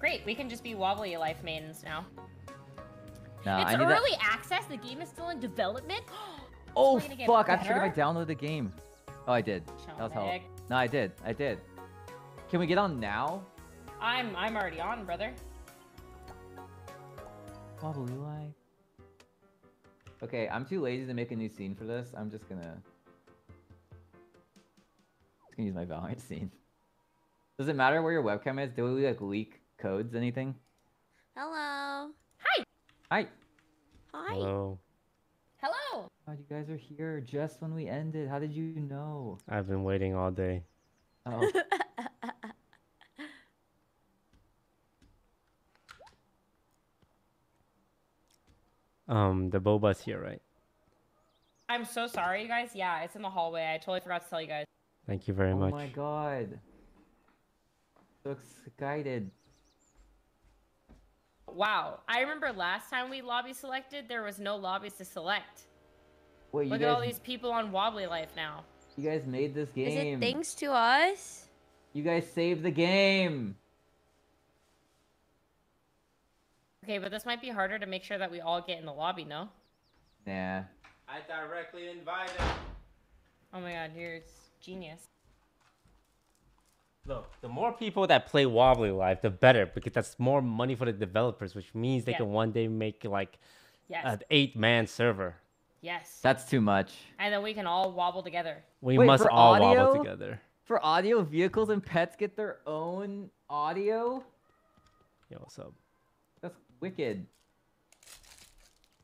Great, we can just be wobbly life maidens now. Nah, it's I need early that. access. The game is still in development. Oh fuck! I forgot I downloaded the game. Oh, I did. That was hell. No, I did. I did. Can we get on now? I'm I'm already on, brother. Wobbly lie. Okay, I'm too lazy to make a new scene for this. I'm just gonna. Just gonna use my Valorant scene. Does it matter where your webcam is? Do we like leak codes? Anything? Hello. Hi. Hi. Hi. Hello. Hello. God, you guys are here just when we ended. How did you know? I've been waiting all day. Oh, Um, the boba's here, right? I'm so sorry, you guys. Yeah, it's in the hallway. I totally forgot to tell you guys. Thank you very oh much. Oh my god. So excited. Wow. I remember last time we lobby selected, there was no lobbies to select. Wait, you Look guys, at all these people on Wobbly Life now. you guys made this game. Is game. it thanks to us? You guys saved the game. Okay, but this might be harder to make sure that we all get in the lobby, no? Nah. I directly invited. Oh my god, you're genius. Look, the more people that play Wobbly Life, the better, because that's more money for the developers, which means they Yeah. can one day make like Yes. an eight-man server. yes. That's too much. And then we can all wobble together. We Wait, must for all audio? wobble together. For audio, vehicles and pets get their own audio? Yo, what's up? That's wicked.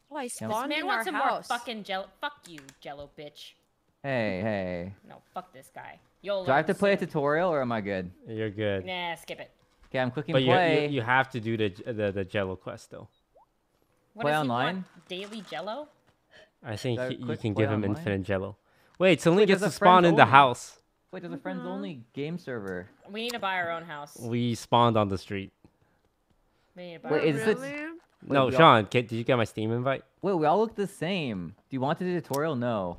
Why Oh, I This spawned man in wants our some house. more fucking jello. Fuck you, jello bitch. Hey, hey. No, fuck this guy. You'll Do I have to learn play a tutorial or am I good? You're good. Nah, skip it. Okay, I'm clicking But you, play. you you have to do the the, the Jello quest though. What Play does want? online? Daily jello? I think Should I he- you can give him online? infinite Jello. Wait, Celine Wait, gets to spawn friends in the house. Wait, there's a friends only game server. We need to buy our own house. We spawned on the street. We need to buy Wait, our is own it- house. No, we all- Sean, can, did you get my Steam invite? Wait, we all look the same. Do you want to do the tutorial? No.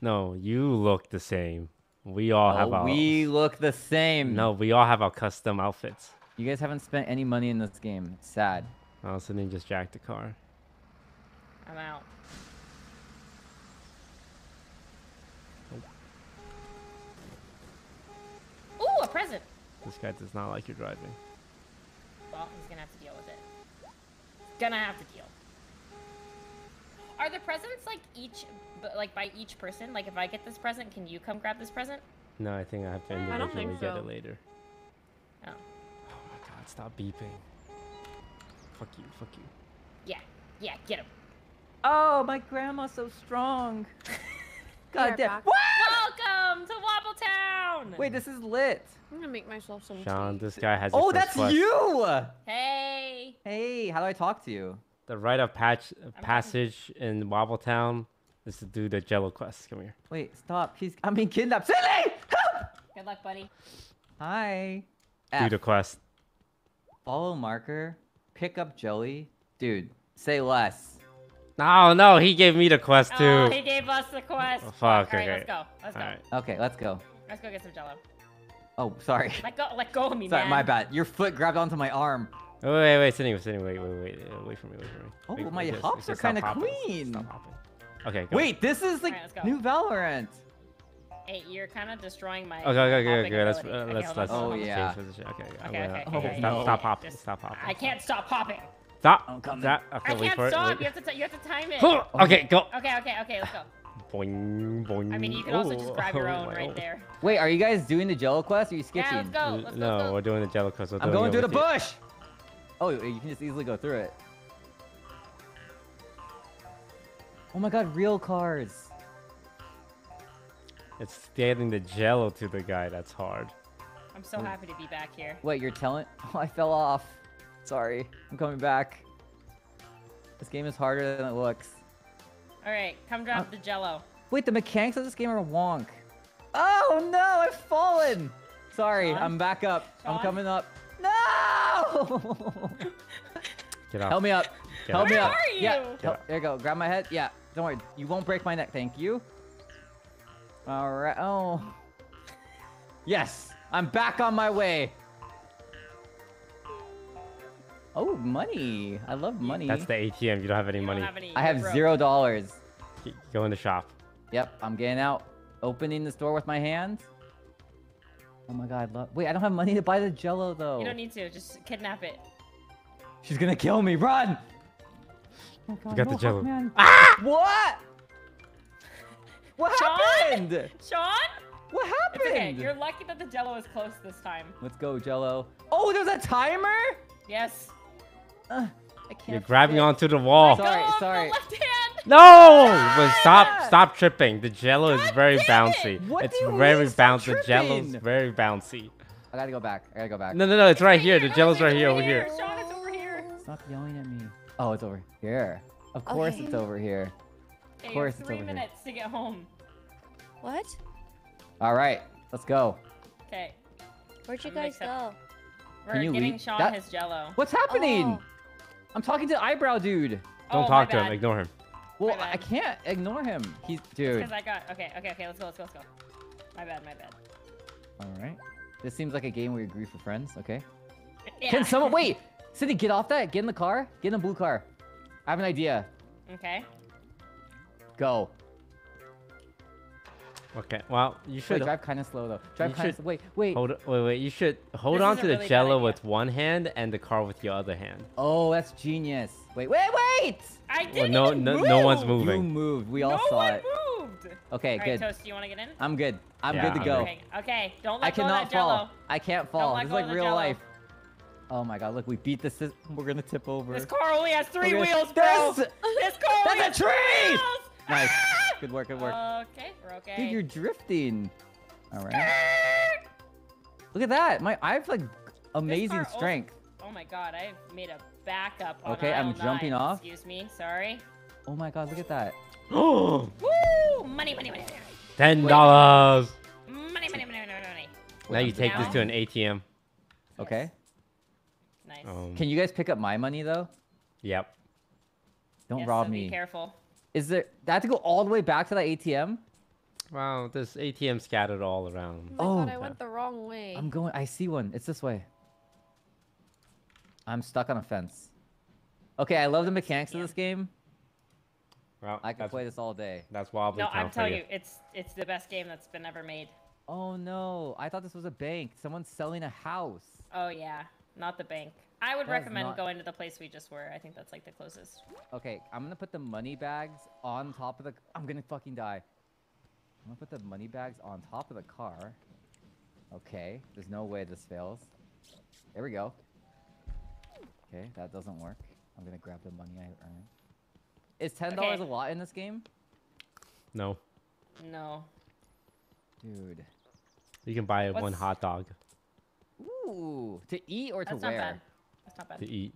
No, you look the same. We all have Oh, our. we look the same. No, we all have our custom outfits. You guys haven't spent any money in this game. It's sad. Oh, Celine just jacked the car. I'm out. Ooh, a present. This guy does not like you driving. Well, he's gonna have to deal with it. Gonna have to deal. Are the presents like each, but like by each person? Like if I get this present, can you come grab this present? No, I think I have to I don't individually think get so. it later. Oh, Oh my god, stop beeping. Fuck you, fuck you. yeah, yeah, get him. Oh, my grandma's so strong. God damn. back. What? Welcome to Wobble Town. Wait, this is lit. I'm gonna make myself some Sean, tea. this guy has Oh, first that's quest. you. Hey. Hey, how do I talk to you? The rite of patch, passage in Wobbletown is to do the Jello quest. Come here. Wait, stop. He's I'm being kidnapped. Silly! Help! Good luck, buddy. Hi. Do the quest. Follow marker. Pick up Joey. Dude, say less. No, no, he gave me the quest too. Oh, he gave us the quest. Oh, fuck, All right, okay. let's go. Let's go. Alright. Okay, let's go. Let's go get some Jello. Oh, sorry. Let go. Let go of me, Sorry, man. my bad. Your foot grabbed onto my arm. Wait, wait, wait, Cindy, Cindy, wait, wait, wait, uh, wait for me, wait for me. Oh, Wait, my wait, just- hops just are stop kinda hopping, clean. Stop hopping. Okay, go. Wait, this is like Alright, new Valorant. Hey, you're kind of destroying my. Okay, okay, okay, okay. Let's uh, Okay, let's hold let's Oh, hold on. yeah. change position. Okay, okay, I'm Okay, okay, okay, stop, okay. stop hopping, Just- stop hopping. I can't stop hopping. Stop. I'm coming. That, I I can't for it. stop. wait. You have to. T- you have to time it. Huh, Okay, go. Okay, okay, okay. Let's go. Boing, boing. I mean, you can also just grab your oh own my right there. Wait, are you guys doing the Jello quest? Or are you skipping? Yeah, let's go. Let's go. no, let's go. we're doing the Jello quest. We're I'm going through the with you. bush. Oh, you can just easily go through it. Oh my god, real cars. It's getting the Jello to the guy that's hard. I'm so happy to be back here. Wait, you're telling? Oh, I fell off. Sorry, I'm coming back. This game is harder than it looks. All right, come drop Uh, the Jello. Wait, the mechanics of this game are wonk. Oh no, I've fallen. Sorry, Sean? I'm back up. I'm coming up. No! Get off. Help me up. Get Help off. me Where up. are Yeah. help- There you go. Grab my head. Yeah. Don't worry. You won't break my neck. Thank you. All right. Oh. Yes. I'm back on my way. Oh, money. I love money. That's the ATM. You don't have any You money. have any. I have broke. zero dollars. Go in the shop. Yep, I'm getting out. Opening the door with my hands. Oh my god, love. Wait, I don't have money to buy the jello though. You don't need to. Just kidnap it. She's gonna kill me. Run! Oh my god, got the jello. Hawkman. Ah! What? What Sean? happened? Sean? What It's okay. happened? You're lucky that the jello is close this time. Let's go, Jello. Oh, there's a timer? Yes. Uh, I can't. You're grabbing fit. onto the wall. Sorry, Go sorry. The left hand. No! But stop, Ah! stop tripping. The jello is very damn it! bouncy. What it's do you very mean stop bouncy. The jello's tripping? very bouncy. I gotta go back. I gotta go back. No, no, no. It's right here. The No, jello's right here, over here. Sean, it's over here. Stop yelling at me. Oh, it's over here. Of course Okay. it's over here. Okay, course it's over here. three minutes to get home. What? All right, let's go. Okay. Where'd you I'm guys go? We're you getting leave? Sean That- his jello. What's happening? Oh. I'm talking to the eyebrow dude. Oh, Don't oh, talk my to him. Ignore him. Well, I can't ignore him. He's dude. Because I got. Okay, okay, okay. Let's go. Let's go. Let's go. My bad. My bad. All right. This seems like a game where you agree for friends. Okay. Yeah. Can someone wait? Cindy, get off that. Get in the car. Get in the blue car. I have an idea. Okay. Go. Okay. Well, you Wait, should drive kind of slow though. Drive kind of. should Wait, wait. hold. Wait, wait. You should hold This on to the really jello with one hand and the car with your other hand. Oh, that's genius. Wait, wait, wait. I didn't no, even no, move. no one's moving. You moving. moved. We all no saw one it. moved. Okay, All right, good. Toast. Do you want to get in? I'm good. I'm Yeah, good to I'm go. good. Okay. Okay. Don't let I go of cannot that jello. fall. I can't fall. let This is like real life. Oh my god, look, we beat the system. We're gonna tip over. This car only has three Okay. wheels, bro. This- This car only That's has a three tree! wheels. Nice. Ah! Good work, good work. Okay, we're okay. Dude, you're drifting. All right. Look at that. My I have like amazing strength. Oh my god, I made a backup on Okay, I'm jumping nine. off. Excuse me, sorry. Oh my god, look at that. Oh, Woo! Money, money, money, money, ten dollars. money, money, money, money, money, money. Now you take this to an ATM. Okay. Nice. Um, Can you guys pick up my money though? Yep. Don't Yes, rob so me. Be careful. Is there? I have to go all the way back to that ATM? Wow, there's ATM scattered all around. Oh my Oh. god, I went the wrong way. I'm going. I see one. It's this way. I'm stuck on a fence. Okay, I love the mechanics of this game. Well, I can play this all day. that's Wobbly No, I'm telling you. you, it's it's the best game that's been ever made. Oh no! I thought this was a bank. Someone's selling a house. Oh yeah, not the bank. I would That is recommend not- going to the place we just were. I think that's like the closest. Okay, I'm gonna put the money bags on top of the. I'm gonna fucking die. I'm gonna put the money bags on top of the car. Okay, there's no way this fails. There we go. Okay, that doesn't work. I'm gonna grab the money I earned. Is ten dollars Okay. a lot in this game, No, No. dude? you can buy one hot dog Ooh, to eat or to That's not bad. That's not bad. to eat.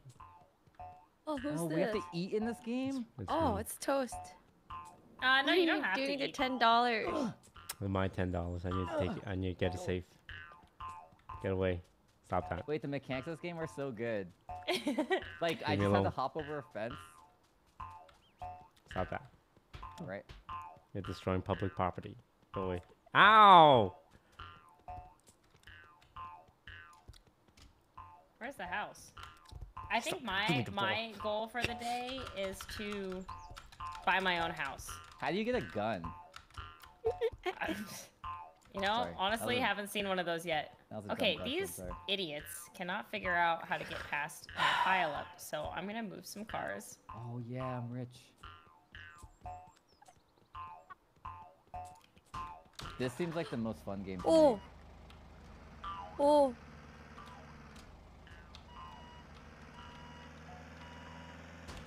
oh, who's Oh, this? we have to eat in this game. It's Oh, me. it's toast. Uh, no, What you don't have doing to the ten dollars. My ten dollars, I need to take it. I need to get it safe. Get away. Stop that. Wait, the mechanics of this game are so good. Like I Leave me just had to hop over a fence. Stop that. Right. You're destroying public property. Go away. Ow! Where's the house? I think give me my the my goal for the day is to buy my own house. How do you get a gun? you know, Sorry, honestly, was haven't seen one of those yet. That was a dumb Okay, these sorry. idiots cannot figure out how to get past my pile up, so I'm gonna move some cars. Oh yeah, I'm rich. This seems like the most fun game. Oh. Oh.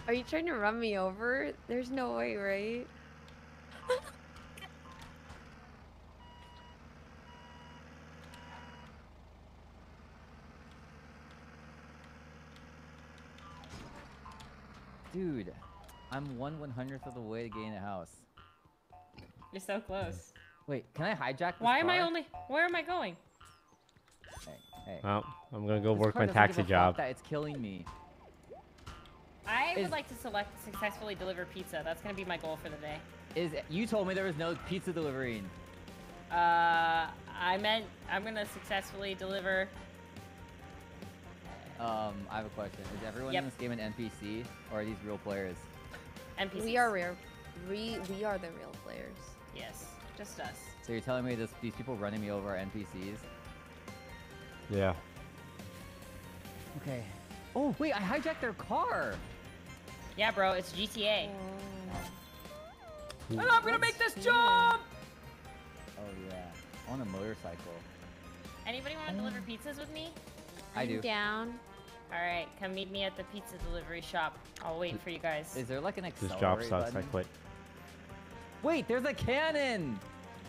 Are you trying to run me over? There's no way, right? Dude, I'm one one hundredth of the way to getting a house. You're so close. Wait, can I hijack this Why am I only? Where am I going? Hey, hey. Well, I'm gonna go This work my taxi job. That it's killing me. I Is- would like to select successfully deliver pizza. That's gonna be my goal for the day. Is you told me there was no pizza delivering? Uh, I meant I'm gonna successfully deliver Um, I have a question. Is everyone Yep. in this game an NPC or are these real players? NPCs. We are rare. We we are the real players. Yes, just us. So you're telling me this, these people running me over are NPCs? Yeah. Okay. Oh wait, I hijacked their car. Yeah, bro, it's GTA. Oh. And I'm gonna make this jump. Oh yeah, on a motorcycle. Anybody want to mm. deliver pizzas with me? I I'm do. down. All right, come meet me at the pizza delivery shop. I'll wait for you guys. Is there like an This job sucks. I button? quit. Wait, there's a cannon.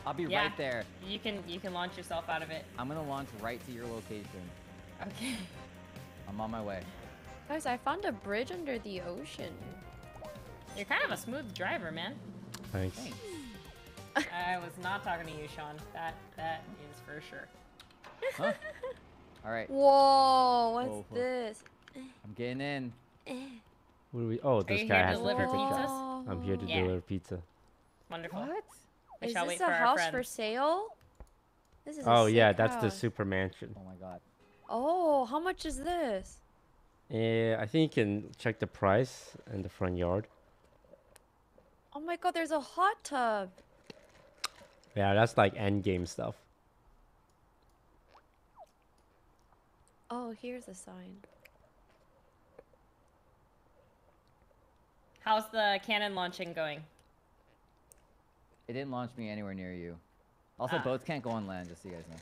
I'll be Yeah. right there. You can you can launch yourself out of it. I'm gonna launch right to your location. Okay. I'm on my way. Guys, I found a bridge under the ocean. You're kind of a smooth driver, man. Thanks. Thanks. I was not talking to you, Sean. That that is for sure. Huh? All right, Whoa, what's Whoa, whoa. this? I'm getting in. What do we? Oh, this guy has to deliver pick a pizzas? I'm here to Yeah. deliver pizza. Wonderful. What? We Is this a for our house for sale? This is a Oh yeah, sick that's the super mansion. Oh my god. Oh, how much is this? Yeah, I think you can check the price in the front yard. Oh my god, there's a hot tub. Yeah, that's like end game stuff. Oh, here's a sign. How's the cannon launching going? It didn't launch me anywhere near you. Also, Ah. boats can't go on land, just so you guys know.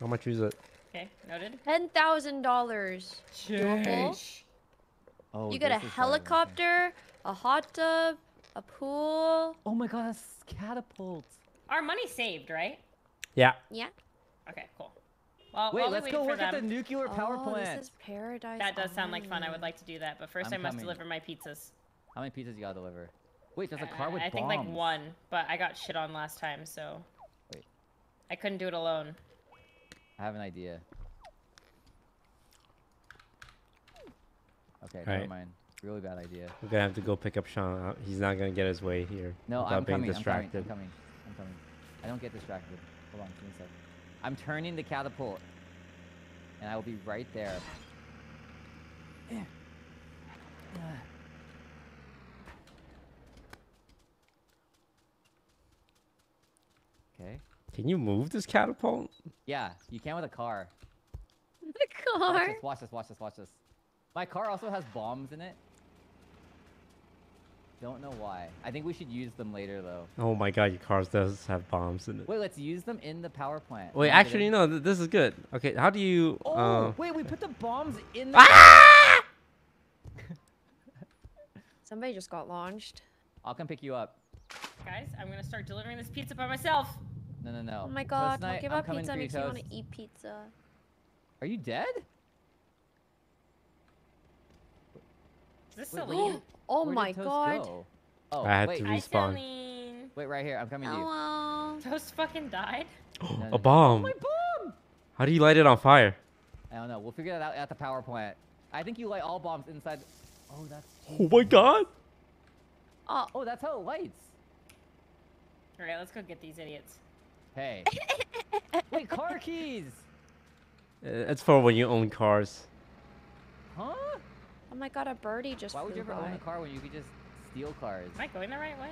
How much is it? Okay, noted. Ten thousand dollars. Sheesh. Oh, You get a this is better, okay. helicopter, a hot tub, a pool. Oh my god, that's catapult. Our money saved, right? Yeah. Yeah. Okay, cool. Well, Wait, let's wait go for work at the nuclear power oh, plant. This is paradise. That does sound like fun. I would like to do that, but 1st I'm I must coming. deliver my pizzas. How many pizzas you gotta deliver? Wait, there's a car Uh, with I bombs. think like one, but I got shit on last time, so. Wait. I couldn't do it alone. I have an idea. Okay, never Alright. mind. Really bad idea. We're gonna have to go pick up Sean. Uh, He's not gonna get his way here No, I'm being coming, I'm coming. distracted. I'm coming. I'm coming. I don't get distracted. Hold on, give me a sec. I'm turning the catapult, and I will be right there. Okay. Can you move this catapult? Yeah, you can with a car. The Watch car. this, watch this, watch this, watch this. My car also has bombs in it. Don't know why. I think we should use them later though. Oh my god, your car does have bombs in it. Wait, let's use them in the power plant. Wait, actually, no. Th- this is good. Okay, how do you? Oh, uh, wait, we put the bombs in the. Ah! Somebody just got launched. I'll come pick you up. Guys, I'm gonna start delivering this pizza by myself. No, no, no. Oh my Toast god, night, don't give I'm up coming pizza for you, makes me want to eat pizza. Are you dead? Is this Wait, Celine? Oh Where my god. go? Oh, I had wait, to Hi, Respawn. Celine. wait right here. I'm coming to you. Toast fucking died. No, no, a no. bomb. Oh, my bomb! How do you light it on fire? I don't know. We'll figure that out at the power plant. I think you light all bombs inside. Oh, that's. Oh my god. Oh, Oh, that's how it lights. All right, let's go get these idiots. Hey. wait, car keys. Uh, It's for when you own cars. Huh? oh my god, a birdie just Why would you flew ever own a car when you could just steal cars? Am I going the right way?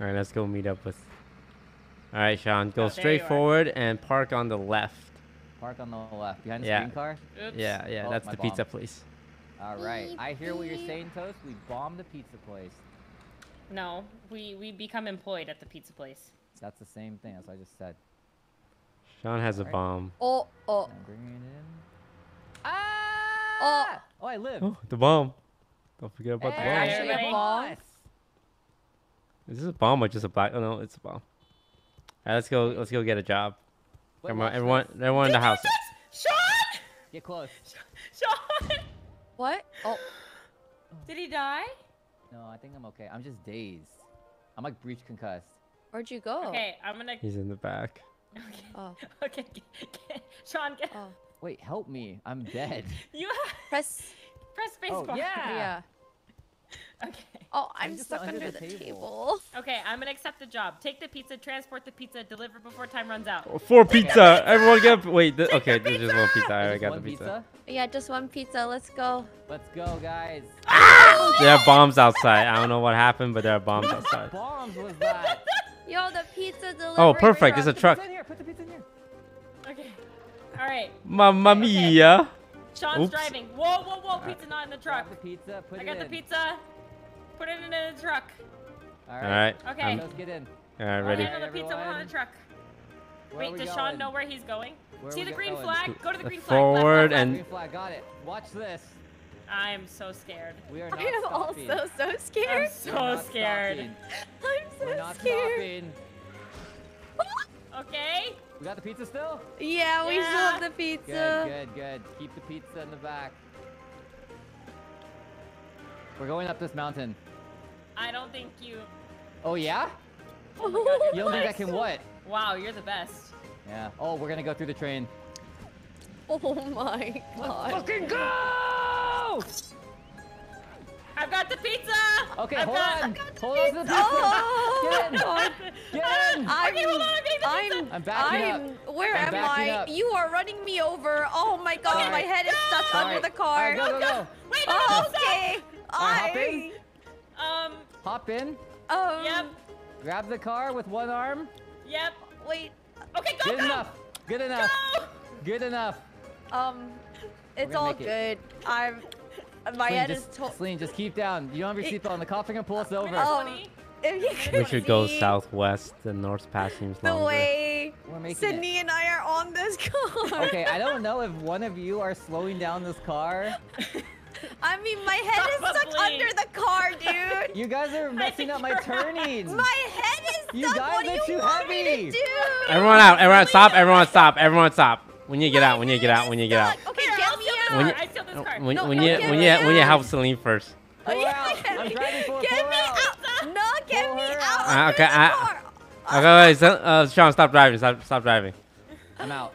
All right, let's go meet up with. All right, Sean, go Oh, straight forward and park on the left. Park on the left, behind the Yeah. green car. Oops. Yeah, yeah, Oh, that's my the pizza place. All right. I hear what you're saying, Toast. We bombed the pizza place. No, we we become employed at the pizza place. That's the same thing. That's what I just said. Sean has a Alright. bomb. Oh, oh. I'm bringing it in. Ah! Oh, oh I live. Oh, the bomb. Don't forget about the Hey, bomb. actually a everybody. bomb? Yes. Is this a bomb or just a black? Oh no, it's a bomb. All right, let's go. Let's go get a job. Wait, everyone, watch everyone, this. everyone in the house. Sean! Get close. Sean! What? Oh, Did he die? No, I think I'm okay. I'm just dazed. I'm like breach concussed. where'd you go? Okay, I'm gonna. He's in the back. Okay, Oh, okay. Get, get, Sean, get. oh. Wait, help me. I'm dead. You Press. press oh, spacebar. yeah. Yeah. Okay. Oh, I'm just stuck under under the the, table. table. Okay, I'm gonna accept the job. Take the pizza, transport the pizza, deliver before time runs out. Four pizza. Everyone get. Wait. Th- okay, there's just one pizza. I Just already got the pizza. Yeah, just one pizza. Let's go. Let's go, guys. Ah! There are bombs outside. I don't know what happened, but there are bombs outside. Bombs was that? Yo, the pizza delivery. Oh, perfect. There's a truck. truck. Put the pizza in here. Put the pizza in here. Okay. All right. Mamma mia. Sean's Oops. driving. Whoa, whoa, whoa! Pizza not in the truck. Grab the pizza. Put I it got the pizza. Put it in the truck. All All right. right. Okay. I'm- Let's get in. all right, I'll ready. handle the pizza one on the truck. Where Wait, does going? Sean know where he's going? Where See the green oh, going? flag? Go to the The green flag. left, left, forward and- Green flag. Got it. Watch this. I am so scared. We are not I am stopping. also so scared. I'm scared. We're so scared. stopping. I'm so We're not scared. stopping. Okay. We got the pizza still? Yeah, we still have the pizza. Good, pizza. good, good. Keep the pizza in the back. We're going up this mountain. I don't think you. Oh yeah? Oh my God, You don't think I can what? Wow, you're the best. Yeah. Oh, we're gonna go through the train. Oh my god. Fucking go! I've got the pizza. Okay, I've hold got, on. Hold on to the pizza. Oh, Get in. Oh god. Get in. I'm, Okay, hold on, I'm getting the I'm, pizza. I'm backing up. I'm, where I'm am I? up. You are running me over. Oh my god, Sorry. my head is stuck Sorry. under the All right, car. go, oh, go, go. Wait, no, no, Oh, stop. Okay. Alright, hop in. Um. Hop in. um, Yep. Grab the car with one arm. Yep. wait, Okay, go, Good go. enough. Good enough. Go. Good enough. um, it's all make good. I'm, my Celine, head just, is to- Celine, just keep down. You don't have your It- seatbelt on. The cop's gonna pull us over. Oh. If you We could should go southwest. The north pass seems The longer. way We're it. Sydney and I are on this car. Okay, I don't know if one of you are slowing down this car. I mean, my head is stuck Probably. under the car, dude. You guys are messing up my you're. My head is stuck. You guys what do are you too want me heavy. to do? Everyone out. Everyone stop. Everyone stop. Everyone stop. We need to get out. We need to get out. We need to get out. Okay, Here, get I'll me out. When car. you- I steal this car. When, No, when no, you get when me you when you out. help Celine first. Pull Yeah, get me- Get me out. out. No, get me out. out. Uh, under okay, the I- car. Okay, wait. So, uh, Sean, stop driving. Stop. Stop driving. I'm out.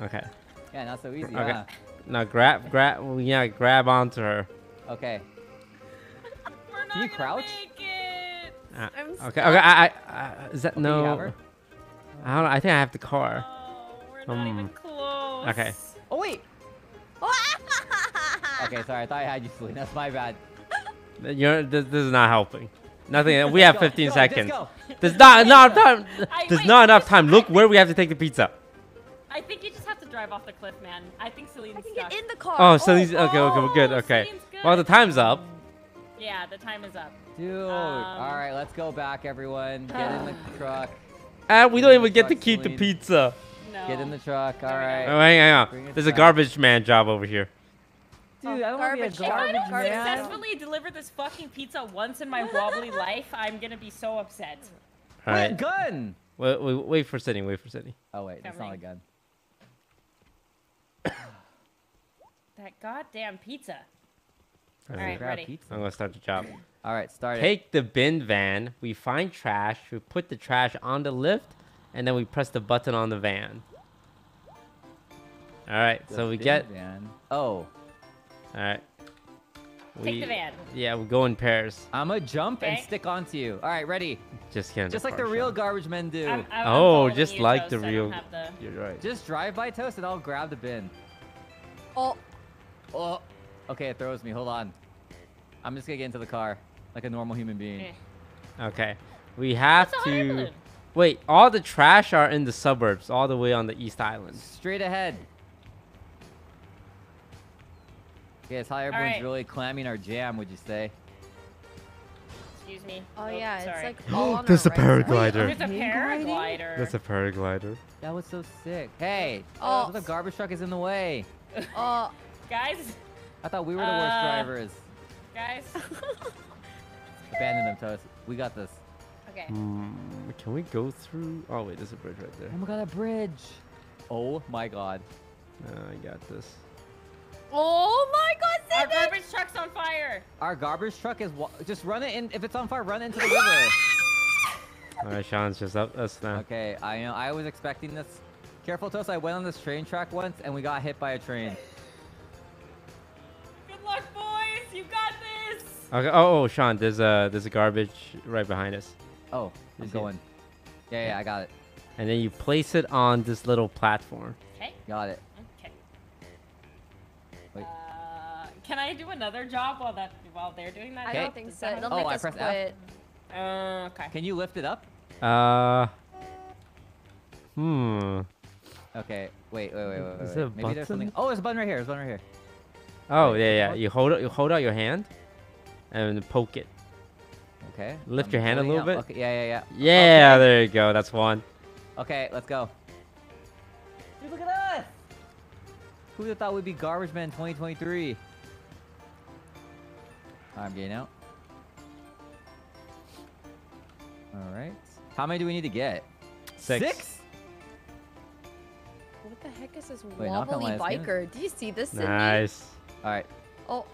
Okay. Yeah, not so easy. Okay. Huh? Now grab, grab. Yeah, grab onto her. Okay. We're not Can you gonna crouch? Make it. Uh, I'm okay. stuck. Okay. I. I. Uh, is that Okay, you have no? her? I don't know. I think I have the car. Oh, we're not even Um, close. okay. Oh wait. Okay, sorry. I thought I had you, Celine. That's my bad. You're. This, this is not helping. Nothing. We have go, 15 go, seconds. Just go. There's not enough time. I- There's wait, not enough time. Look where we have to take the pizza. I think you just have to drive off the cliff, man. I think Celine's I can stuck. get in the car. Oh, Celine's. Okay. Okay. We're good. Oh, Okay. Good. Well, the time's up. Yeah, the time is up. Dude. Um, All right, let's go back, everyone. Get in the truck. And we Get don't in the even get to truck, keep the pizza. No. Get in the truck. All There we go. right. Oh, hang on. There's a garbage man job over here. Dude, I don't want to Garbage be a garbage man. garbage If I don't man. successfully deliver this fucking pizza once in my wobbly life, I'm gonna be so upset. All Wait, right. gun. Wait, wait, wait for Sydney. Wait for Sydney. Oh wait, that's not a gun. That goddamn pizza. All All right, ready. pizza. I'm gonna start the job. All right, start it. Take the bin van. We find trash. We put the trash on the lift, and then we press the button on the van. All right. The so we bin get. van. Oh, All right. Take the van. Yeah, we'll go in pairs. I'm gonna jump and stick onto you. All right, ready? Just kidding. Just like the real garbage men do. I'm, I'm, I'm Oh, just you, like Toast, the real- have the- You're right. Just drive by toast and I'll grab the bin. Oh, Oh, okay, it throws me. Hold on. I'm just gonna get into the car like a normal human being. Eh. Okay. We have What's a hot air to. Wait, all the trash are in the suburbs, all the way on the East Island. Straight ahead. Yes, how everyone's right. really clamming our jam, would you say? Excuse me. oh yeah, sorry. it's like all on There's a right side. paraglider. There's a paraglider. That's a paraglider. That was so sick. Hey, Oh. the garbage truck is in the way. Oh, Guys, I thought we were the worst Uh, drivers. guys. Abandon them, Toast. We got this. Okay. Hmm, can we go through? Oh wait, there's a bridge right there. Oh my god, a bridge. Oh my god. Uh, I got this. Oh my God, Our Sydney! garbage truck's on fire. Our garbage truck is just run it in. If it's on fire, run it into the river. All right, Sean's just up us now. Okay, I know. I was expecting this. Careful, Toast. I went on this train track once and we got hit by a train. Good luck, boys. You got this. Okay. Oh, oh, Sean, there's a there's a garbage right behind us, Oh, I'm You see going. Yeah, yeah, I got it. and then you place it on this little platform. Okay. Got it. Can I do another job while that while they're doing that? I Okay. don't think so. that It'll Oh, make I us pressed F? Uh, okay. Can you lift it up? Uh. Hmm. Okay. Wait, wait, wait, wait, wait. Is wait. there a Maybe there's something. Oh, there's a button right here. There's a button right here. Oh Wait, yeah, yeah. what? You hold it. You hold out your hand, and poke it. Okay. Lift I'm your hand a little up. bit. Okay, yeah, yeah, Yeah, Okay. there you go. That's one. Okay, let's go. Dude, look at us! Who would have thought we'd be Garbage Man 2023? I'm getting out. All right. How many do we need to get? Six. Six? What the heck is this Wait, not gonna wobbly lie, it's biker? Do you see this? Sydney? Nice. All right. Oh,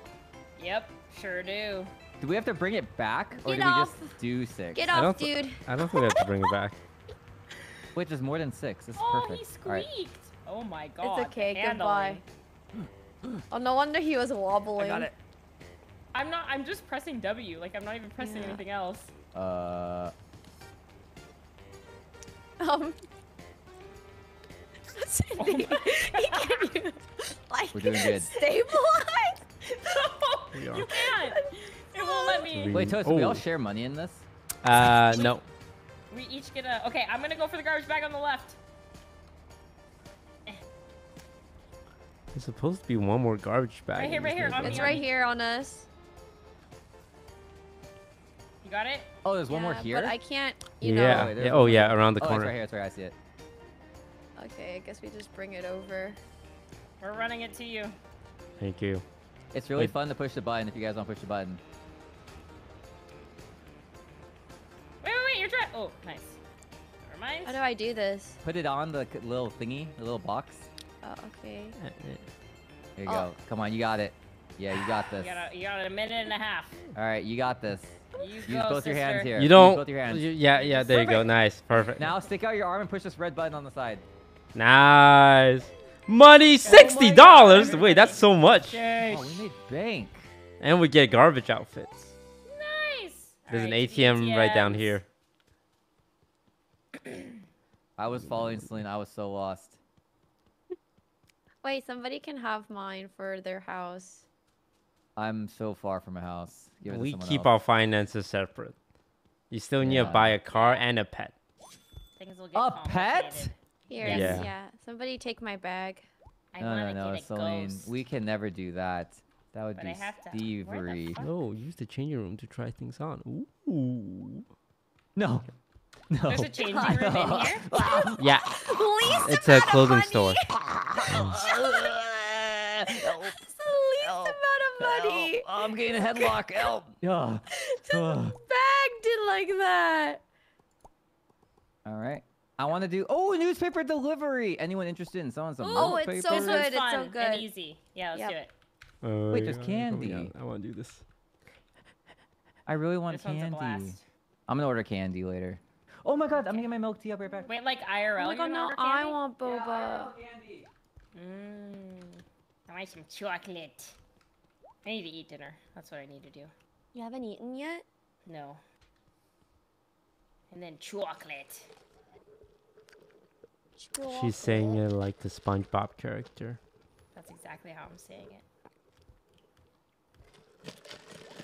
Yep. Sure do. Do we have to bring it back, or Get do we off. just do six? get I off, don't thi- dude. I don't think we have to bring it back. Wait, there's more than six. This is Oh, perfect. he All right. squeaked. Oh my god. It's okay. the Goodbye. Oh, no wonder he was wobbling. I got it. I'm not. I'm just pressing W. Like I'm not even pressing Yeah. anything else. Uh, Um. Oh Sydney, my can you, like, We're doing good. Stabilize. no, We are. you can't. It won't let me. Wait, Toast, do we all Oh. share money in this? Uh, no. We each get a. Okay, I'm gonna go for the garbage bag on the left. There's supposed to be one more garbage bag. Right here, right here, on. It's me, right here on us. You got it? Oh, there's one more here. But I can't. You Yeah. Oh, wait, there's yeah. Oh one yeah, around the oh, corner. it's right here. It's right. I see it. Okay, I guess we just bring it over. We're running it to you. Thank you. It's really Wait. fun to push the button if you guys want to push the button. Wait, wait, wait. You're trying. Oh, nice. Never mind. How do I do this? Put it on the little thingy, the little box. Oh, okay. There you Oh. go. Come on, you got it. Yeah, you got this. You got, a, you got a minute and a half. All right, you got this. You Use go, both your hands here. You don't. both your hands. you- yeah, yeah. There you go. Nice. Perfect. Now stick out your arm and push this red button on the side. Nice. Money, sixty dollars. God, Wait, that's so much. Okay. Oh, we made bank. And we get garbage outfits. Nice. There's an Alright, ATM right down here. I was following Celine. I was so lost. Wait, somebody can have mine for their house. I'm so far from a house. Give it We someone keep else. our finances separate. You still need to buy a car and a pet. Things will get A pet? complicated. Here, Yeah. yeah. Somebody take my bag. I No, no, no, Celine. ghost. We can never do that. That would But be I have to- where thievery. No, use the changing room to try things on. Ooh. No. No. There's a changing room in here. Yeah, Least it's a clothing money. store. It's the least amount of money. I'm getting a headlock. Help. Yeah. Ugh. Bagged it like that. All right. I want to do. Oh, newspaper delivery. Anyone interested in selling some Oh, it's newspaper? so good, one's it's so fun and good. easy. Yeah, let's Yep. do it. Uh, Wait, there's yeah, candy. I want to do this. I really want This one's a candy. blast. I'm gonna order candy later. Oh my god, I'm gonna get my milk tea. I'll be right back. Wait, like IRL? Oh my you're god, gonna now order I candy? want boba. Mmm. I want some chocolate. I need to eat dinner. That's what I need to do. You haven't eaten yet? No. And then chocolate. She's saying it like the SpongeBob character. That's exactly how I'm saying it.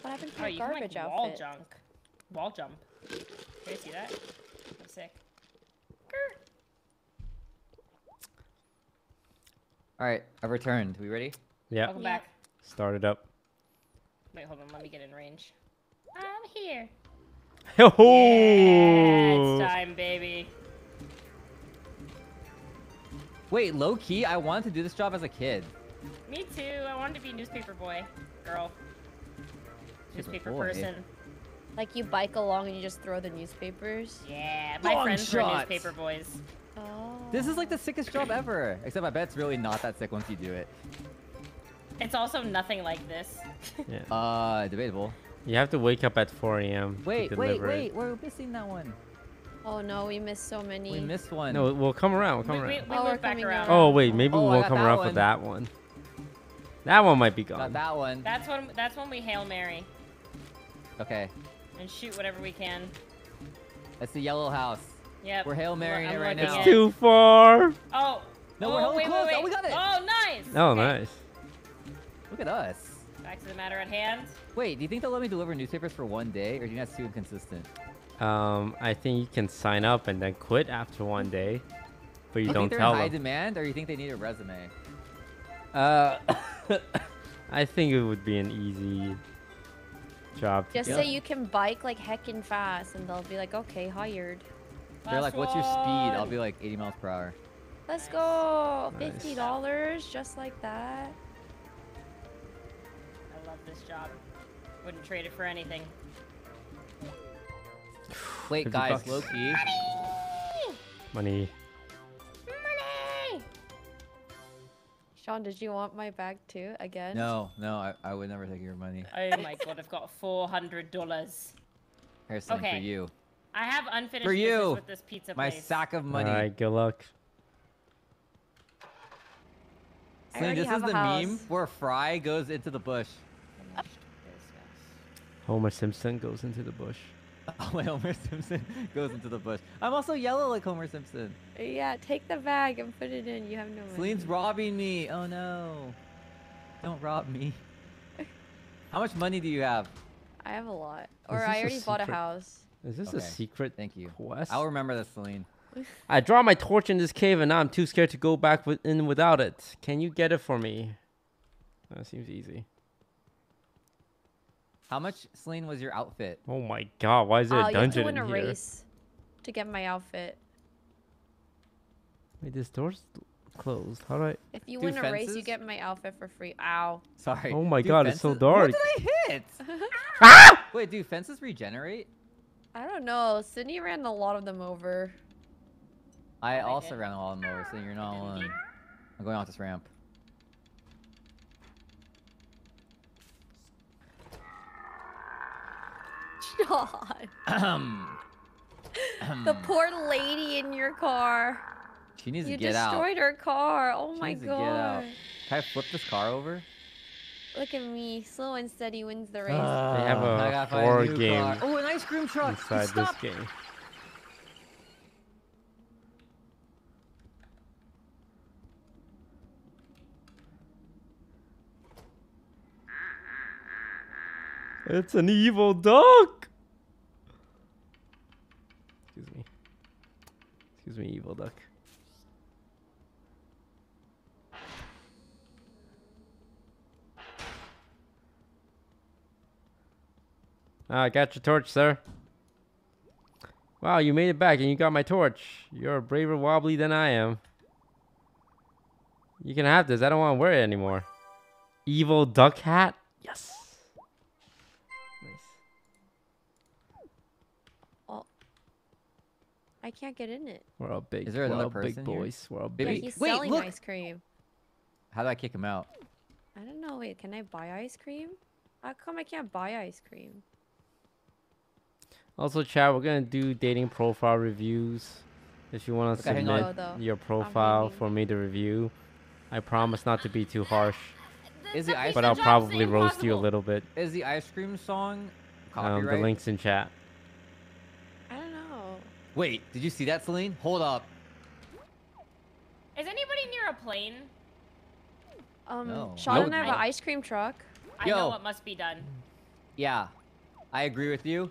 What happened to Oh, your you can like wall outfit? jump. Wall jump. Can you see that? That's sick. All right, I've returned. We ready? Yeah, Welcome Yeah. back. start it up. Wait, hold on. Let me get in range. I'm here. Oh, Yeah, it's time, baby. Wait, low key, I wanted to do this job as a kid. Me too. I wanted to be a newspaper boy, girl, newspaper boy. person. Like you bike along and you just throw the newspapers? Yeah, my friends were newspaper boys. Oh. This is like the sickest job ever. Except I bet it's really not that sick once you do it. It's also nothing like this. yeah. Uh, debatable. You have to wake up at 4 a.m. Wait, to wait, wait. It. We're missing that one. Oh no, we missed so many. We missed one. No, we'll come around. We'll come we, we, around. we Oh, we're back coming around. down. Oh wait, maybe Oh, we'll got come around one. for that one. That one might be Got gone. that one. That's when. That's when we hail Mary. Okay, and shoot whatever we can. that's the yellow house. Yep. We're Hail I'm Marying it right now. It's Too far. Oh. No, oh, we're hella wait, close. Wait, Oh, we got it. Oh, nice. Oh, Okay, nice. Look at us. Back to the matter at hand. Wait, do you think they'll let me deliver newspapers for one day, or do you think that's too inconsistent? Um, I think you can sign up and then quit after one day, but you Do don't think they're tell in high them. demand, or you think they need a resume? Uh, I think it would be an easy job. Just get. say you can bike like heckin' fast, and they'll be like, okay, hired. They're like, "What's your speed?" I'll be like 80 miles per hour. Let's go. Nice. Fifty dollars, just like that. I love this job. Wouldn't trade it for anything. Wait, guys, bucks. low key. Money. Money. Sean, did you want my bag too again? No, no, I, I would never take your money. Oh my god, I've got four hundred dollars. Harrison, Okay. for you. I have unfinished For business you, with this pizza My place. sack of money. All right, good luck. I Slim, already this is a the meme where Fry goes into the bush. Finished business. Homer Simpson goes into the bush. Oh, my Homer Simpson goes into the bush. I'm also yellow like Homer Simpson. Yeah, take the bag and put it in. You have no money. Celine's robbing me. Oh no. Don't rob me. How much money do you have? I have a lot. Or I I a already bought a house. Is this a secret Thank you. quest? I'll remember this, Celine. I draw my torch in this cave and now I'm too scared to go back with, in without it. Can you get it for me? That seems easy. How much, Celine, was your outfit? Oh my god, why is there Oh, a you have dungeon to win in a here? race to get my outfit. Wait, this door's closed. How do I? If you Do win a race, you get my outfit for free. Ow. Sorry. Oh my Do God, it's so dark. What did I hit? ah! Wait, do fences regenerate? I don't know. Sydney ran a lot of them over. I I also did. ran a lot of them over, so you're not alone. I'm going off this ramp. Sean. Ahem. the poor lady in your car. she needs You to get out. You destroyed her car. Oh She my needs to get out. god. Can I flip this car over? Look at me. Slow and steady wins the race. They have Ah, I a gotta find horror new game car. Oh, an ice cream truck. inside this Stop. game. It's an evil duck. Excuse me. Me, evil duck. I got your torch, sir. Wow, you made it back and you got my torch. You're a braver wobbly than I am. You can have this. I don't want to wear it anymore. Evil duck hat? Yes. I can't get in it. We're all big. Is there another all big person here? We're all Baby- Yeah, he's Wait, selling look. ice cream. How do I kick him out? I don't know. Wait, can I buy ice cream? How come I can't buy ice cream? Also, chat, we're gonna do dating profile reviews. If you want to Okay, hang on. submit your profile for me to review, I promise not to be too harsh, Is the ice but I'll probably roast you a little bit. Is the ice cream song Um, the links in chat. I don't know. Wait, did you see that, Celine? Hold up. Is anybody near a plane? Um, No. Sean I and I have would- an ice cream truck. I Yo. know what must be done. Yeah, I agree with you.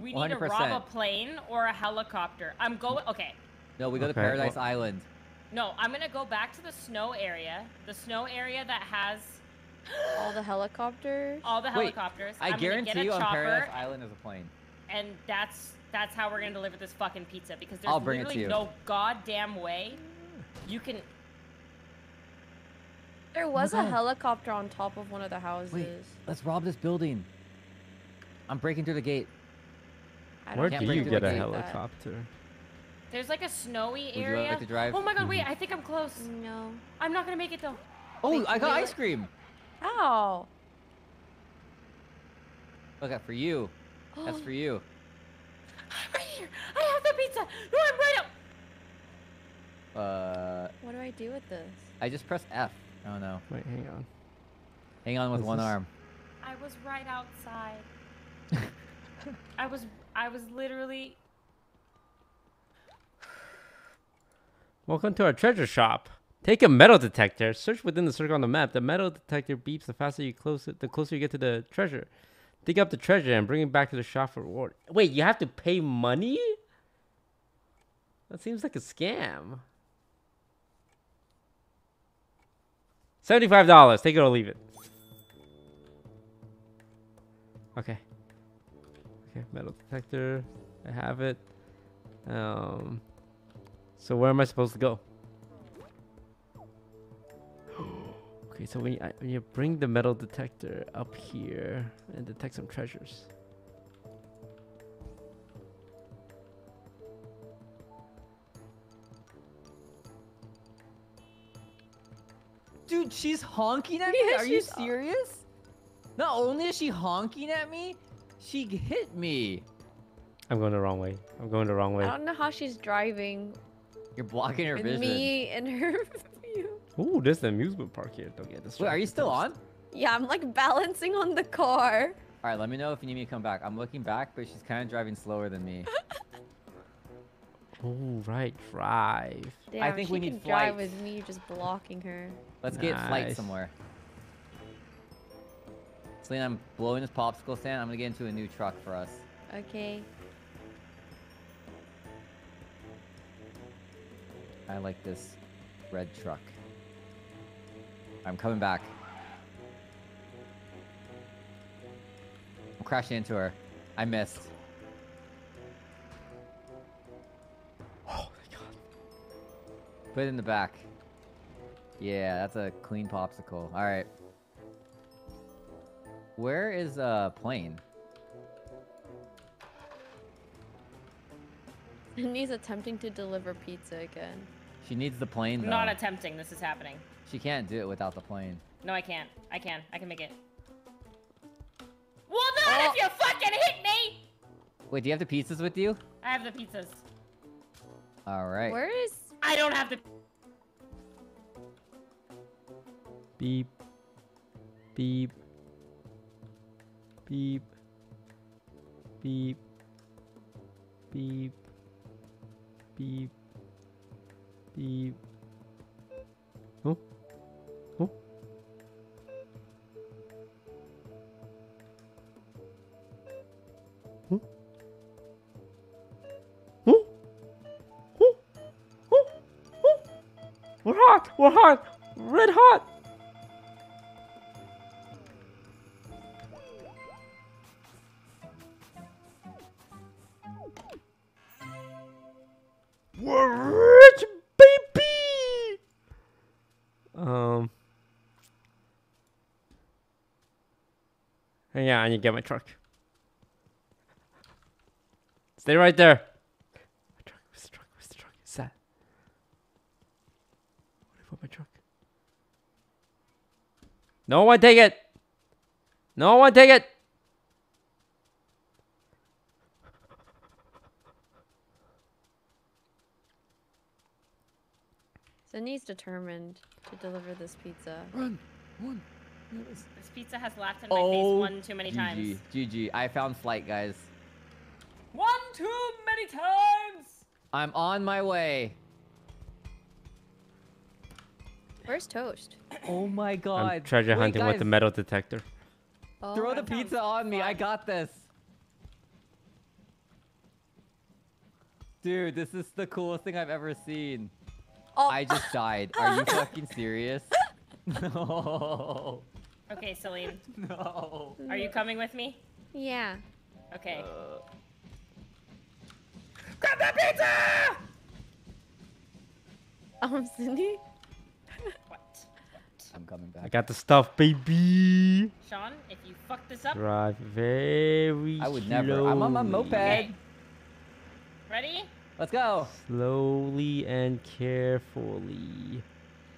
We need to rob a plane or a helicopter. I'm going. Okay. No, we go to Paradise well- Island. No, I'm gonna go back to the snow area. The snow area that has All the helicopters. all the Wait, helicopters. I I'm gonna guarantee get a you on Paradise Island is a plane. and that's that's how we're gonna deliver this fucking pizza because there's I'll bring it to literally you. no goddamn way you can. There was a God. helicopter on top of one of the houses. Let's rob this building. I'm breaking through the gate. I Where don't can't break you through get the a gate. that. helicopter? There's like a snowy Would you area. like to drive? Oh my god, wait! Mhm. I think I'm close. No. I'm not gonna make it though. Oh, Wait, I got wait, ice wait. cream. Ow. Look at for you. That's for you. I'm right here. I have the pizza. No, I'm right up. Uh, What do I do with this? I just pressed F. Oh no. Wait, hang on. Hang on with Is one this- arm. I was right outside. I was I was literally Welcome to our treasure shop. Take a metal detector. Search within the circle on the map. The metal detector beeps the faster you close it, the closer you get to the treasure. Dig up the treasure and bring it back to the shop for reward. Wait, you have to pay money? That seems like a scam. Seventy-five dollars. Take it or leave it. Okay. Okay, metal detector. I have it. Um. So where am I supposed to go? Okay, so when you, I- when you bring the metal detector up here and detect some treasures. Dude, she's honking at me? Are you serious? Not only is she honking at me, she hit me. I'm going the wrong way. I'm going the wrong way. I don't know how she's driving. You're blocking her with vision. me and her view. Ooh, there's the amusement park here. Don't get distracted. Wait, are you still on? Yeah, I'm like balancing on the car. All right, let me know if you need me to come back. I'm looking back, but she's kind of driving slower than me. Oh, right, drive. Damn, think she we can need drive with me just blocking her. Let's get flight Nice. somewhere. Selena, I'm blowing this popsicle stand. I'm gonna get into a new truck for us. Okay. I like this red truck. I'm coming back. I'm crashing into her. I missed. Oh my god. Put it in the back. Yeah, that's a clean popsicle. All right. Where is uh plane? Sydney's attempting to deliver pizza again. She needs the plane though. Not attempting. This is happening. She can't do it without the plane. No, I can't. I can. I can make it. Well, not Oh. if you fucking hit me. Wait, do you have the pizzas with you? I have the pizzas. All right. Where is? I don't have the. Beep. Beep. Beep. Beep. Beep. Beep. Beep. Oh. We're hot! We're hot! Red hot! We're rich, baby! Um. Hang on, I need to get my truck. Stay right there. My truck, where's the truck? Where's the truck? Is that? Where did I put my truck? No one take it! No one take it! Sydney's determined to deliver this pizza. Run, run. This pizza has laughed in my Oh, face one too many GG, times. GG. I found flight, guys. One too many times. I'm on my way. Where's Toast? Oh my god. I'm treasure Wait, hunting with the metal detector. Oh, Throw the pizza on me. I got this. Dude, this is the coolest thing I've ever seen. oh. I just died. Are you fucking serious? No. Okay, Celine, No. are you coming with me? Yeah. Okay. Uh, Grab that pizza! Um, Sydney. What? I'm coming back. I got the stuff, baby. Sean, if you fuck this up, Drive very I would never. I'm on my moped. Okay. ready? Let's go. Slowly and carefully.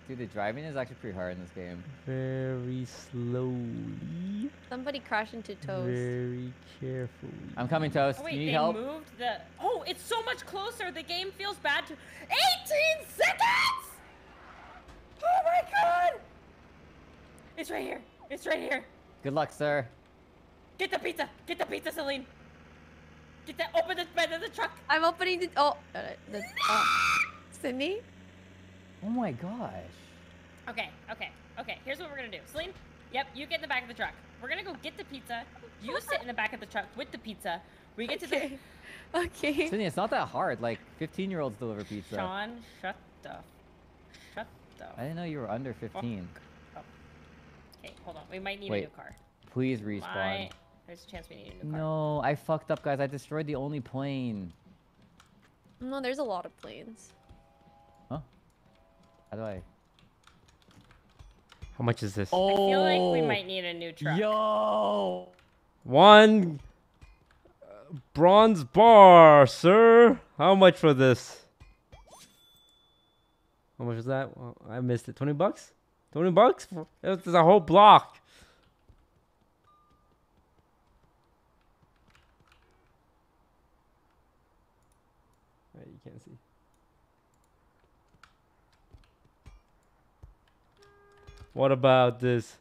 Dude, the driving is actually pretty hard in this game. Very slowly. Somebody crashed into Toast. Very carefully. I'm coming, Toast. Oh wait, you need they help? moved the. Oh, it's so much closer. The game feels bad to. 18 seconds! Oh my god! It's right here. It's right here. Good luck, sir. Get the pizza. Get the pizza, Celine. Get that. Open the bed of the truck. I'm opening the. Oh, uh, the. Uh, Sydney? Oh my gosh. Okay, okay, okay. Here's what we're gonna do. Celine, yep, you get in the back of the truck. We're gonna go get the pizza. You sit in the back of the truck with the pizza. We get to the. Okay. Okay. Sydney, it's not that hard. Like 15 year olds deliver pizza. Sean, shut the. Shut the. I didn't know you were under 15. Okay, hold on. We might need a Wait, new car. Please respawn. Might- There's a chance we need a new car. No, I fucked up, guys. I destroyed the only plane. No, there's a lot of planes. Huh? How do I? How much is this? Oh, I feel like we might need a new truck. Yo! One uh, bronze bar, sir. How much for this? How much was that? Well, I missed it. 20 bucks? 20 bucks? That's a whole block. Right, you can't see. What about this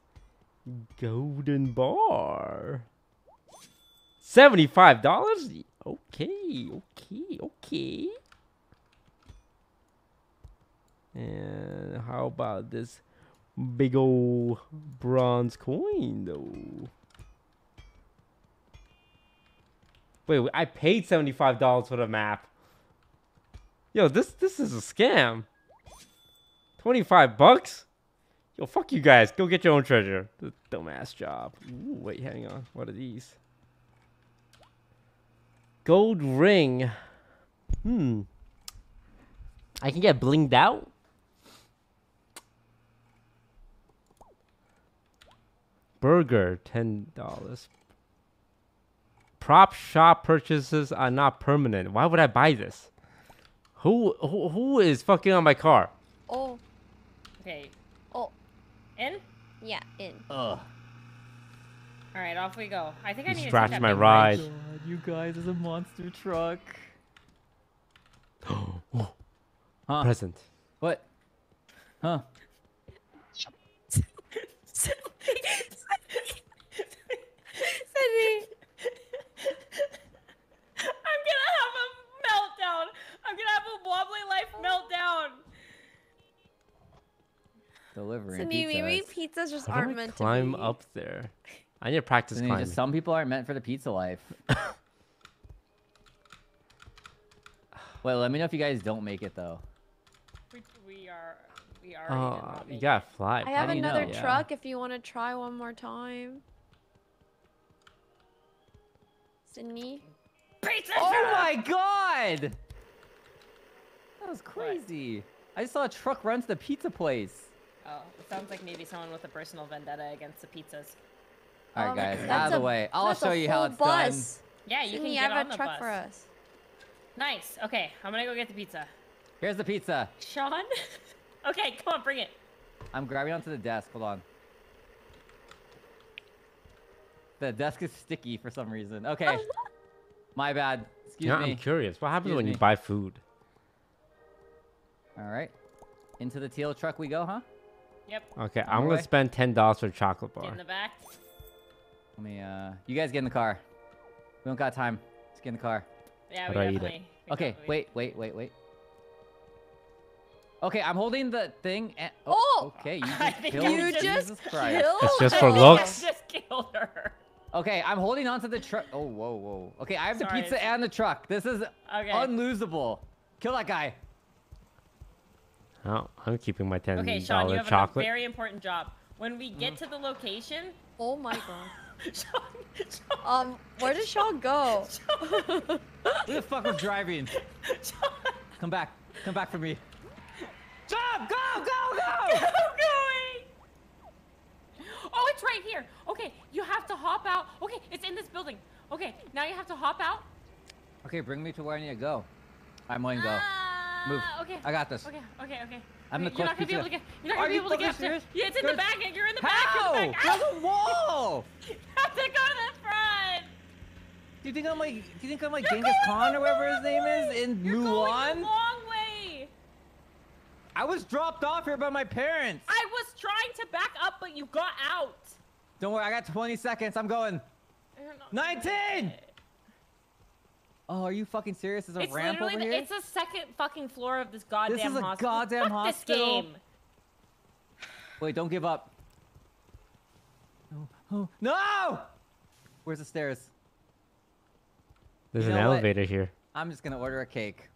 golden bar? Seventy-five dollars? Okay, okay, okay. And how about this big old bronze coin, though? Wait, I paid seventy-five dollars for the map. Yo, this this is a scam. Twenty-five bucks? Yo, fuck you guys. Go get your own treasure. Dumbass job. Ooh, wait, hang on. What are these? Gold ring. Hmm. I can get blinged out. Burger, ten dollars. Prop shop purchases are not permanent. Why would I buy this? Who who, who is fucking on my car? Oh, Okay. oh, In? yeah, in. Ugh. All right, off we go. I think I You need to scratched take that my ride. Oh God, you guys is a monster truck. Huh? Present. What? Huh? Sydney! I'm gonna have a meltdown. I'm gonna have a wobbly life meltdown. Delivering Sydney, maybe pizzas. pizzas just How aren't I meant climb to be. up there? I need to practice Sydney, climbing. just some people aren't meant for the pizza life. Wait, let me know if you guys don't make it though. We, we are. We are. Oh, you gotta fly. I have do you another know? Yeah. truck if you want to try one more time. Sydney? Pizza Oh truck! my god! That was crazy. I just saw a truck run to the pizza place. Oh, it sounds like maybe someone with a personal vendetta against the pizzas. All right, Um, guys, that's out of the way. I'll that's show a you how whole it's bus. Yeah, you Sydney, can I get have on a the truck bus. for us. Nice. Okay, I'm gonna go get the pizza. Here's the pizza. Sean? okay, come on, bring it. I'm grabbing onto the desk. Hold on. The desk is sticky for some reason. Okay. My bad. Excuse Yeah, me. I'm curious. What happens Excuse when me. you buy food? All right. Into the teal truck we go, huh? Yep. Okay, On I'm the gonna spend ten dollars for a chocolate Get bar. in the back. Let me, uh, you guys get in the car. We don't got time. Let's get in the car. Yeah, How we do I eat it? we Okay, definitely- wait, wait, wait, wait. Okay, I'm holding the thing and. Oh! Okay, you just think killed I You just Jesus just Christ. killed It's just for me. looks. Just killed her. Okay, I'm holding on to the truck. Oh, whoa, whoa. Okay, I have the pizza it's- and the truck. This is Okay. unlosable. Kill that guy. Oh, I'm keeping my ten dollar Okay, Sean, you have chocolate. a very important job. When we get to the location, Oh my god. Sean, Sean, Um, where did Shaw go? Sean. Who the fuck was driving? Sean, Come back. Come back for me. Jump! Go! Go! I'm Go! going. It's right here. Okay, you have to hop out. Okay, it's in this building. Okay, now you have to hop out. Okay, bring me to where I need to go. I'm letting go. Ah, Move. Okay. I got this. Okay, okay, okay. I'm the Okay, You're not gonna be able to get. You're not gonna be you able to get up there. serious? Yeah, it's in There's- the back. You're in the How? back. You're in the back. There's a wall! You have to go to the front. Do you think I'm like? Do you think I'm like Genghis Khan or whatever his name is in You're going Mulan? the long way. I was dropped off here by my parents. I was trying to back up, but you got out. Don't worry, I got 20 seconds. I'm going. 19! Oh, are you fucking serious? There's a It's ramp literally over the, here? it's the second fucking floor of this goddamn hospital. This is a hospital. goddamn Fuck this game. Wait, don't give up. Oh, oh, no! Where's the stairs? There's You an know what? elevator here. I'm just gonna order a cake.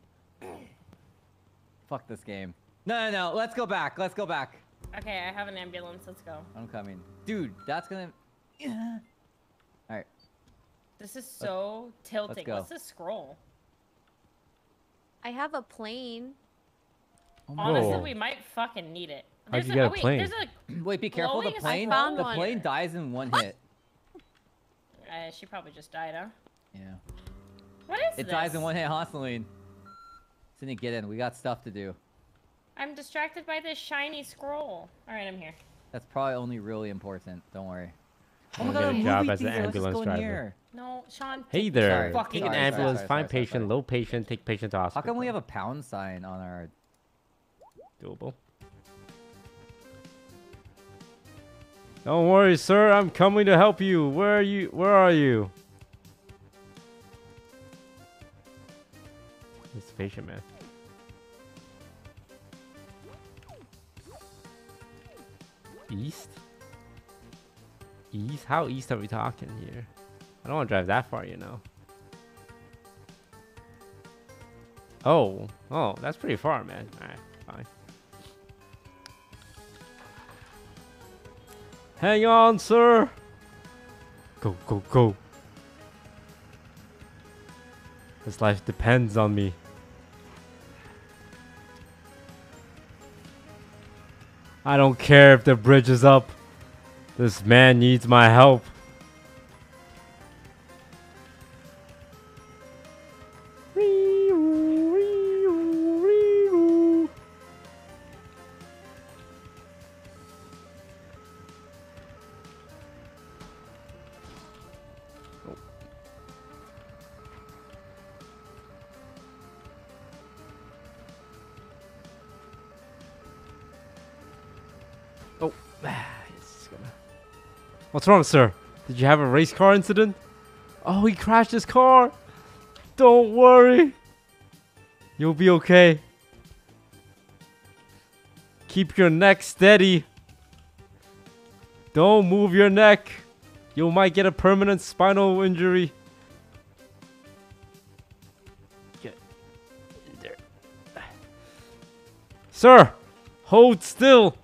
Fuck this game. No, no, no. Let's go back. Let's go back. Okay, I have an ambulance. Let's go. I'm coming. Dude, that's gonna. Yeah. All right. This is so tilting. go. What's this scroll? I have a plane. Oh Honestly, Whoa. we might fucking need it. How'd you a, get oh, a wait, plane? There's a. Wait, be careful. The plane. the one. plane dies in one hit. Uh, she probably just died, huh? Yeah. What is It this? dies in one hit, Hosseline. Cindy, get in. We got stuff to do. I'm distracted by this shiny scroll. All right, I'm here. That's probably only really important. Don't worry. Oh I'll my god, a a movie job as an theater. Let's just ambulance driver. here. No, Sean. Hey there. Sorry, fucking Take an sorry, sorry, ambulance, sorry, find sorry, patient, sorry. low patient, take patient to hospital. How come we have a pound sign on our? Doable. Don't worry, sir. I'm coming to help you. Where are you? Where are you? This patient man. East? East? How east are we talking here? I don't want to drive that far, you know. Oh, oh, that's pretty far, man. All right, fine. Hang on, sir. Go, go, go. This life depends on me. I don't care if the bridge is up. This man needs my help. What's wrong, sir? Did you have a race car incident? Oh, he crashed his car. Don't worry. You'll be okay. Keep your neck steady. Don't move your neck. You might get a permanent spinal injury. Get in there. Sir, hold still.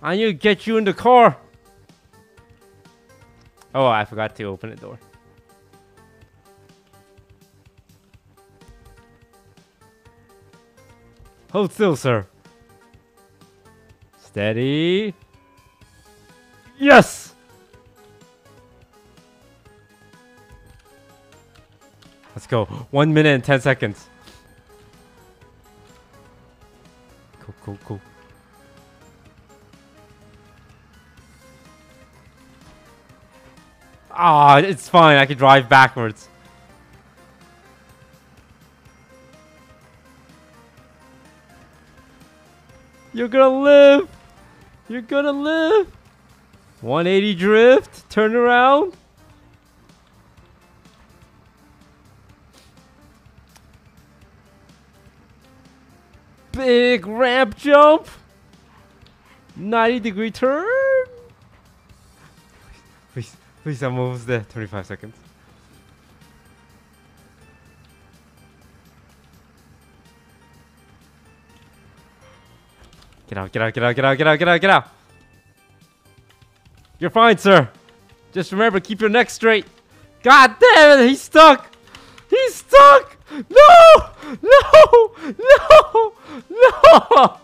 I need to get you in the car. Oh, I forgot to open the door. Hold still, sir. Steady. Yes! Let's go. One minute and ten seconds. Go, go, go. Ah, it's fine. I can drive backwards. You're gonna live. You're gonna live. 180 drift. Turn around. Big ramp jump. 90 degree turn. Please, please, I'm almost there. 25 seconds. Get out, get out, get out, get out, get out, get out, get out. You're fine, sir. Just remember, keep your neck straight. God damn it, he's stuck. He's stuck. No, no, no, no.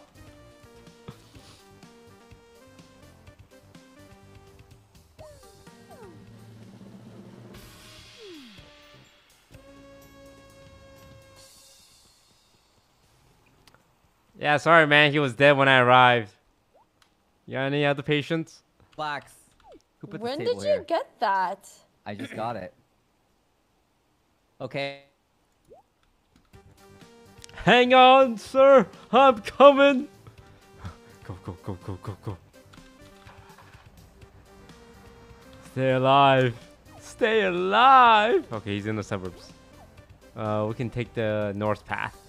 Yeah, sorry, man. He was dead when I arrived. You got any other patients? Blacks. When did table you here? get that? I just got it. Okay. Hang on, sir. I'm coming. Go, go, go, go, go, go. Stay alive. Stay alive. Okay, he's in the suburbs. Uh, we can take the north path.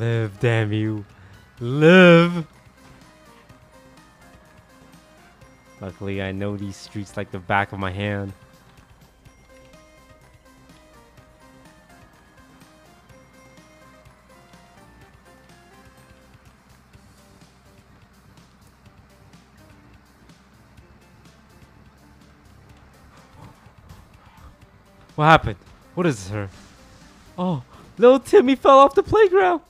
Live, damn you. Live! Luckily, I know these streets like the back of my hand. What happened? What is this, sir? Oh, little Timmy fell off the playground.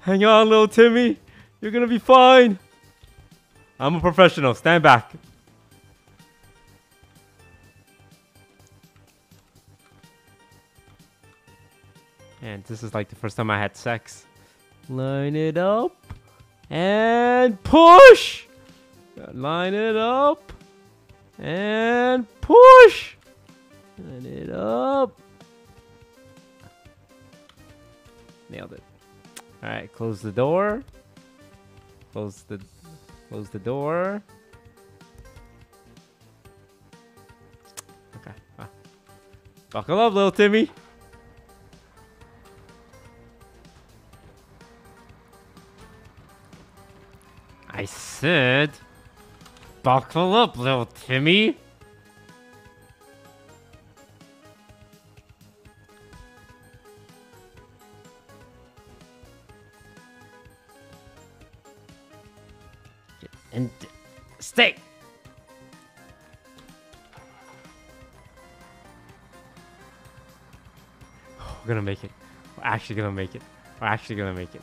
Hang on, little Timmy. You're gonna be fine. I'm a professional. Stand back. And this is like the first time I had sex. Line it up. And push! Line it up. And push! Line it up. Nailed it. All right, close the door. Close the close the door. Okay. ah. Buckle up, little Timmy. I said, buckle up, little Timmy. We're gonna make it. We're actually gonna make it. We're actually gonna make it.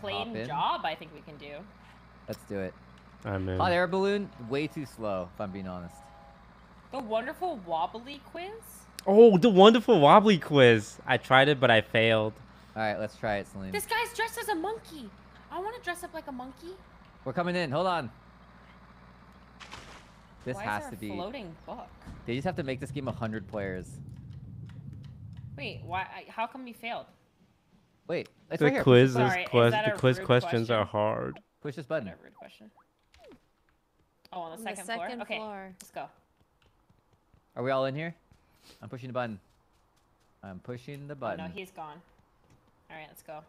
Plain in. job I think we can do. Let's do it. I'm in. Hot air balloon, way too slow, if I'm being honest. The wonderful wobbly quiz? Oh, the wonderful wobbly quiz. I tried it, but I failed. All right, let's try it, Celine. This guy's dressed as a monkey. I want to dress up like a monkey. We're coming in. Hold on. This Why has is to a be. floating book? They just have to make this game 100 players. Wait, why? How come we failed? Wait, it's The right here. quiz Sorry, is is quest. that The quiz rude questions are hard. Push this button. What a rude question. Oh, on the On second, the second floor. Okay, let's go. Are we all in here? I'm pushing the button. I'm pushing the Oh, button. no, he's gone. All right, let's go.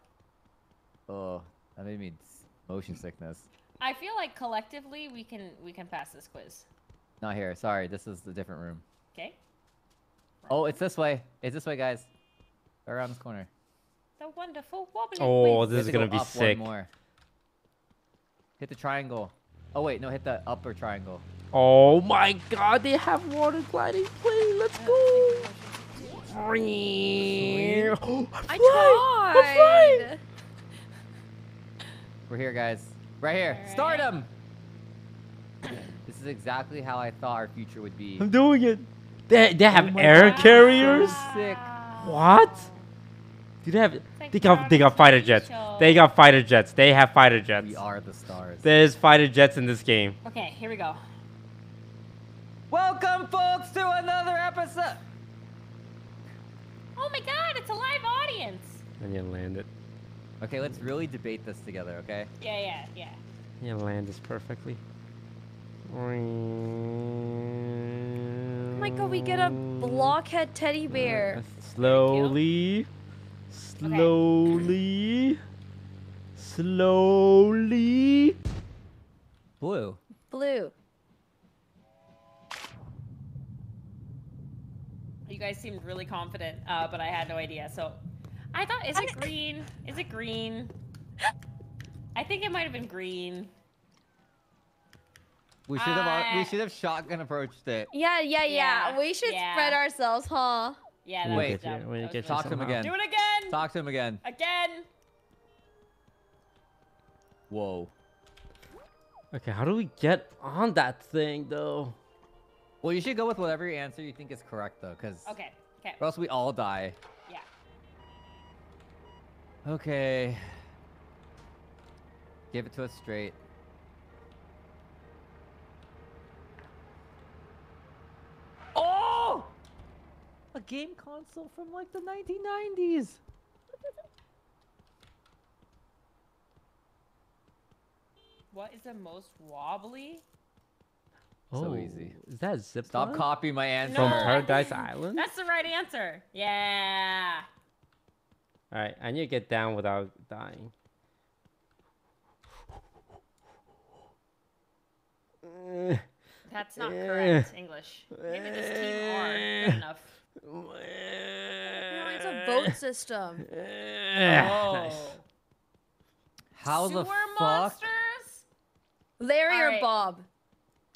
Oh, that made me motion sickness. I feel like collectively we can we can pass this quiz. Not here. Sorry, this is a different room. Okay. Oh, it's this way. It's this way, guys. Around this corner. The wonderful wobbly Oh, quiz. this is to gonna go be up sick. One more. Hit the triangle. Oh wait, no, hit the upper triangle. Oh my God! They have water gliding plane. Let's go. I tried. We're here, guys. Right here. Alright. Stardom. this is exactly how I thought our future would be. I'm doing it. They they have oh my air God. carriers. Sick. What? Do they have? Like They got they got fighter jets. Rachel. They got fighter jets. They have fighter jets. We are the stars. There's fighter jets in this game. Okay, here we go. Welcome, folks, to another episode. Oh my god, it's a live audience. And you land it. Okay, let's really debate this together, okay? Yeah, yeah, yeah. You land this perfectly. Oh Oh my god, we get a blockhead teddy bear. Slowly. Slowly. Slowly. Blue. Blue. You guys seemed really confident, uh, but I had no idea. So I thought, is it green? Is it green? I think it might have been green. We should have we Uh, should have shotgun approached it. Yeah, yeah, yeah. Yeah, We should yeah. spread ourselves, huh? Yeah, that Wait. was dumb. When you- when you That was Talk to him again. Do it again. Talk to him again. Again. Whoa. Okay, how do we get on that thing though? Well, you should go with whatever answer you think is correct though, because Okay. Okay. or else we all die. Yeah. Okay. Give it to us straight. Oh! A game console from like the 1990s. What is the most wobbly? So oh, easy. Oh, Is that zip Stop line? copying my answer. From No. Paradise Island? That's the right answer. Yeah. Alright, I need to get down without dying. That's not correct English. Maybe this team are good enough. No, it's a vote system. Oh. nice. How Sewer the fuck? Larry monsters? or Alright. Bob?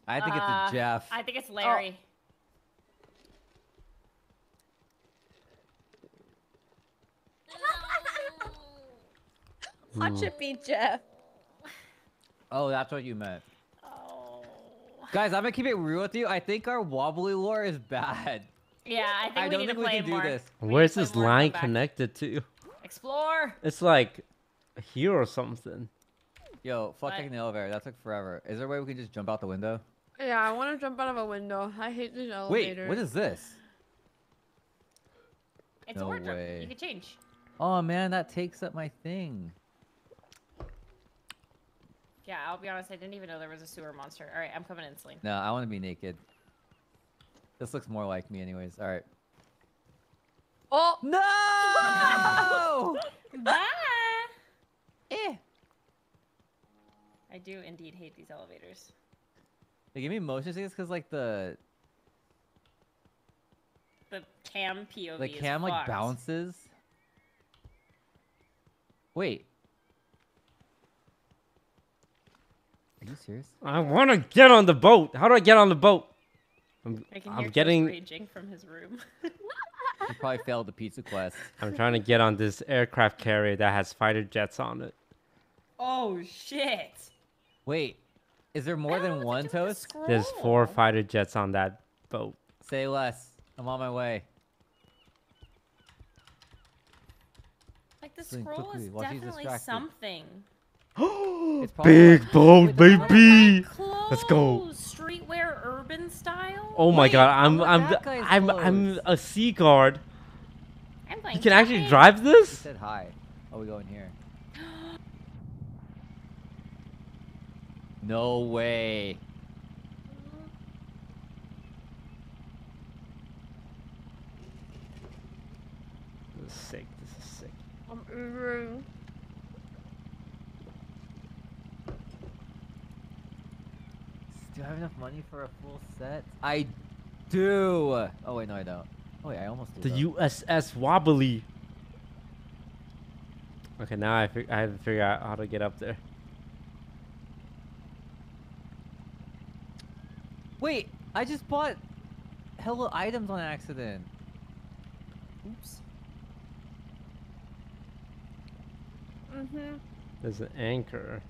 I think Uh, it's a Jeff. I think it's Larry. Watch it be Jeff. Oh, that's what you meant. Oh. Guys, I'm gonna keep it real with you. I think our wobbly lore is bad. Yeah, I think I we don't need think to we play can do more. this. We need Where's to play this line connected to? Explore. It's like here or something. Yo, fuck taking the elevator. That took forever. Is there a way we can just jump out the window? Yeah, I want to jump out of a window. I hate these Wait, what is this? It's No a wardrobe. way. You can change. Oh man, that takes up my thing. Yeah, I'll be honest. I didn't even know there was a sewer monster. All right, I'm coming in, Celine. No, I want to be naked. This looks more like me, anyways. All right. Oh, No! Bye. eh. I do indeed hate these elevators. They give me motion sickness because like the The cam POV the cam like fucked. bounces. Wait. Are you serious? I want to get on the boat. How do I get on the boat? I'm, I can I'm hear getting. raging from his room. You probably failed the pizza quest. I'm trying to get on this aircraft carrier that has fighter jets on it. oh shit! Wait, is there more than one what to do with toast? the There's four fighter jets on that boat. Say less. I'm on my way. Like the Celine, scroll is quickly, while definitely distracted. something. It's Big like- boat, baby. Let's go. Streetwear urban style. Oh my Wait, god, I I'm I'm I'm I'm clothes. a sea guard. I'm going You can actually shopping. drive He this? said hi. Oh, we going here. No way. This is sick. This is sick. I'm Ubering. Do I have enough money for a full set? I do. Oh wait, no, I don't. Oh wait, I almost do. The though. USS Wobbly. Okay, now I fig- I have to figure out how to get up there. Wait, I just bought hella items on accident. Oops. Mm-hmm. There's an anchor.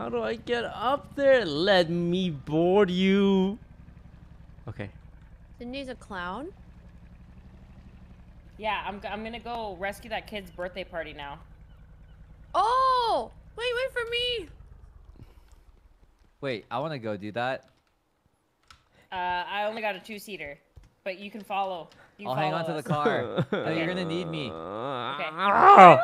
How do I get up there? Let me board you. Okay. Cindy's a clown? Yeah, I'm, g- I'm gonna go rescue that kid's birthday party now. Oh! Wait, wait for me! Wait, I want to go do that. Uh, I only got a two-seater, but you can follow. You I'll hang on to follow the us. car. Oh, you're gonna need me. Ah!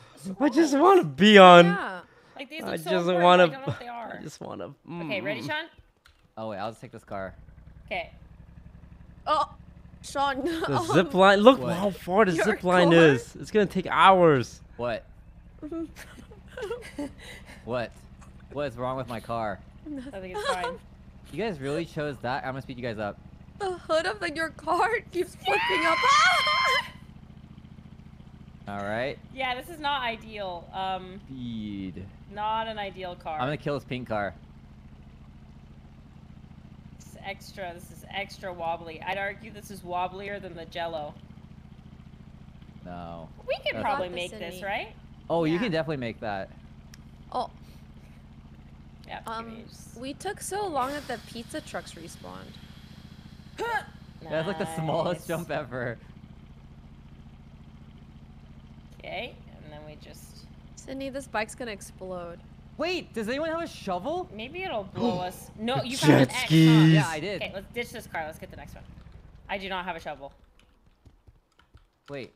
I just want to be on. Yeah. Like these I so just important, want I to. don't know what they are. I just want to. Okay, ready, Sean? Oh wait, I'll just take this car. Okay. Oh! Sean. The um, zip line. Look What? how far the Your zip line car? is. It's gonna take hours. What? what? What is wrong with my car? I think it's fine. You guys really chose that? I'm gonna speed you guys up. The hood of the, your car keeps flipping up. All right. Yeah, this is not ideal. Um, Speed. not an ideal car. I'm gonna kill this pink car. It's extra. This is extra wobbly. I'd argue this is wobblier than the Jello. No. We can That's- probably make this in this, me. right? Oh, you can definitely make that. oh, Yeah. um, we took so long that the pizza trucks respawned. That's like the smallest jump ever. Okay, and then we just Sydney, this bike's gonna explode. Wait, does anyone have a shovel? maybe it'll blow us. No, you Jet found an X, huh? Yeah, I did. Okay, let's ditch this car. Let's get the next one. I do not have a shovel. Wait,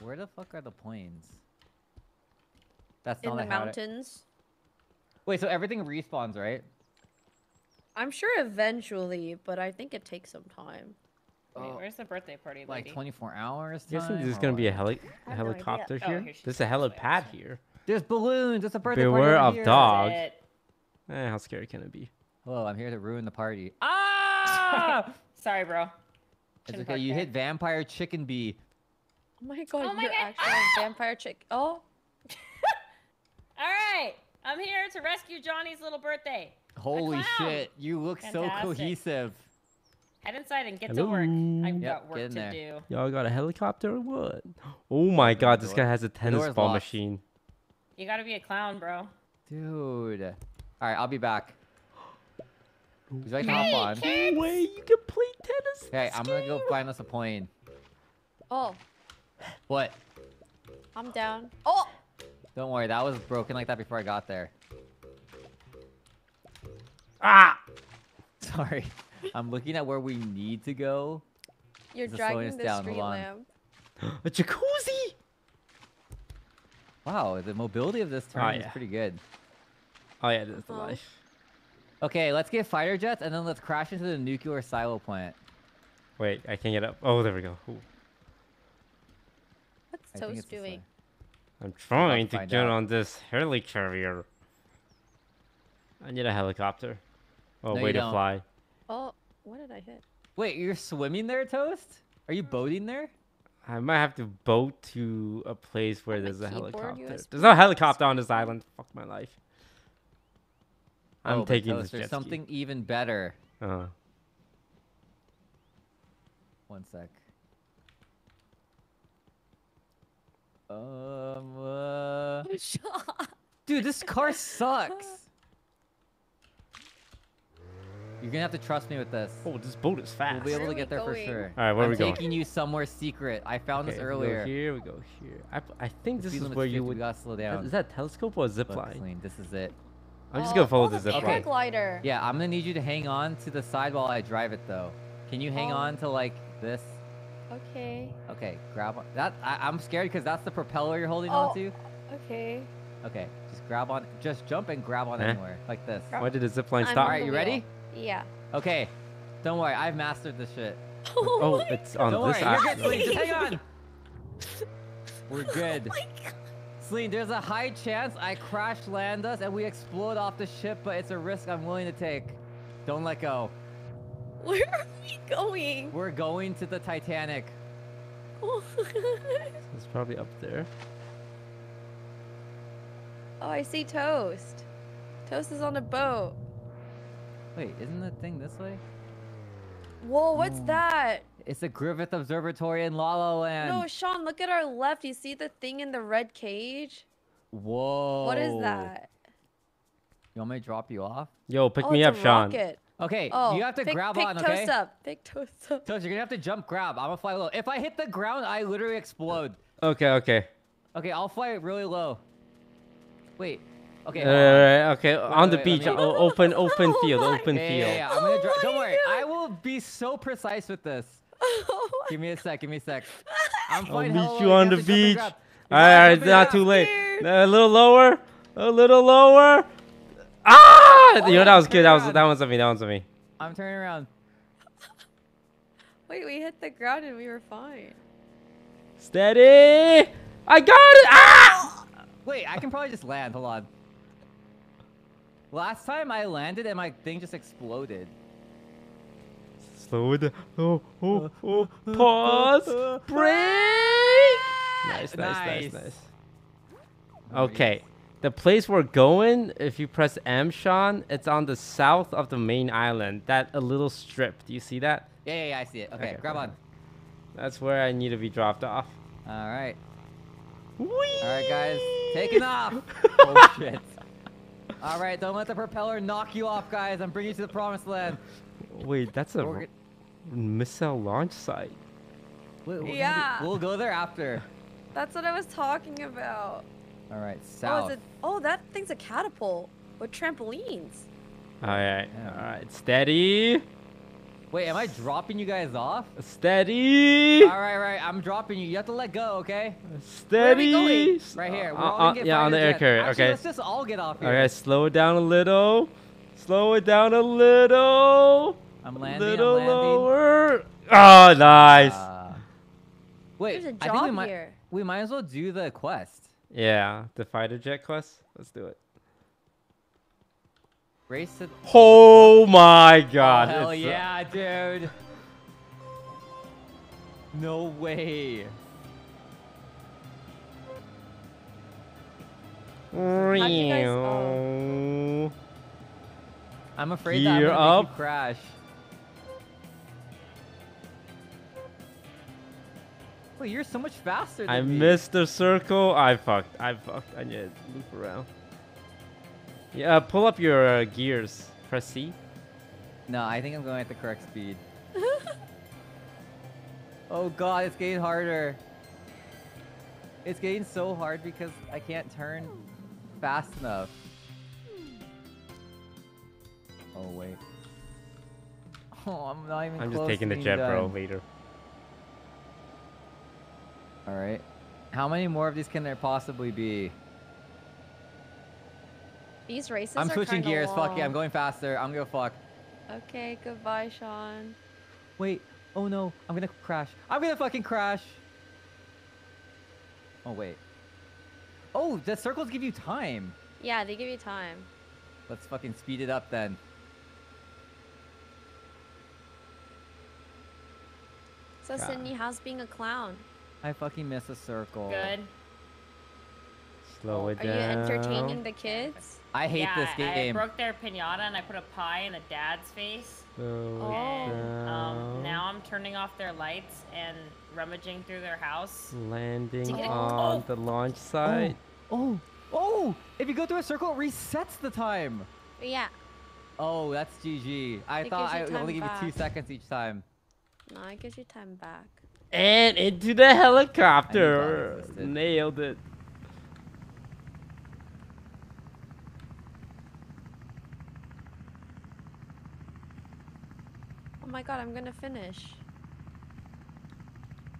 where the fuck are the planes? That's In not the how to- mountains. Wait, so everything respawns, right? I'm sure eventually, but I think it takes some time. Wait, Oh. where's the birthday party Like 24 hours. You guys time, there's or gonna be a heli- I have no idea. helicopter Oh, here? here There's a is. This way, helipad here. There's balloons. It's a birthday party Beware over of here. dog. It- Eh, how scary can it be? Hello, I'm here to ruin the party. Ah! Sorry, bro. it's okay. You there. hit vampire chicken bee. Oh my god, Oh my you're God. actually a vampire chick. Oh, All right, I'm here to rescue Johnny's little birthday. Holy shit! You look so cohesive. Head inside and get to work. I've Yep, got get work in to there. do. Y'all got a helicopter or what? Oh my god, this guy has a tennis ball locked. machine. You gotta be a clown, bro. Dude. All right, I'll be back. Would you like to hop on? No way, you can play tennis. in Okay, I'm gonna go find us a plane. oh, What? I'm down. Oh, Don't worry, that was broken like that before I got there. Ah! Sorry. I'm looking at where we need to go. you're Just slowing dragging us the down, street hold on. lamp. A jacuzzi! Wow, the mobility of this Oh, turn is pretty good. Oh yeah, that's the Oh. life. Okay, let's get fighter jets and then let's crash into the nuclear silo plant. Wait, I can't get up. Oh, there we go. Ooh. What's I Toast doing? I'm trying to find get out. on this helicarrier. I need a helicopter. Oh, No, way to don't. fly. Oh, what did I hit? Wait, you're swimming there, Toast? Are you boating there? I might have to boat to a place where On my there's a helicopter. USB. There's no helicopter on this island. Fuck my life. I'm Oh, but taking Toast, this There's jet something even better. ski. Uh, One sec. Um, uh... Dude, this car sucks. You're gonna have to trust me with this. oh, this boat is fast. We'll be able to get we there for sure. All right, where are I'm we going? taking you somewhere secret. I found Okay, this we earlier. go here, we go here. I, I think The this is where 50, you We would. gotta slow down. Is down. that telescope or a zip Look, line? This is it. I'm just gonna follow the the zip Okay. line. paraglider. Yeah, I'm gonna need you to hang on to the side while I drive it, though. Can you hang Oh. on to like this? Okay. Okay, grab on. That I, I'm scared because that's the propeller you're holding Oh. on to. Okay. Okay, just grab on. Just jump and grab on Eh? anywhere like this. Grab- Why did the zip line stop? on Alright, the you wheel. ready? Yeah. Okay, don't worry. I've mastered this shit. Oh, oh it's on don't this worry, you're good, Celine. Just hang on. We're good. Oh my Celine, there's a high chance I crash land us and we explode off the ship, but it's a risk I'm willing to take. Don't let go. Where are we going? We're going to the Titanic. oh, It's probably up there. Oh, I see Toast. Toast is on a boat. Wait, isn't the thing this way? Whoa, what's Oh. that? It's the Griffith Observatory in La La Land. No, Sean, look at our left. You see the thing in the red cage? Whoa. What is that? You want me to drop you off? Yo, pick oh, me it's up, a Sean. rocket. Okay, Oh, you have to pick, grab pick on, Toast okay? up. Pick Toast up. Toast, you're gonna have to jump grab. I'm gonna fly low. If I hit the ground, I literally explode. Okay, okay. Okay, I'll fly really low. Wait. Okay. Uh, hold on. okay, on the wait, beach, me- open, open Oh field, open Yeah, yeah, field. yeah, I'm gonna Oh Don't my worry. I will be so precise with this. Oh Give me a sec. Give me a sec. I'm I'll meet you on the to jump and beach. Alright, gotta alright, jump it's not too late. scared. A little lower, a little lower. Ah! you know that was good. That was turn that one's on me. That one's on me. I'm turning around. Wait, we hit the ground and we were fine. Steady! I got it! Ah! Wait, I can probably just land. Hold on. Last time I landed and my thing just exploded. Slow it down. Oh, oh, oh. Pause. Break. Nice, nice, nice, Nice. nice. Okay. The place we're going, if you press M, Sean, it's on the south of the main island. That a little strip. Do you see that? Yeah, yeah, yeah, I see it. Okay, Okay, grab on. That's where I need to be dropped off. All right. Whee! All right, guys. Taking off. oh, shit. All right, don't let the propeller knock you off, guys. I'm bringing you to the promised land. Wait, that's a We're missile launch site. We- we're gonna Yeah. We'll go there after. That's what I was talking about. All right, Oh, south. is it? Oh, that thing's a catapult with trampolines. All right, Yeah. all right. Steady, Wait, am I dropping you guys off? steady, All right, right. I'm dropping you. You have to let go, okay? steady. going? Right here. We're uh, all uh, get yeah, on the air carrier. Actually, okay. Let's just all get off here. Okay, slow it down a little. Slow it down a little. I'm landing. little I'm landing. lower. Oh, nice. Uh, wait, There's a I think we job might here. we might as well do the quest. yeah, the fighter jet quest. Let's do it. Race to. Oh, oh my god. oh, hell it's, yeah, dude. No way. Guys- oh. I'm afraid that I'm gonna make up. you crash. Wait, you're so much faster than I me. missed the circle. I fucked. I fucked. I need to loop around. Yeah, uh, pull up your uh, gears. Press C. No, I think I'm going at the correct speed. oh god, it's getting harder. It's getting so hard because I can't turn fast enough. Oh wait. Oh, I'm not even I'm just taking the jet, bro. Later. All right. How many more of these can there possibly be? These races I'm are switching kinda gears. Fuck yeah, I'm going faster. I'm gonna fuck. Okay, goodbye, Sean. Wait. Oh no, I'm gonna crash. I'm gonna fucking crash. Oh wait. Oh, the circles give you time. Yeah, they give you time. Let's fucking speed it up then. So God. Sydney, how's being a clown? I fucking miss a circle. Good. Slow oh, it down. Are you entertaining the kids? I hate yeah, this I- game. I broke their pinata and I put a pie in a dad's face. Slow Oh. And um, now I'm turning off their lights and rummaging through their house. landing To on Oh. the launch oh, site. oh, oh! If you go through a circle, it resets the time. Yeah. Oh, that's GG. I It thought I only time give you two seconds each time. No, it gives you time back. And into the helicopter. Nailed it. Oh my god, I'm gonna finish.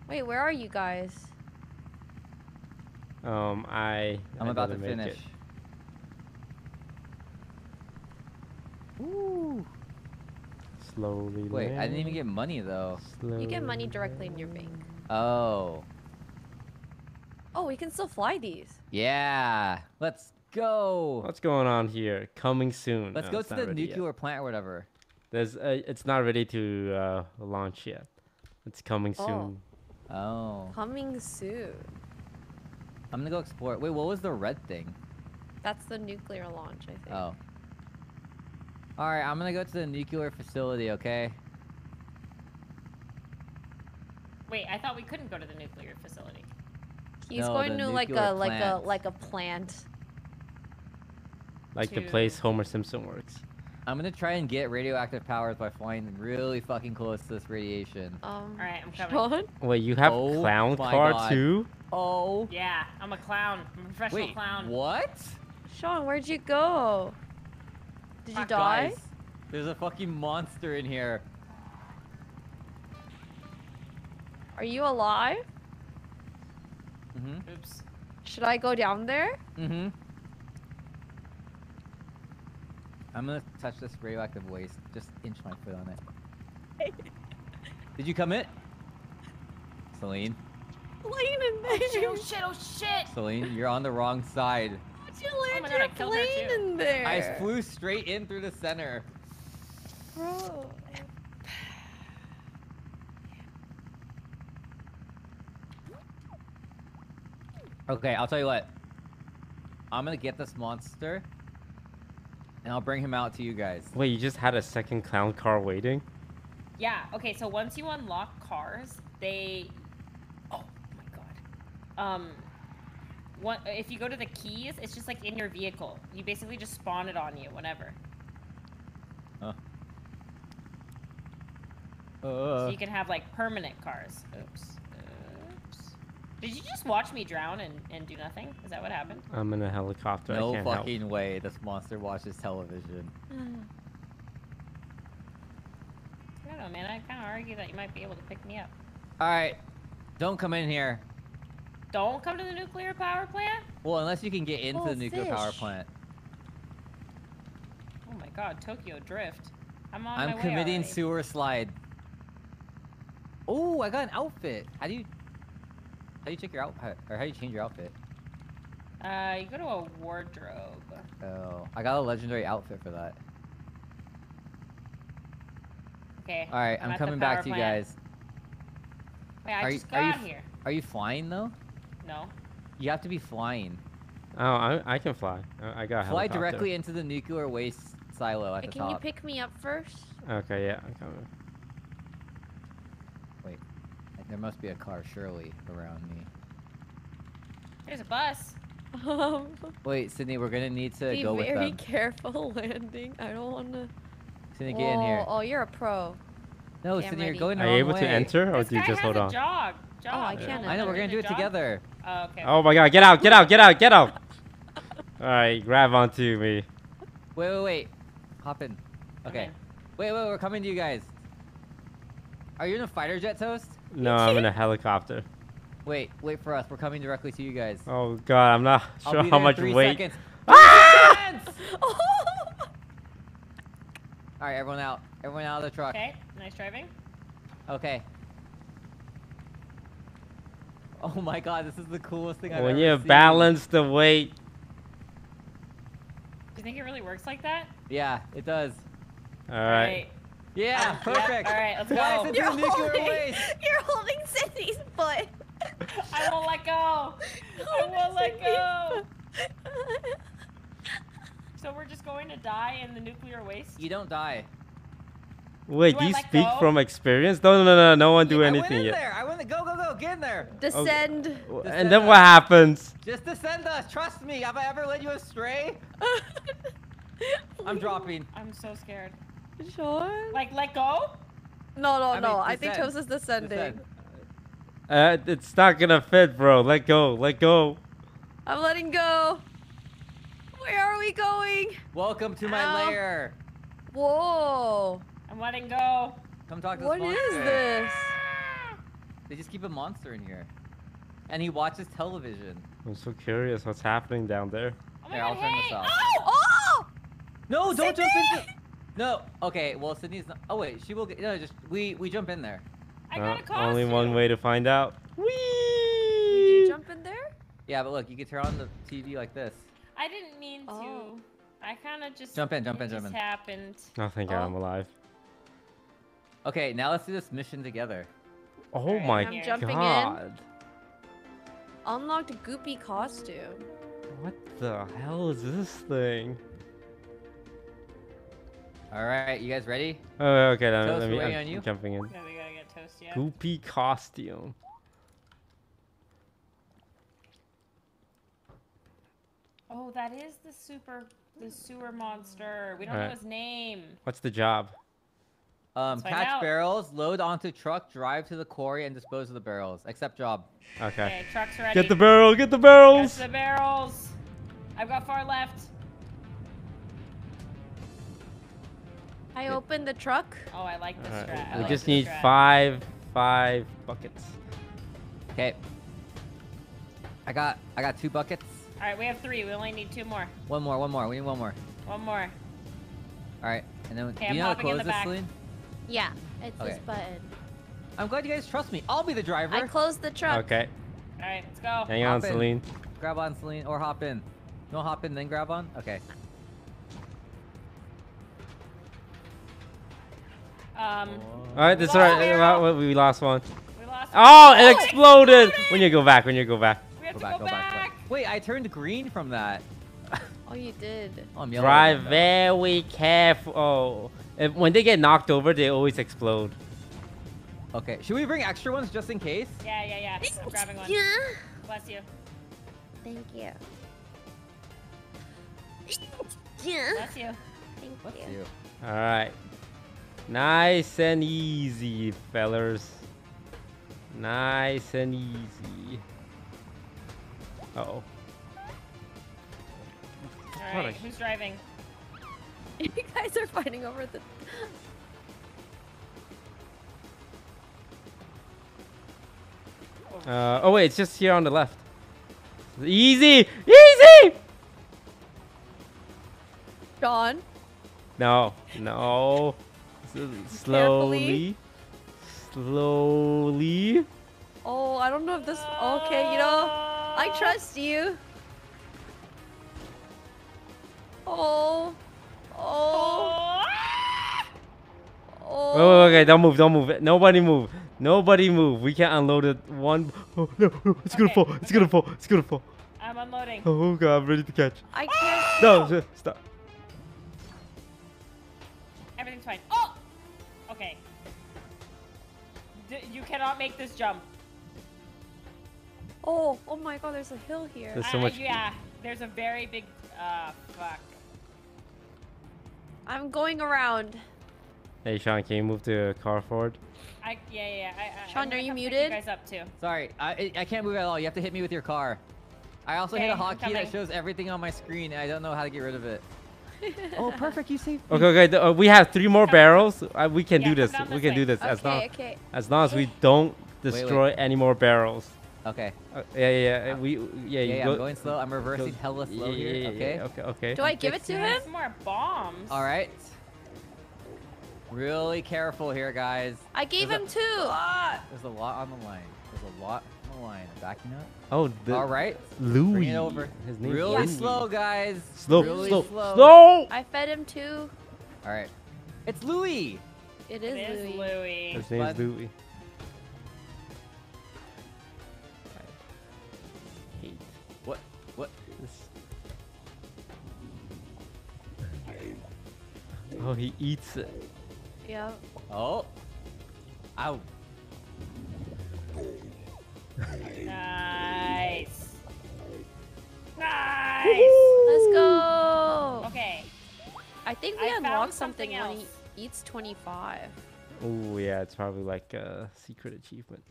Wait, where are you guys? Um, I. I'm I about to finish. It. Ooh. Slowly. Wait, I didn't even get money though. You get money slowly directly in your bank. Oh. Oh, we can still fly these. Yeah. Let's go. What's going on here? Coming soon. Let's No, go to the ready yet. nuclear plant or whatever. There's, uh, it's not ready to uh, launch yet. It's coming Oh. soon. Oh. Coming soon. I'm gonna go explore. Wait, what was the red thing? That's the nuclear launch, I think. Oh. Alright, I'm gonna go to the nuclear facility, okay? Wait, I thought we couldn't go to the nuclear facility. He's No, going to like nuclear a like a like a plant. Like the place Homer Simpson works. I'm gonna try and get radioactive powers by flying really fucking close to this radiation. Um, All right, I'm coming. Sean? Wait, you have Oh clown car God. too? Oh. Yeah, I'm a clown. I'm a professional Wait, clown. what? Sean, where'd you go? Did you die? guys. There's a fucking monster in here. Are you alive? Mm-hmm. Oops. Should I go down there? Mm-hmm. I'm gonna touch this radioactive waste. Just inch my foot on it. Did you come in? Celine, Plane in there. Oh shit! Oh shit! Oh shit! Celine, you're on the wrong side. How'd you Oh land my God, I your killed her plane too. in there? I flew straight in through the center. Bro. Okay, I'll tell you what. I'm gonna get this monster, and I'll bring him out to you guys. Wait, you just had a second clown car waiting? Yeah. Okay. So once you unlock cars, they. Oh my god. Um. One, if you go to the keys, it's just like in your vehicle. You basically just spawn it on you whenever. Huh. So Uh, you can have like permanent cars. Oops. Oops. Did you just watch me drown and, and do nothing? Is that what happened? I'm in a helicopter. I no can't fucking way this monster watches television. Mm. I don't know, man. I kind of argue that you might be able to pick me up. Alright, don't come in here. Don't come to the nuclear power plant. Well, unless you can get into Oh, the nuclear power plant. Oh my god, Tokyo Drift. I'm on my I'm committing already. sewer slide. Oh, I got an outfit. How do you... How do you check your outfit? Or how do you change your outfit? Uh, you go to a wardrobe. Oh, I got a legendary outfit for that. Okay. Alright, I'm, at the coming back power to you guys. Wait, I Are you- just are you got here. Are you flying though? No. You have to be flying. Oh, I, I can fly. I, I got a Fly helicopter. directly into the nuclear waste silo at Hey, the Can you pick me up first? Okay, yeah, I'm coming. There must be a car surely around me. There's a bus. Um, Wait, Sydney, we're gonna need to be go with very careful landing. I don't want to. Sydney, get in here. Oh, you're a pro. No, okay, I'm Sydney, you're going the Are you able way. to enter, or this do you just hold a on? jog. jog. I You can't want I know, we're gonna do it jog? together. Oh, okay. Oh my god, get out, get out, get out, get out! Alright, grab onto me. Wait, wait, wait. Hop in. I'm Okay. Wait, wait, we're coming to you guys. Are you in a fighter jet toast? No, I'm in a helicopter. Wait, wait for us. We're coming directly to you guys. Oh god, I'm not I'll sure be how there in much three weight. seconds. Ah! All right, everyone out. Everyone out of the truck. Okay. Nice driving. Okay. Oh my god, this is the coolest thing I've When ever seen. When you balance the weight. Do you think it really works like that? Yeah, it does. Alright. Yeah, yep, perfect. all right, let's Guys, go. it's a nuclear waste. you're holding Sydney's butt. I won't let go. I won't let go. So we're just going to die in the nuclear waste? You don't die. Wait, Do do you speak go? from experience? No, no, no, no, no one do Yeah, I went anything in yet. there. I went. To go, go, go. Get in there. Descend. And then what happens? Just descend us. Trust me. Have I ever led you astray? I'm dropping. I'm so scared. Sure. Like, let go? No, no, I no. mean, I think descend. Toast is descending. Descend. Uh, it's not gonna fit, bro. Let go, let go. I'm letting go. Where are we going? Welcome to my Ow. lair. Whoa. I'm letting go. Come talk to What this is monster. this? They just keep a monster in here. And he watches television. I'm so curious what's happening down there. Oh my Here, I'll god, turn this hey! off. Oh! Oh! No, don't jump Sydney! into. No. Okay. Well, Sydney's not. Oh wait, she will get. No, just we we jump in there. I Uh, got a costume. only one way to find out. Did you jump in there? Yeah, but look, you can turn on the TV like this. I didn't mean to. Oh. I kind of just. Jump in, jump in, jump in. happened. Oh, thank God Oh. I'm alive. Okay, now let's do this mission together. Oh Alright, my I'm jumping in. Unlocked goopy costume. What the hell is this thing? All right, you guys ready? Oh, okay, let, Toast, let me. I'm on you. jumping in. Yeah, we gotta get toast, yeah. Goopy costume. Oh, that is the super, the sewer monster. We don't know Alright. his name. What's the job? Um, catch out. barrels, load onto truck, drive to the quarry, and dispose of the barrels. Accept job. Okay. Okay, truck's ready. Get the barrel, get the Catch barrels! the barrels. I've got far left. I opened the truck. Oh, I like this Alright, strat. I we like just need strat. five, five buckets. Okay. I got I got two buckets. All right, we have three. We only need two more. One more, one more. We need one more. One more. All right, and then Okay, do I'm you know how to close the this, back. Celine? Yeah, it's Okay. this button. I'm glad you guys trust me. I'll be the driver. I closed the truck. Okay. All right, let's go. Hang on, Hop in. Celine. grab on, Celine, or hop in. No, hop in, then grab on. Okay. Um, All right, that's Whoa, right. We lost one. we lost. Oh, it Oh, exploded. When you go back, when you go back. We have Go to back, go, go back, back. Wait, I turned green from that. Oh, you did. Oh, I'm yellow Drive again, though. very careful. Oh, if, when they get knocked over, they always explode. Okay, should we bring extra ones just in case? Yeah, yeah, yeah. I'm grabbing one. Yeah. Bless you. Thank you. Yeah. Bless you. Thank Let's you. you. All right. Nice and easy, fellers. Nice and easy. Uh oh. All right, who's driving? You guys are fighting over the. Uh, oh wait, it's just here on the left. Easy, easy. John. No, no. S- slowly, slowly. Oh, I don't know if this. Okay, you know, I trust you. Oh. Oh. Oh. Wait, wait, okay, don't move, don't move. Nobody move. Nobody move. We can't unload it. One. Oh no, no, it's gonna fall. It's gonna fall. It's gonna fall. I'm unloading. Oh god, I'm ready to catch. I can't. No, stop. Cannot make this jump. Oh. Oh my God. There's a hill here. There's so Uh, much. Yeah, there's a very big. Uh, fuck. I'm going around. Hey, Sean, can you move the car forward? I yeah yeah. yeah. I, I, Sean, I'm are you muted? You guys up too. Sorry, I I- I can't move at all. You have to hit me with your car. I also hit a Okay, I'm hotkey that shows everything on my screen, and I don't know how to get rid of it. Oh, perfect! You saved me. Okay, okay. th- uh, we have three more barrels. Uh, we can Yeah, do this. We this can do way. this as long Okay. Okay. as long as we don't wait. destroy any more barrels. Okay. Uh, yeah, yeah, yeah. We yeah. Yeah, you yeah, go, I'm going slow. I'm go- reversing hella slow yeah, here. yeah, yeah, okay. yeah, Okay. Okay. Do I give it to fixing him? There's more bombs. All right. Really careful here, guys. I gave There's him a- two. There's a lot on the line. There's a lot on the line. Backing up. Oh, the, All right. Louis. Bring it over. His name's Really Louis. slow, guys. Slow, really slow, slow. slow. I fed him too. All right. It's Louis. It It is, is Louis. Louis. His name's Louis. I hate What? What? Oh, he eats it. Yeah. Oh. Ow. Nice. Nice. Let's go. Okay. I think we I unlocked something, something when he eats 25. Oh yeah, it's probably like a secret achievement.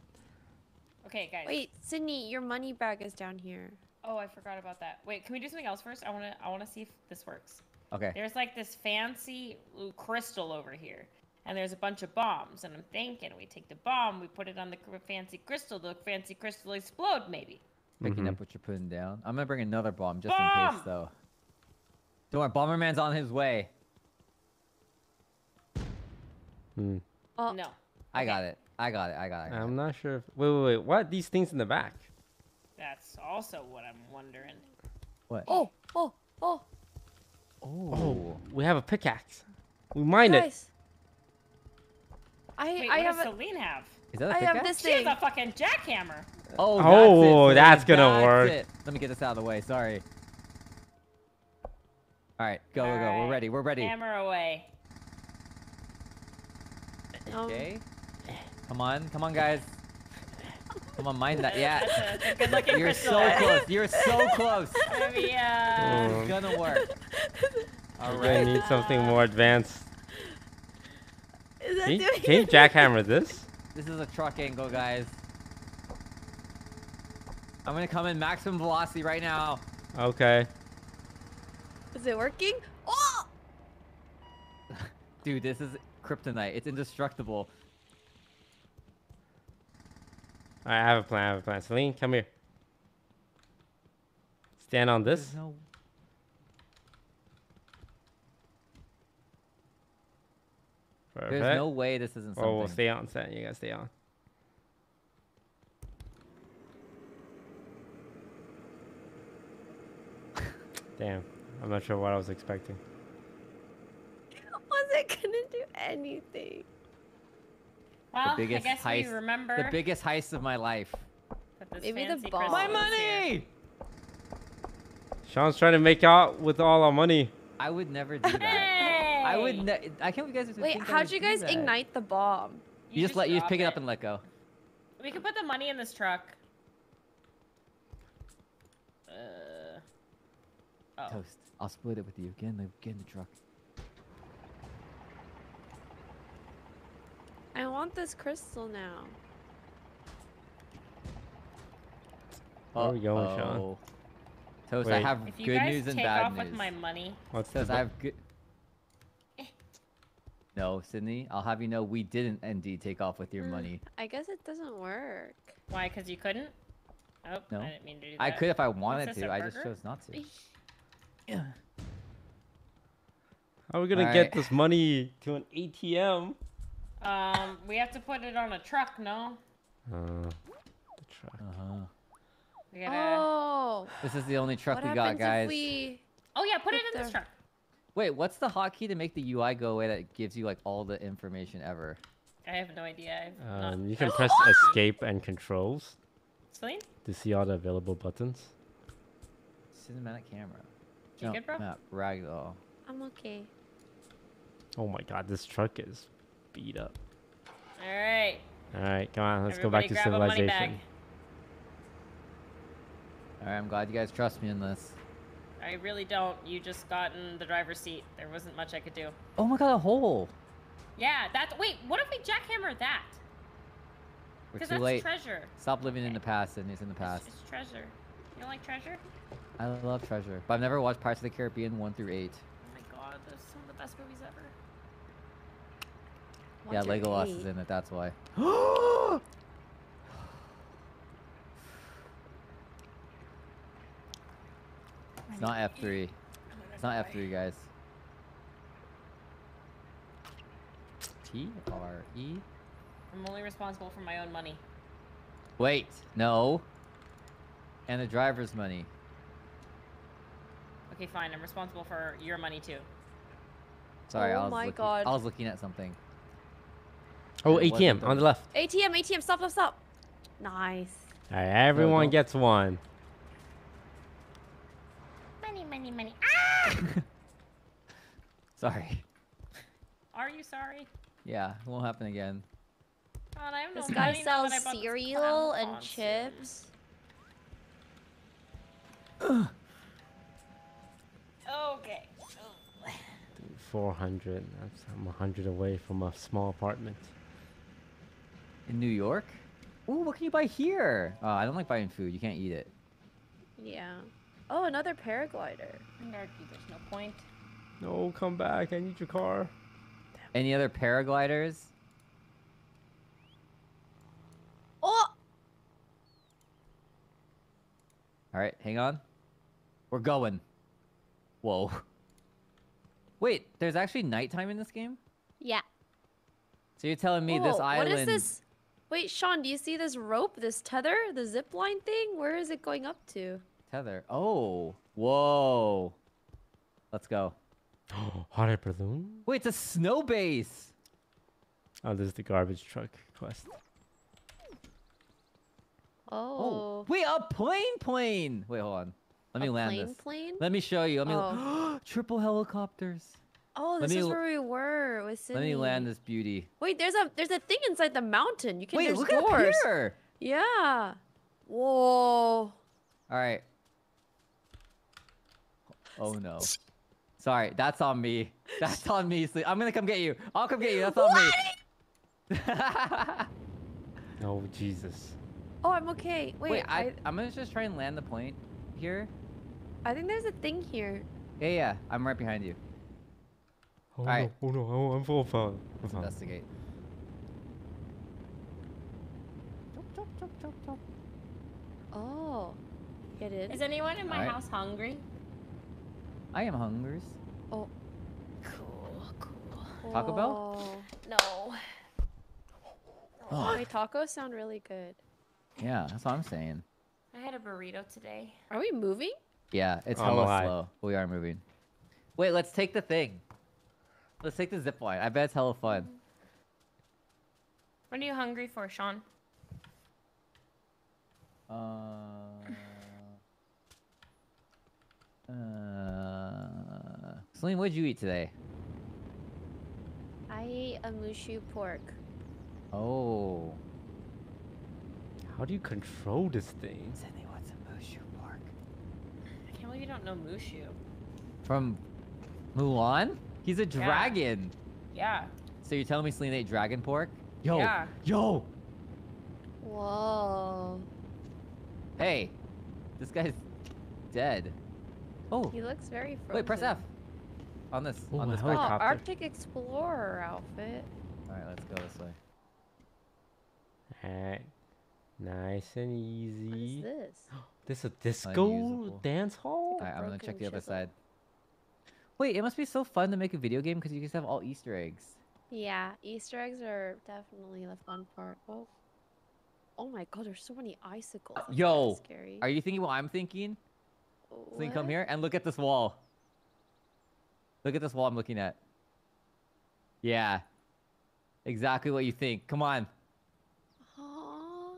Okay, guys. Wait, Sydney, your money bag is down here. Oh, I forgot about that. Wait, can we do something else first? I wanna I wanna see if this works. Okay. There's like this fancy l- crystal over here. And there's a bunch of bombs, and I'm thinking we take the bomb, we put it on the fancy crystal, the fancy crystal explode, maybe. Picking Mhm. up what you're putting down. I'm gonna bring another bomb just in case, though. Don't worry, Bomberman's on his way. Hmm. Oh, No. I got it. I got it. I got it. I got I'm not sure. If, wait, wait, wait. What? These things in the back? That's also what I'm wondering. What? oh, oh, oh, Oh. Oh, we have a pickaxe. We mine it. Guys. I, Wait, I what have does a, Celine have? Is that a I have pickaxe? this She has a fucking jackhammer. Oh, that's, Oh, it, Celine, that's gonna that's work. it. Let me get this out of the way. Sorry. All right, go, go, go. We're ready. We're ready. Hammer away. Um, Okay. Come on, come on, guys. Come on, mind that. Yeah. That's a, that's a good looking You're crystal. so close. You're so close. Maybe, uh, Oh. It's gonna work. All I right. need something more advanced. Is that Can you, doing can you jackhammer this? This is a truck angle, guys. I'm gonna come in maximum velocity right now. Okay. Is it working? Oh! Dude, this is kryptonite. It's indestructible. I have a plan. I have a plan. Celine, come here. Stand on this. There's no... Perfect. There's no way this isn't something. Oh, we'll stay on set. You gotta stay on. Damn. I'm not sure what I was expecting. Was it gonna do anything? Well, the biggest I guess heist, we remember. The biggest heist of my life. Maybe the bomb. My money! Sean's trying to make out with all our money. I would never do that. I would. Ne- I can't you guys. Wait, how'd you guys ignite the bomb? You, just let you just pick it up and let go. We could put the money in this truck. Uh. Oh. Toast. I'll split it with you. Get in the get in the truck. I want this crystal now. Where are we going, Sean? Uh-oh. Toast, I have If you good guys news and take bad off news. with my money, What's the Toast, I have good. No, Sydney, I'll have you know we didn't indeed take off with your Mm. money. I guess it doesn't work. why? Because you couldn't. Oh, No. I didn't mean to do that. I could if I wanted to. I just chose not to. How are we gonna Alright. get this money to an ATM? Um, we have to put it on a truck, no? Uh, the truck. Uh-huh. We gotta. Oh, This is the only truck what we got, guys. if we? Oh yeah, put it Put in this truck. Wait, what's the hotkey to make the UI go away that gives you like all the information ever? I have no idea. I've not Um, you can press escape and controls Celine, to see all the available buttons. Cinematic camera. You Jump good, bro? Map, ragdoll. I'm okay. Oh my god, this truck is beat up. All right. All right, come on, let's Everybody go back to a money bag. civilization. Alright, I'm glad you guys trust me in this. I really don't. You just got in the driver's seat. There wasn't much I could do. Oh my god, a hole! Yeah, that's. Wait, what if we jackhammer that? We're too that's late. treasure. Stop living in the eh, past, and it's in the past. it's treasure. You don't like treasure? I love treasure, but I've never watched Pirates of the Caribbean 1 through 8. Oh my god, those are some of the best movies ever. yeah, Wonder Legolas eight. is in it, that's why. it's not F3. It's not F3, guys. T R E. I'm only responsible for my own money. Wait, no. And the driver's money. Okay, fine. I'm responsible for your money too. Sorry, I Oh was my looking, God. I was looking at something. Oh, It ATM on the left. ATM, ATM, stop, stop, stop. Nice. All right, everyone don't- gets one. Money, money, money. Ah! Sorry. Are you sorry? Yeah, it won't happen again. God, I have no This guy money sells that I bought this cereal clown and monster. chips. Okay. 400. That's, I'm 100 away from a small apartment. In New York? Ooh, what can you buy here? Oh, I don't like buying food. You can't eat it. Yeah. Oh, another paraglider. Narky, there's no point. No, come back. I need your car. Any other paragliders? Oh, All right, hang on. We're going. Whoa. Wait, there's actually nighttime in this game? yeah. So you're telling me this Whoa, island? What is this? Wait, Sean, do you see this rope, this tether, the zip line thing? Where is it going up to? Tether. Oh. Whoa. Let's go. Hot air balloon? Wait, it's a snow base. Oh, this is the garbage truck quest. Oh. oh. Wait, a plane plane. Wait, hold on. Let me a land plane, this. plane? Let me show you. Let me Oh. triple helicopters. Oh, this is where we were with Sydney. Let me land this beauty. Wait, there's a there's a thing inside the mountain. You can Wait, there's look doors. up here. Yeah. Whoa. All right. Oh no. Sorry, that's on me. That's on me. Sle- I'm gonna come get you. I'll come get you. That's on me. Oh, Jesus. Oh, I'm okay. Wait, Wait, I, I, I'm gonna just try and land the point here. I think there's a thing here. Yeah, yeah. I'm right behind you. Oh, Alright. no. Oh, no. Oh, I'm full of fun. I'm Let's fun. investigate. Oh. Get it? Is anyone in my Alright. house hungry? I am hungers. Oh. Cool, cool. Taco Bell? No. Oh, Wait, tacos sound really good. yeah, that's what I'm saying. I had a burrito today. Are we moving? Yeah, it's I'm hella alive. slow. We are moving. Wait, let's take the thing. Let's take the zip line. I bet it's hella fun. What are you hungry for, Sean? Uh, uh, Celine, what'd you eat today? I ate a mushu pork. Oh. How do you control this thing? Sydney, what's a mushu pork? I can't believe you don't know Mushu. From Mulan? He's a dragon. Yeah. So you're telling me Celine ate dragon pork? Yo, Yeah. yo, Whoa. hey, this guy's dead. Oh, He looks very frozen. wait, press F. On this, Ooh, on a this. Oh, helicopter. Arctic Explorer outfit. All right, let's go this way. Alright. Nice and easy. is this? This a disco Unusable. dance hall? All right, I'm gonna check the other side. Wait, it must be so fun to make a video game because you just have all Easter eggs. Yeah, Easter eggs are definitely the fun part. Oh, oh my God! There's so many icicles. That's Yo, scary. Are you thinking what I'm thinking? Celine, come here and look at this wall. Look at this wall I'm looking at. Yeah. Exactly what you think. Come on. Aw,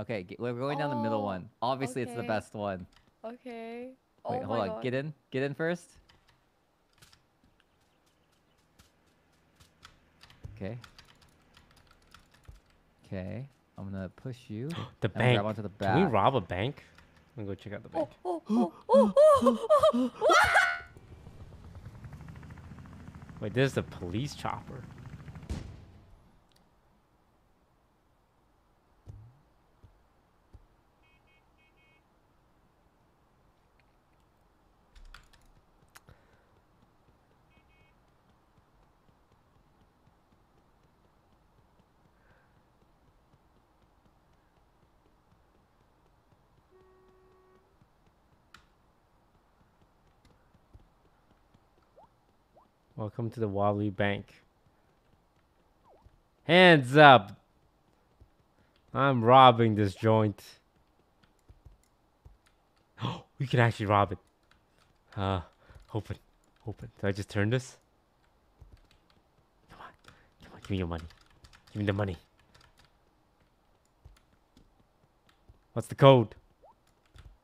Okay, get, we're going down the middle one. Obviously, it's the best one. okay. Wait, oh hold on. God. Get in. Get in first. Okay. Okay. I'm gonna push you. The and grab bank. onto the Can we rob a bank? I'm gonna go check out the bank. Oh, oh, oh, oh, oh, oh, Wait, this is the police chopper. Welcome to the Wobbly Bank. Hands up! I'm robbing this joint. Oh, we can actually rob it. Uh, open, open. Did I just turn this? Come on, come on, give me your money. Give me the money. What's the code?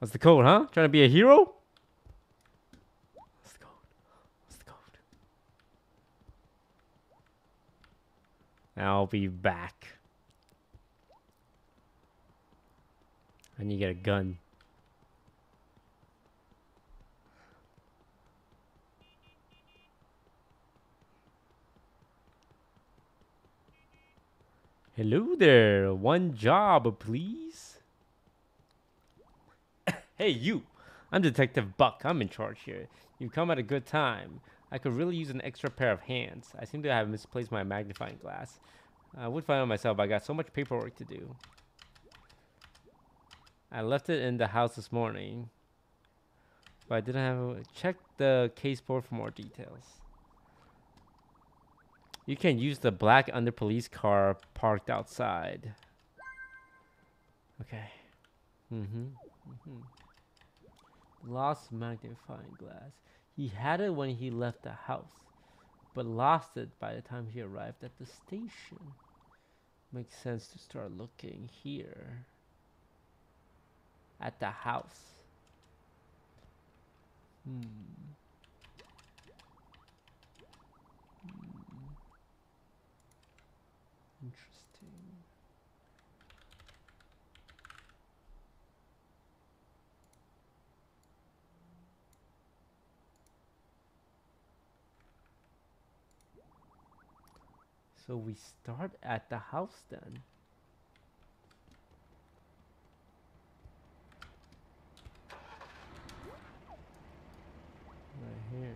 What's the code, huh? Trying to be a hero? What's the code? What's the code? I'll be back. Need to get a gun. Hello there. One job, please. hey, you. I'm Detective Buck. I'm in charge here. You've come at a good time. I could really use an extra pair of hands. I seem to have misplaced my magnifying glass. I would find out myself, I got so much paperwork to do. I left it in the house this morning, but I didn't have a check the case board for more details. You can use the black under police car parked outside. Okay. Mm-hmm. Mm-hmm. Lost magnifying glass. He had it when he left the house, but lost it by the time he arrived at the station. Makes sense to start looking here. At the house. Hmm. Interesting. So we start at the house then. Right here.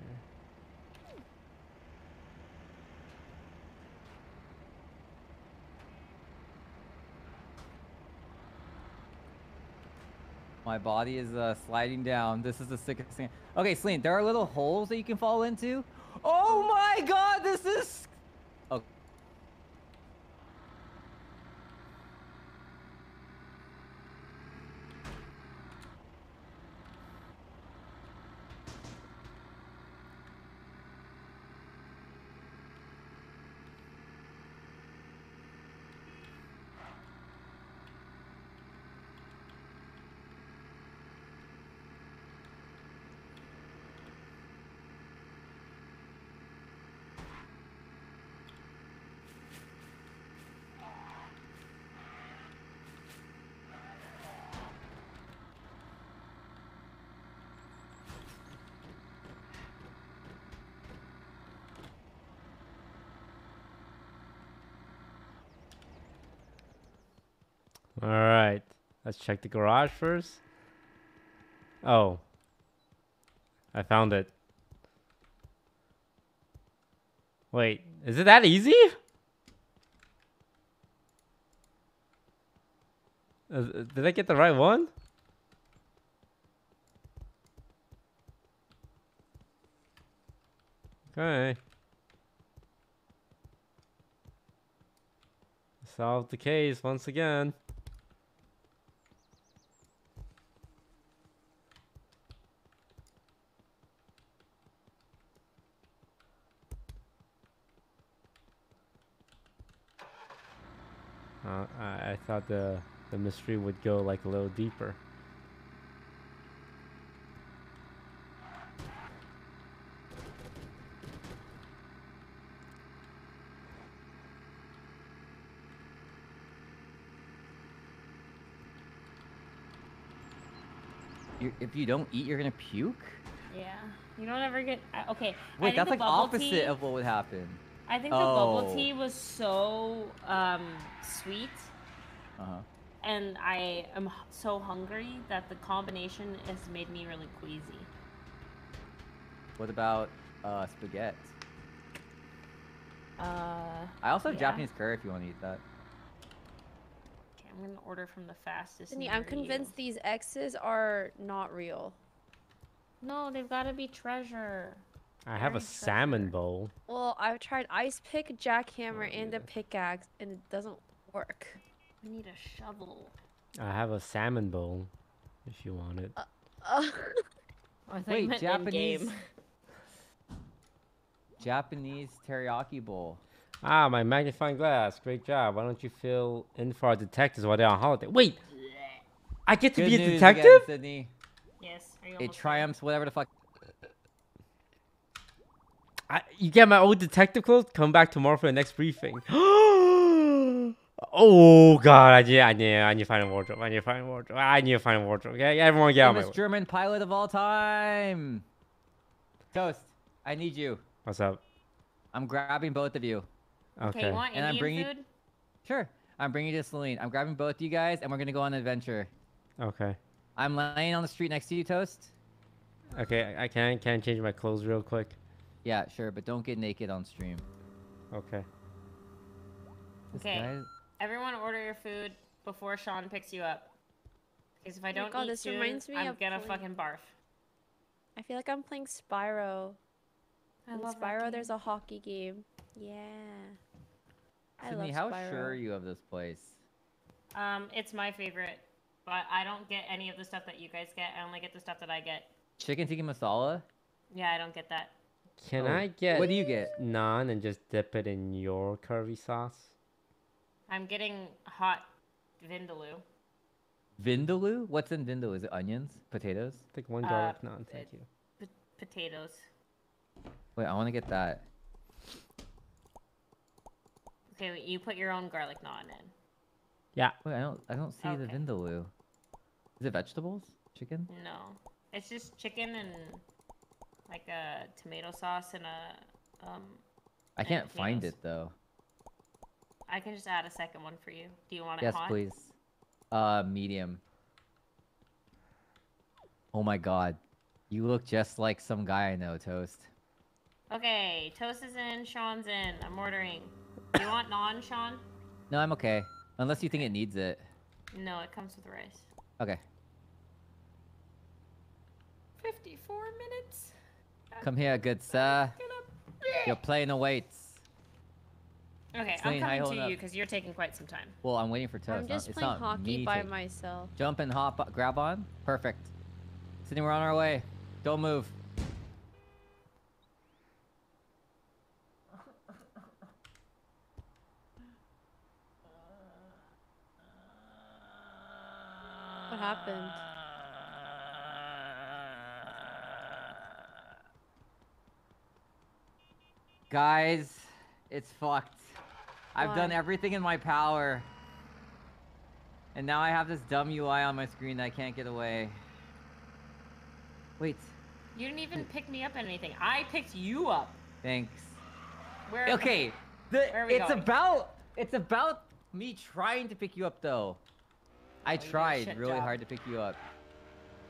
My body is uh, sliding down. This is the sickest thing. Okay, Celine, there are little holes that you can fall into. Oh my god, this is... Oh. Let's check the garage first. Oh. I found it. Wait, is it that easy? Uh, uh, did I get the right one? Okay. Solved the case once again. Uh, I, I thought the the mystery would go like a little deeper. You, if you don't eat, you're gonna puke. Yeah. You don't ever get. uh, Okay. I Wait, think that's the like bubble opposite tea- of what would happen. I think the bubble Oh. tea was so um, sweet, Uh huh. and I am so hungry that the combination has made me really queasy. What about uh, spaghetti? Uh, I also have Yeah. Japanese curry if you want to eat that. okay, I'm gonna order from the fastest. Sydney, I'm near you. convinced these X's are not real. No, they've got to be treasure. I have a Very salmon bowl. Well, I've tried ice pick, jackhammer, Oh, and a pickaxe, and it doesn't work. I need a shovel. I have a salmon bowl, if you want it. Uh, Oh, I thought Wait, meant Japanese. in-game. Japanese teriyaki bowl. Ah, my magnifying glass. Great job. Why don't you fill in for our detectives while they're on holiday? Wait, I get to Good be a news again, detective? Sydney. Yes. Are you It triumphs whatever the fuck. I, you get my old detective clothes. Come back tomorrow for the next briefing. oh God! I need, I need, I need to find a wardrobe. I need to find a wardrobe. I need to find a wardrobe. Okay, everyone get out of my. Famous way. German pilot of all time. Toast. I need you. What's up? I'm grabbing both of you. Okay, Okay. you want And I'm bringing- food? Sure. I'm bringing you to Celine. I'm grabbing both of you guys, and we're gonna go on an adventure. Okay. I'm laying on the street next to you, Toast. Okay. I, I can can I change my clothes real quick. Yeah, sure, but don't get naked on stream. Okay. This Okay. guy- Everyone order your food before Sean picks you up. Because if I don't God, eat this soon, reminds me I'm of gonna playing- fucking barf. I feel like I'm playing Spyro. I In love Spyro, there's a hockey game. Yeah. I Sydney, how Spyro. sure are you of this place? Um, it's my favorite, but I don't get any of the stuff that you guys get. I only get the stuff that I get. Chicken tikka masala? Yeah, I don't get that. Can Oh, I get What do you get? naan and just dip it in your curry sauce? I'm getting hot vindaloo. Vindaloo? What's in vindaloo? Is it onions? Potatoes? Take one Uh, garlic naan, thank it- you. P- potatoes. Wait, I want to get that. Okay, wait, you put your own garlic naan in. Yeah. Wait, I don't. I don't see the vindaloo. Is it vegetables? Chicken? No, it's just chicken and like a tomato sauce and a um. I can't find it though. I can just add a second one for you. Do you want Yes, it hot? please. Uh, medium. Oh my god, you look just like some guy I know, Toast. Okay, toast is in, Sean's in. I'm ordering. Do you want naan, Sean? No, I'm okay. Unless you think it needs it. No, it comes with rice. Okay, 54 minutes. Come here, good sir. You're playing the weights. Okay, Celine, I'm coming to up? you because you're taking quite some time. Well, I'm waiting for Toast. I'm just it's playing not hockey me by taking- myself. Jump and hop, grab on. Perfect. Sydney, we're on our way. Don't move. What happened? Guys, it's fucked. I've done everything in my power. And now I have this dumb UI on my screen that I can't get away. Wait, You didn't even pick me up anything. I picked you up. thanks. Where? Okay, the, Where are we it's going? about it's about me trying to pick you up though. I you tried really job. hard to pick you up.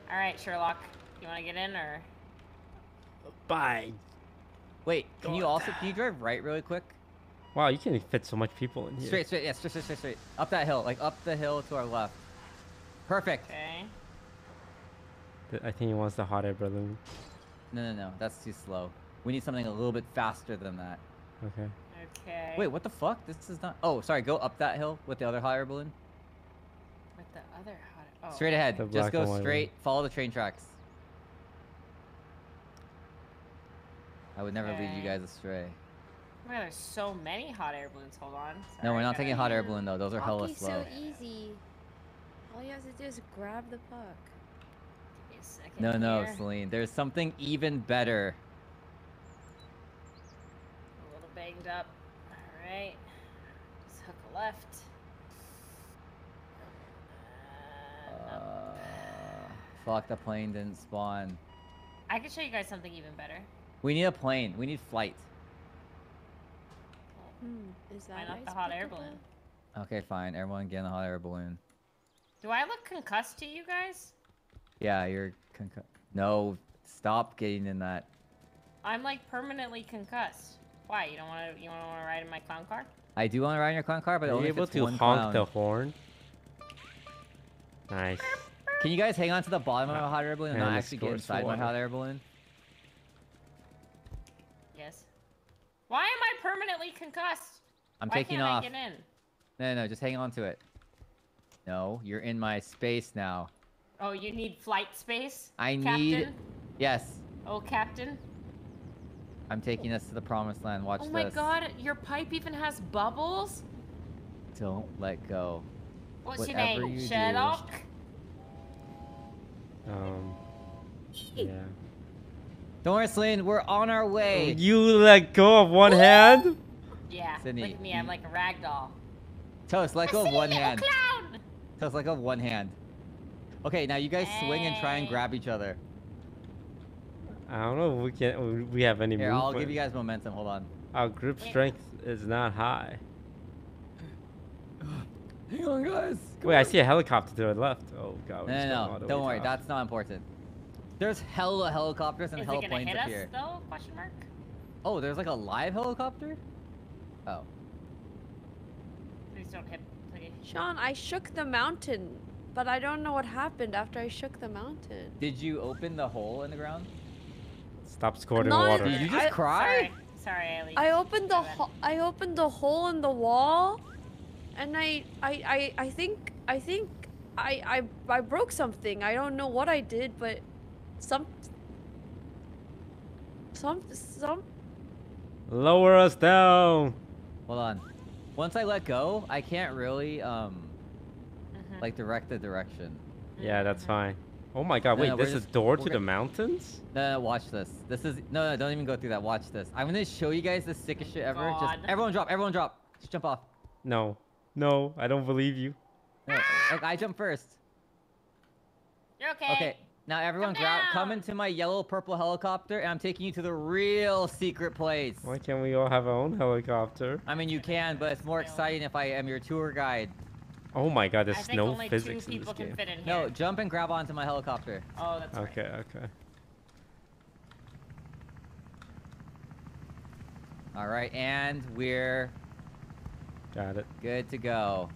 All right, Sherlock. You want to get in or? Bye. Wait, can you also can you drive right really quick? Wow, you can fit so much people in here. Straight, straight, yeah, straight, straight, straight, straight. Up that hill, like up the hill to our left. Perfect. Okay. I think he wants the hot air balloon. No, no, no, that's too slow. We need something a little bit faster than that. Okay. Okay. Wait, what the fuck? This is not. Oh, sorry. Go up that hill with the other hot air balloon. With the other hot. Oh. Straight ahead. The Just go and one. straight. Follow the train tracks. I would never lead you guys astray. Oh my God, there's so many hot air balloons. Hold on. No, we're not taking hot air balloon though. Those are hella Hockey's slow. so easy. All you have to do is grab the puck. Give me a second No, no. Celine. There's something even better. A little banged up. All right. Just hook a left. Uh, fuck, the plane didn't spawn. I can show you guys something even better. We need a plane. We need flight. Hmm, is Why that not the hot air pickable? balloon? Okay, fine. Everyone get in the hot air balloon. Do I look concussed to you guys? Yeah, you're concu- No, stop getting in that. I'm like permanently concussed. Why? You don't want to? You want to ride in my clown car? I do want to ride in your clown car, but Are you only if able it's to one honk clown. the horn? Nice. Can you guys hang on to the bottom of a hot air balloon and And not the actually get scores for inside my hot air balloon? Yes. Why am I permanently concussed? I'm Why taking can't off. I get in? No, no, no, just hang on to it. No, you're in my space now. Oh, you need flight space. I Captain? need. Yes, Oh, Captain. I'm taking us to the promised land. Watch this. oh this. my God, your pipe even has bubbles. Don't let go. What's your name? you do- Sherlock. Um. Yeah. Don't worry, Celine. We're on our way. Oh, you let go of one hand? Yeah. Sydney, look at me. I'm like a rag doll. Toast, let go of one hand. clown. Toast, let go of one hand. Okay, now you guys swing and try and grab each other. I don't know if we can. We have any Here, I'll give you guys momentum. Hold on. Our grip strength is not high. Hang on, guys. Wait, I see a helicopter to the left. Oh god. we No, just went no, all no. the Don't way worry. down. That's not important. There's hella helicopters and Is it hella gonna planes hit up us here. though? Question mark. Oh, there's like a live helicopter? Oh. Please don't hit. Please. Sean, I shook the mountain, but I don't know what happened after I shook the mountain. Did you open the hole in the ground? Stop squirting Not water. Did you just I- cry? Sorry, sorry, Ellie. I opened the My bad. ho- I opened the hole in the wall, and I I I, I think I think I, I I broke something. I don't know what I did, but some some some Lower us down. Hold on. Once I let go, I can't really um Mhm. like direct the direction. Yeah, that's Mhm. fine. Oh my god, No, wait, no, there's we're a door to gonna- the mountains? No, no, watch this. This is no, no, don't even go through that. Watch this. I'm gonna show you guys the sickest shit ever. Just everyone drop, everyone drop. Just jump off. No. No, I don't believe you. No, like I jump first. You're okay. Okay. Now everyone Come grab come into my yellow purple helicopter and I'm taking you to the real secret place. Why can't we all have our own helicopter? I mean you can, but it's more exciting if I am your tour guide. Oh my god, I there's think no only physics two in people this can game. fit in here. No, jump and grab onto my helicopter. Oh, that's right. Okay, okay. All right, and we're Got it. good to go.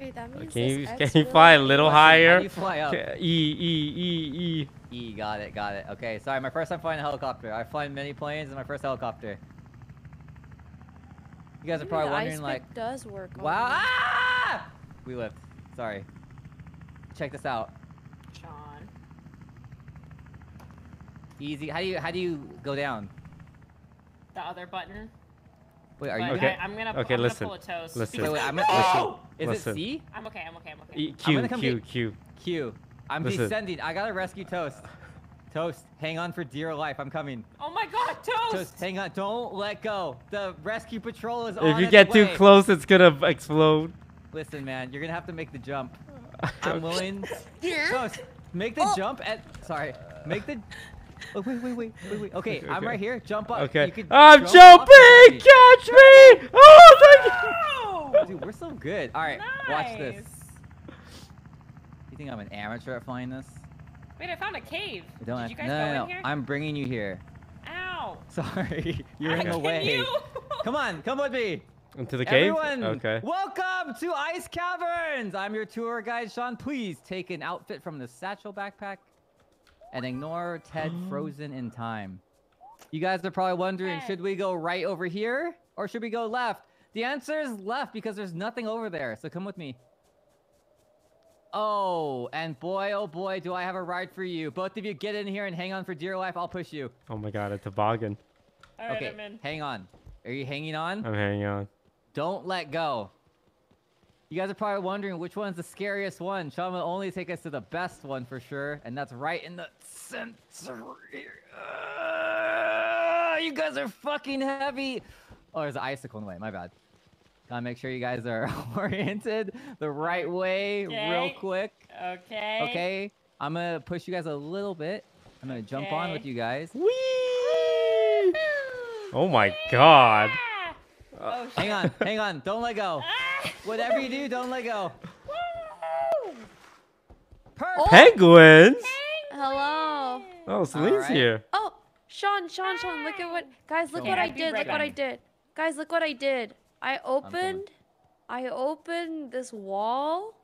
Wait that means Can you can you fly a little Question, How higher? do you fly up? E E E E. E, got it, got it. Okay, sorry, my first time flying a helicopter. I've flown many planes, and my first helicopter. You guys are probably the wondering, ice like, pick does work. wow, ah! We lived. Sorry. Check this out. Sean. Easy. How do you how do you go down? The other button. Wait, are you? Okay, I, am gonna, okay, I'm listen, gonna pull a toast. listen. Wait, wait. I'm. because- Oh! Is Listen. it C? I'm okay. I'm okay. I'm okay. E I'm Q gonna come Q get- Q. Q. I'm Listen. descending. I gotta rescue Toast. Toast, hang on for dear life. I'm coming. Oh my God, toast! Toast, hang on. Don't let go. The rescue patrol is on If you its get too close, it's gonna explode. Listen, man, you're gonna have to make the jump. I'm Okay. willing. Toast, make the oh. jump at. Sorry, make the. Oh, wait, wait, wait, wait, wait. Okay, Okay, I'm okay. right here. Jump up. Okay. You could I'm jump jumping! and. Catch me! Oh, thank you! Dude, we're so good. All right, watch this. You think I'm an amateur at flying this? Wait, I found a cave. I don't Did have- you guys no, go no, no. in here? I'm bringing you here. Ow! Sorry, you're in the way. you? Come on, come with me. Into the cave? Everyone, Okay. welcome to Ice Caverns. I'm your tour guide, Sean. Please take an outfit from the satchel backpack and ignore Ted oh. frozen in time. You guys are probably wondering, Ted. should we go right over here or should we go left? The answer is left because there's nothing over there. So come with me. Oh, and boy, oh boy, do I have a ride for you. Both of you get in here and hang on for dear life. I'll push you. Oh my god, a toboggan. All right, okay, I'm in. hang on. Are you hanging on? I'm hanging on. Don't let go. You guys are probably wondering which one's the scariest one. Sean will only take us to the best one for sure, and that's right in the center here. Ah, you guys are fucking heavy. Oh, there's an icicle in the way. My bad. Gotta make sure you guys are oriented the right way real quick. Okay. Okay? I'm gonna push you guys a little bit. I'm gonna jump on with you guys. Whee! Oh my god. Oh, shit. Hang on, hang on. Don't let go. Whatever you do, don't let go. Perfect. Oh, penguins? Hello. Oh, Celine's Alright. here. Oh, Sean, Sean, Sean, look at what guys, look Don't what I did. Be Look what I did. Guys, look what I did. I opened I opened this wall.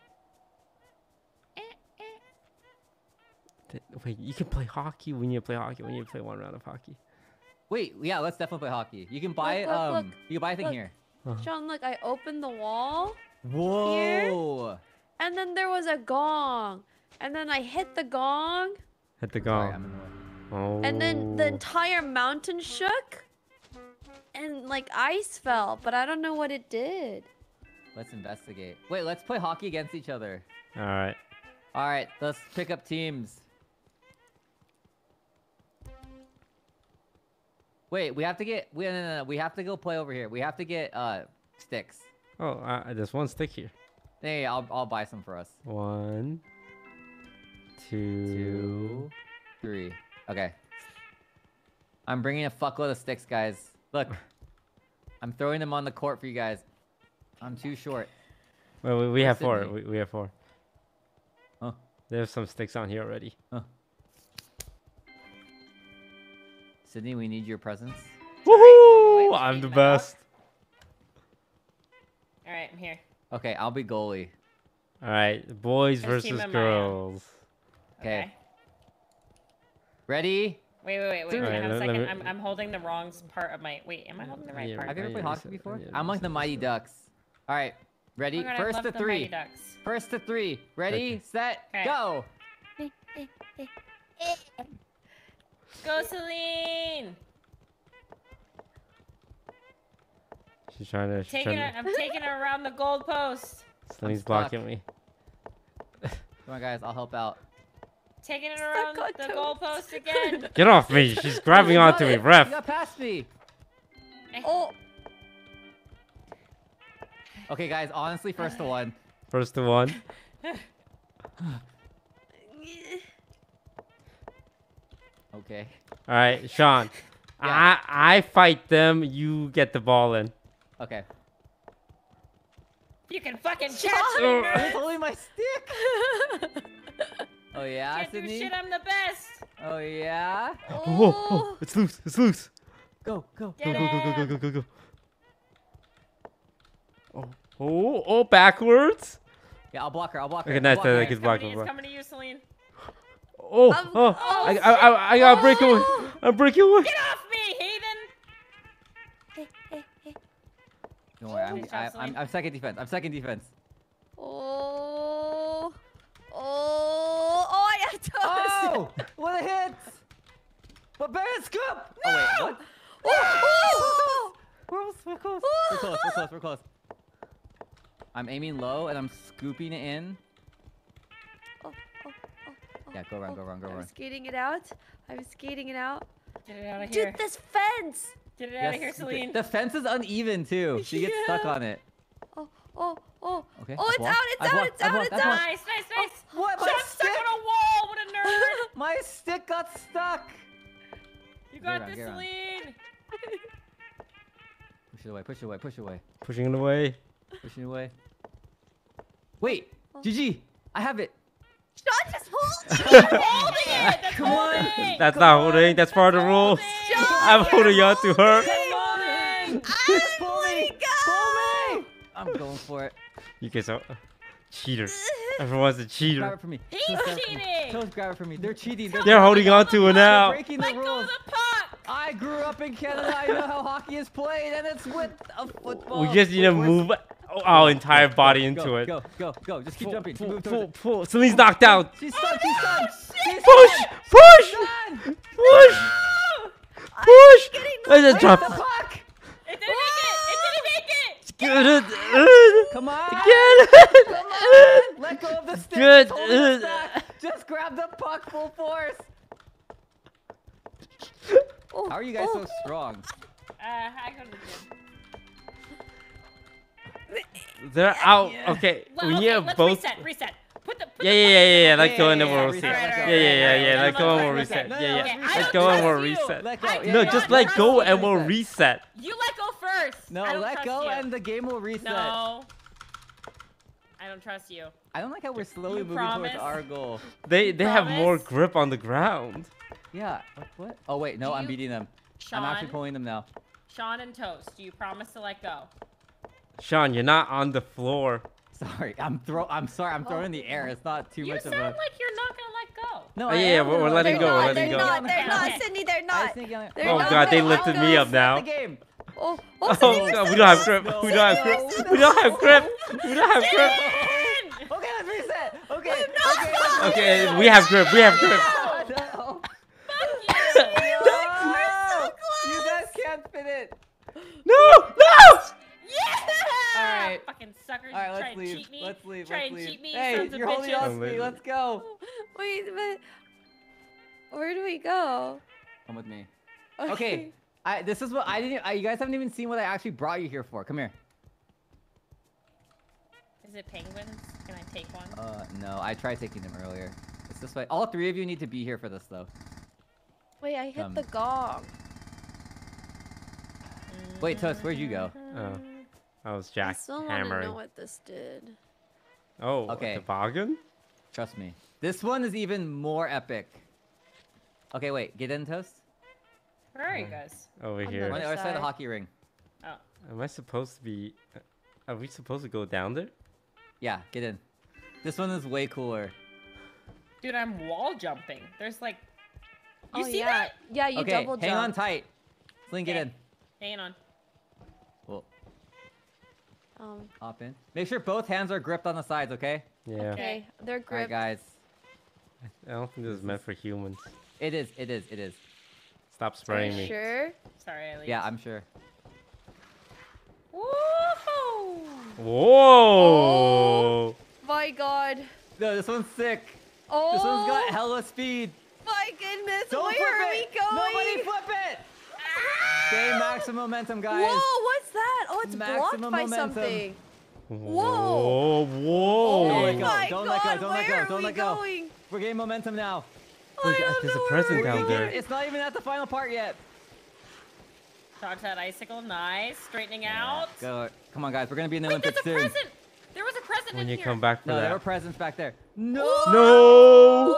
Wait, you can play hockey when you play hockey when you play one round of hockey. Wait, yeah, let's definitely play hockey. You can buy Look, look, um, look, you can buy a thing look. here. Uh-huh. Sean, look, I opened the wall Whoa! and then there was a gong. And then I hit the gong Hit the gong. I'm the. Oh. and then the entire mountain shook and like ice fell, but I don't know what it did. Let's investigate. Wait, let's play hockey against each other. All right. All right, let's pick up teams. Wait, we have to get. We, no, no, no, we have to go play over here. We have to get uh sticks. Oh, uh, there's one stick here. Hey, I'll I'll buy some for us. One, two. Two, three. Okay. I'm bringing a fuckload of sticks, guys. Look, I'm throwing them on the court for you guys. I'm too short. Well, we, we have four. We, we have four. Huh. There's some sticks on here already. Sydney, we need your presence. Woohoo! Wait, I'm the best. All right, I'm here. Okay, I'll be goalie. All right, boys First team versus am I on? girls. Okay. Ready? Wait, wait, wait, wait. Three. wait Alright, a let- let second. me- I'm, I'm holding the wrong part of my. Wait, am I holding the right Yeah, part? Have you ever played hockey before? yeah, I'm like the Mighty Ducks. All right, ready? Oh God, First to the three. First to three. Ready, Okay. set, Okay. go. Go, Celine! She's trying to. She's Taking trying her, to I'm taking her around the goalpost. Celine's stuck. blocking me. Come on, guys, I'll help out. Taking it around the toes. goalpost again. Get off me! She's grabbing onto got me, it. ref. You got past me. Eh. Oh, Okay, guys, honestly, first to one. First to one. Okay. All right, Sean. Yeah. I I fight them. You get the ball in. Okay. you can fucking catch me, Oh. It's nerd. only my stick. Oh yeah, Can't do shit. I'm the best. Oh yeah. Oh, oh, it's loose. It's loose. Go, go. Go Get go go go go go go go. Oh oh oh! Backwards. Yeah, I'll block her. I'll block her. Okay, nice, block nice, her. nice. It's Good block, coming, good to, block. it's coming to you, Celine. Oh Um, oh! oh, I I I, I gotta break away. Oh. I'm breaking away. Get off me, heathen! Don't worry. I'm, Nice job, I, I'm, Celine. I'm second defense. I'm second defense. oh, oh, oh! I have toes. Oh! what a hit! Barbarian scoop! Oh wait, what? Oh, We're, almost- we're close. We're close. We're close. We're close. I'm aiming low and I'm scooping it in. Oh, oh, oh, Yeah, go around, oh, go around, go I'm around. skating it out. I'm skating it out. Get it out of here. Dude, this fence. Get it out of here, Yes, the- Celine. The fence is uneven too. She gets stuck on it. Oh, oh, oh. Okay, Oh, it's out, it's I out, blocked, it's I out, blocked, it's I out. blocked. Nice, nice, nice. Oh, what? Shit, My I'm stuck stick? on a wall. What a nerd. My stick got stuck. You got around, this, get around. Celine. Push it away. Push it away. Push it away. Pushing it away. Pushing it away. Wait, Oh. GG. I have it. Sean, just hold holding it. That's Come on. holding. That's not holding. That's part of the rules. I'm holding on to her. holding. Just pull me. Pull me. I'm going for it. You guys are cheaters. Everyone's a cheater. Grab cheater. it for me. He's Toast, grab it for me. cheating. Toast, grab it for me. They're cheating. They're, They're holding on to it now. breaking the Let go rules. of the puck. I grew up in Canada. I know how hockey is played, and it's with a football. We just need to move our entire body Go, into go, it. Go, go, go. Just keep Pull, jumping. pull, Move pull, pull. Celine's knocked out. She's stunned. She's stunned. She's Push, stunned. push, Stunned. push, push. Let's just Where's drop. the puck? It didn't make it. It didn't make it. Get it. Come on. Get Come on. it. Let go of the stick. Good. Just hold the stack. Just grab the puck full force. Oh, How are you guys oh. so strong? Uh, I go to the gym. They're out. Yeah. Okay, Well, we okay, need to let's both. reset. Reset. Put the. Put Yeah, the yeah, yeah, in. yeah, yeah. Let Yeah, go and then we'll reset, reset. let go. Yeah, yeah, yeah, yeah. No, Let no, go and we'll reset. no, Yeah, yeah. let's Okay, I Let don't go and we'll reset. Let go. I Yeah, do No, just not let go and we'll Reset. reset. You let go first. No, let go and the game will reset. No. I don't trust you. I don't like how we're slowly You moving promise? towards our goal. They they have more grip on the ground. Yeah. What? what? Oh wait, no, Do I'm you- beating them. Sean, I'm actually pulling them now. Sean and Toast, do you promise to let go? Sean, you're not on the floor. Sorry, I'm throw. I'm sorry, I'm throwing in the air. It's not too you much sound of a. like you're not gonna let go. No, Oh, yeah, yeah, we're- we're letting go. go, we're letting they're go. not, they're not. Sydney, they're not. was thinking, like, They're Oh not god, they gonna lifted let me up now. Oh, oh, Oh we're god, we don't have close. grip. We don't have grip. We don't have grip. We don't have grip. Okay, let's reset. Okay. Okay. Okay, we have grip. We have grip. Leave. Try and leave. cheat me, Hey, sons you're holding bitches. on to me. Let's go. Wait, but where do we go? Come with me. Okay. I, this is what I didn't. I, you guys haven't even seen what I actually brought you here for. Come here. Is it penguins? Can I take one? Uh, no, I tried taking them earlier. It's this way. All three of you need to be here for this, though. Wait, I hit Um, the gong. Wait, Toast, where'd you go? Oh, that was I Jack still want to know what this did. Oh, Okay. a toboggan? Trust me. This one is even more epic. Okay, wait. Get in, Toast. Where are you guys? Over On here. On the other side of the hockey ring. Oh. Am I supposed to be? uh, Are we supposed to go down there? Yeah, get in. This one is way cooler. Dude, I'm wall jumping. There's like. You oh, see yeah. that? Yeah, you okay, double hang on tight. Sling, get Okay. in. Hang on. Well, Um, hop in. Make sure both hands are gripped on the sides, okay? Yeah. okay, they're All right, gripped. guys. I don't think this is meant for humans. It is, it is, it is. Stop Are spraying you me. sure? Sorry, Ellie. Yeah, I'm sure. Woohoo! Whoa! My God. No, this one's sick. Oh. This one's got hella speed. My goodness. Don't Where flip are it. we going? Nobody flip it. Stay maximum momentum, guys. Whoa, what's that? Oh, it's blocked by momentum. something. Whoa! Don't Whoa! let go, oh my don't God, let go, don't let go, don't we let go. going? We're getting momentum now. I don't uh, there's a present down we're there. It's not even at the final part yet. Dodge that icicle. Nice. Straightening out. Go. Come on, guys. We're gonna be in the Wait, Olympics there's a soon. present. There was a present When in you here. come back for No, there were presents back there. No. No!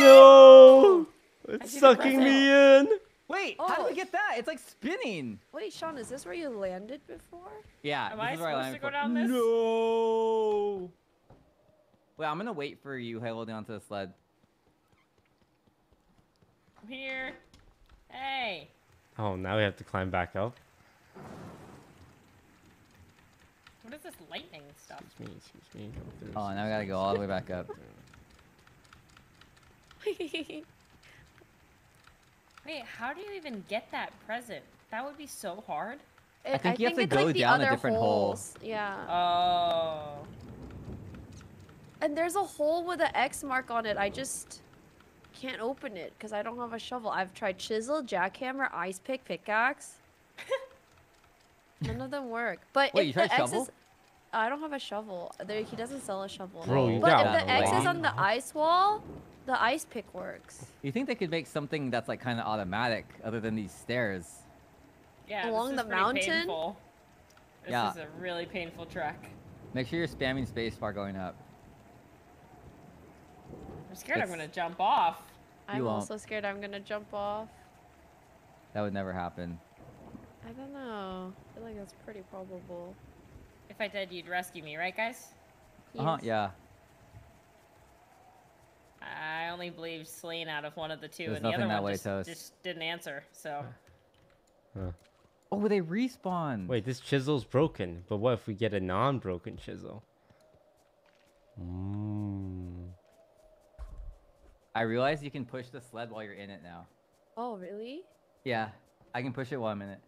No! It's sucking me in. Wait, how did Oh. we get that? It's like spinning. Wait, Sean, is this where you landed before? Yeah. Am I supposed landed to go for- down this? No. Wait, I'm gonna wait for you holding onto the sled. I'm here. Hey. Oh, now we have to climb back up. What is this lightning stuff? Excuse me, excuse me. Oh, now we gotta go all the way back up. Wait, how do you even get that present? That would be so hard. It- think you have to go like the down a other different hole. holes. Yeah. Oh. And there's a hole with an X mark on it. I just can't open it because I don't have a shovel. I've tried chisel, jackhammer, ice pick, pickaxe. None of them work. But Wait, if you the tried X shovel? is, I don't have a shovel. There, he doesn't sell a shovel. Bro, you but got if the X is on the ice wall, the ice pick works. You think they could make something that's like kind of automatic, other than these stairs? Yeah. Along this the is pretty mountain? Painful. This Yeah. is a really painful trek. Make sure you're spamming spacebar going up. I'm scared I'm gonna jump off. I'm won't. also scared I'm gonna jump off. That would never happen. I don't know. I feel like that's pretty probable. If I did, you'd rescue me, right, guys? Uh huh. Yeah. I only believe Celine out of one of the two, There's and the other that one just, just didn't answer. So Oh, they respawn. Wait, this chisel's broken, but what if we get a non-broken chisel? Mm. I realize you can push the sled while you're in it now. Oh, really? Yeah, I can push it while I'm in it.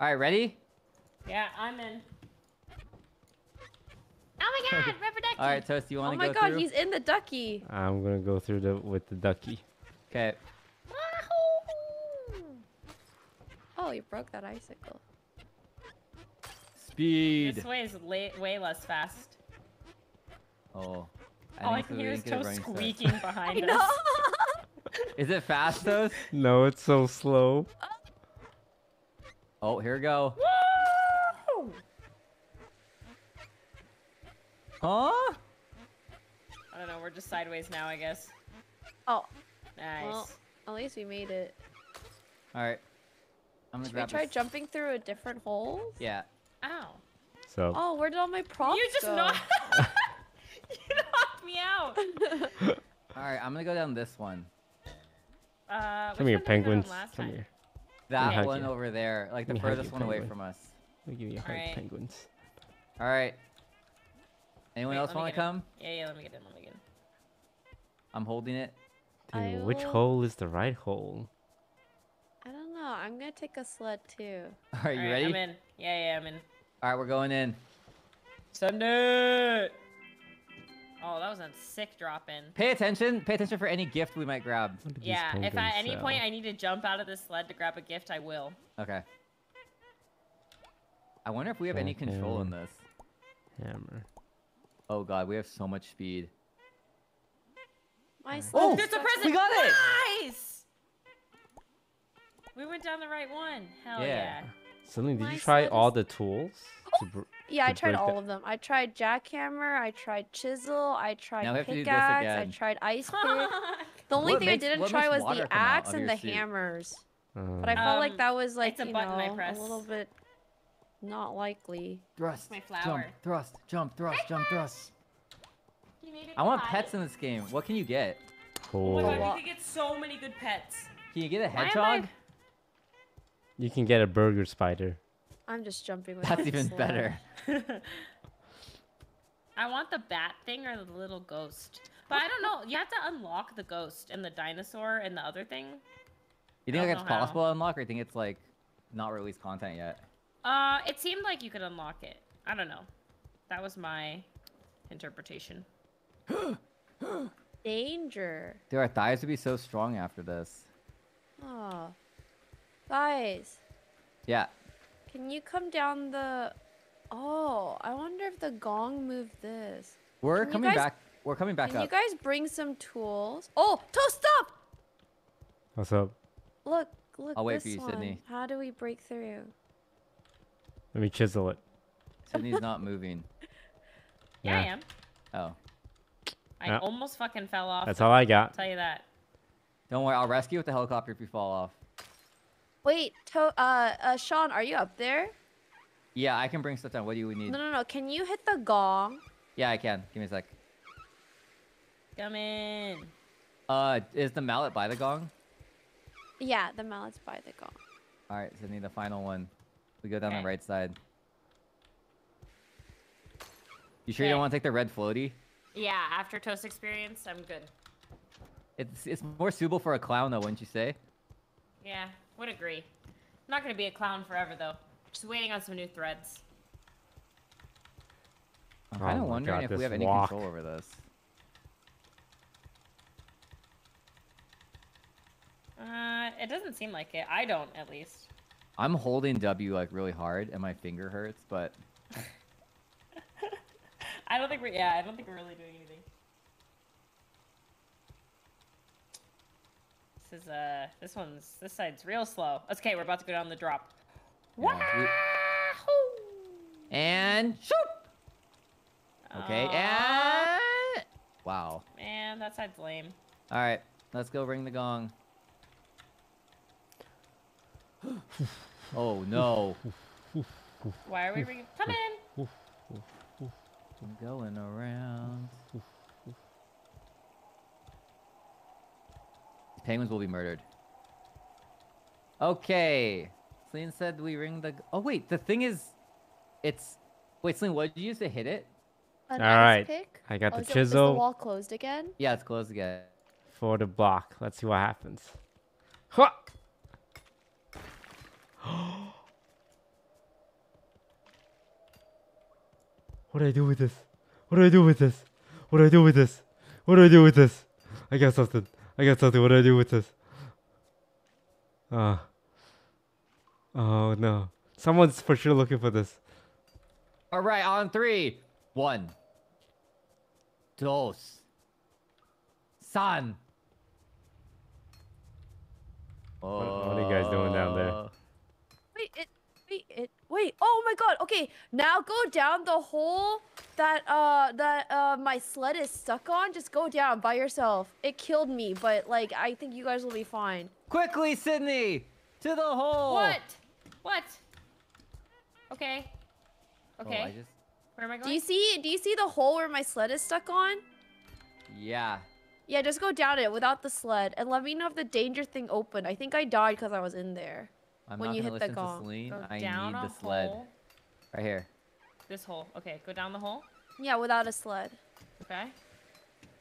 All right, ready? yeah, I'm in. Oh my God, rubber ducky! All right, Toast, you Oh want to my go god, through? Oh my god, he's in the ducky. I'm gonna go through the with the ducky. Okay. Wahoo! Oh, you broke that icicle. Speed. This way is way less fast. Oh. All I can hear is didn't get a Toast running start. squeaking I behind know. us. Is it fast, Toast? No, it's so slow. Oh, oh here we go. Woo! Huh? I don't know. We're just sideways now, I guess. oh, Nice. well, at least we made it. All right. I'm gonna Should we grab try this. jumping through a different hole? Yeah. Ow! So Oh, where did all my props You just go? knocked. you knocked me out. All right, I'm gonna go down this one. Uh, come which here, one did we go on penguins. Come time? here. That one you. over there, like the Let me hug furthest you, one away penguin. from us. Let me give you a hug, Alright. penguins. All right. Anyone Wait, else want to get in. come? Yeah, yeah. Let me get in. Let me get in. I'm holding it. I Dude, which will- hole is the right hole? I don't know. I'm gonna take a sled too. All right, you Alright, ready? I'm in. Yeah, yeah, I'm in. All right, we're going in. Send it. Oh, that was a sick drop in. Pay attention. Pay attention for any gift we might grab. What do these Yeah, if at any sell? point I need to jump out of this sled to grab a gift, I will. Okay. I wonder if we have any control in this. hammer. Oh god, we have so much speed. My Oh, is There's a present. we got it! Nice. We went down the right one. Hell Yeah. yeah. Celine, did My you try sled all is- the tools? to br- Yeah, I tried all the- of them. I tried jackhammer. I tried chisel. I tried Now we have to do this pickaxe. I tried ice pick. The only What thing makes- I didn't try was the axe and the suit? hammers. But Uh, I felt Um, like that was like it's a you button I know press. a little bit not likely. Thrust. my Jump. flower. Thrust. Jump. Thrust. Jump. Thrust. You made it I want fly. pets in this game. What can you get? Oh, oh my god, you could get so many good pets. Can you get a Why I- hedgehog? You can get a burger spider. I'm just jumping with. That's my even sled. better. I want the bat thing or the little ghost. But I don't know. You have to unlock the ghost and the dinosaur and the other thing. You think I like it's know how. possible to unlock, or you think it's like not released content yet? Uh, it seemed like you could unlock it. I don't know. That was my interpretation. Danger. Dude, our thighs would be so strong after this. Oh, guys, Yeah. can you come down the? Oh, I wonder if the gong moved this. We're Can coming guys- back. We're coming back Can you guys bring some tools? Oh, toast stop! What's up? Look, look. I'll wait this for you, one. Sydney. How do we break through? Let me chisel it. Sydney's not moving. Yeah, I am. Oh. I Yeah. almost fucking fell off. That's all I got. I'll tell you that. Don't worry, I'll rescue you with the helicopter if you fall off. Wait, to- uh, uh, Sean, are you up there? Yeah, I can bring stuff down. What do you need? No, no, no. Can you hit the gong? Yeah, I can. Give me a sec. Come in. Uh, is the mallet by the gong? Yeah, the mallet's by the gong. All right, Sydney, the final one. We go down Okay. the right side. You sure you don't want to take the red floaty? Yeah, after toast experience, I'm good. It's it's more suitable for a clown though, wouldn't you say? Yeah, would agree. I'm not gonna be a clown forever though. Just waiting on some new threads. I'm kind Oh of my wondering God, if we have any walk. control over this. Uh, it doesn't seem like it. I don't, at least. I'm holding W like really hard, and my finger hurts. But I don't think we're. Yeah, I don't think we're really doing anything. This is uh, this one's this side's real slow. Okay, we're about to go down the drop. yeah, And shoot. Okay, and wow. Man, that side's lame. All right, let's go ring the gong. Oh no, Why are we ringing? Come in. I'm going around. Penguins will be murdered. Okay, Celine said we ring the. Oh wait, the thing is, it's. Wait, Celine, what did you use to hit it? An All ice right, pick? I got Oh, the is it- is the chisel. wall closed again? Yeah, it's closed again. for the block. Let's see what happens. Huh! What do I do with this? What do I do with this? What do I do with this? What do I do with this? I got something. I got something. What do I do with this? Ah. oh no. Someone's for sure looking for this. All right, on three. One. Dos. San. what are you guys doing down there? Uh, Wait, it. Wait, it. Wait. Oh my God. Okay, now go down the hole that uh that uh my sled is stuck on. Just go down by yourself. It killed me, but like I think you guys will be fine. Quickly, Sydney! To the hole! What? What? Okay. Oh, Okay. I just... Where am I going? Do you see? Do you see the hole where my sled is stuck on? Yeah. Yeah, just go down it without the sled, and let me know if the danger thing opened. I think I died because I was in there. I'm When not you gonna hit the listen to gong. Celine. Go I down need the sled. hole. Right here. This hole. Okay, go down the hole. Yeah, without a sled. Okay.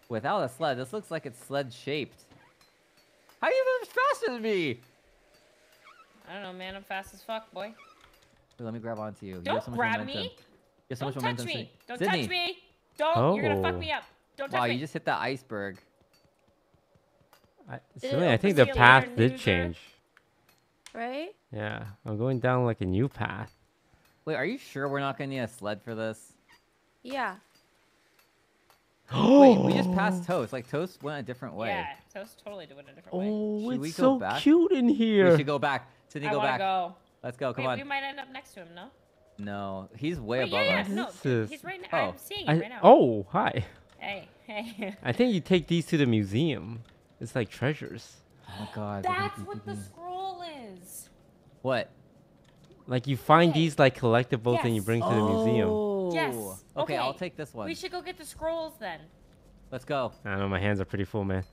Without a sled, this looks like it's sled shaped. How are you moving faster than me? I don't know, man. I'm fast as fuck, boy. Wait, let me grab onto you. you have Don't so much grab momentum. me. You have so Don't much touch me. Don't Sydney. touch me. Don't. You're gonna fuck Oh. me up. Don't touch Wow, me. you just hit the iceberg. I, Did Celine, I think the path did loser? change. Right? Yeah, I'm going down like a new path. Wait, are you sure we're not gonna need a sled for this? Yeah. Wait, we just passed Toast. Like Toast went a different way. Yeah, Toast totally went a different way. Oh, Should we it's go so back? cute in here. We should go back. Sydney, I go back. go. Let's go. Come Wait, on. we might end up next to him, no? No, he's way Wait, above yeah, us. No, This he's right now. Oh. I'm seeing him right now. oh, hi. Hey, hey. I think you take these to the museum. It's like treasures. Oh my god. That's what the scroll is. What? Like you find Okay. these like collectibles and you Yes. bring to the museum. Oh. Yes, Okay, I'll take this one. We should go get the scrolls then. Let's go. I don't know, my hands are pretty full, man.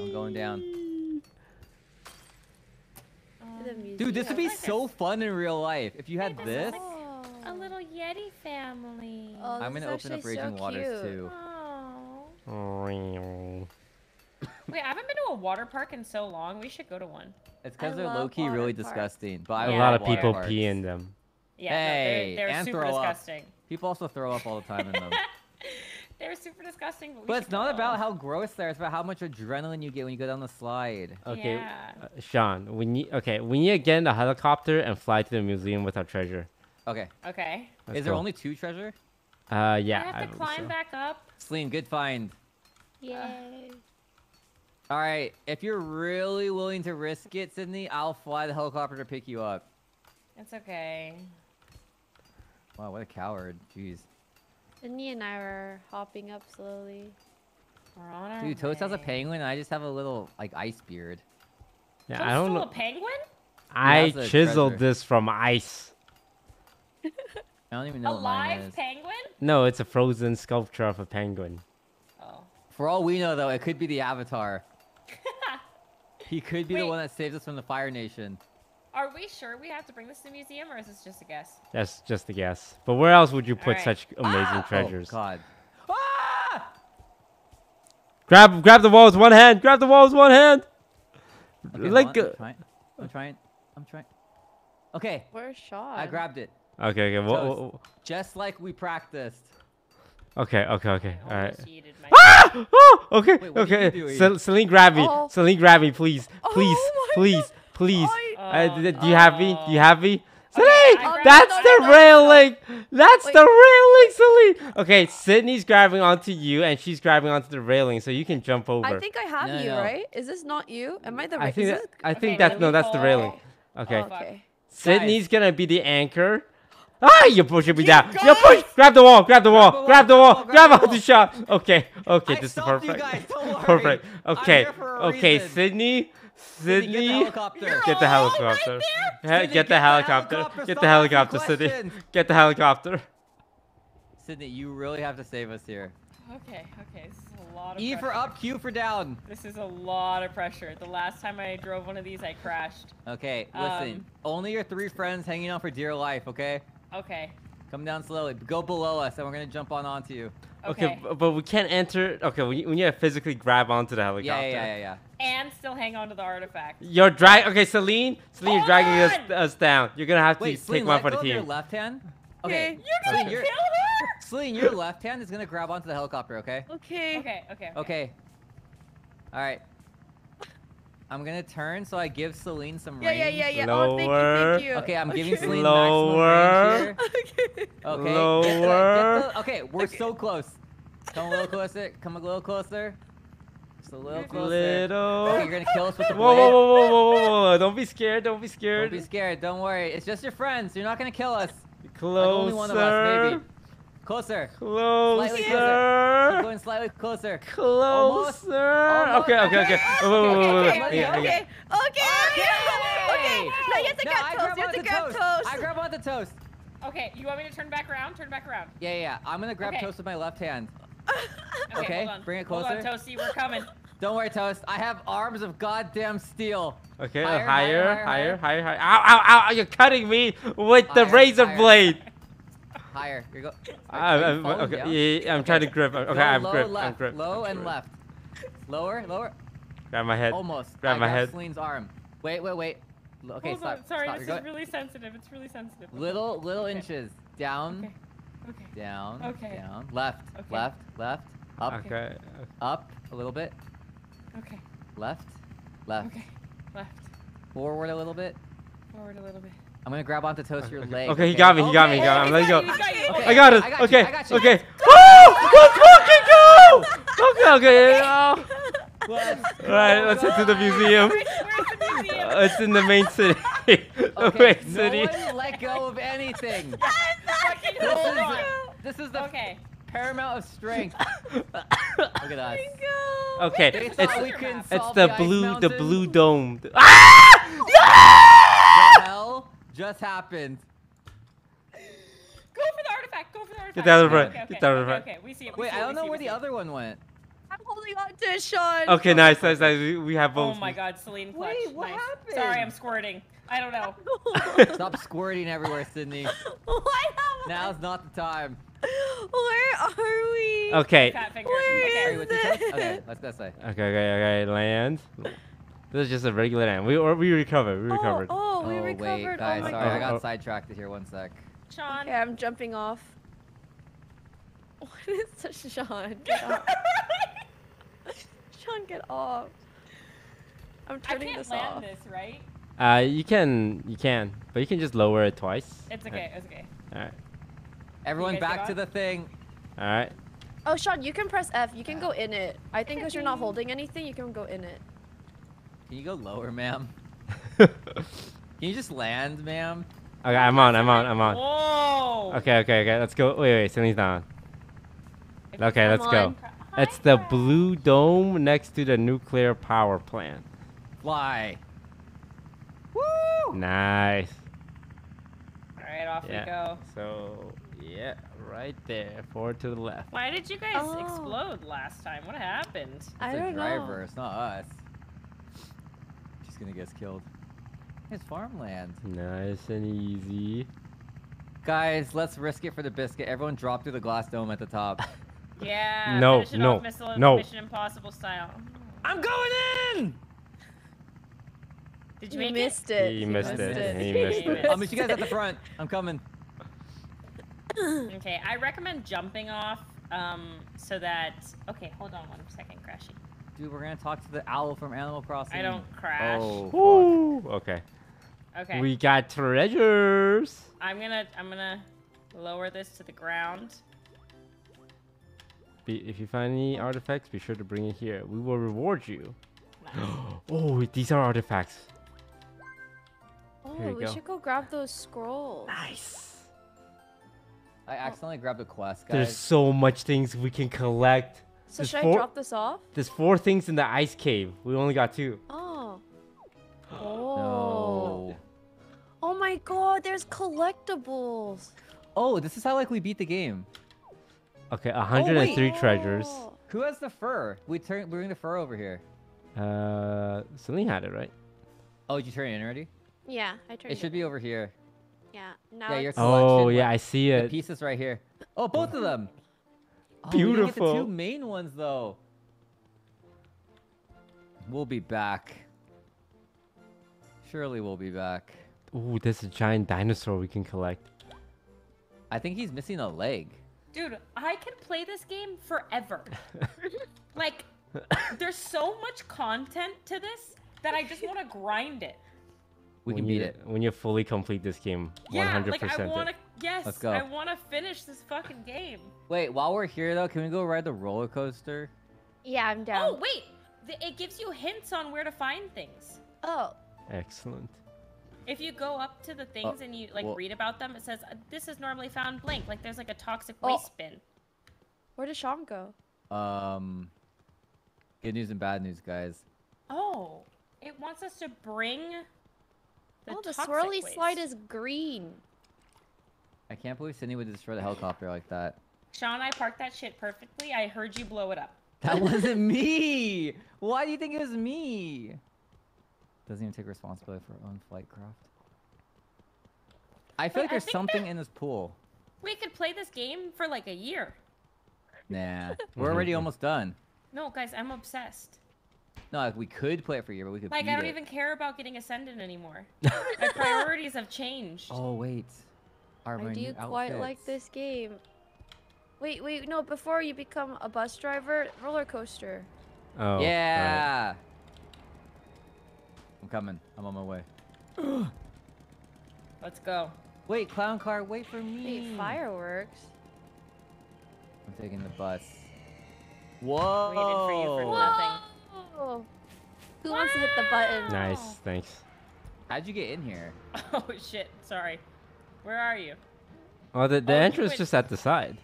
I'm going down. Um, Dude, this would be like so this. fun in real life. If you had this this, like- Oh. a little Yeti family. Oh, I'm gonna is open up actually Raging so Waters too. Oh. It's Wait, I haven't been to a water park in so long. We should go to one. It's because they're low key really parks. disgusting. But I a Yeah, lot of people parks. pee in them. Yeah, Hey, no, they're, they're and super throw up. disgusting. People also throw up all the time in them. They're super disgusting. But, we but it's not about how gross they are. It's about how much adrenaline you get when you go down the slide. Okay, Yeah. uh, Sean, we need okay, we need to get in the helicopter and fly to the museum with our treasure. Okay. Okay. Let's Is there go. only two treasure? Uh, yeah. I have to believe climb so. back up. Celine, good find. Yay. All right. If you're really willing to risk it, Sydney, I'll fly the helicopter to pick you up. It's okay. Wow, what a coward. Jeez. Sydney and I were hopping up slowly. We're on our Dude, Toast has a penguin. And I just have a little like ice beard. Yeah, Toast I don't know. a penguin? I has chiseled treasure. this from ice. I don't even A know what mine live is. penguin? No, it's a frozen sculpture of a penguin. Oh. For all we know, though, it could be the Avatar. He could be the one that saves us from the Fire Nation. Are we sure we have to bring this to the museum, or is this just a guess? That's just a guess. But where else would you put Alright. such amazing Ah! treasures? Oh God. Ah! Grab, grab the walls, one hand. Grab the walls, one hand. Okay, like, on, I'm trying. I'm trying. I'm trying. Okay, Where's Sean? I grabbed it. okay, okay, wha- Toast. wha- wha- Just like we practiced. Okay, okay, okay. All right. almost yeeted my- Ah! Oh, okay, Wait, what are you okay. doing? Cel- Celine, grab me. Oh. Celine, grab me, please, please, Oh my please, please. I- Uh, do you have me? Do you have me? Okay, Celine, I that's the No, no, no, no. railing. That's Wait. the railing, Celine. Okay, Sydney's grabbing onto you, and she's grabbing onto the railing, so you can jump over. I think I have No, you, no. right? Is this not you? Am I the I think that, I think Okay, that's no, that's the railing. Okay, Oh, okay. Sydney's gonna be the anchor. Ah, you're pushing me You down. You push. Grab the wall. Grab the wall. Grab Grab the the wall, wall. grab the Grab wall, out the shot. Okay. Okay. I This is stopped perfect. guys. Perfect. I'm Okay. here for a Okay. reason. Sydney. Sydney, get the helicopter. Get the helicopter. there. He- Sydney, Get the helicopter. helicopter. Get the helicopter, Sydney. Get the helicopter. Sydney, you really have to save us here. Okay, okay, this is a lot of E for up, Q for down. This is a lot of pressure. The last time I drove one of these, I crashed. Okay, listen. Um, Only your three friends hanging on for dear life, okay? Okay, Come down slowly. Go below us, and we're gonna jump on onto you. Okay, okay. but we can't enter. Okay, we, we need to physically grab onto the helicopter. yeah, yeah, yeah. And still hang on to the artifact. You're drag. Okay, Celine. Celine, you're dragging us, us down. You're gonna have to Wait, take Celine, one for the of your team. left hand. Okay. Okay, You're gonna Celine, kill your her! Celine, your left hand is gonna grab onto the helicopter, okay? Okay. Okay, okay, okay. Okay. All right. I'm gonna turn so I give Celine some Yeah, range. yeah, yeah, yeah. yeah. Oh, thank you, thank you. Okay, I'm giving Celine Lower. maximum range here. okay. Okay. get the- Lower. get the- okay, we're so close. Come a little closer. Come a little closer. Just a little closer. Little. Okay, you're gonna kill us with the blade. whoa, whoa, whoa, whoa, whoa, whoa! Don't be scared. Don't be scared. Don't be scared. Don't worry. It's just your friends. You're not gonna kill us. Like Closer. only one of us, maybe. Closer. Closer. Slightly closer. Keep going slightly closer. Closer. Almost. Okay, okay, okay. Wait, wait, wait, wait, wait. okay, Yeah, okay, yeah. Okay, okay, okay, okay. No, you have to No, grab I toast. You have to grab toast. I grab onto toast. Okay, you want me to turn back around? Turn back around. Yeah, yeah, yeah. I'm gonna grab Okay. toast with my left hand. Okay, Okay, hold on. bring it Hold on, closer. Toasty, we're coming. Don't worry, toast. I have arms of goddamn steel. Okay, uh, Higher, higher, higher, higher, higher, higher, higher. Ow, ow, ow! You're cutting me with the razor higher. blade. Higher. Here you go. I, Are you I'm, okay, down? yeah, yeah, I'm trying to grip. Okay, Go I'm low, grip. I'm grip. Low I'm and grip. left. Lower, lower. Grab my head. Almost. Grab I my head. Celine's arm. Wait, wait, wait. Okay, Hold stop. on. Sorry, stop. this You're is go- really sensitive. It's really sensitive. Little, little Okay. inches. Down, Okay. Okay. down, Okay. down. Left, Okay. left, left. Up, Okay. up a little bit. Okay. Left, left. Okay. Left. Forward a little bit. Forward a little bit. I'm gonna grab onto toast your Okay, leg. okay, he got me, he got me, he got me. I'm letting go. He's got you, he's got you. Okay. I got it. I got you, okay. I got you. Okay. Woo! Let's fucking go! Okay, okay. Oh. All right, let's head to the museum. Where's, where's the museum? Uh, it's in the main city. the Okay, main no city. one let go of anything. Fucking This hold is, on. this is the Okay. paramount of strength. Look at us. Okay, They it's we It's it's the ice blue the blue dome. Ah! The hell just happened. Go for the artifact. Go for the artifact. Get out of the okay, front. Okay, Get out of the okay, front. Okay, we see it. We Wait, see I don't know see it, where the see other one went. I'm holding on to it, Sean. Okay, nice, nice, nice. We, we have both. Oh my god, Celine clutch. Wait, what nice. happened? Sorry, I'm squirting. I don't know. Stop squirting everywhere, Sydney. Why not? Now's not the time. Where are we? Okay. Fat finger. Where Are okay. you with the is toast? it? Okay, let's go say. Okay, okay, okay. Land. This is just a regular land. We or we recovered. We recovered. Oh, oh, we oh recovered. wait, guys, oh my sorry, I got Oh. sidetracked here. One sec. Sean. Okay, I'm jumping off. What is this, Sean? Get off. Sean, get off. I'm turning I turning can't this land off. this, right? Uh, you can, you can, but you can just lower it twice. It's okay. It's okay. All right. Everyone back to the thing. All right. Oh, Sean, you can press F. You can go in it. I think because you're not holding anything, you can go in it. Can you go lower, ma'am? Can you just land, ma'am? Okay, I'm on. I'm on. I'm on. Whoa. Okay, okay, okay. Let's go. Wait, wait. Celine's not on. Okay, let's go. on. It's the blue dome next to the nuclear power plant. Fly. Woo! Nice. All right, off Yeah. we go. So, yeah, right there. Forward to the left. Why did you guys Oh. explode last time? What happened? I It's the don't driver. know. It's not us. She's gonna get us killed. It's farmland. Nice and easy. Guys, let's risk it for the biscuit. Everyone drop through the glass dome at the top. Yeah. No, no, Missile no. Mission Impossible style. I'm going in! Did you You make missed it. He You missed it. He missed it. I'll meet you guys at the front. I'm coming. Okay, I recommend jumping off. Um, so that. Okay, hold on one second, Crashy. Dude, we're gonna talk to the owl from Animal Crossing. I don't crash. Oh, fuck. Okay. Okay. We got treasures. I'm gonna. I'm gonna lower this to the ground. Be, if you find any artifacts, be sure to bring it here. We will reward you. Nice. oh, these are artifacts. Oh, we go. should go grab those scrolls. Nice. I accidentally grabbed a quest, There's so much things we can collect. So There's should I drop this off? There's four things in the ice cave. We only got two. Oh. Oh. No. Oh my god, there's collectibles. Oh, this is how like we beat the game. Okay, 103 treasures. Oh. Who has the fur? We turn. We bring the fur over here. Uh, Celine had it right. Oh, did you turn it in already? Yeah, I turned It in. It should be over here. Yeah. Now Yeah, your it's- collection. Oh yeah, I see The it. pieces right here. Oh, both of them. Oh, we didn't get the Beautiful. two main ones though. We'll be back. Surely we'll be back. Ooh, there's a giant dinosaur we can collect. I think he's missing a leg. Dude, I can play this game forever. like, there's so much content to this that I just want to grind it. We when can beat you, it. when you fully complete this game. 100%. Yeah, like I want to. Yes, Let's go. I want to finish this fucking game. Wait, while we're here though, can we go ride the roller coaster? Yeah, I'm down. Oh wait, it gives you hints on where to find things. Oh. Excellent. If you go up to the things and you like well- read about them, it says uh, this is normally found blank. Like there's like a toxic Oh. waste bin. Where did Sean go? Um, good news and bad news, guys. Oh, it wants us to bring. The oh, the toxic swirly slide is green. I can't believe Sydney would destroy the helicopter like that. Sean, I parked that shit perfectly. I heard you blow it up. That wasn't me. Why do you think it was me? Doesn't even take responsibility for her own flight craft. I feel Wait, like there's something in this pool. We could play this game for like a year. Nah, we're already almost done. No, guys, I'm obsessed. No, like we could play it for a year, but we could Like I don't it. even care about getting ascendant anymore. My priorities have changed. Oh wait, Are I do new quite like this game. Wait, wait, no, before you become a bus driver, roller coaster. Oh. right. yeah. I'm coming. I'm on my way. Let's go. Wait, clown car, wait for me. Wait, fireworks. I'm taking the bus. Whoa. Waited for you for nothing. Whoa! Who wants to hit the button? Nice. Thanks. How'd you get in here? Oh shit. Sorry. Where are you? Oh, the, the Oh, entrance went- just at the side.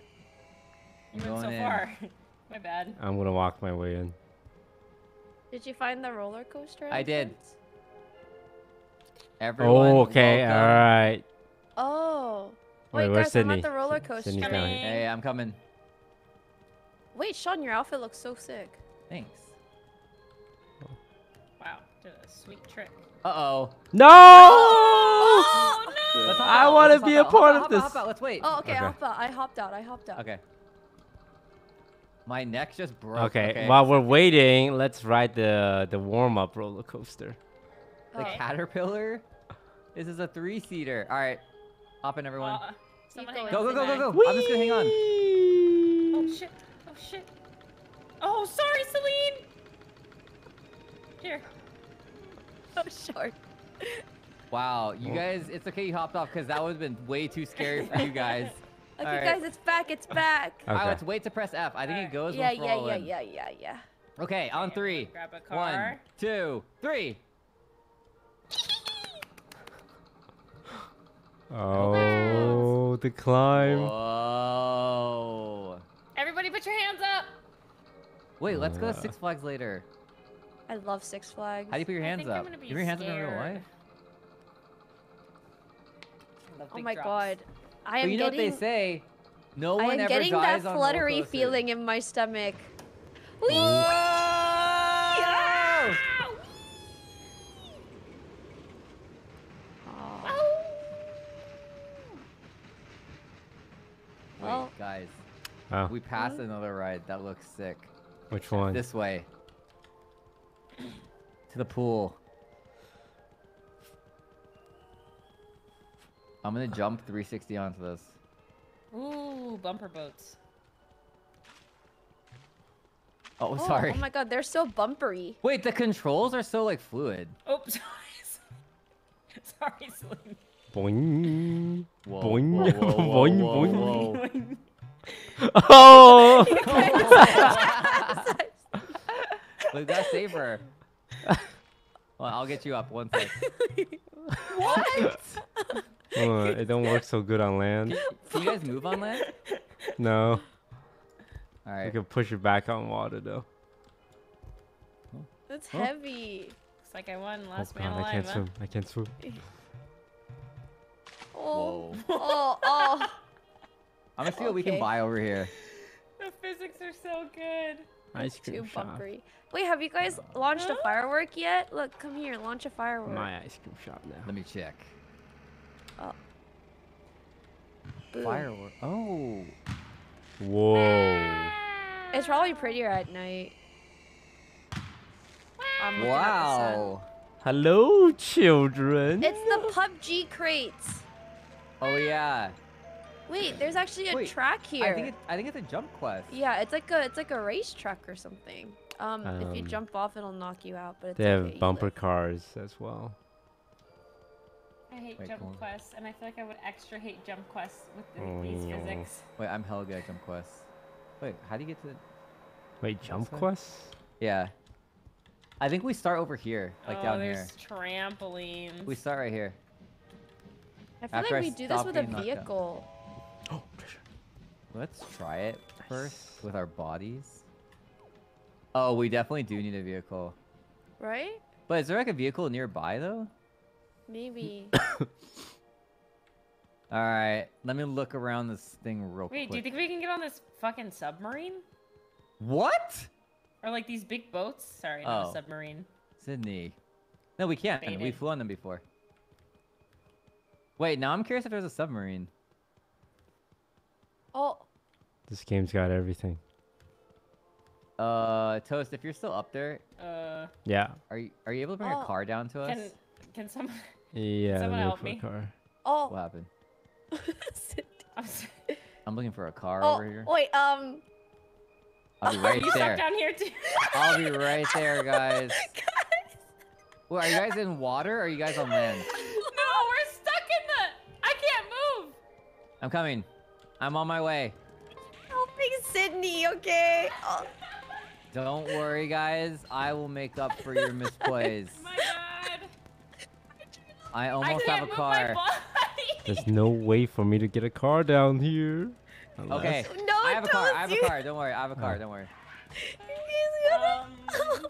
You I'm went so in. far. My bad. I'm gonna walk my way in. Did you find the roller coaster? I did. Everyone. Oh, okay. All welcome. right. Oh. Wait, Wait, where's guys, I'm at the roller coaster. Sydney's Coming. Hey, I'm coming. Wait, Sean, your outfit looks so sick. Thanks. Wow. Did a sweet trick. Uh oh. No! Oh no! I wanna be a part Hop of out, hop out, this. hop out, Let's wait. Oh, okay, Okay. I hopped out. I hopped out. I hopped out. Okay. My neck just broke. Okay, while we're waiting, let's ride the the warm up roller coaster. The Oh. caterpillar. This is a three-seater. All right, hop in, everyone. Uh, someone going. go, go, go, go, bag. go! I'm just gonna hang on. Oh shit. Oh shit. Oh, sorry, Celine. Here. Oh, short. Wow, you Oh. guys, it's okay you hopped off because that would have been way too scary for you guys. Okay, Alright. guys, it's back. It's back. All right, Okay. let's wait to press F. I think it goes yeah, once yeah, yeah, yeah, yeah, yeah. Okay, on three. Grab a car. two, three. Oh, the climb. Whoa. Everybody, put your hands up. Wait, let's go to. Six Flags later. I love Six Flags. How do you put your hands up? gonna You put your hands up in real scared. life? Oh my drops. god. I But am you know getting what they say? No I one am ever getting that dies on roller fluttery feeling in my stomach. Whee! Whoa! Oh. Wait, Well- guys, Oh, we passed another ride that looks sick. which one? This way. To the pool. I'm gonna jump 360 onto this. Ooh, bumper boats. Oh, Oh, sorry. Oh my god, they're so bumpery. Wait, the controls are so like fluid. Oh, sorry. sorry, Celine. Boing. Whoa, Boing, whoa, whoa, whoa, boing, whoa, boing. whoa. Oh! Look, that safer. Well, I'll get you up one sec. what? Uh, it don't work so good on land. Can you guys move on land? No, All I can push it back on water though. That's Huh? heavy. Looks like I won. Oh Last man god, I can't huh? swim. I can't swim. Oh, Whoa. oh, oh. I'm gonna see what we can buy over here. The physics are so good. Ice It's too cream shop. bumpery. Wait, have you guys launched a firework yet? Look, come here, launch a firework. My ice cream shop now. Let me check. Oh. Boom. Firework. Oh. Whoa. It's probably prettier at night. I'm looking at the sun. Wow. Hello, children. It's the PUBG crates. Oh yeah. Wait, there's actually a Wait, track here. I think it, I think it's a jump quest. Yeah, it's like a it's like a race truck or something. Um, if you Um, jump off, it'll knock you out. But it's They okay, have bumper cars as well. I hate Wait, jump go quests, and I feel like I would extra hate jump quests with the, Oh, these physics. Wait, I'm hella good at jump quests. Wait, how do you get to? Wait, jump way? quests? Yeah. I think we start over here, like oh, down here. there's trampolines. We start right here. I feel after like we do this with a getting knocked vehicle. Oh, treasure. Let's try it first with our bodies. Oh, we definitely do need a vehicle. Right? But is there like a vehicle nearby though? Maybe. All right, let me look around this thing real Wait, quick. Wait, do you think we can get on this fucking submarine? What? Or like these big boats? Sorry, not Oh. a submarine. Sydney. No, we can't. We flew on them before. Wait, now I'm curious if there's a submarine. Oh, This game's got everything. Uh, Toast, if you're still up there, Uh, Yeah. are you are you able to bring Oh. a car down to us? can can someone? Yeah. Can Someone look help me. Car. oh. What happened? I'm s- I'm looking for a car oh, over here. wait. Um. I'll be Are right you stuck there. down here too? I'll be right there, guys. Well, are you guys in water or are you guys on land? no, we're stuck in the. I can't move. I'm coming. I'm on my way. Helping Sydney. Okay. Oh. Don't worry, guys. I will make up for your misplays. My God. I I almost can't have a car. There's no way for me to get a car down here. Unless- Okay. No, I have a car. I have a car. Don't worry. I have a car. Oh. Don't worry. He's gonna- Um,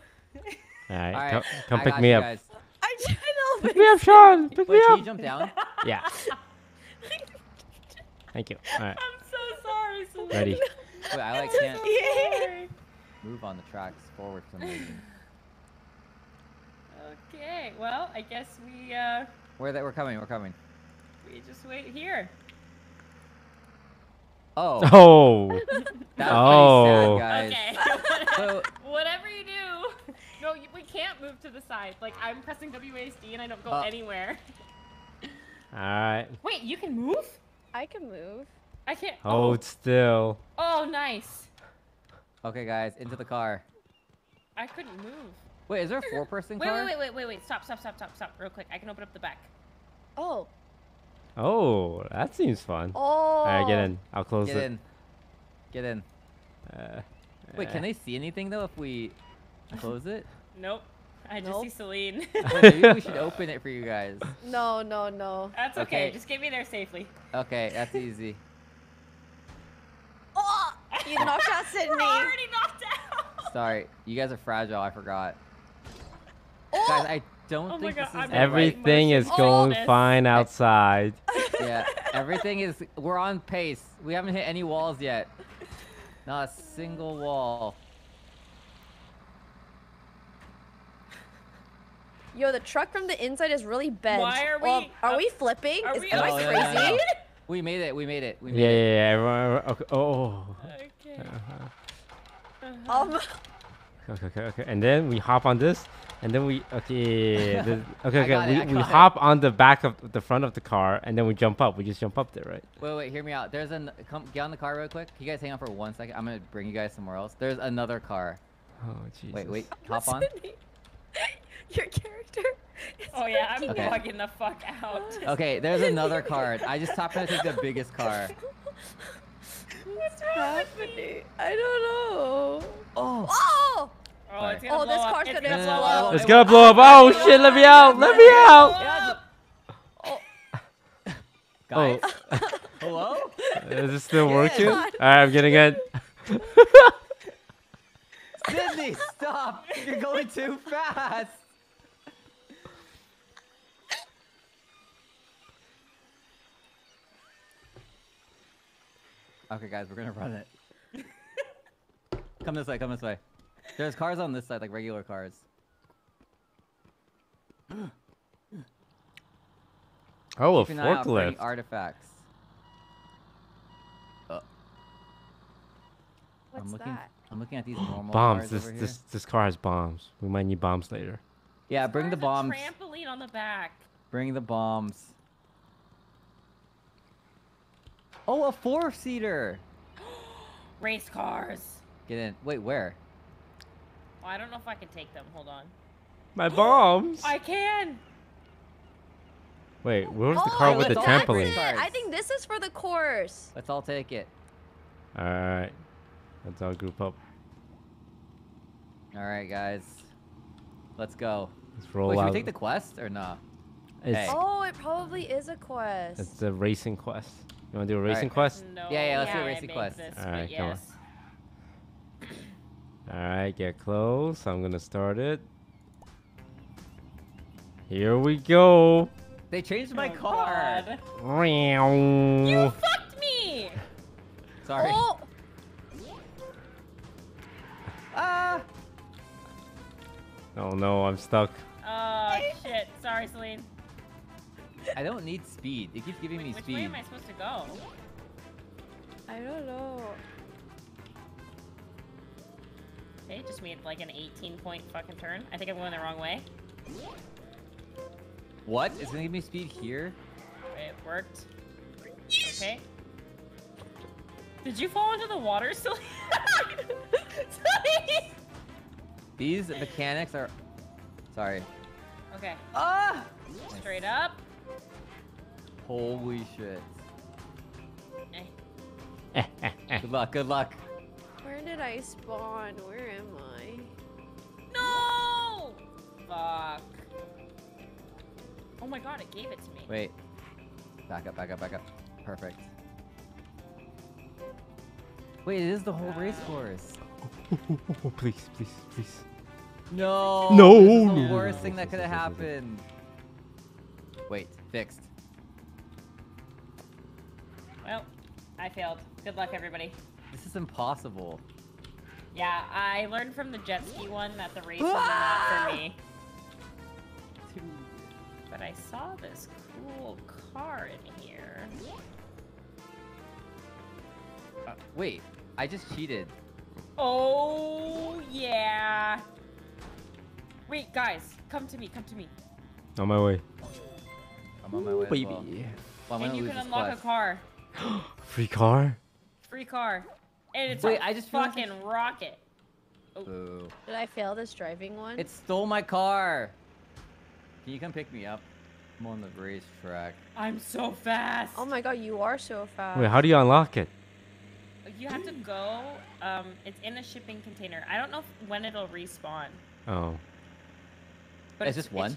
All right, All right. come, come pick me up. Guys. I'm trying to help Pick me up, Sean. Pick Wait, me can you jump down? Yeah. Thank you. All right. I'm so sorry, Celine. Ready. Wait, I like I'm can't so sorry. move on the tracks forward for some reason. Okay, well, I guess we uh Where that we're coming. We're coming. we just wait here. Oh. Oh. That's Oh. sad, guys. Okay. So, Whatever you do. No, you- we can't move to the side. Like I'm pressing WASD and I don't go Uh. anywhere. All right. Wait, you can move? I can move. I can't. Hold still. Oh, nice. okay, guys, into the car. I couldn't move. Wait, is there a four-person Wait, car? wait, wait, wait, wait, wait. Stop, stop, stop, stop, stop. Real quick. I can open up the back. Oh. Oh, that seems fun. Oh. All right, get in. I'll close Get it. in. Get in. Uh, Wait, uh, can they see anything though if we close it? Nope. I just Nope. see Celine. Wait, maybe we should open it for you guys. No, no, no. That's okay. Okay. Just get me there safely. Okay, that's easy. Oh, you knocked out Sydney. We're Sydney. already knocked out. Sorry, you guys are fragile. I forgot. Oh, Guys, I don't Oh my think God, this is I'm right- Everything is oh, going sickness. fine outside. Yeah, everything is. We're on pace. We haven't hit any walls yet. Not a single wall. Yo, the truck from the inside is really bent. Why are Oh, we- are uh, we flipping? Are is, we am I No, no, no, crazy? no, no. We made it. We made it. We made Yeah, yeah, it. yeah. Everyone, everyone- okay. Oh. Okay. Uh-huh. Um, Okay, okay, okay. And then we hop on this, and then we okay. this- okay, okay. it, we we got it. hop on the back of the front of the car, and then we jump up. We just jump up there, right? Wait, wait. Hear me out. There's an. Come, get on the car real quick. Can you guys hang on for one second? I'm gonna bring you guys somewhere else. There's another car. Oh Jesus. Wait, wait. Hop on. Sydney, Your character. is Oh yeah, I'm Okay. bugging the fuck out. Okay, there's another card. I just stopped to take the biggest card. What's wrong with me? happening? I don't know. Oh. Oh! Oh, Sorry. it's gonna Oh, blow this up. car's it's gonna gonna blow blow up. up. It's gonna blow up. Oh shit! Let me out! Let me out! Guys, Oh, hello? is it still Yeah. working? All right, I'm getting it. Sydney, stop! You're going too fast. Okay, guys, we're gonna run it. come this way. Come this way. There's cars on this side, like regular cars. Oh, a Keep an eye out for any forklift. artifacts. Uh, What's I'm looking. that? I'm looking at these normal Bombs. cars This over here. this this car has bombs. We might need bombs later. Yeah, bring the There's bombs. A trampoline on the back. Bring the bombs. Oh, a four-seater. Race cars. Get in. Wait, where? Well, I don't know if I can take them. Hold on. My bombs. I can. Wait, where's the oh, car with the let's all that's bring trampoline? it. cars. I think this is for the course. Let's all take it. All right, let's all group up. All right, guys. Let's go. Let's roll Wait, should out. we take the quest or nah? Hey. Oh, it probably is a quest. it's the racing quest. You wanna do a Alright. racing quest? No Yeah, yeah, let's do a racing quest. This, Alright, but come on. All right, get close. I'm gonna start it. Here we go. They changed my Oh, car. You You fucked me. Sorry. Oh, Ah! Oh no, I'm stuck. Oh shit. Sorry, Celine. I don't need speed. It keeps giving Wait, me which way am I supposed to go? I don't know. Okay, just made like an 18 point fucking turn. I think I'm going the wrong way. What? It's gonna give me speed here? It worked. Okay. Did you fall into the water, Celine? Celine! These mechanics are. Sorry. Okay, Ah! straight up. Holy shit. Eh. Good luck. Good luck. Where did I spawn? Where am I? No! Fuck. Oh my god, it gave it to me. Wait. Back up. Back up. Back up. Perfect. Wait, it is the whole race course. oh, please, please, please. No. No, This is the worst thing that could have happened. Wait. Fixed. I failed. Good luck, everybody. This is impossible. Yeah, I learned from the jet ski one that the race was not for me. But I saw this cool car in here. Uh, wait. I just cheated. Oh, yeah. Wait, guys, come to me, come to me. On my way. I'm on my way. Baby. As well. Well, I'm and gonna you can unlock quest. a car. Free car? Free car. And it's Wait, a I just feel like fucking rocket. Boo. Did I fail this driving one? It stole my car. Can you come pick me up? I'm on the racetrack. I'm so fast. Oh my god, you are so fast. Wait, how do you unlock it? You have to go. Um, it's in a shipping container. I don't know if, when it'll respawn. Oh. But It's just one?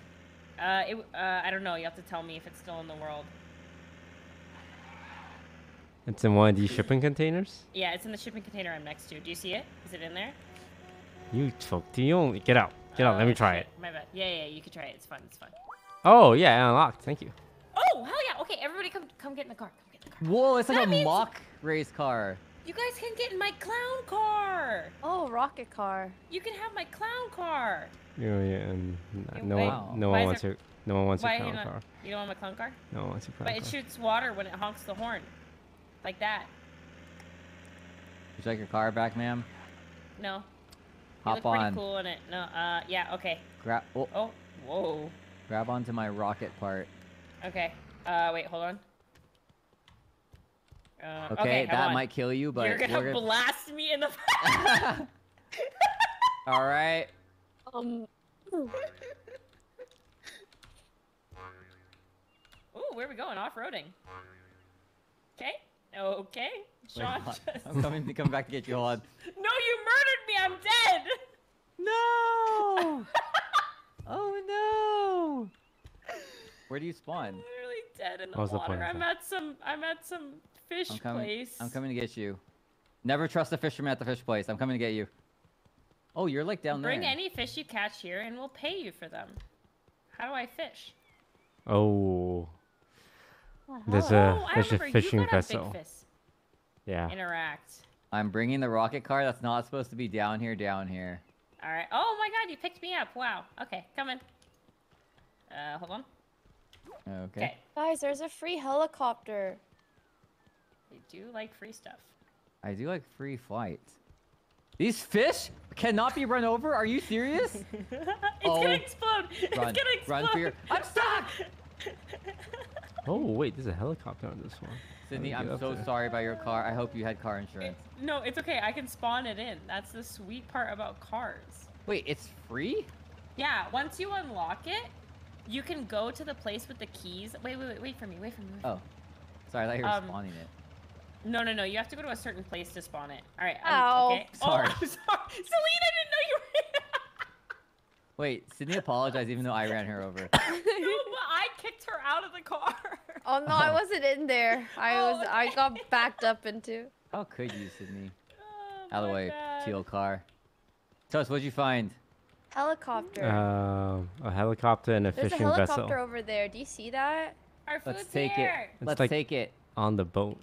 uh, it, uh, I don't know. You have to tell me if it's still in the world. It's in one of these shipping containers? Yeah, it's in the shipping container I'm next to. Do you see it? Is it in there? You fuck. Do you only get out? Get out. Let me Oh, try shit. it. My bad. Yeah, yeah, you can try it. It's fun. It's fun. Oh yeah, unlocked. Thank you. Oh hell yeah! Okay, everybody, come come get in the car. Come get in the car. Whoa, it's like That a means- mock race car. You guys can get in my clown car. Oh, rocket car. You can have my clown car. Yeah, yeah. And no wait. one, no Why one wants there- your, no one wants Why your you crown not? car. You don't want my clown car? No one wants your crown But it shoots water when it honks the horn, like that. Would you like your car back, ma'am? No. You Hop look pretty on. cool in it. No. Uh. Yeah. Okay. Grab. Oh, Oh. Whoa. grab onto my rocket part. Okay. Uh. Wait. Hold on. Uh, Okay, okay, that on. might kill you, but You're gonna we're gonna. blast me in the. All right. Um, Ooh, where are we going? Off-roading. Okay. Okay. Sean. hold just- I'm coming to come back to get you. Hold on. No, you murdered me. I'm dead. No! oh no! Where do you I'm spawn? literally dead in the What's water. of I'm at some. I'm at some fish I'm coming. place. I'm coming to get you. Never trust a fisherman at the fish place. I'm coming to get you. Oh, you're like down Bring there. Bring any fish you catch here, and we'll pay you for them. How do I fish? Oh, there's oh, there's a fishing you a vessel. Yeah. Interact. I'm bringing the rocket car. That's not supposed to be down here. Down here. All right. Oh my God, you picked me up. Wow. Okay, come in. Uh, hold on. Okay. Okay. Guys, there's a free helicopter. I do like free stuff. I do like free flights. These fish cannot be run over. Are you serious? it's Oh. gonna explode. It's gonna explode. run for your. I'm stuck. Oh wait, there's a helicopter on this one. Sydney, I'm so there. sorry about your car. I hope you had car insurance. No, it's okay. I can spawn it in. That's the sweet part about cars. Wait, it's free? Yeah, once you unlock it, you can go to the place with the keys. Wait, wait, wait, wait for me. Wait for me. Wait for Oh, sorry. I thought you were Um, spawning it. No, no, no. You have to go to a certain place to spawn it. All right. Ow. I'm, okay. Sorry. Oh, I'm sorry. Celine, I didn't know you were. Wait, Sydney apologized even though I ran her over. no, but I kicked her out of the car. Oh no, I Oh. wasn't in there. I Oh, was. I got backed up into. How could you, Sydney? Oh, Out of the way, bad. teal car. Toast, what'd you find? Helicopter. Um, a helicopter and a There's a helicopter vessel over there. Do you see that? Our food's Let's take here. it. Let's like- take it. on the boat.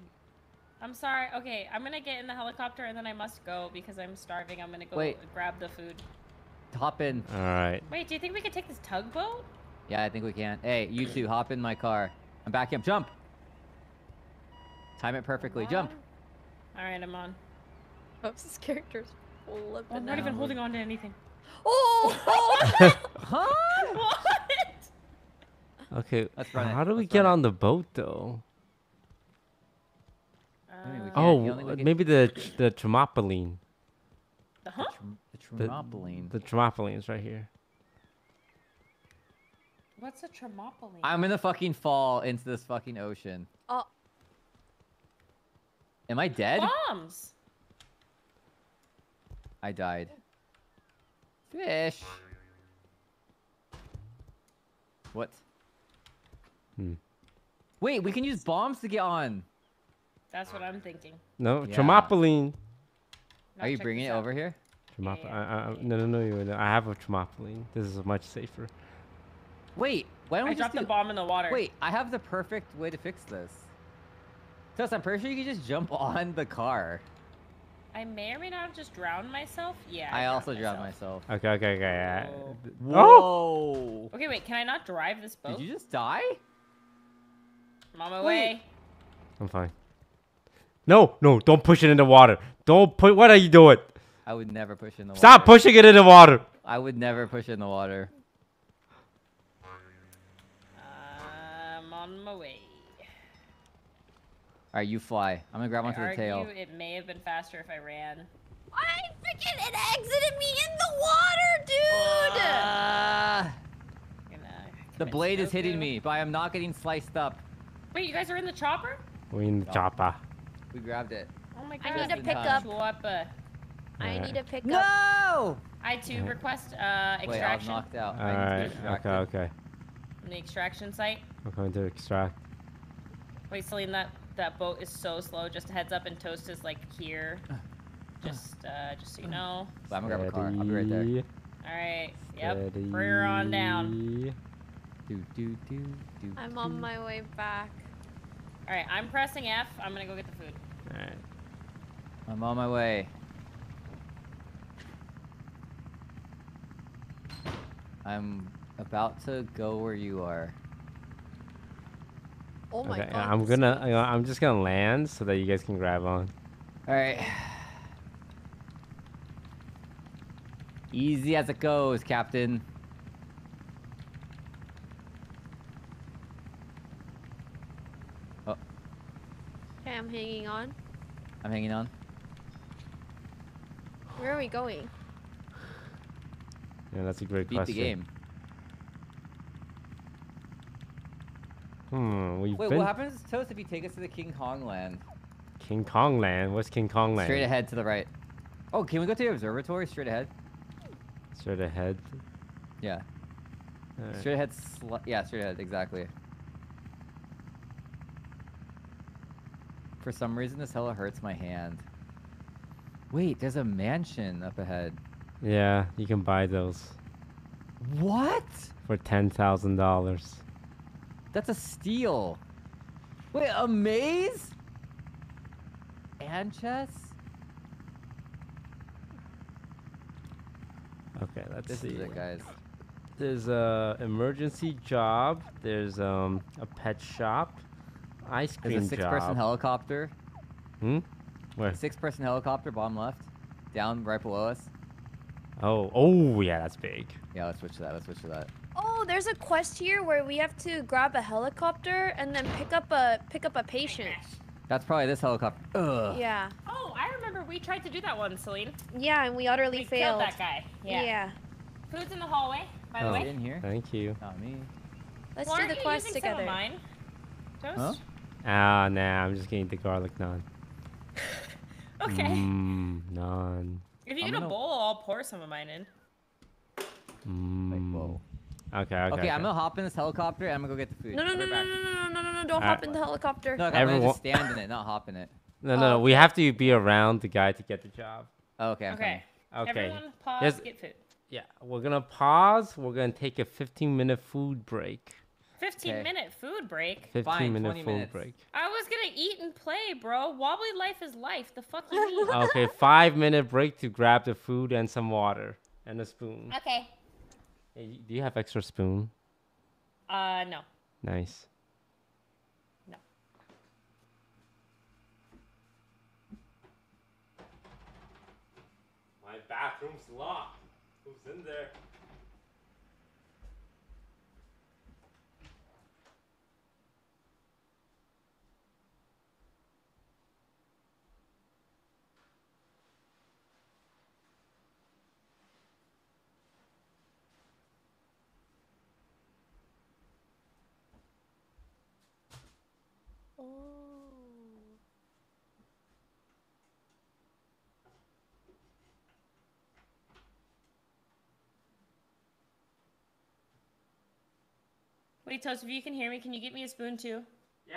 I'm sorry. Okay, I'm gonna get in the helicopter and then I must go because I'm starving. I'm gonna go Wait. grab the food. Hop in. All right. Wait, do you think we could take this tugboat? Yeah, I think we can. Hey, you two, hop in my car. I'm back in. Jump. Time it perfectly. Jump. All right, I'm on. Oops, this character's flipping I'm not even holding on to anything. Oh! oh. Huh? what? Okay. Let's run it. How do we Let's get run it. on the boat though? I mean, we Uh, Oh, you only look at- maybe the the trampoline. the huh? Tram- The The, trampoline. the trampoline's right here. What's a thermopyline? I'm gonna fucking fall into this fucking ocean. Oh. Am I dead? Bombs. I died. Fish. What? Hmm. Wait, we can use bombs to get on. That's what I'm thinking. No, Yeah. trampoline. Now Are you bringing it out. over here? Tramop- Yeah, I, I, no, no, no, you. no, I have a trampoline. This is much safer. Wait, why don't I we just dropped do... the bomb in the water. Wait, I have the perfect way to fix this. Tess, I'm pretty sure you can just jump on the car. I may or may not have just drowned myself. Yeah. I, also drowned drowned myself. Okay, okay, okay. Whoa. Uh, oh! Whoa! Okay, wait. Can I not drive this boat? Did you just die? I'm on my Wait. way. I'm fine. No, no, don't push it in the water. Don't put. What are you doing? I would never push it in the water. Stop pushing it in the water. I would never push it in the water. I'm on my way. Alright, you fly. I'm gonna grab I onto the argue tail. it may have been faster if I ran. I freaking it exited me in the water, dude. Uh, gonna the blade is hitting me, but I am not getting sliced up. Wait, you guys are in the chopper? We're in the Oh. chopper. We grabbed it. Oh my god. I need to pick time. up. Chopper. I Alright. need to pick up. No! I too request uh, Wait, I was extraction knocked out. All I need to right. get. Okay, okay. from the extraction site. I'm going to extract. Wait, Celine, that that boat is so slow. Just a heads up, and Toast is like here. Just uh, just so you know. But I'm gonna grab a car. I'll be right there. All right. Yep. steady. Bring her on down. Do do do do. I'm do. on my way back. All right. I'm pressing F. I'm gonna go get the food. All right. I'm on my way. I'm about to go where you are. Oh my okay, god. I'm gonna. is- I'm just gonna land so that you guys can grab on. All right. Easy as it goes, Captain. Oh, Okay, I'm hanging on. I'm hanging on. Where are we going? Yeah, that's a great Beat question. the game. Hmm. We've Wait, been what happens to us if you take us to the King Kong land? King Kong Land. What's King Kong Land? Straight ahead to the right. Oh, can we go to the observatory straight ahead? Straight ahead. Yeah. Alright. Straight ahead. Yeah, straight ahead. Exactly. For some reason, this hella hurts my hand. Wait, there's a mansion up ahead. Yeah, you can buy those What? for ten thousand dollars. That's a steal. Wait, a maze? And chess? Okay, let's This see. is it, guys. There's a emergency job. There's um a pet shop, ice cream There's a six-person helicopter. Hmm? Where? Six-person helicopter, bottom left. Down right below us. Oh, oh yeah, that's big. Yeah, let's switch to that. Let's switch to that. Oh, there's a quest here where we have to grab a helicopter and then pick up a pick up a patient. That's probably this helicopter. Ugh. Yeah. Oh, I remember we tried to do that one, Celine. Yeah, and we utterly We failed. killed that guy. Yeah. yeah. Food's in the hallway, by Oh. the Is it way. in here? Thank you. Not me. Let's Well, do aren't the you quest using some of together. mine? Toast? Huh? Ah, nah, I'm just getting the garlic naan. Okay. Mmm, naan. If you I'm get a gonna- bowl, I'll pour some of mine in. Like, whoa. Okay, okay. Okay, I'm gonna hop in this helicopter and I'm gonna go get the food. No, no, no, no, no, no, no, no, no, no, don't Uh, hop in the helicopter. No, I'm gonna Everyone- just stand in it, not hop in it. No, no, no. Oh, We have to be around the guy to get the job. Oh, okay, I'm Okay. Okay. Everyone pause, Yes. get food. Yeah, we're gonna pause. We're gonna take a 15 minute food break. 15 Okay. minute food break. 15 Fine, minute 20 food minutes. break. I was gonna eat and play, bro. Wobbly life is life. The fuck you mean? okay, five minute break to grab the food and some water and a spoon. okay. Hey, do you have extra spoon? Uh, no. Nice. No. My bathroom's locked. Who's in there? Oh. Wait, Toast, if you can hear me, can you get me a spoon too? Yeah.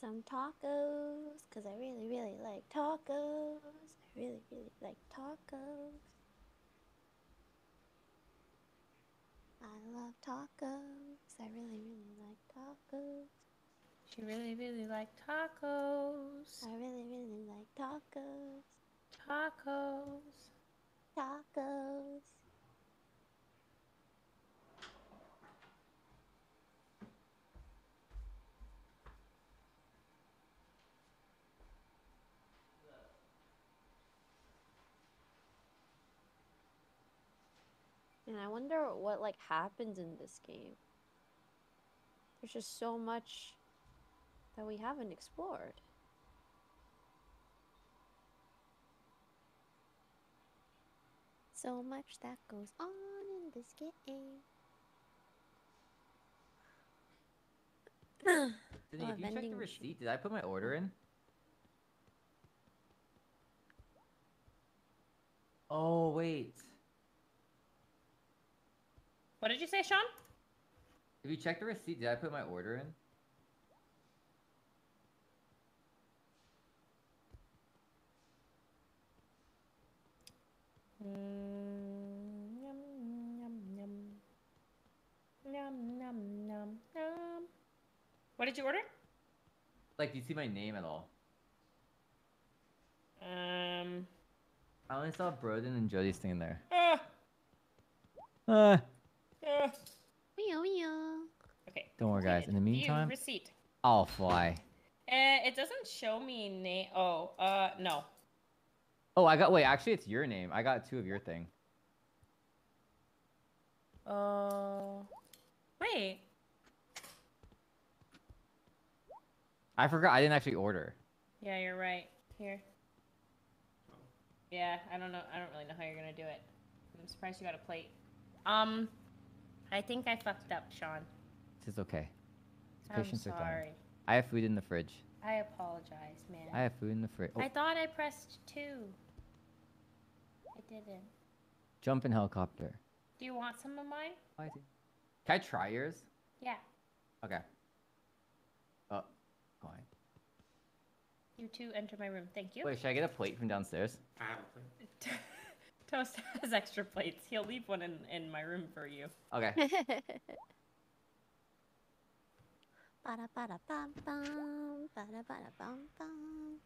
Some tacos, cause I really, really like tacos. I really, really like tacos. I love tacos. I really, really like tacos. She really, really liked tacos. I really, really like tacos. Tacos. Tacos. And I wonder what like happens in this game. There's just so much that we haven't explored. So much that goes on in this game. Sydney, Oh, if you check the vending machine. receipt, did I put my order in? Oh, wait. What did you say, Sean? Have you checked the receipt, did I put my order in? Mm, yum, yum, yum. Yum, yum, yum, yum. What did you order? Like, do you see my name at all? Um. I only saw Broden and Jody's thing in there. Uh, Uh, uh. Meow meow. Okay. Don't worry, guys. In the completed. View meantime- receipt. I'll fly. Uh, it doesn't show me name. Oh, uh, no. Oh, I got. Wait, actually, it's your name. I got two of your thing. Oh. wait. I forgot. I didn't actually order. Yeah, you're right. Here. Yeah, I don't know. I don't really know how you're gonna do it. I'm surprised you got a plate. Um, I think I fucked up, Sean. This is okay. I'm Patience are gone. sorry. I have food in the fridge. I apologize, man. I have food in the fridge. Oh, I thought I pressed two. I didn't. jump in helicopter. Do you want some of mine? Oh, I do. Can I try yours? Yeah. Okay. Oh, fine. You two enter my room. Thank you. Wait, should I get a plate from downstairs? I have a plate. Toast has extra plates. He'll leave one in, in my room for you. Okay. Ba-da, ba-da, bum, bum. Ba-da, ba-da, bum, bum.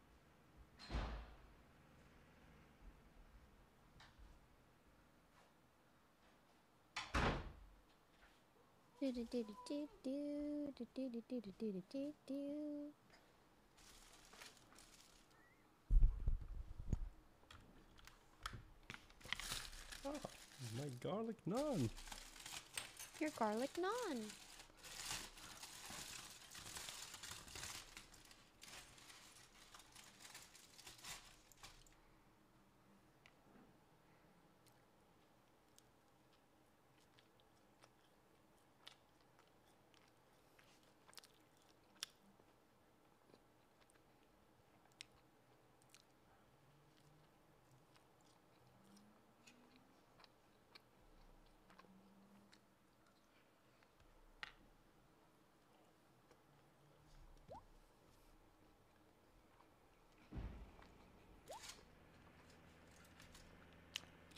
Do-do-do-do-do-do, do-do-do-do-do-do-do. My garlic naan. Your garlic naan.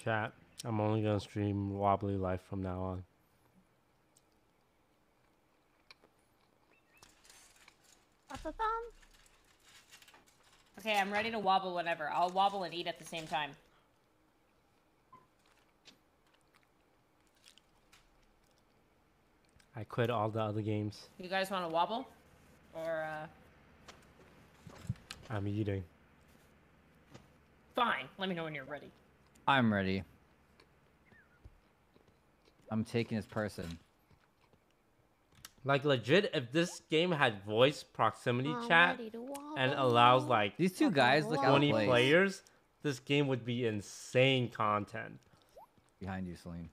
Chat. I'm only gonna stream wobbly life from now on. Ba-ba-bum. Okay, I'm ready to wobble whenever. I'll wobble and eat at the same time. I quit all the other games. You guys want to wobble? Or, uh, I'm eating. fine. Let me know when you're ready. I'm ready. I'm taking his person. Like legit, if this game had voice proximity I'm chat and allows like These two guys look out of 20 place. players, this game would be insane content. Behind you, Celine.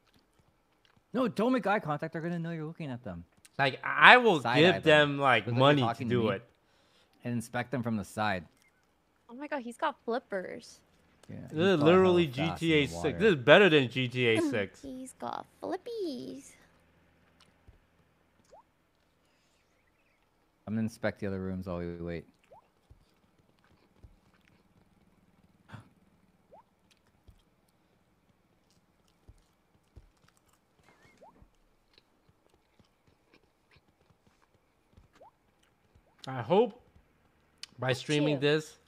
No, don't make eye contact. They're gonna know you're looking at them. Like I will Side-eye give them. them like Look like money to talking to do me. it. And inspect them from the side. Oh my god, he's got flippers. Yeah, This is literally fast in the GTA 6. This is better than GTA mm, 6. He's got flippies. I'm gonna inspect the other rooms while we wait. I hope by streaming this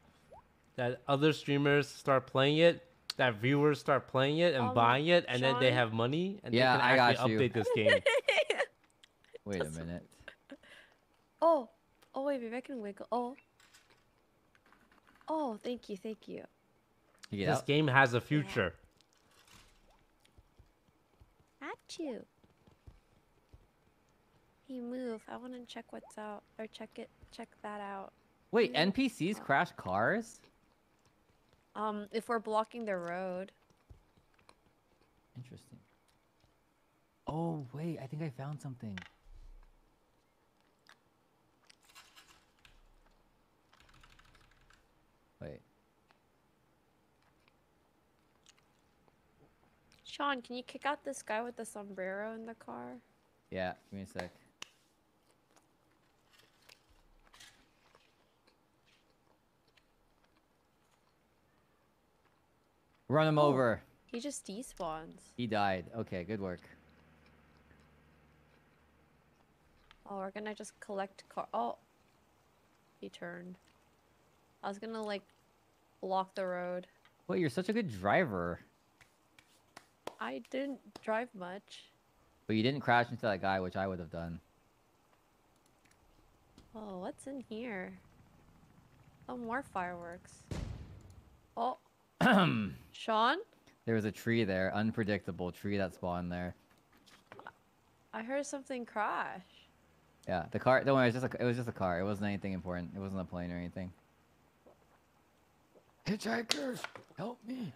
that other streamers start playing it, that viewers start playing it and Um, buying it, and then they have money and Yeah, they I can got actually you. update this game. Wait a minute. Oh, oh wait, maybe I can wiggle. Oh. Oh, thank you, thank you. You this out. game has a future. At you. You move. I want to check what's out, or check it, check that out. Wait, NPCs crash cars? Um, if we're blocking the road. Interesting. Oh wait, I think I found something. Wait. Sean, can you kick out this guy with the sombrero in the car? Yeah, give me a sec. Run him Oh. over. He just despawns. He died. Okay, good work. Oh, we're gonna just collect car. Oh, he turned. I was gonna like block the road. Wait, you're such a good driver. I didn't drive much. But you didn't crash into that guy, which I would have done. Oh, what's in here? Oh, more fireworks. Oh, Sean, there was a tree there, unpredictable tree that spawned there. I heard something crash. Yeah, the car. Don't worry, it was just a, it was just a car. It wasn't anything important. It wasn't a plane or anything. Hitchhikers, help me!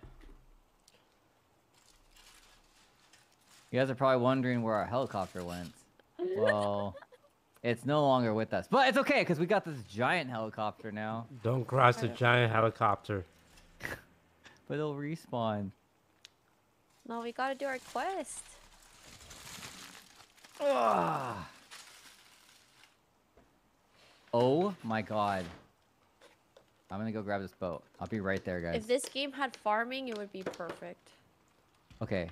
You guys are probably wondering where our helicopter went. Well, It's no longer with us, but it's okay because we got this giant helicopter now. Don't crash the giant helicopter. But it'll respawn. No, we gotta do our quest. Ugh. Oh my god. I'm gonna go grab this boat. I'll be right there, guys. If this game had farming, it would be perfect. Okay.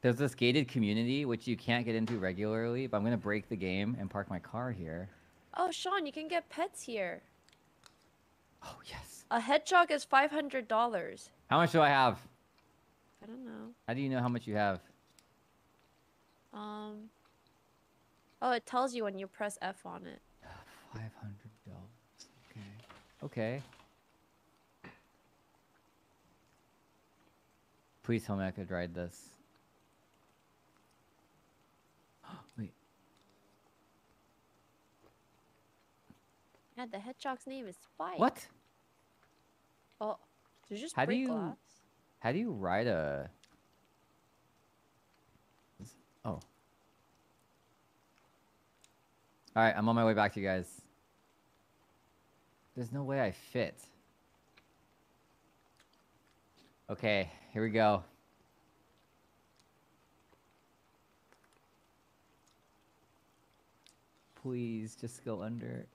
There's this gated community which you can't get into regularly, but I'm gonna break the game and park my car here. Oh, Sean, you can get pets here. Oh yes. A hedgehog is five hundred dollars. How much do I have? I don't know. How do you know how much you have? Um. Oh, it tells you when you press F on it. Five hundred dollars. Okay. Okay. Please tell me I could ride this. Wait. Yeah, the hedgehog's name is Spike. What? Oh, there's just How do you- glass. How do you ride a? Oh. All right, I'm on my way back to you guys. There's no way I fit. Okay, here we go. Please, just go under.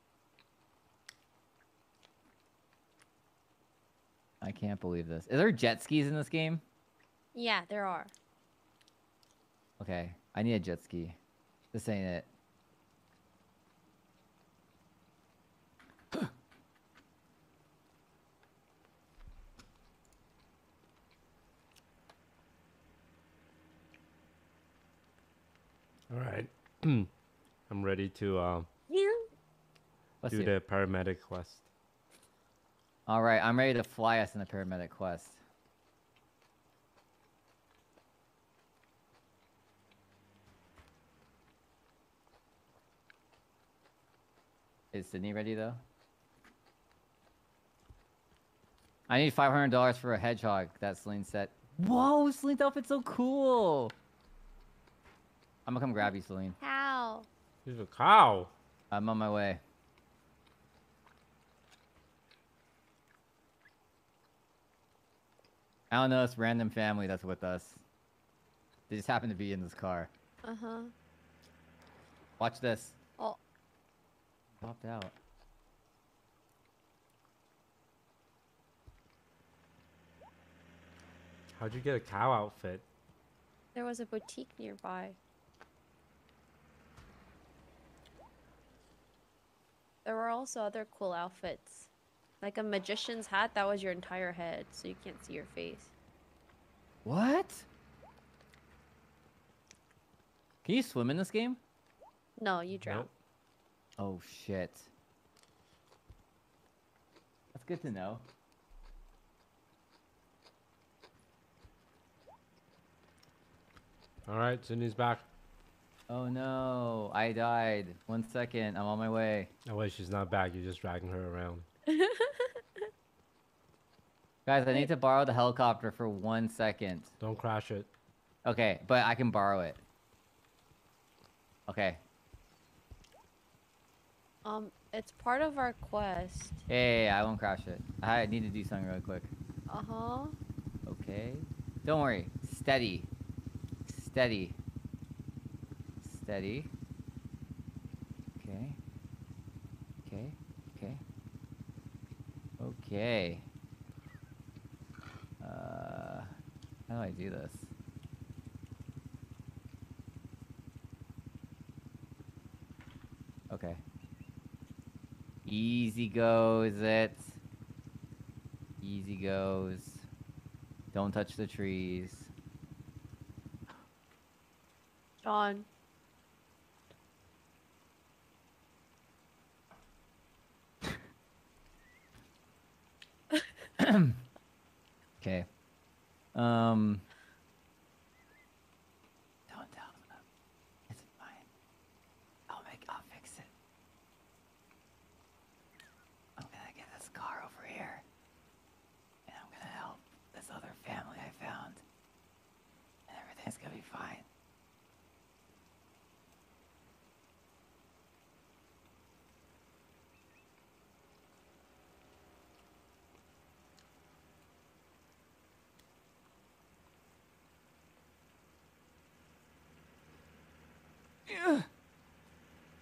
I can't believe this. Is there jet skis in this game? Yeah, there are. Okay, I need a jet ski. This ain't it. All right. I'm ready to uh, Yeah. Do see. the paramedic quest. All right, I'm ready to fly us in the paramedic quest. Is Sydney ready though? I need five hundred dollars for a hedgehog. That Celine said. Whoa, Celine's outfit's so cool. I'm gonna come grab you, Celine. How? There's a cow. I'm on my way. I don't know, it's random family that's with us. They just happen to be in this car. Uh huh. Watch this. Oh. Popped out. How'd you get a cow outfit? There was a boutique nearby. There were also other cool outfits. Like a magician's hat, that was your entire head, so you can't see your face. What? Can you swim in this game? No, you drown. Nope. Oh shit. That's good to know. All right, Sydney's back. Oh no, I died. One second, I'm on my way. Oh wait, she's not back. You're just dragging her around. Guys, I need to borrow the helicopter for one second. Don't crash it. Okay, but I can borrow it. Okay. Um, it's part of our quest. Hey, I won't crash it. I need to do something really quick. Uh huh. Okay. Don't worry. Steady. Steady. Steady. Okay. Okay. Okay. Okay. Uh, how do I do this? Okay. Easy goes it. Easy goes. Don't touch the trees. John. Okay. Um. Don't tell them. It's fine. I'll make. I'll fix it. I'm gonna get this car over here, and I'm gonna help this other family I found, and everything's gonna be fine.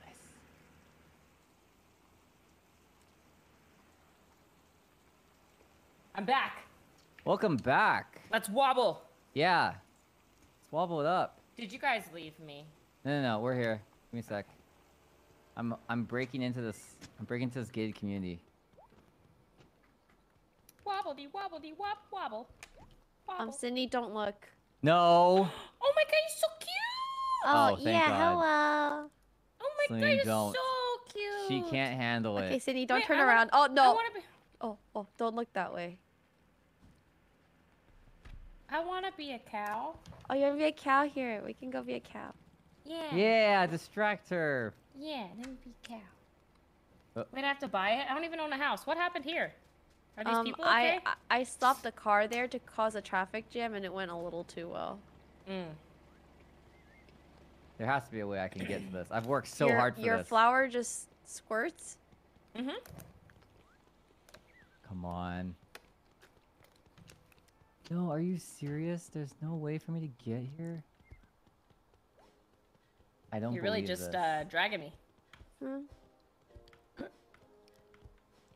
Nice. I'm back. Welcome back. Let's wobble. Yeah. Let's wobble it up. Did you guys leave me? No, no, no. We're here. Give me a sec. I'm I'm breaking into this. I'm breaking into this gated community. Wobbledy wobbledy wop wobble. Um, Wobble. Cindy, don't look. No. oh my god, he's so cute. Oh, Oh, thank yeah, God. hello. Oh my Celine, god, you're don't. so cute. She can't handle it. Okay, it. Cindy, don't Wait, turn I wanna- around. Oh I no. wanna be. Oh, oh, don't look that way. I wanna be a cow. Oh, you're gonna be a cow here. We can go be a cow. Yeah. Yeah, distract her. Yeah, let me be a cow. Uh. We're gonna have to buy it. I don't even own a house. What happened here? Are these Um, people I, okay? I I stopped the car there to cause a traffic jam, and it went a little too well. Mm. There has to be a way I can get to this. I've worked so your, hard for Your this. Your flower just squirts. Mm-hmm. Come on. No, are you serious? There's no way for me to get here. I don't You're really just this. uh, dragging me. Hmm.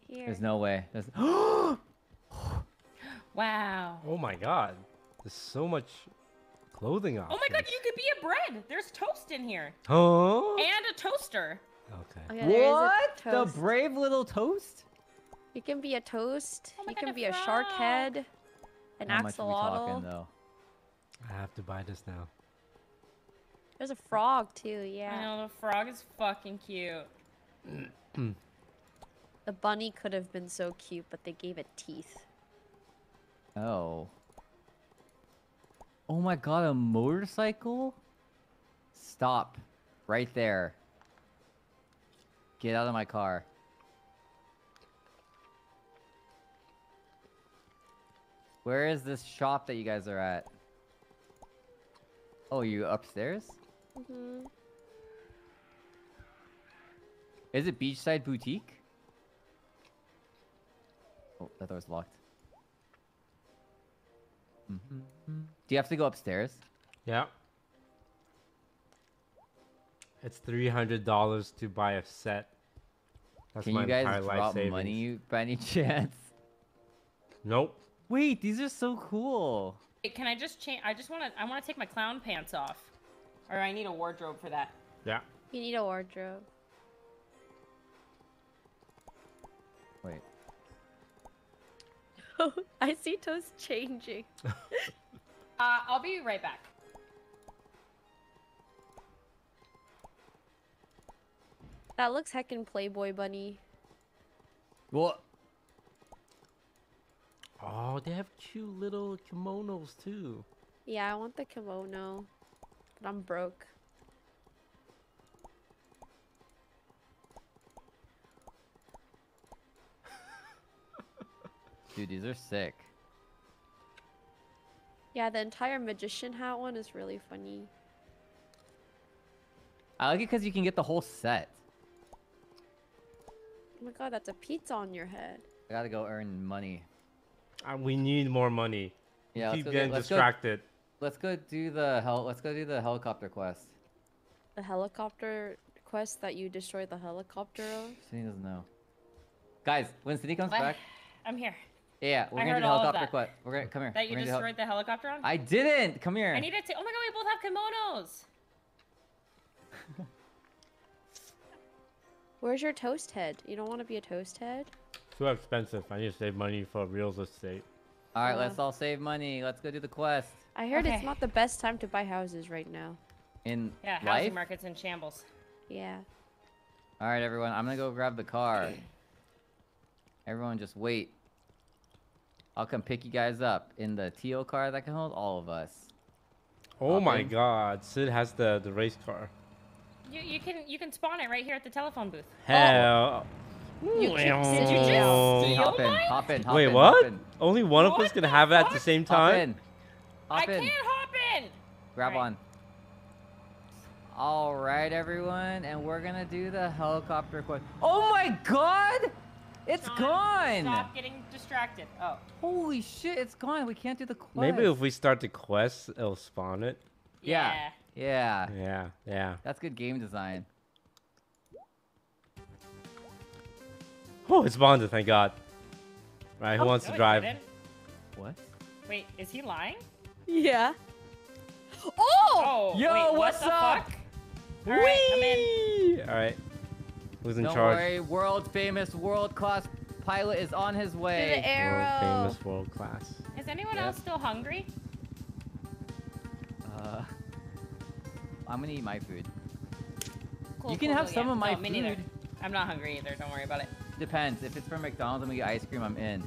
Here. There's no way. There's Wow. Oh my god. There's so much clothing on. Oh my god, you could be a bread. There's toast in here. Huh? And a toaster. Okay. Oh, yeah, there is a what? The brave little toast? You can be a toast. Oh you God, can be a shark head. An How much talking axolotl. though? I have to buy this now. There's a frog too. yeah. I Yeah. know the frog is fucking cute. The bunny could have been so cute, but they gave it teeth. Oh. Oh my god, a motorcycle? Stop. Right there. Get out of my car. Where is this shop that you guys are at? Oh, you upstairs? hmm Is it Beachside Boutique? Oh, that door's locked. Mhm. Do you have to go upstairs? Yeah. It's three hundred dollars to buy a set. That's Can my you guys drop savings. money by any chance? Nope. Wait, these are so cool. Wait, can I just change? I just want to. I want to take my clown pants off, or I need a wardrobe for that. Yeah. You need a wardrobe. Wait. Oh, I see Toast changing. Uh, I'll be right back. That looks heckin' Playboy bunny. What? Oh, they have cute little kimonos too. Yeah, I want the kimono, but I'm broke. Dude, these are sick. Yeah, the entire magician hat one is really funny. I like it because you can get the whole set. Oh my god, that's a pizza on your head. I gotta go earn money. Uh, we need more money. Yeah, keep getting get, let's, go, distracted. let's go do the hel- Let's go do the helicopter quest. The helicopter quest that you destroyed the helicopter of. Cindy doesn't know. Guys, when Cindy comes What? back, I'm here. yeah, we're I gonna heard do the helicopter quest. We're gonna come here. That you we're hel- destroyed the helicopter on? I didn't. Come here. I need to. Oh my god, we both have kimonos. Where's your toast head? You don't want to be a toast head? Too expensive. I need to save money for real estate. All right, Uh. let's all save money. Let's go do the quest. I heard Okay. it's not the best time to buy houses right now. In Yeah, housing life. market's in shambles. Yeah. All right, everyone. I'm gonna go grab the car. Everyone, just wait. I'll come pick you guys up in the teal car that can hold all of us. Oh Hop my in. god, Sid has the, the race car. You, you can you can spawn it right here at the telephone booth. Hell. You can- Did you just steal Hop in, mine? hop in, hop Wait, in, what? Hop in. Only one of us What can the have it at the fuck? same Hop time? in. I in. can't hop in. Grab Right. on. All right, everyone, and we're gonna do the helicopter quest. Oh my God! It's Sean, gone! Stop getting distracted. Oh. Holy shit! It's gone. We can't do the quest. Maybe if we start the quest, it'll spawn it. Yeah. Yeah. Yeah, Yeah, yeah. that's good game design. Oh, it's bonded, thank God. Right, who Oh, wants no, to drive? What? Wait, is he lying? Yeah. Oh! Oh, Yo, wait, what what's the up? fuck? All right, I'm in. Whee! All right. Who's in Don't charge? worry, world famous, world class pilot is on his To way. the World famous, world class. Is anyone Yep. else still hungry? Uh, I'm gonna eat my food. Cool, You can cool, have cool, some yeah. of my no, me neither. food. I'm not hungry either. Don't worry about it. Depends. If it's from McDonald's and we get ice cream, I'm in.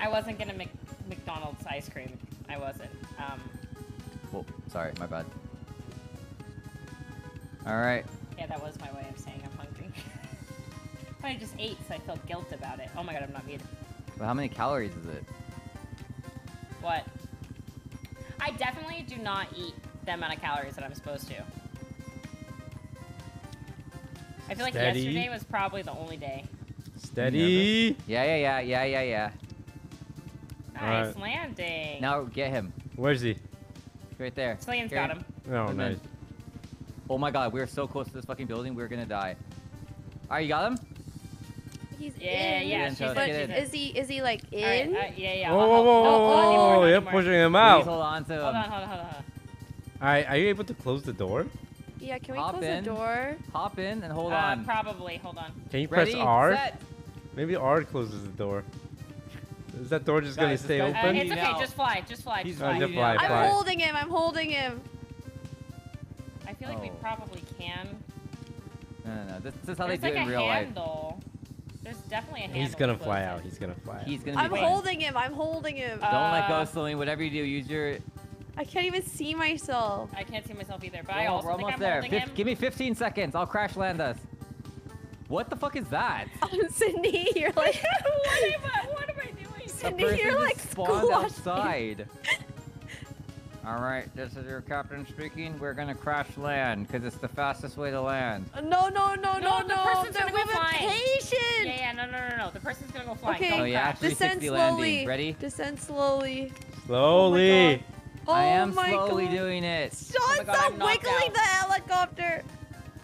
I wasn't gonna make McDonald's ice cream. I wasn't. Um, Well, sorry, my bad. All right. yeah, that was my way of saying I'm hungry. I just ate, so I felt guilt about it. Oh my god, I'm not muted. But how many calories is it? What? I definitely do not eat the amount of calories that I'm supposed to. I feel like Steady. yesterday was probably the only day. Steady. Yeah, yeah, yeah, yeah, yeah, yeah. Nice Alright. landing. Now get him. Where's he? Right there. Slayton's Here. got him. Oh, And nice. then- Oh my god, we're so close to this fucking building, we're gonna die. Alright, you got him? He's Yeah, in. yeah, in, she's Toast, But get in. in. is he is he like All right, in? uh, yeah, yeah. Whoa, I'll whoa, help. whoa, whoa, whoa, whoa, You're pushing him out. Please hold on to him. Hold on, hold on. hold on. Alright, are you able to close the door? Yeah, can we Hop close in. the door? Hop in and hold uh, on. Probably. Hold on. Can you Ready, press R? set. Maybe R closes the door. Is that door just gonna stay guy's Uh, open? it's Bleeding okay. out. Just fly. Just fly. He's Just fly. bleeding out. I'm fly. holding him. I'm holding him. I feel like we Oh. probably can. No, no, no. This, this is how There's they do like it in a real life. handle. There's definitely a handle. He's gonna fly out. He's gonna fly out. He's gonna be I'm fine. holding him. I'm holding him. Uh, Don't let go, Uh, Celine. Whatever you do, use your. I can't even see myself. I can't see myself either, but We're I also we're think almost I'm there. Fif- him. give me 15 seconds. I'll crash land us. What the fuck is that? Um, Sydney, you're like. what, am I, what am I doing? A Sydney, person you're just like spawned squashing. outside. All right, this is your captain speaking. We're gonna crash land because it's the fastest way to land. No, no, no, no, No, no. the person's They're gonna go moving flying. patient. Yeah, yeah, no, no, no, no. The person's gonna go flying. Okay. Don't Oh yeah, crash. 360 Descend landing. slowly. Ready? Descend slowly. Slowly. Oh I oh am my slowly God. doing it. Sean, Oh God, stop wiggling out. the helicopter.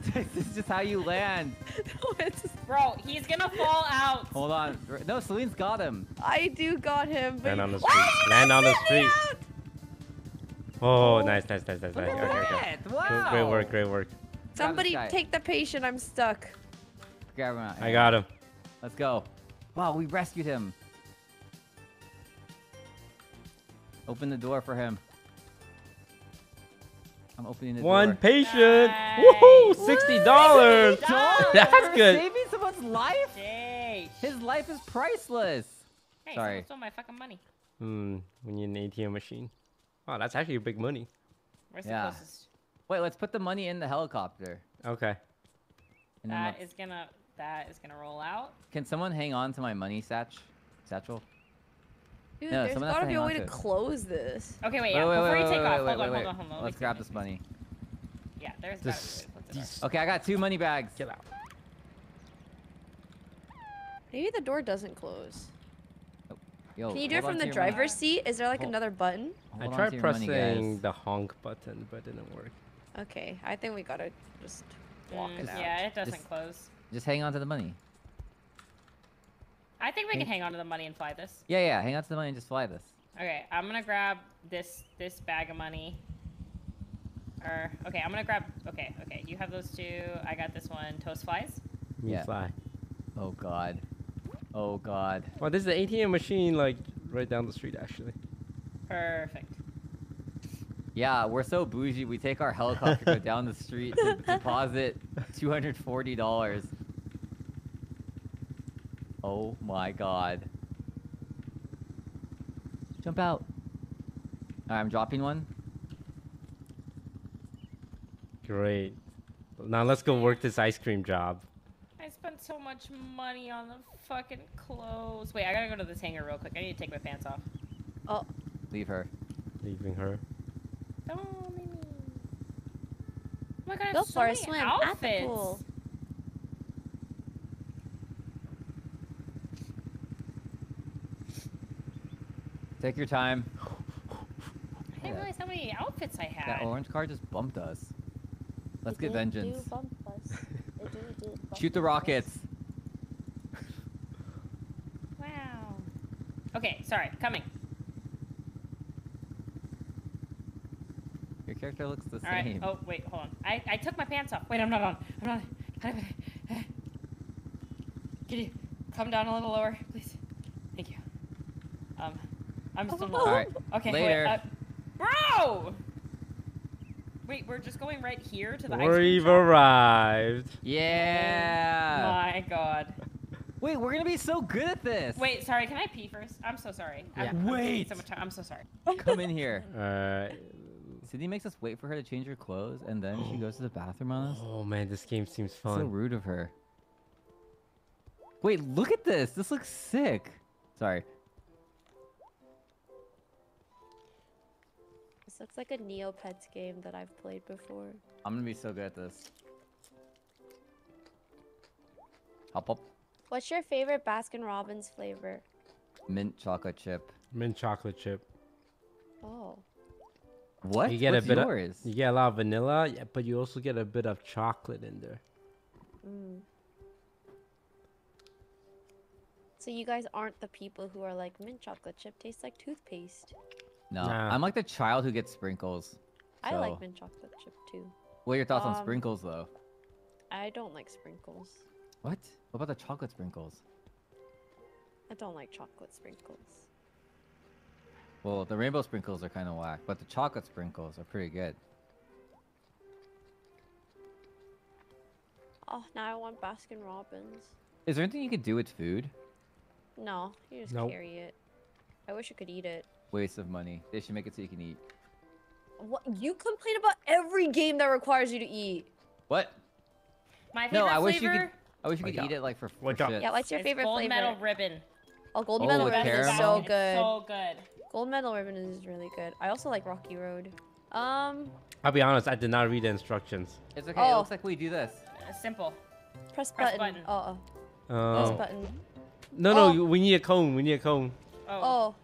this is just how you land. No, it's- Bro, he's gonna fall out. Hold on. No, Celine's got him. I do got him. But Land on the street. did Land on the street. Oh, Oh. nice, nice, nice, nice, nice. Okay, okay. Wow. Great work, great work. Somebody take the patient. I'm stuck. Grab him out. I got him. Let's go. Wow, we rescued him. Open the door for him. I'm opening the One door. patient. Nice. Woohoo! Sixty dollars. That's good. Saving someone's life? Yay. His life is priceless. Hey, Sorry. someone stole my fucking money. Hmm. We need an ATM machine. Wow, that's actually a big money. Where's Yeah. the closest? Wait, let's put the money in the helicopter. Okay. And then That let's- is gonna that is gonna roll out. Can someone hang on to my money satch? Satchel? Dude, No, there's someone has gotta to be a way to to close this. Okay, wait, Wait, yeah. wait, Before wait, you wait, take wait, off, hold on, hold on, hold on. Let me Let's grab this money. Yeah, there's This, be a way to put this these, Okay, I got two money bags. get out. Maybe the door doesn't close. Yo, Can you do it from the your money. driver's seat? Is there like Hold- another button? I Hold on tried to your money, pressing the honk button, but it didn't work. Okay, I think we gotta just walk Mm, it out. Yeah, it doesn't Just- close. Just hang on to the money. I think we can Hang- hang on to the money and fly this. Yeah, yeah, hang on to the money and just fly this. Okay, I'm gonna grab this this bag of money. Or okay, I'm gonna grab. Okay, okay, you have those two. I got this one. Toast flies. Me Yeah. fly. Oh god. Oh god. Well, this is the ATM machine like right down the street actually. Perfect. Yeah, we're so bougie. We take our helicopter, go down the street to deposit two hundred forty dollars. Oh my god. Jump out. Alright, I'm dropping one. Great. Now let's go work this ice cream job. I spent so much money on the fucking clothes. Wait, I gotta go to this hangar real quick. I need to take my pants off. Oh, Leave her. Leaving her. Don't leave me. Oh my god, I go have so for a many swim outfits. at the pool. Take your time. I didn't Yeah. realize how many many outfits I had. That orange car just bumped us. Let's It get did vengeance. Do bump us. It do do bump Shoot the rockets. Wow. Okay, sorry, coming. Your character looks the All right. same. Oh wait, hold on. I, I took my pants off. Wait, I'm not on. I'm not. On. Can you come down a little lower, please? Thank you. Um, I'm still not. All right. Okay. Later. Wait, uh, bro. Wait, we're just going right here to the ice cream We've arrived. Yeah. My God. Wait, we're gonna be so good at this. Wait, sorry. Can I pee first? I'm so sorry. I'm, Yeah. I'm Wait. So much time. I'm so sorry. Come in here. Alright. Sydney makes us wait for her to change her clothes, and then she goes to the bathroom on us. Oh man, this game seems fun. So rude of her. Wait, look at this. This looks sick. Sorry. This looks like a Neopets game that I've played before. I'm gonna be so good at this. Hop up. What's your favorite Baskin Robbins flavor? Mint chocolate chip. Mint chocolate chip. Oh. What? You get What's a bit yours? of you get a lot of vanilla, but you also get a bit of chocolate in there. Mm. So you guys aren't the people who are like mint chocolate chip tastes like toothpaste. No, Nah. I'm like the child who gets sprinkles. I like mint chocolate chip too. What are your thoughts on Um, sprinkles, though? I don't like sprinkles. What? What about the chocolate sprinkles? I don't like chocolate sprinkles. Well, the rainbow sprinkles are kind of whack, but the chocolate sprinkles are pretty good. Oh, now I want Baskin Robbins. Is there anything you could do with food? No, you just Nope. carry it. I wish I could eat it. Waste of money. They should make it so you can eat. What? You complain about every game that requires you to eat. What? My favorite No, I wish flavor you could. I wish you Wake could eat up. it like for, for Wake up. Yeah, what's your is favorite gold flavor? medal ribbon. Oh, gold Oh, medal with ribbon is caramel? so It's good. so good. Gold medal ribbon is really good. I also like Rocky Road. Um, I'll be honest, I did not read the instructions. It's okay. It Oh. looks like we do this. Uh, simple. press, Press button. button. Oh, oh, press button. no, no, Oh. we need a cone. We need a cone. Oh. Oh,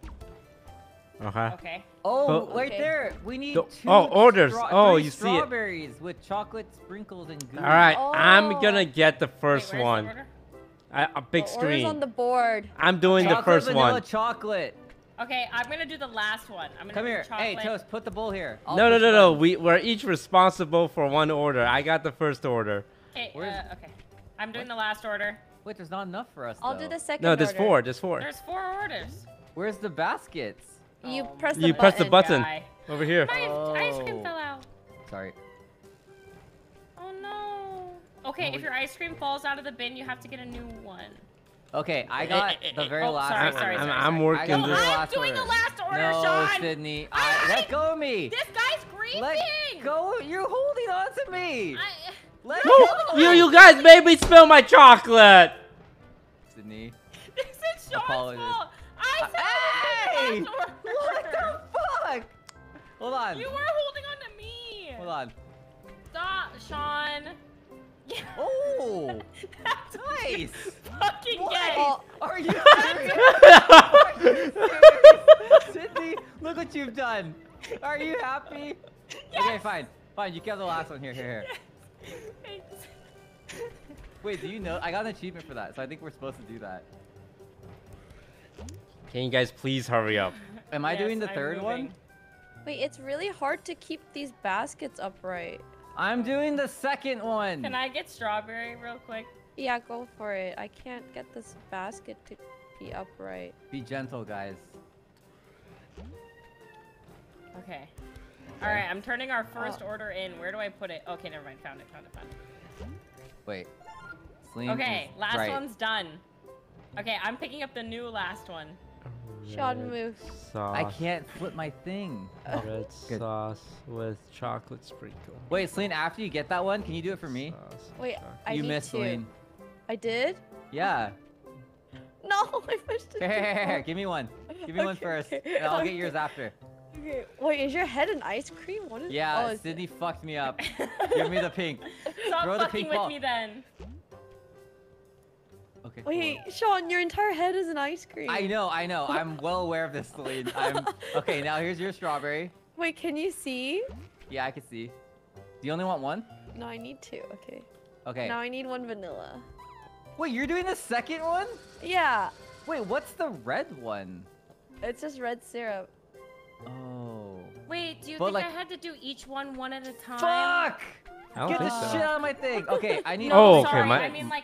Okay. Okay. Oh, But- right Okay. there. We need The- two oh, orders. Oh, Oh, three you see it. strawberries with chocolate sprinkles and goo. All right, I'm Oh. gonna get the Wait, first where's the one. order? I, a big the order's screen. on the board. I'm doing the first vanilla one. chocolate. Okay, I'm gonna do the last one. I'm gonna Come here. chocolate. Hey, Toast, put the bowl here. I'll No, no, push no, no. We we're each responsible for one order. I got the first order. Okay. Uh, okay. I'm doing the last order. Wait, there's not enough for us. I'll though. do the second No, there's order. four. There's four. There's four orders. Where's the baskets? You Oh press the You button. press the button Guy. over here. My ice cream Oh. fell out. Sorry. Oh no. Okay, No, if we- your ice cream falls out of the bin, you have to get a new one. Okay, I eh, got eh, the eh, very Oh, last sorry, order. sorry, I'm, sorry, I'm working got No. I'm last doing the last order, no, Sean. Sydney. I, I- let go of me. This guy's grieving. Let go. You're holding on to me. I, Let No, go. you you guys made me spill my chocolate. Sydney. this is Sean's Apologies. fault. I uh, said Hey! What the fuck? Hold on. You were holding on to me. Hold on. Stop, Sean. Yeah. Oh, That's nice. Fucking What? get. Oh, Are you serious? Sydney, look what you've done. Are you happy? Okay, fine. Fine, you can have the last one. Here, here, here. Thanks. Wait, do you know? I got an achievement for that, so I think we're supposed to do that. Can you guys please hurry up? Am I Yes, doing the third one? wait, it's really hard to keep these baskets upright. I'm doing the second one. Can I get strawberry real quick? Yeah, go for it. I can't get this basket to be upright. Be gentle, guys. Okay. All right, I'm turning our Oh. first order in. Where do I put it? Okay, never mind. Found it. Found it. Found it. Wait. Celine Okay, last right. one's done. Okay, I'm picking up the new last one. Sean, Red move. Sauce. I can't flip my thing. Red oh, good. sauce with chocolate sprinkle. Wait, Celine, after you get that one, can you do it for me? Sauce, Wait, chocolate- I you missed, to. Celine. I did? Yeah. No, I pushed it. Here, here, here, too Give me one. Give me one Okay, first. okay, and I'll get yours after. Okay. Wait, is your head an ice cream? What is? Yeah, oh, it's- Sydney fucked me up. Give me the pink. Stop Throw the pink with ball. me then. Okay. cool. Wait, Sean, your entire head is an ice cream. I know, I know. I'm well aware of this, Celine. I'm okay. Now here's your strawberry. Wait, can you see? Yeah, I can see. Do you only want one? No, I need two. Okay. Okay. Now I need one vanilla. Wait, you're doing the second one? Yeah, Wait, what's the red one? it's just red syrup. Oh. Wait, do you But, think like- I had to do each one one at a time? Fuck! Get the so. shit out of my thing. Okay, I need. No, Oh, okay, sorry. my- I mean, like.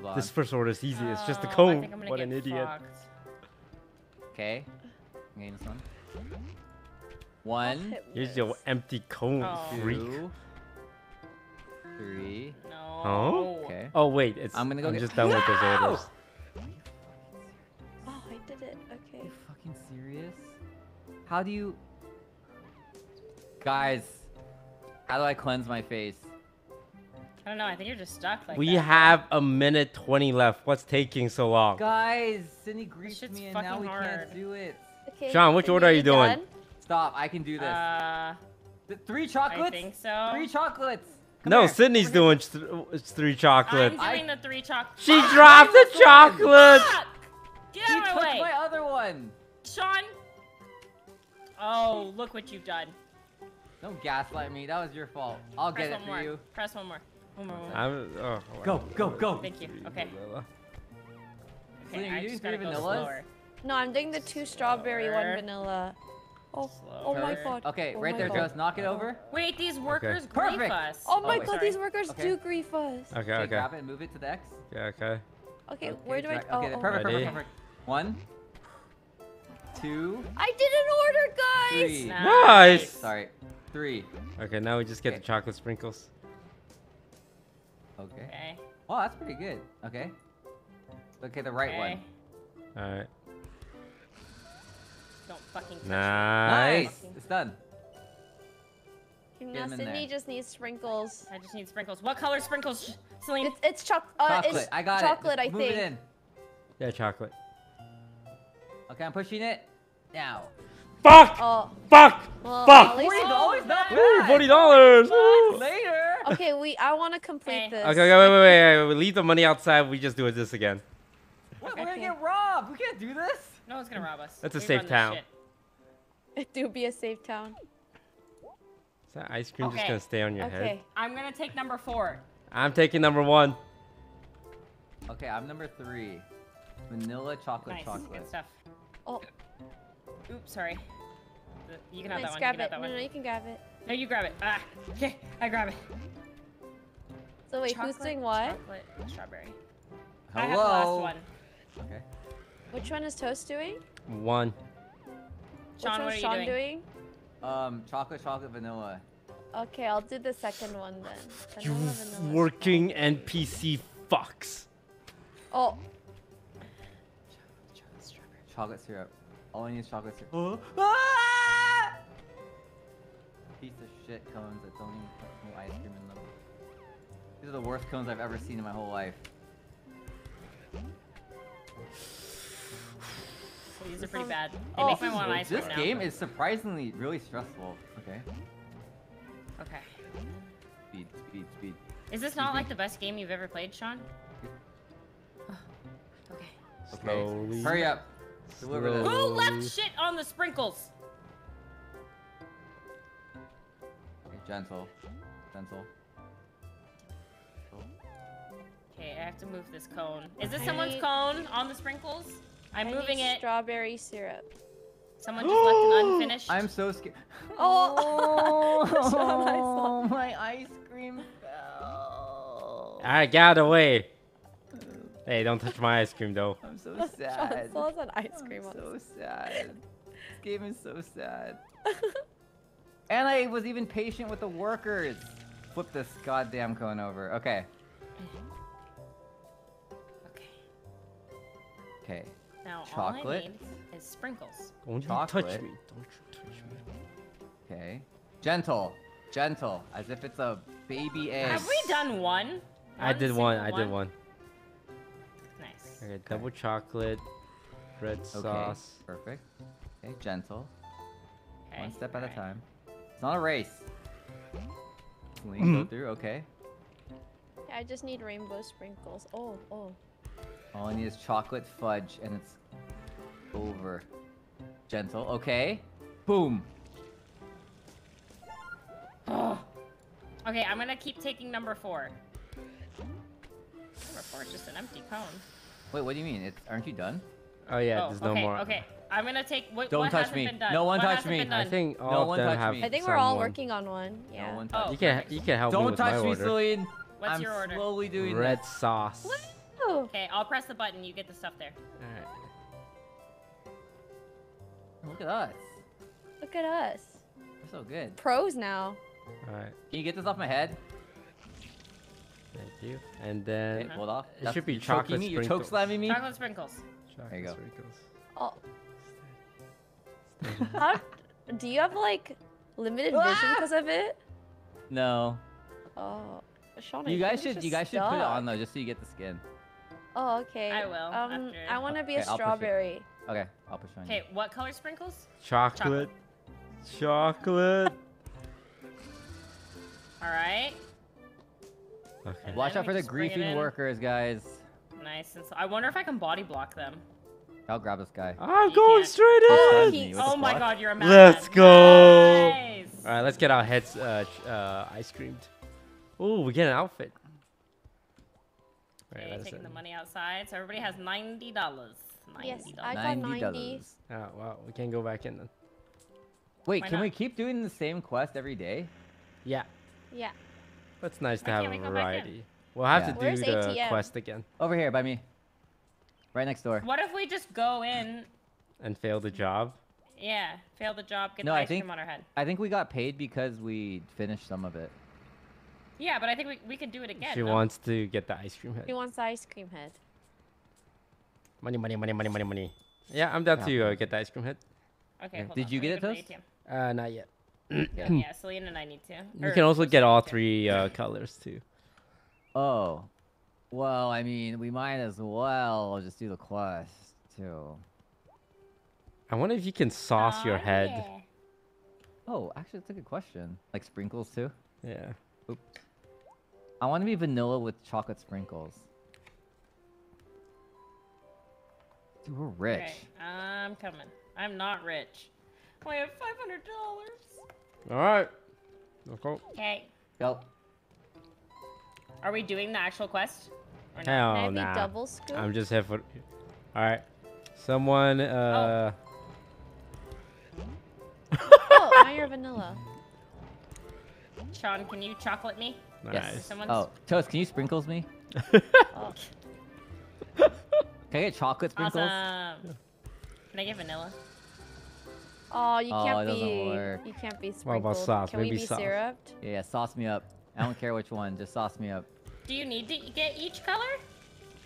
Hold on. This first order is easy. It's just a oh, I cone. think I'm gonna What get an idiot. fucked. Okay. I'm getting this one. One, hit Here's your empty cone, Oh. freak. two, three. No. Oh? Okay. Oh wait, it's. I'm gonna go get- just done with those No! orders. Oh, I did it. Okay. you fucking serious? How do you? Guys, how do I cleanse my face? I don't know. I think you're just stuck like we that. have a minute 20 left. What's taking so long? Guys, Sydney griefed shit's me and now we hard. can't do it. Okay. Sean, which order are you doing? done? Stop, I can do this. Uh, Th- three I think so. Three chocolates! Come no, here. Sydney's We're doing th- it's three chocolates. I'm I- doing the three chocolates. She dropped the this one. chocolate. Get She out of took my way, my other one! Sean. Oh, look what you've done. Don't gaslight me, that was your fault. I'll Press get it for more. you. Press one more. Oh one more. One more. I'm, oh, Go, go, go. Thank you. Okay. Okay, Selena, I you just doing gotta three go vanillas? slower. No, I'm doing the two strawberry, one vanilla. Oh, oh my god. Okay, oh right there, god. Joe. Knock it over. Wait, these workers grief Perfect. us. Oh my wait, god, sorry. these workers Okay. do grief us. Okay, Okay, okay. grab it and move it to the X. Yeah, okay. Okay, where do I? direct- Oh, Okay, oh, perfect, Ready? perfect, perfect. One, two, I didn't order, guys. three. Nice. Sorry, three. Okay, now we just get Okay. the chocolate sprinkles. Okay. Okay. Oh, that's pretty good. Okay. Okay, the right okay. one. Alright. Don't fucking touch me. Nice. Nice. It's done. Now Get 'em Sydney just needs sprinkles. I just need sprinkles. What color sprinkles, Celine? It's it's choc uh, Chocolate. it's I got chocolate, it. I Just Move think. it in. Yeah, chocolate. Okay, I'm pushing it. Now. Fuck! Oh, Fuck! well, Fuck! at least- Forty dollars, not Ooh, forty dollars! Later. Okay, we I want to complete Okay. this. Okay, okay, wait, wait, wait, wait. We leave the money outside. We just do it this again. What? We're gonna get robbed. We can't do this. No one's gonna rob us. That's a We safe town. It do be a safe town. Is that ice cream just gonna stay on your head? Okay. I'm gonna take number four. I'm taking number one. Okay, I'm number three. Vanilla chocolate Nice. chocolate. Good stuff. Oh, Oops, sorry. You can have nice. that one. grab you can it. have No, that no, one. you can grab it. No, you grab it. Ah, okay, I grab it. So wait, who's doing what? Chocolate, strawberry. Hello. I have the last one. Okay. Which one is Toast doing? One. Sean, Which what are one's you Sean doing? doing? Um, chocolate, chocolate, vanilla. Okay, I'll do the second one then. You Vanilla, vanilla. working NPC fucks. Oh, Chocolate, strawberry. Chocolate syrup. All I need is chocolate syrup. Ah! Piece of shit cones that don't even put no ice cream in them. These are the worst cones I've ever seen in my whole life. These are pretty bad. They Oh. make me want ice cream This now. game is surprisingly really stressful. Okay. Okay. Speed, speed, speed. Is this not like the best game you've ever played, Sean? okay. Okay. Slowly. Hurry up. Deliver this. Who left shit on the sprinkles? Gentle. Gentle. Okay, I have to move this cone. Is this I someone's need- cone on the sprinkles? I'm I moving need it. Strawberry syrup. Someone just left an unfinished. I'm so scared. Oh. Oh, my ice cream fell. Alright, get out of the way. Hey, don't touch my ice cream though. I'm so sad. still has an ice cream I'm on so sad. This game is so sad. and I was even patient with the workers. Flip this goddamn cone over. Okay. Mm-hmm. Okay. Okay. Now all Chocolate. I need is sprinkles. Don't you Chocolate. touch me. Don't you touch me. Okay. Gentle. Gentle. As if it's a baby egg. Have we done one? I did one. single I did one. Nice. Okay, double chocolate, red Okay. sauce. Perfect. Okay, gentle. Okay. One step at a time. It's not a race. Celine, go Mhm. through. Okay. I just need rainbow sprinkles. Oh, oh. All I need is chocolate fudge, and it's over. Gentle. Okay. Boom. Okay, I'm gonna keep taking number four. Number four is just an empty cone. Wait, what do you mean? It's, aren't you done? Oh yeah, oh, there's no okay, more. okay. I'm gonna take what, Don't what touch hasn't me. been done? No one What touch me. I think all No of one them touch have. me. I think we're all someone. working on one. Yeah. No one Oh, touch You can perfect. you can help me Don't with my touch me, order. Celine. What's I'm your order? slowly doing Red that. sauce. Ooh, Okay, I'll press the button. You get the stuff there. Alright. Look at us. look at us. We're so good. Pros now. Alright. Can you get this off my head? Thank you. And then Okay, hold off. It That's- should be you're choking chocolate me. You're choke slamming me. Chocolate sprinkles. Chocolate There you go. sprinkles. Oh. How, do you have like limited vision Ah! because of it? No. Oh, Sean. You guys should. You guys just should put it on though, just so you get the skin. Oh, okay. I will, Um, after. I want to be Okay, a I'll push it. strawberry. Okay, I'll push on. Okay, what color sprinkles? Chocolate. Chocolate. All right. okay. And Watch out for the just griefing workers, guys. Nice. And so I wonder if I can body block them. I'll grab this guy. I'm You going can't. straight Oh, in. me. he- oh my god, you're a mad. Let's go. Nice. All right, let's get our heads uh, uh, ice creamed. Oh, we get an outfit. All right, Okay, that's taking it. the money outside. So everybody has ninety dollars. Ninety Yes. I got Ninety 90. dollars. Oh, wow, we can't go back in then. Wait, Why can not? we keep doing the same quest every day? Yeah, Yeah. that's nice to have a we go back in? variety. We'll have Yeah. to Where's do the ATM? quest again Over here, by me. Right next door. What if we just go in? and fail the job. Yeah, fail the job, get No, the I ice think- cream on our head. I think we got paid because we finished some of it. Yeah, but I think we, we could do it again. she no? wants to get the ice cream head. He wants the ice cream head. Money, money, money, money, money, money. Yeah, I'm down Yeah. to uh, get the ice cream head. Okay. Yeah. Hold Did on, you let get it, to the Toast? Uh, not yet. Yeah, Celine and I need to. You Or can also get all three uh, colors too. Oh. Well, I mean, we might as well just do the quest, too. I wonder if you can sauce your head. yeah. Oh, actually, that's a good question. Like sprinkles, too? Yeah. I want to be vanilla with chocolate sprinkles. Dude, we're rich. Okay, I'm coming. I'm not rich. I have five hundred dollars. All right. Let's go. Okay. Go. Are we doing the actual quest? Or not? Hell Can I be nah. double scoop? I'm just here for. All right. Someone. Uh. oh, now you're vanilla. Sean, can you chocolate me? Yes. Nice. Someone's... Oh, Toast, can you sprinkles me? Oh, Can I get chocolate sprinkles? Awesome. Can I get vanilla? oh you Oh, can't it doesn't be. work. You can't be What sprinkled. about sauce? Can Maybe we be sauce. syruped? Yeah, yeah, sauce me up. I don't care which one, just sauce me up. Do you need to get each color?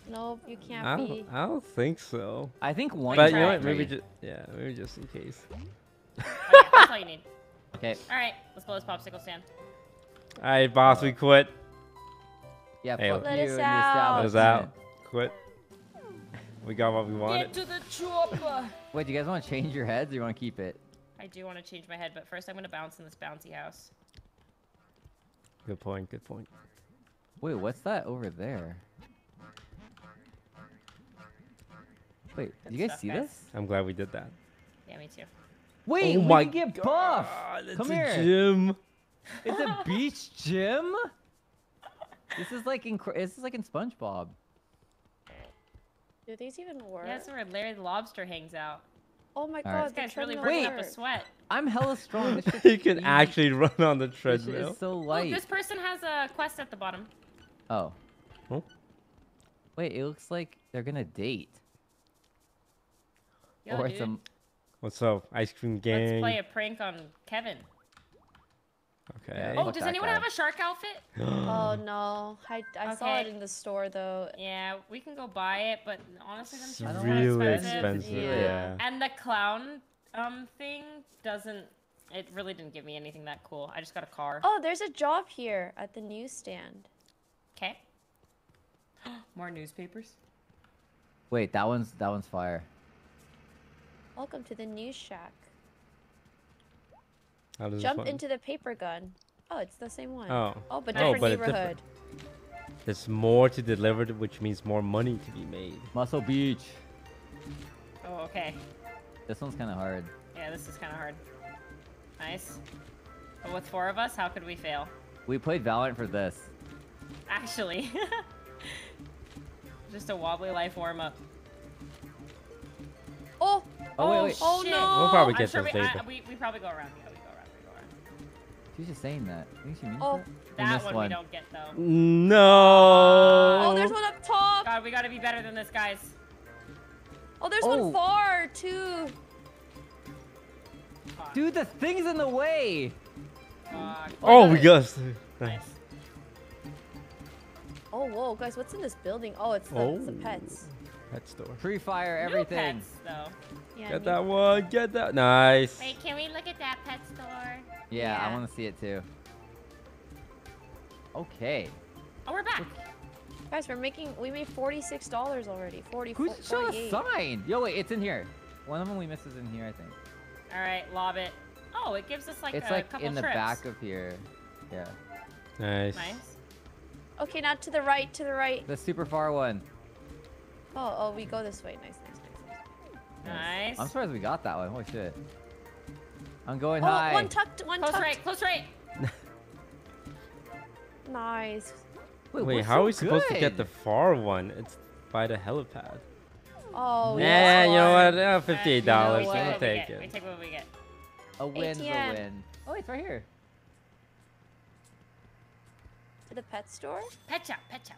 Nope, you can't I be. don't, I don't think so. I think one. But you know what? Maybe just yeah, maybe just in case. Oh, okay, that's all you need. Okay. All right, let's blow this popsicle stand. All right, boss, we quit. Yeah, Hey, fuck Let you us and out. Let us out. Quit. We got what we wanted. Get to the chopper. Wait, do you guys want to change your heads or you want to keep it? I do want to change my head, but first I'm gonna bounce in this bouncy house. Good point. Good point. Wait, what's that over there? Wait, do you guys stuff, see guys. this? I'm glad we did that. Yeah, me too. Wait, oh we my can get buff. God, it's Come a here. gym. It's a beach gym. This is like in this is like in SpongeBob. Do these even work? Yeah, that's where Larry the Lobster hangs out. Oh my Alright. god, This guy's really treadmill working up a sweat. I'm hella strong. This shit's you can easy. actually run on the This treadmill. is so Look, light. this person has a quest at the bottom. Oh. Huh? Wait, it looks like they're gonna date. Yo, or it's a What's up, ice cream gang? let's play a prank on Kevin. Okay. Yeah, Oh, does anyone guy. have a shark outfit? Oh no, I, I saw it in the store though. Yeah, we can go buy it, but honestly, them It's shit's don't really expensive. expensive. Yeah. Yeah. And the clown um thing doesn't. It really didn't give me anything that cool. I just got a car. Oh, there's a job here at the newsstand. Okay. More newspapers. Wait, that one's that one's fire. Welcome to the news shack. How does Jump into the paper gun. Oh, it's the same one. Oh. Oh, but Oh, different but neighborhood. different- There's more to deliver, which means more money to be made. Muscle Beach. Oh, okay. This one's kind of hard. Yeah, this is kind of hard. Nice. But with four of us, how could we fail? We played Valorant for this. Actually. Just a wobbly life warm up. Oh, oh, Oh, wait, wait. oh shit. no. We'll probably get sure those we, later. I, we, we probably go around. Yeah, we go around. We go around. She's just saying that. I think she means Oh. that. We That one, one. we don't get though. No. Oh, there's one up top. God, we gotta be better than this, guys. Oh, there's Oh. one far too. Fuck. Dude, the thing's in the way. Fuck. Oh, we got. Nice. Oh, whoa, guys, what's in this building? Oh, it's the, it's the Oh. pets. Pet store. Free fire, New everything. pets, though. Yeah. Get new- that one. Get that. Nice. Wait, can we look at that pet store? Yeah, I want to see it too. Okay. Oh, we're back. Guys, we're making we made forty six dollars already. Forty. Who's fo- showing a sign? Yo, wait, it's in here. One of them we missed is in here, I think. All right, lob it. Oh, it gives us like it's a like couple in the back of here. Yeah. Nice. Nice. Okay, now to the right, to the right. The super far one. Oh, oh, we go this way. Nice, nice, nice. Nice. nice. I'm surprised we got that one. Holy shit. I'm going Oh, high. one tucked, one tucked. Close tucked. right, close right. Nice. Wait, Wait, how so are we supposed to get the far one? It's by the helipad. Oh, Yeah, yes. you know what? Uh, Uh, Fifty-eight dollars. we take I'll what we take get. We it. take what we get. A win's a win. Oh, it's right here. To the pet store. Pet shop, pet shop.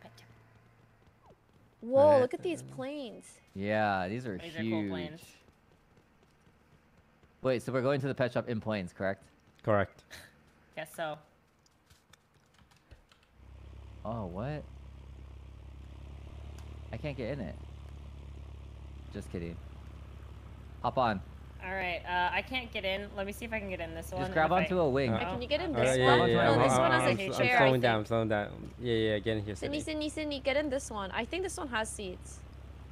Pet shop. Whoa, Alright. look at these planes. Yeah, these are These are huge. cool planes. Wait, so we're going to the pet shop in planes, correct? Correct. Guess so. Oh, what? I can't get in it. Just kidding. Hop on. All right, uh, I can't get in. Let me see if I can get in this one. Just grab If onto a wing. Uh, can you get in Oh, this Alright, one? yeah, yeah, no, I'm- this I'm- one has I'm- a I'm chair. I'm slowing think. down. I'm slowing down. Yeah, yeah. Get in here, Cindy, Cindy. Cindy, Cindy, get in this one. I think this one has seats.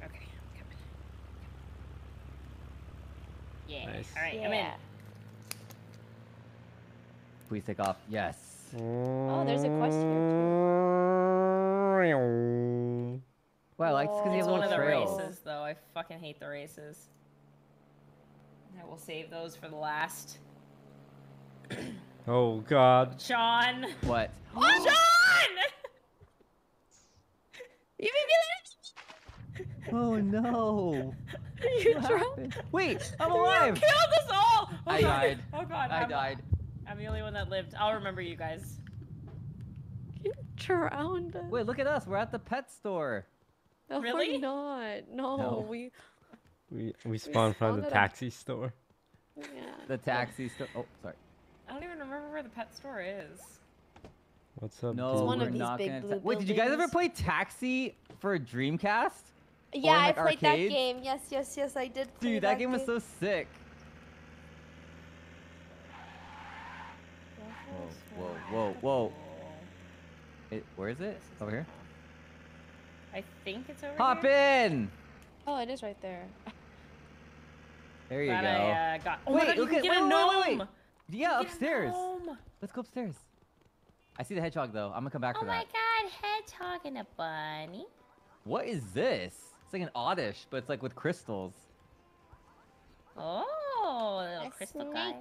Okay. I'm coming. Yeah. Nice. All right, I'm in. Please take off. Yes. Oh, there's a quest here Wow, I like this because you It's have one of the trails. races, though. I fucking hate the races. I will save those for the last. Oh God. Sean. What? Oh, Sean! You Oh no. made me You What drowned. happened? Wait, I'm alive. You killed us all! Oh I God. died. Oh god. I I'm, died. I'm the only one that lived. I'll remember you guys. You drowned. us. Wait, look at us. We're at the pet store. No, Really? we're not. No, No. we. We we spawned from the spawned at a- taxi store. Yeah. The taxi store. Oh, sorry. I don't even remember where the pet store is. What's up? No, It's one we're of these not big gonna. blue Wait, did you guys ever play Taxi for a Dreamcast? Yeah, in, I like, played arcades? that game. Yes, yes, yes, I did. Play Dude, that game was so sick. Whoa, whoa, whoa, whoa. It, where is it? Over here? I think it's over Hop here. in! Oh, it is right there. There you Glad go. I, uh, got. Oh Wait, my god, you look can at- get wait, a wait, gnome. wait, wait. Yeah, You can get a upstairs. Let's go upstairs. I see the hedgehog though. I'm gonna come back Oh for my that. god, hedgehog and a bunny. What is this? It's like an oddish, but it's like with crystals. Oh, little A crystal guy.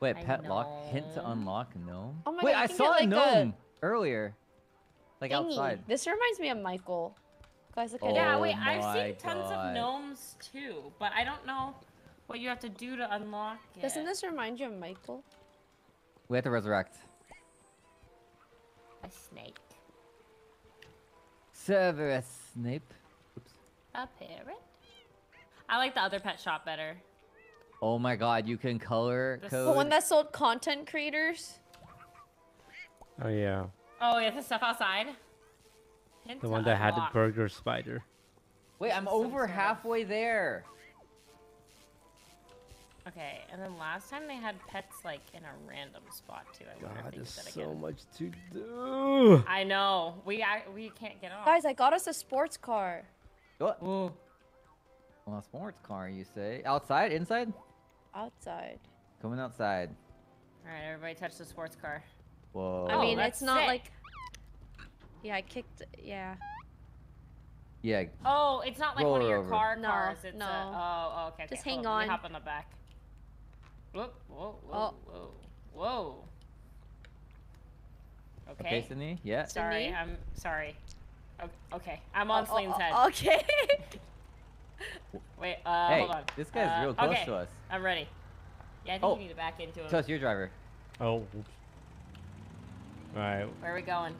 Wait, I pet lock. Hint to unlock gnome. Oh my Wait, God, you I saw get, a like, a gnome earlier. Like Thingy. outside. This reminds me of Michael. Guys, look at Oh Yeah, wait, I've my seen tons of gnomes too, but I don't know what you have to do to unlock it. Doesn't this remind you of Michael? We have to resurrect. a snake? Severus Snape. Oops. A parrot? I like the other pet shop better. Oh my god, you can color This- code. The one that sold content creators? Oh yeah, Oh, yeah, the stuff outside. Hint the one that had the burger spider. Wait, I'm This is some over halfway there. Okay, and then last time they had pets like in a random spot too. I wonder God, if they there's that so much to do. I know. We I, we can't get off. Guys, I got us a sports car. What? Ooh. Well, a sports car, you say? Outside? Inside? Outside. Coming outside. All right, everybody touch the sports car. Whoa. Oh, I Oh, mean, that's it's not sick. like. Yeah, I kicked. Yeah. Yeah. Oh, it's not like one of your over. car No, cars. It's no. A, oh, oh, okay. Just okay, hang hold Let on. hop on the back. Whoa, whoa, whoa, Oh. whoa, whoa. Okay, Okay. Sydney. Yeah. sorry, Sydney? I'm sorry. Okay, I'm on Oh, oh, oh, head. Okay. Wait, uh, hey, hold on. this guy's Uh, real close okay, to us. I'm ready. Yeah, I think Oh. you need to back into him. So it's your driver. Oh, oops. All right, Where are we going?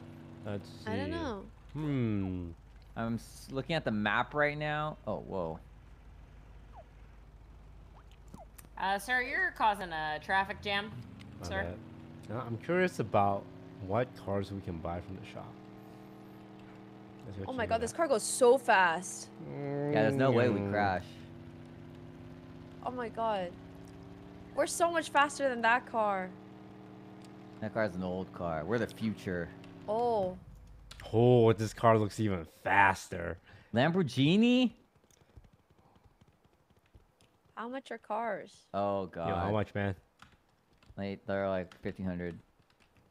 let's see. I don't know. Hmm. I'm looking at the map right now. Oh, whoa. Uh, sir, you're causing a traffic jam, my sir. bad. Now, I'm curious about what cars we can buy from the shop. Oh my god, this car goes so fast. Yeah, there's no way we Mm. crash. Oh my god. We're so much faster than that car. That car's an old car. We're the future. Oh. Oh, this car looks even faster. Lamborghini? How much are cars? Oh god. Yo, how much, man? Like they're like fifteen hundred.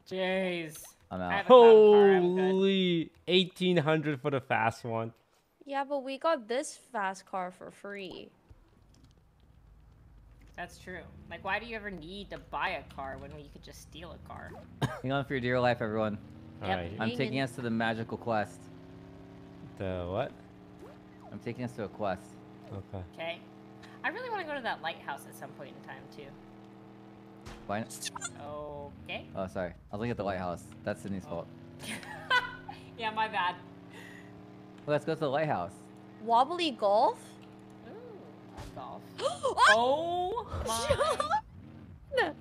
Jeez. I'm out. have a clown car, I'm good. Holy, eighteen hundred for the fast one. Yeah, but we got this fast car for free. That's true. Like, why do you ever need to buy a car when you could just steal a car? Hang on for your dear life, everyone. Yep. Alright, I'm Hang taking in. us to the magical quest. the what? I'm taking us to a quest. Okay. Okay. I really want to go to that lighthouse at some point in time too. Why? Okay. Oh, sorry. I was looking at the lighthouse. That's Sydney's fault. yeah, my bad. Well, let's go to the lighthouse. Wobbly golf? Ooh, golf. oh! Oh my! oh my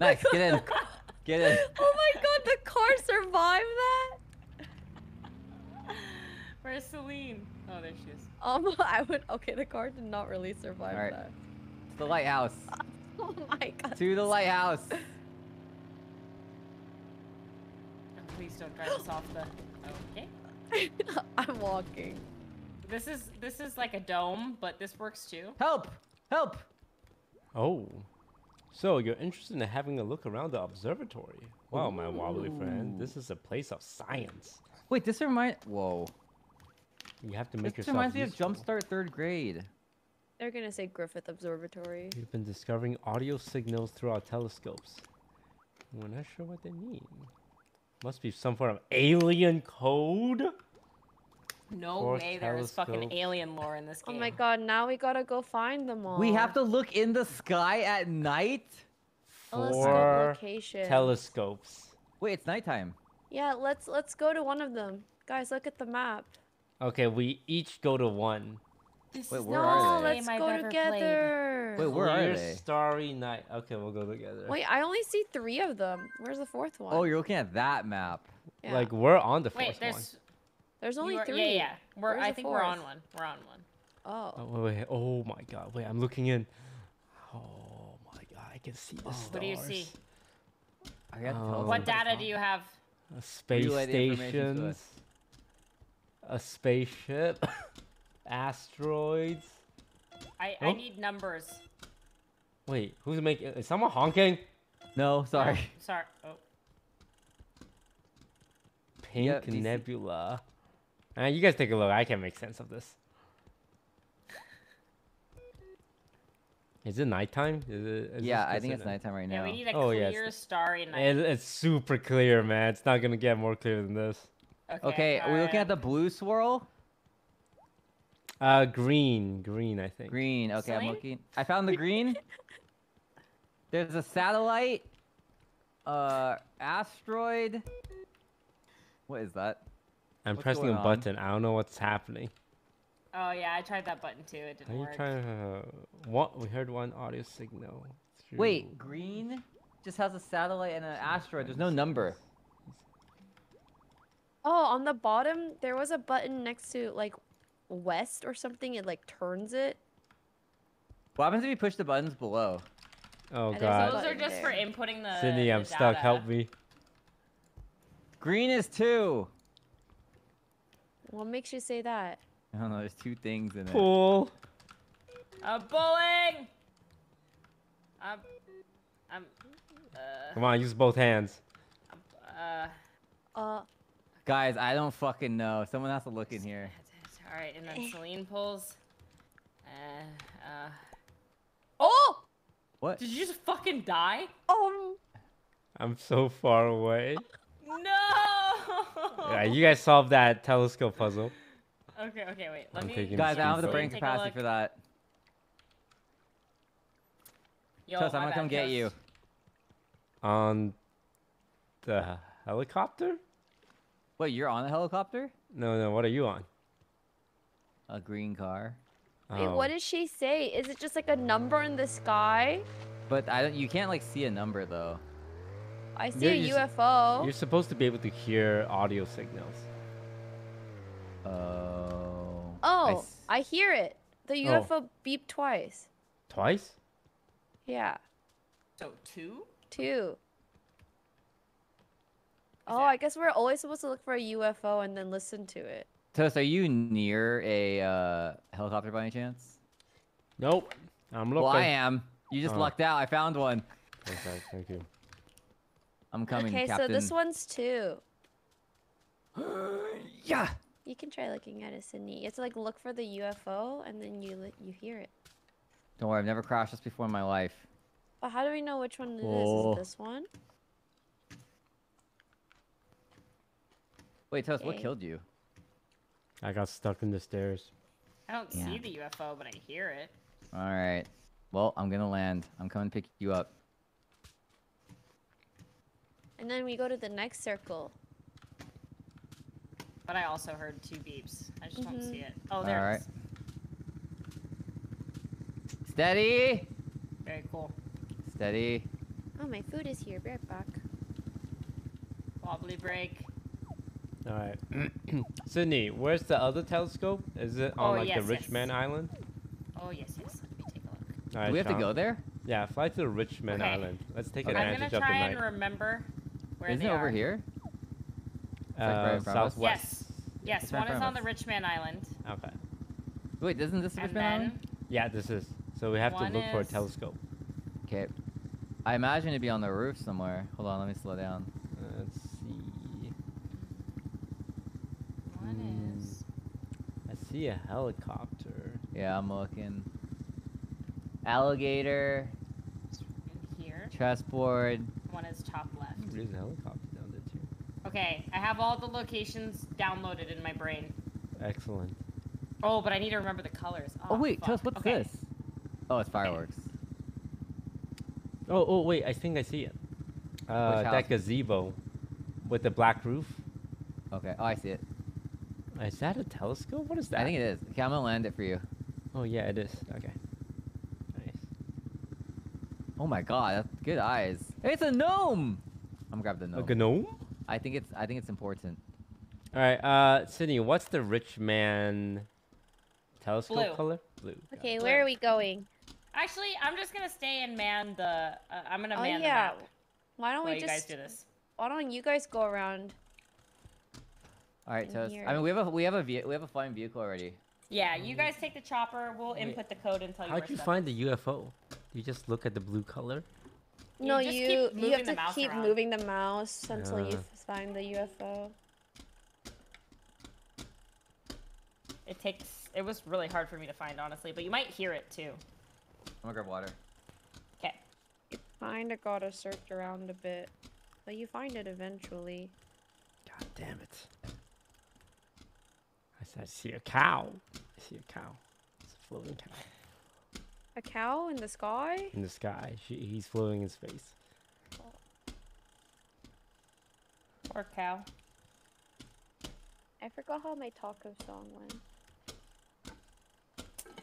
Nice. Get in. Get in. Oh my god, the car survived that? Where's Celine? Oh, there she is. Um, I would. Okay, the car did not really survive Alright. that. To the lighthouse. Oh my god. To the lighthouse. Please don't drive us off the. Okay. I'm walking. This is this is like a dome, but this works too. Help! Help! Oh. So you're interested in having a look around the observatory? Wow, my wobbly friend, this is a place of science. Wait, this remind. Whoa. You have to This make yourself reminds me of. Jumpstart third grade. They're gonna say Griffith Observatory. We've been discovering audio signals through our telescopes. We're not sure what they mean. Must be some form of alien code? No Force way there is fucking alien lore in this oh game. Oh my god, now we gotta go find them all. We have to look in the sky at night? Telescope Four location. telescopes. Wait, it's nighttime. Yeah, let's let's go to one of them. Guys, look at the map. Okay, we each go to one. This Wait, is where the are worst they? No, let's go ever played. together. Wait, where are Clear, they? Starry night. Okay, we'll go together. Wait, I only see three of them. Where's the fourth one? Oh, you're looking at that map. yeah. Like we're on the fourth Wait, fourth there's. there's only are- three. Yeah, yeah. We're. Where's I the think we're on one. We're on one. Oh. one. Oh, wait, wait. Oh my god. Wait, I'm looking in. Oh my god, I can see the stars. What do you see? I got to Oh. tell What data do you have? A space Relay the information to stations. Us. A spaceship. Asteroids. I, Oh. I need numbers. Wait, who's making? Is someone honking? No, sorry. Oh, sorry. Oh. Pink Yeah, DC. Nebula. Uh, you guys take a look. I can't make sense of this. Is it nighttime? Is it, is yeah, I think it's nighttime right now. Yeah, now. we need a Oh, yeah, clear, it's- starry night. It, it's super clear, man. It's not gonna get more clear than this. Okay, are we looking at the blue swirl? Uh, green, green. I think. Green. Okay, I'm looking. I found the green. There's a satellite. Uh, asteroid. What is that? I'm What's pressing a going on? button. I don't know what's happening. Oh yeah, I tried that button too. It didn't Are you work. trying to? What? We heard one audio signal. Wait, green just has a satellite and an asteroid. There's no number. Oh, on the bottom there was a button next to like west or something. It like turns it. What happens if you push the buttons below? Oh And god. Those are button just for inputting the. Sydney, the I'm stuck. Help me. Green is two. What makes you say that? I don't know. There's two things in it. Pool. A bowling. Um, I'm. Uh, Come on, use both hands. uh. Uh, Guys, I don't fucking know. Someone has to look in here. All right, and then Celine pulls. Uh, uh. oh, What? Did you just fucking die? Um, I'm so far away. No. Yeah, you guys solved that telescope puzzle. Okay, okay, wait. Let I'm me. Guys, I don't have the brain capacity for that. Yo, Toast, I'm gonna bad, come get Toast. you. On the helicopter? Wait, you're on a helicopter? No, no. What are you on? A green car. wait, Oh. what did she say? Is it just like a number in the sky? But I don't. You can't like see a number though. I see Yeah, a you s- UFO. You're supposed to be able to hear audio signals. Oh. Oh, s- I hear it. The Oh. UFO beeped twice. Twice? Yeah, So two? two. Oh, that- I guess we're always supposed to look for a UFO and then listen to it. Toast, are you near a uh, helicopter by any chance? Nope. I'm looking. Well, I am. You just Oh. lucked out. I found one. Okay, thank you. I'm coming, okay, Captain. so this one's two. yeah. You can try looking at it, Sydney. You have to like look for the UFO and then you you hear it. Don't worry, I've never crashed this before in my life. But how do we know which one it is? Is Oh. it this one? Wait, Toast, what Okay. killed you? I got stuck in the stairs. I don't Yeah. see the UFO, but I hear it. All right. Well, I'm gonna land. I'm coming to pick you up. And then we go to the next circle. But I also heard two beeps. I just don't Mhm. see it. Oh, there Alright. it is. Steady. Very cool. Steady. Oh, my food is here. Be right back. Wobbly break. All right. Sydney, where's the other telescope? Is it on Oh, like yes, the Rich yes. Man Island? Oh, yes, yes. Let me take a look. All right, Do we have to go there? Yeah, fly to the Rich Man Okay. Island. Let's take Okay. I'm advantage gonna of the try and remember where Isn't they it over are. here? like, right Uh, in front of us? southwest. Yes. Yes, right one is on the us. Richman Island. Okay. Wait, isn't this the And Richmond Island? Yeah, this is. So we have to One look for a telescope. Okay. I imagine it'd be on the roof somewhere. Hold on, let me slow down. Uh, let's see. one Hmm. is. I see a helicopter. Yeah, I'm looking. Alligator, in here. chessboard. One is top left. There's a helicopter down there too. Okay, I have all the locations downloaded in my brain. Excellent. Oh, but I need to remember the colors. Oh, wait, fuck. us what's Okay. this? Oh, it's fireworks. Oh, oh, wait, I think I see it. Uh, house? that gazebo with the black roof. Okay. Oh, I see it. Is that a telescope? What is that? I think it is. Okay, I'm gonna land it for you. Oh, yeah, it is. Okay. Nice. Oh my god, that's good eyes. It's a gnome. I'm gonna grab the gnome. A gnome. gnome? I think it's. I think it's important. All right, uh, Sydney, what's the rich man telescope Blue. color? Blue. Okay, where are we going? Actually, I'm just gonna stay and man the. Uh, I'm gonna Oh man yeah. the map Why don't while we you guys just? do this. Why don't you guys go around? All right, Toast. I mean, we have a we have a ve- we have a flying vehicle already. Yeah, you guys take the chopper. We'll Wait, input the code and tell you How'd you stuff find the UFO? You just look at the blue color? You no, you you have to keep around. moving the mouse until you Ah. find the UFO. It takes. It was really hard for me to find, honestly, but you might hear it too. I'm gonna grab water. Okay. You kinda gotta search around a bit, but you find it eventually. God damn it. I I see a cow. I see a cow. It's a floating cow A cow in the sky? in the sky. She, he's floating in space. Or cow. I forgot how my taco song went.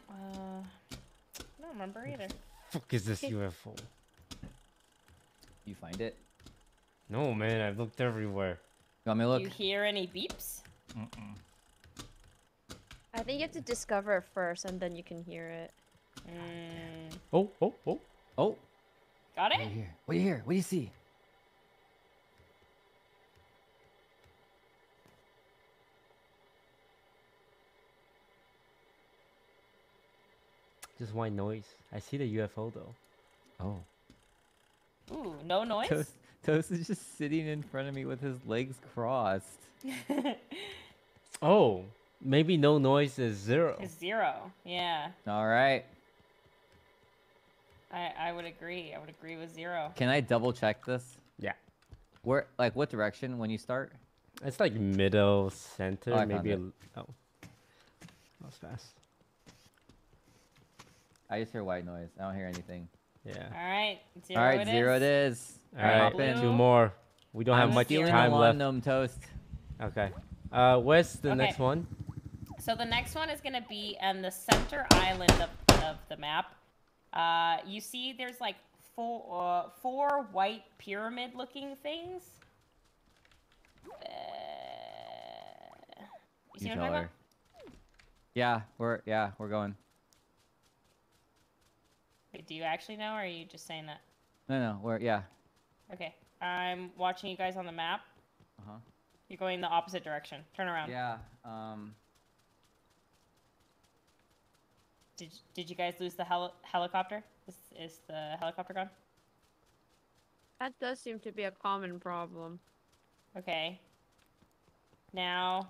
Uh, I don't remember either. Fuck is this UFO? You find it? No, man, I've looked everywhere. You want me to look? You hear any beeps? I think you have to discover it first and then you can hear it. Mm, Oh, oh, oh. Oh, got what do it? you hear? What do you hear? What do you see? Just white noise. I see the UFO though. Oh, Ooh, no noise. Toast, Toast is just sitting in front of me with his legs crossed. Oh, maybe no noise is zero. It's zero. Yeah. All right. I, I would agree. I would agree with zero. Can I double check this? Yeah. Where, like, what direction when you start? It's like middle center, Oh, I maybe. A, it. l- oh, that was fast. I just hear white noise. I don't hear anything. Yeah. All right, zero. All right, it zero is. it is. All right, Hop in. two more. We don't have I'm much time the left. Gnome toast. Okay. Uh, where's the Okay. next one? So the next one is gonna be on the center island of, of the map. Uh, you see, there's like four uh, four white pyramid-looking things. Uh, you see You what I'm talking about? Yeah, we're yeah, we're going. Wait, do you actually know, or are you just saying that? No, no, we're yeah. Okay, I'm watching you guys on the map. Uh huh. You're going the opposite direction. Turn around. Yeah. Um. Did Did you guys lose the heli- helicopter? Is, is the helicopter gone? That does seem to be a common problem. Okay. Now.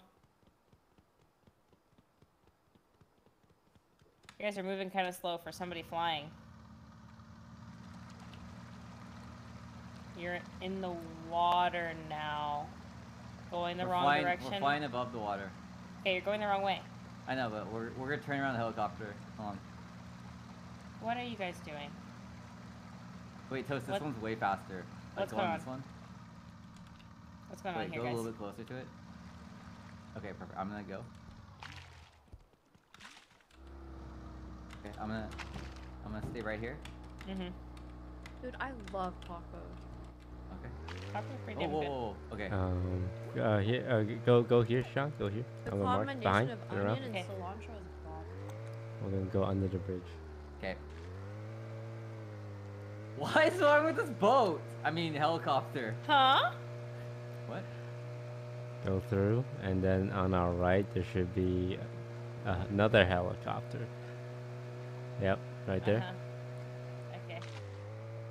You guys are moving kind of slow for somebody flying. You're in the water now. Going the we're wrong flying, direction. We're flying above the water. Okay, you're going the wrong way. I know, but we're we're gonna turn around the helicopter. Hold on. What are you guys doing? Wait, toast. This What- one's way faster. Like, what's go going on on? this one. What's going Wait, on here, go a little bit closer to it. Okay, perfect. I'm gonna go. Okay, I'm gonna I'm gonna stay right here. Mm-hmm. Dude, I love tacos. Okay. Probably pretty Whoa, whoa, whoa, whoa. Okay. Um, uh, here, uh, go, go here, Sean. Go here. The On the mark, combination behind, of turn around. onion and Okay. cilantro is bomb. We're gonna go under the bridge. Okay. What is wrong with this boat? I mean helicopter. Huh? What? Go through, and then on our right there should be uh, another helicopter. Yep, right there. Uh-huh. Okay.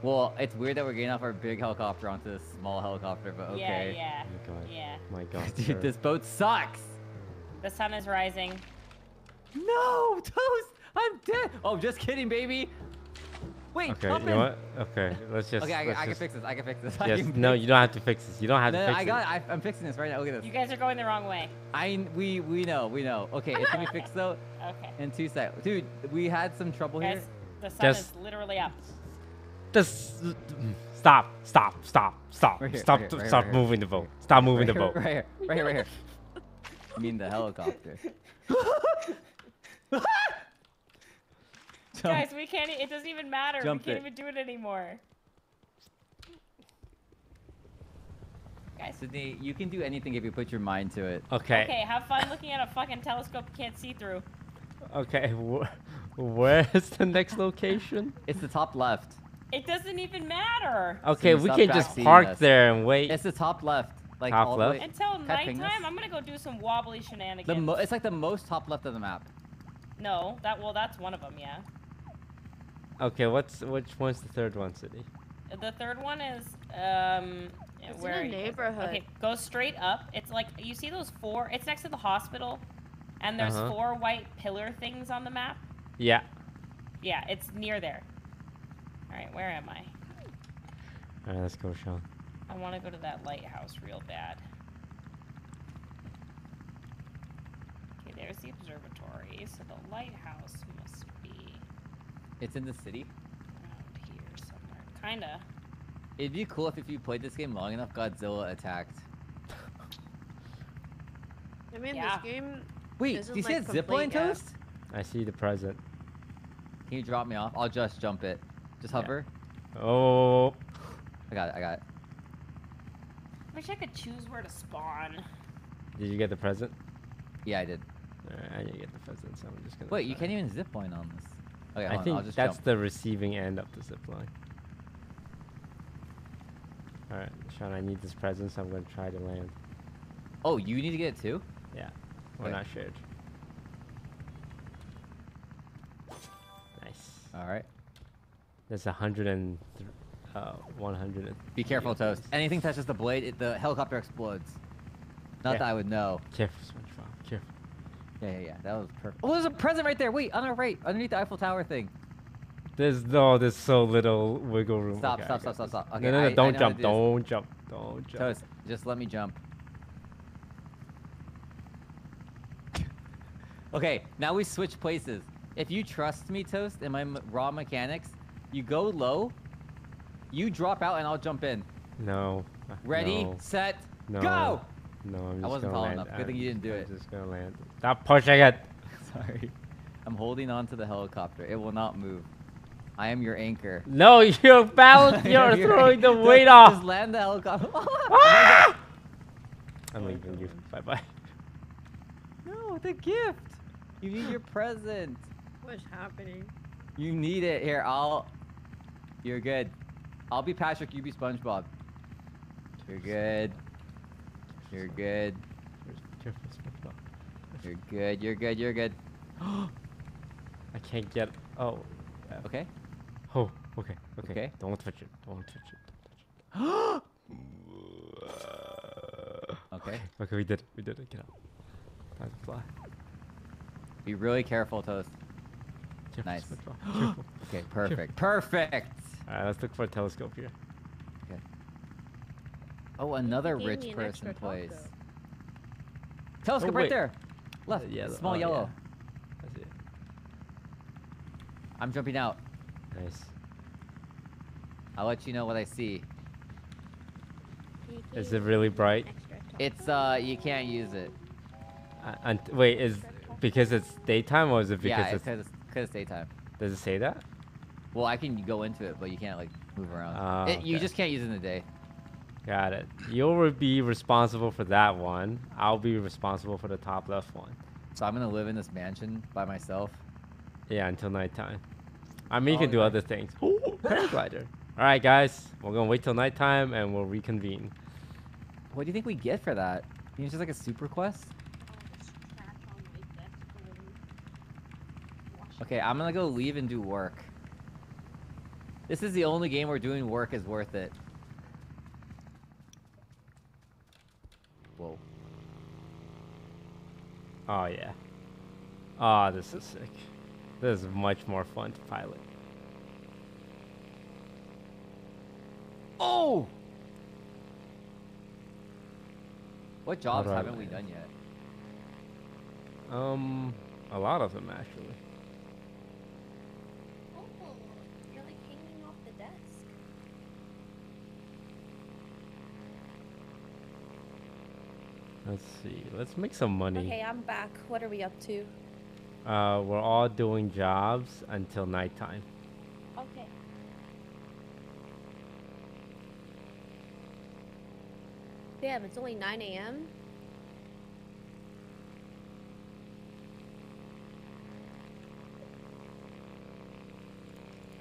Well, it's weird that we're getting off our big helicopter onto this small helicopter, but okay. Yeah, Oh my god. yeah, yeah. My god. Dude, this boat sucks. The sun is rising. No, toast. I'm dead. Oh, just kidding, baby. Wait. Okay, you know what? Okay, let's just. Okay, I, let's I can fix this. I can fix this. I Yes, can no, you don't have to fix this. You don't have No, to no, fix I it. got. I, I'm fixing this right now. Look at this. You guys are going the wrong way. I we we know we know. Okay, it's gonna be fixed though Okay. in two seconds. Dude, we had some trouble Guys, here. the sun Just- is literally up. Just stop, stop, stop, stop, Right here, stop, right here, right stop here. moving the boat. Stop moving right the boat. Right here, right here, right here. I mean the helicopter. Jump. Guys, we can't. e- It doesn't even matter. Jump we can't it. even do it anymore. Guys. Sydney, you can do anything if you put your mind to it. Okay. Okay, have fun looking at a fucking telescope you can't see through. Okay. wh- Where's the next location? It's the top left. It doesn't even matter. Okay, you we can just park us. there and wait. It's the top left. Like Top all left? the way. Until Can I nighttime. I'm gonna go do some wobbly shenanigans. The mo- it's like the most top left of the map. No, that well, that's one of them, yeah. Okay, what's which one's the third one, City? The third one is um. It's in a are you guys? neighborhood. Okay, go straight up. It's like you see those four. It's next to the hospital, and there's Uh-huh. four white pillar things on the map. Yeah. Yeah, it's near there. All right, where am I? All right, let's go, Sean. I want to go to that lighthouse real bad. Okay, there's the observatory. So the lighthouse must be It's in the city. around here somewhere. Kinda. It'd be cool if if you played this game long enough, Godzilla attacked. I mean, Yeah. this game. Wait, Isn't, do you see like, that zip line complete, yeah. toast? I see the present. Can you drop me off? I'll just jump it. Just Yeah. hover. Oh. I got it. I got it. I Wish I could choose where to spawn. Did you get the present? Yeah, I did. Alright, I didn't get the present, so I'm just gonna. Wait, you can't even zip line on this. Okay, I on, think I'll just that's jump. the receiving end of the zip line. Alright, Sean, I need this present, so I'm gonna try to land. Oh, you need to get it too? Yeah, we're Okay. not shared. Nice. All right. There's a hundred and uh, one hundred. Be careful, Toast. Anything touches the blade, it, the helicopter explodes. Not Yeah. that I would know. Careful. Yeah, yeah, yeah. That was perfect. Oh, there's a present right there. Wait, on our right, underneath the Eiffel Tower thing. There's no, there's so little wiggle room. Stop, Okay, I stop, stop, stop, stop. Okay, no, no, no, I don't how jump, do don't jump, don't jump. Toast, just let me jump. Okay, now we switch places. If you trust me, Toast, and my m- raw mechanics, you go low, you drop out, and I'll jump in. No. Ready, no, set, no, go! No, I'm just I wasn't gonna tall land. enough. Good thing I'm you didn't do just- it. I'm just gonna land. Stop pushing it. Sorry. I'm holding on to the helicopter. It will not move. I am your anchor. No, you're balance. I You're am your throwing the anchor. weight Just off. land the helicopter. Ah! I'm leaving you. Bye bye. no, the gift. You need your present. What's happening? You need it. Here, I'll. You're good. I'll be Patrick. You be SpongeBob. You're good. You're good. You're good. You're good. You're good. I can't get. Oh. uh, Okay. Oh. Okay. Okay. Okay. Don't touch it. Don't touch it. Don't touch it. Okay. Okay, we did it. We did it. Get out. Time to fly. Be really careful, Toast. Careful, Nice. Okay. Perfect. Perfect. Alright, let's look for a telescope here. Oh, another gave rich me an person extra place. taco. Telescope Oh, right wait. there. Left. yeah, the- Small oh, yeah. yellow. That's it. I'm jumping out. Nice. I'll let you know what I see. Is it really bright? It's uh, you can't use it. Uh, and wait, is because it's daytime or is it because yeah, it's it's, because it's, 'cause it's daytime. does it say that? Well, I can go into it, but you can't like move around. Ah, It- You okay. just can't use it in the day. Got it. You'll be responsible for that one. I'll be responsible for the top left one. So I'm gonna live in this mansion by myself. Yeah, until nighttime. I mean, you oh, can Oh, do okay. other things. Ooh, paraglider. All right, guys, we're gonna wait till nighttime and we'll reconvene. What do you think we get for that? You it's just like a super quest? Okay, I'm gonna go leave and do work. This is the only game where doing work is worth it. Whoa. Oh yeah. Oh, this is sick. This is much more fun to pilot. Oh! What jobs haven't we done yet? Um, a lot of them actually. Oh, you're like hanging off the desk. Let's see. Let's make some money. Okay, I'm back. What are we up to? Uh, we're all doing jobs until nighttime. Okay. Damn, it's only 9 a.m.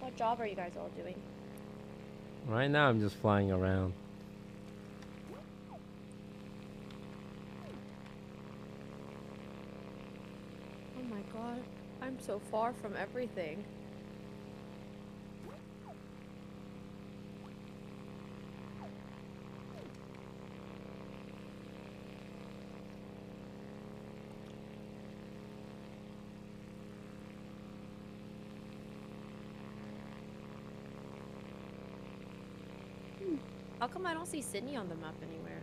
What job are you guys all doing? Right now, I'm just flying around. Oh my god, I'm so far from everything. How come I don't see Sydney on the map anywhere?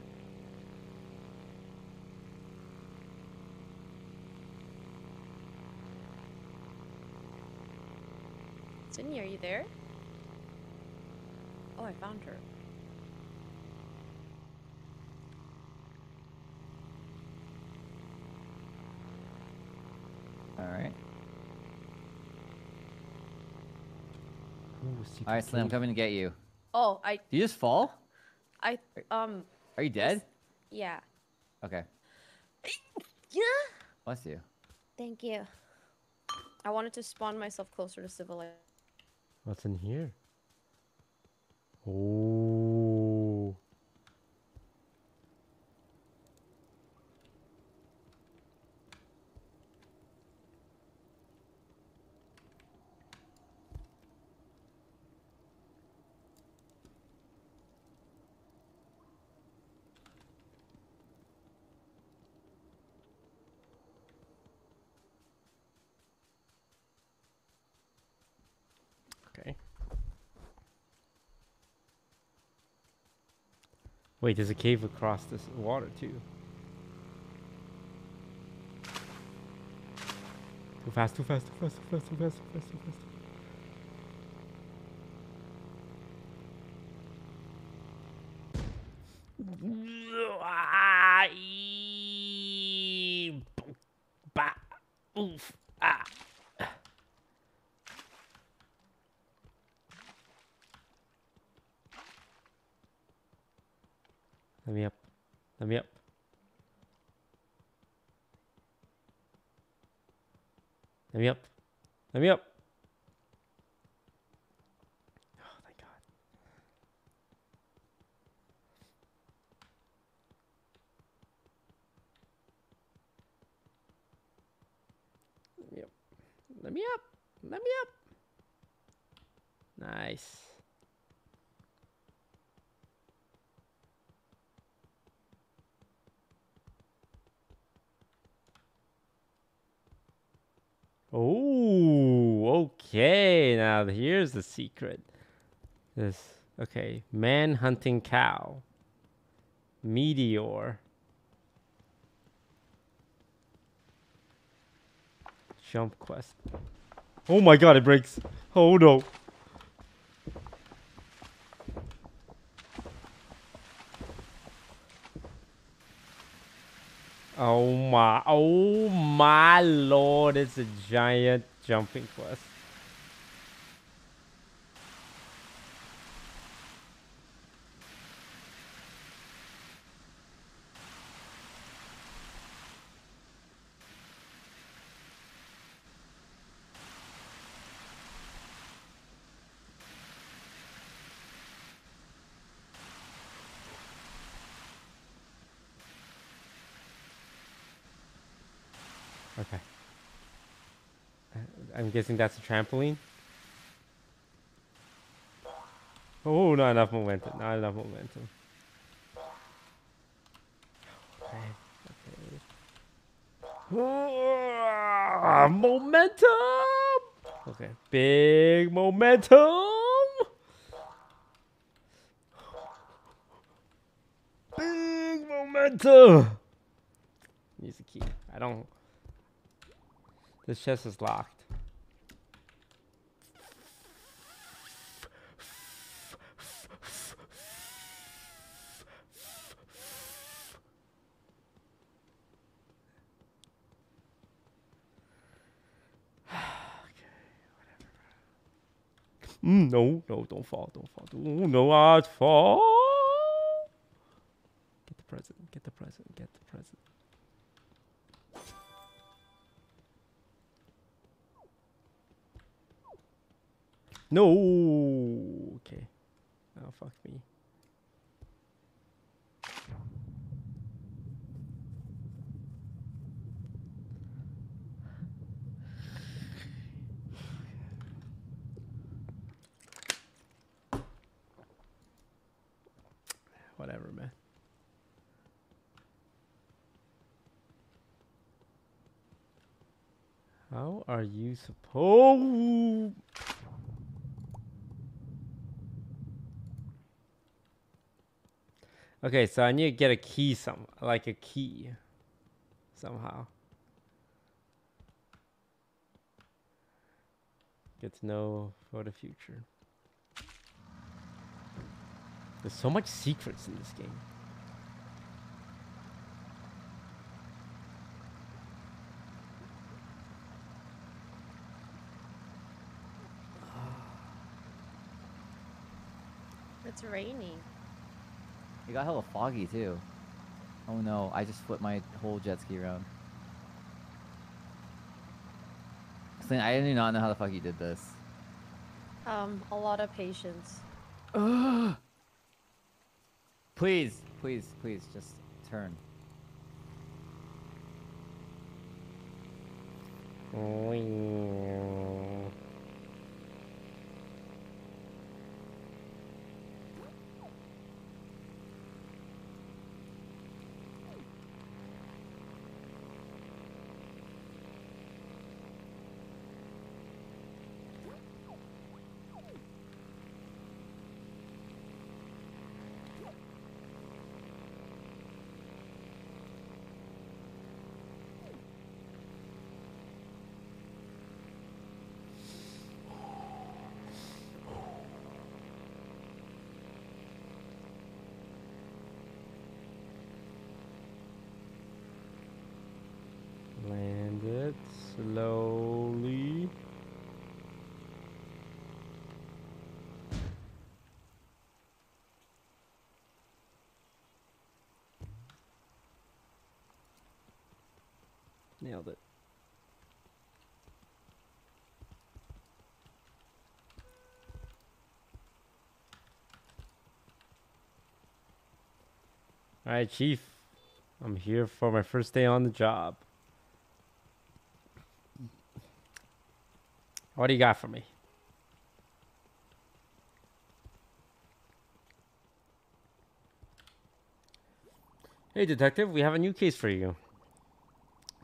Sydney, are you there? Oh, I found her. Alright. Alright, Slim, I'm coming to get you. Oh, I, Did you just fall? I, um, Are you dead? yeah. Okay. Yeah. Bless you. Thank you. I wanted to spawn myself closer to civilization. What's in here? Oh. Wait, there's a cave across this water too. Too fast, too fast, too fast, too fast, too fast, too fast, too fast. Ah, oof, ah. Let me up. Let me up. Let me up. Let me up. Oh, thank God. Let me up. Let me up. Let me up. Nice. Oh, okay. Now here's the secret. This okay. Man hunting cow. Meteor. Jump quest. Oh my god, it breaks. Oh no. Oh my, oh my lord, it's a giant jumping quest. Okay. Uh, I'm guessing that's a trampoline. Oh, not enough momentum. Not enough momentum. Okay. Okay. Ah, momentum. Okay. Big momentum. Big momentum. Needs a key. I don't. This chest is locked. Mm, no, no, don't fall, don't fall. Do no, not fall. Get the present, get the present, get the present. No. Okay. Oh fuck me. Whatever, man. How are you supposed? Okay, so I need to get a key some like a key somehow. Get to know for the future. There's so much secrets in this game. it's rainy. It got hella foggy too. Oh no, I just flipped my whole jet ski around. I do not know how the fuck you did this. Um, a lot of patience. please, please, please, just turn. Oh. Slowly. Nailed it. All right, Chief. I'm here for my first day on the job. What do you got for me? Hey, detective, we have a new case for you.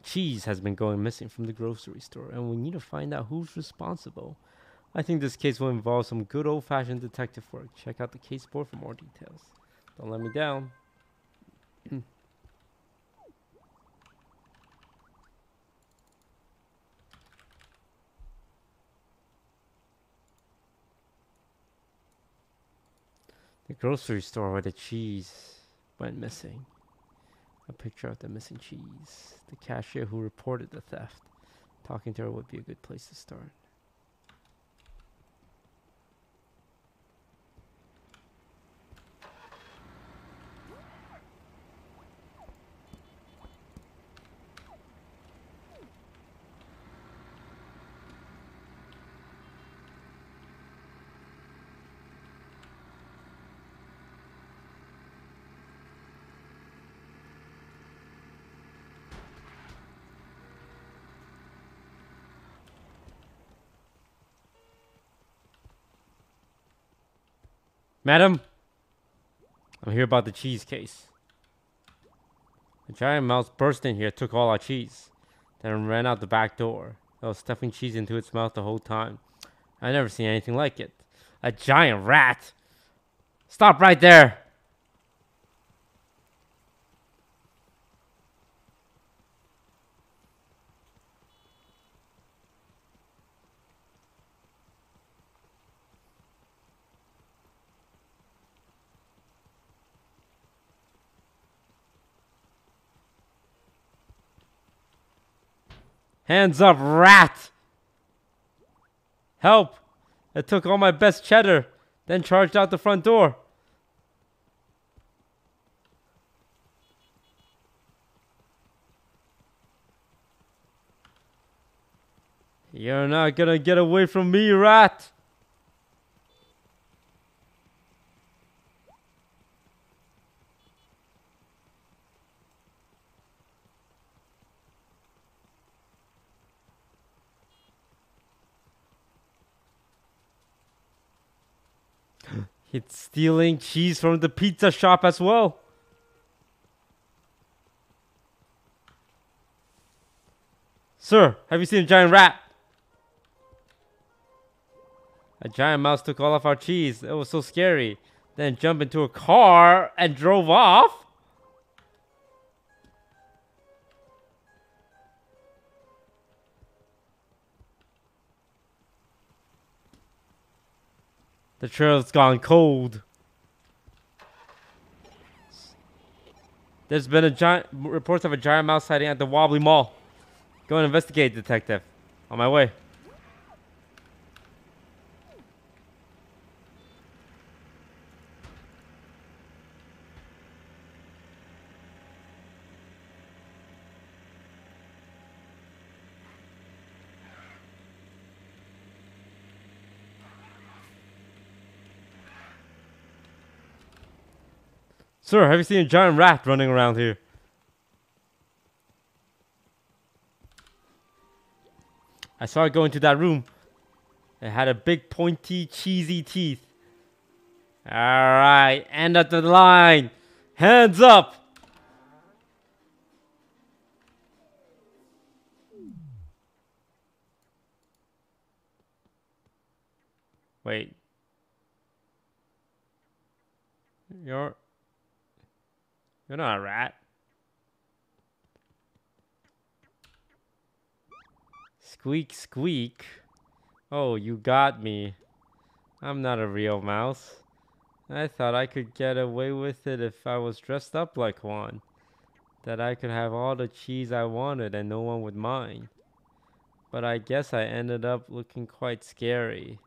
Cheese has been going missing from the grocery store, and we need to find out who's responsible. I think this case will involve some good old fashioned detective work. Check out the case board for more details. Don't let me down. Hmm. The grocery store where the cheese went missing. A picture of the missing cheese. The cashier who reported the theft. Talking to her would be a good place to start. Madam, I'm here about the cheese case. A giant mouse burst in here, took all our cheese, then ran out the back door. It was stuffing cheese into its mouth the whole time. I never seen anything like it. A giant rat. Stop right there. Hands up, rat! Help! It took all my best cheddar, then charged out the front door. You're not gonna get away from me, rat! He's stealing cheese from the pizza shop as well. Sir, have you seen a giant rat? A giant mouse took all of our cheese. It was so scary. Then jumped into a car and drove off. The trail's gone cold. There's been a giant reports of a giant mouse sighting at the Wobbly Mall. Go and investigate, detective. On my way. Sir, have you seen a giant rat running around here? I saw it go into that room. It had a big pointy cheesy teeth. Alright, end of the line. Hands up. Wait. You're you're not a rat. Squeak, squeak. Oh, you got me. I'm not a real mouse. I thought I could get away with it if I was dressed up like one. That I could have all the cheese I wanted and no one would mind. But I guess I ended up looking quite scary.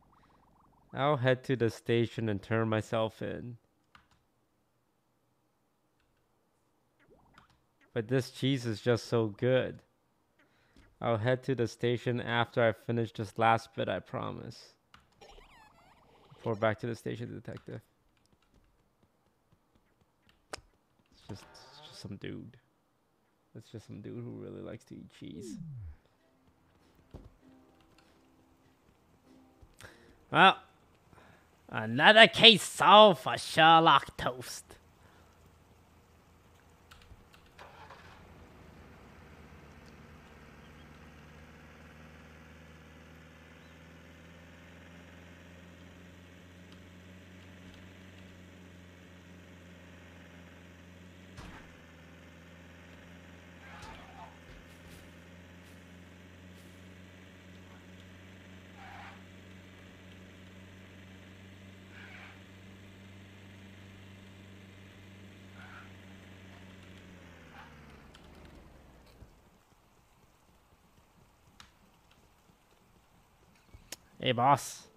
I'll head to the station and turn myself in. But this cheese is just so good. I'll head to the station after I finish this last bit, I promise. Report back to the station detective. It's just, it's just some dude. It's just some dude who really likes to eat cheese. Well, another case solved for Sherlock Toast. Hey, boss.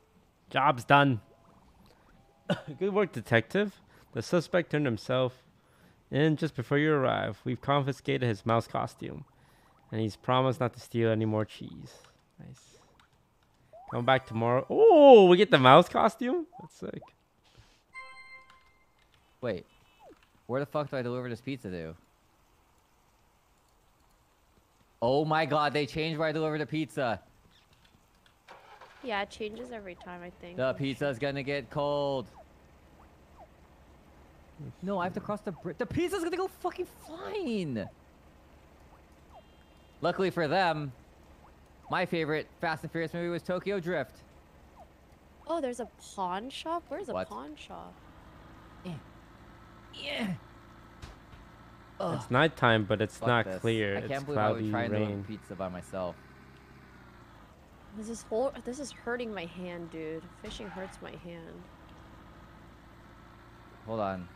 Job's done. Good work, detective. The suspect turned himself in just before you arrived. We've confiscated his mouse costume, and he's promised not to steal any more cheese. Nice. Come back tomorrow. Oh, we get the mouse costume? That's sick. Wait, where the fuck do I deliver this pizza to? Oh my god, they changed where I deliver the pizza. Yeah, it changes every time, I think. The pizza's gonna get cold. No, I have to cross the bridge. The pizza's gonna go fucking fine. Luckily for them, my favorite Fast and Furious movie was Tokyo Drift. Oh, there's a pawn shop? Where's a What? pawn shop? Yeah. Ugh, It's nighttime, but it's fuck not this. clear. I can't believe I cloudy would try and rain. pizza by myself. This is whole. This is hurting my hand, dude. Fishing hurts my hand. Hold on.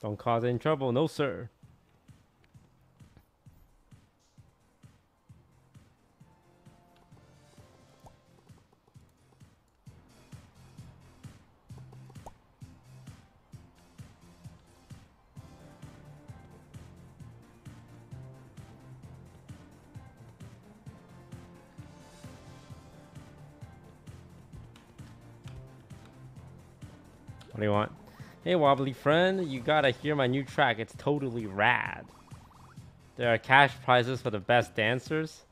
Don't cause any trouble, no sir. You want? Hey, wobbly friend, you gotta hear my new track. It's totally rad. There are cash prizes for the best dancers.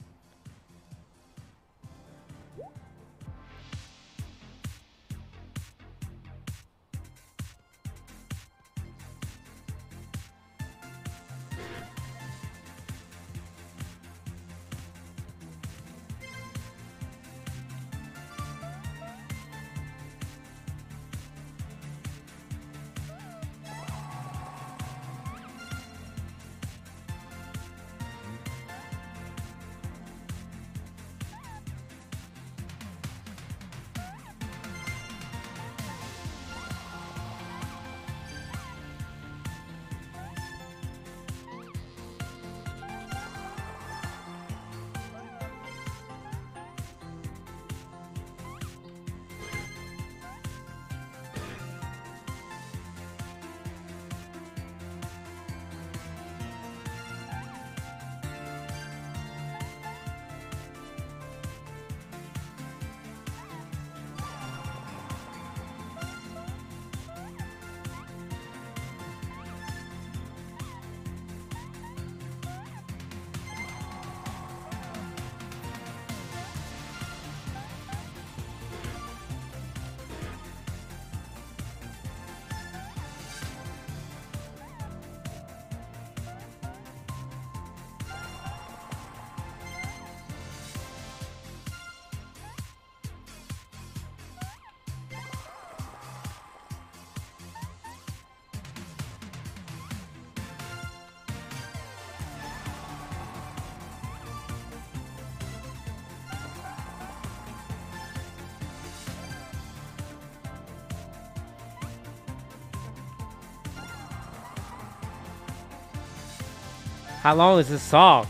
How long is this song?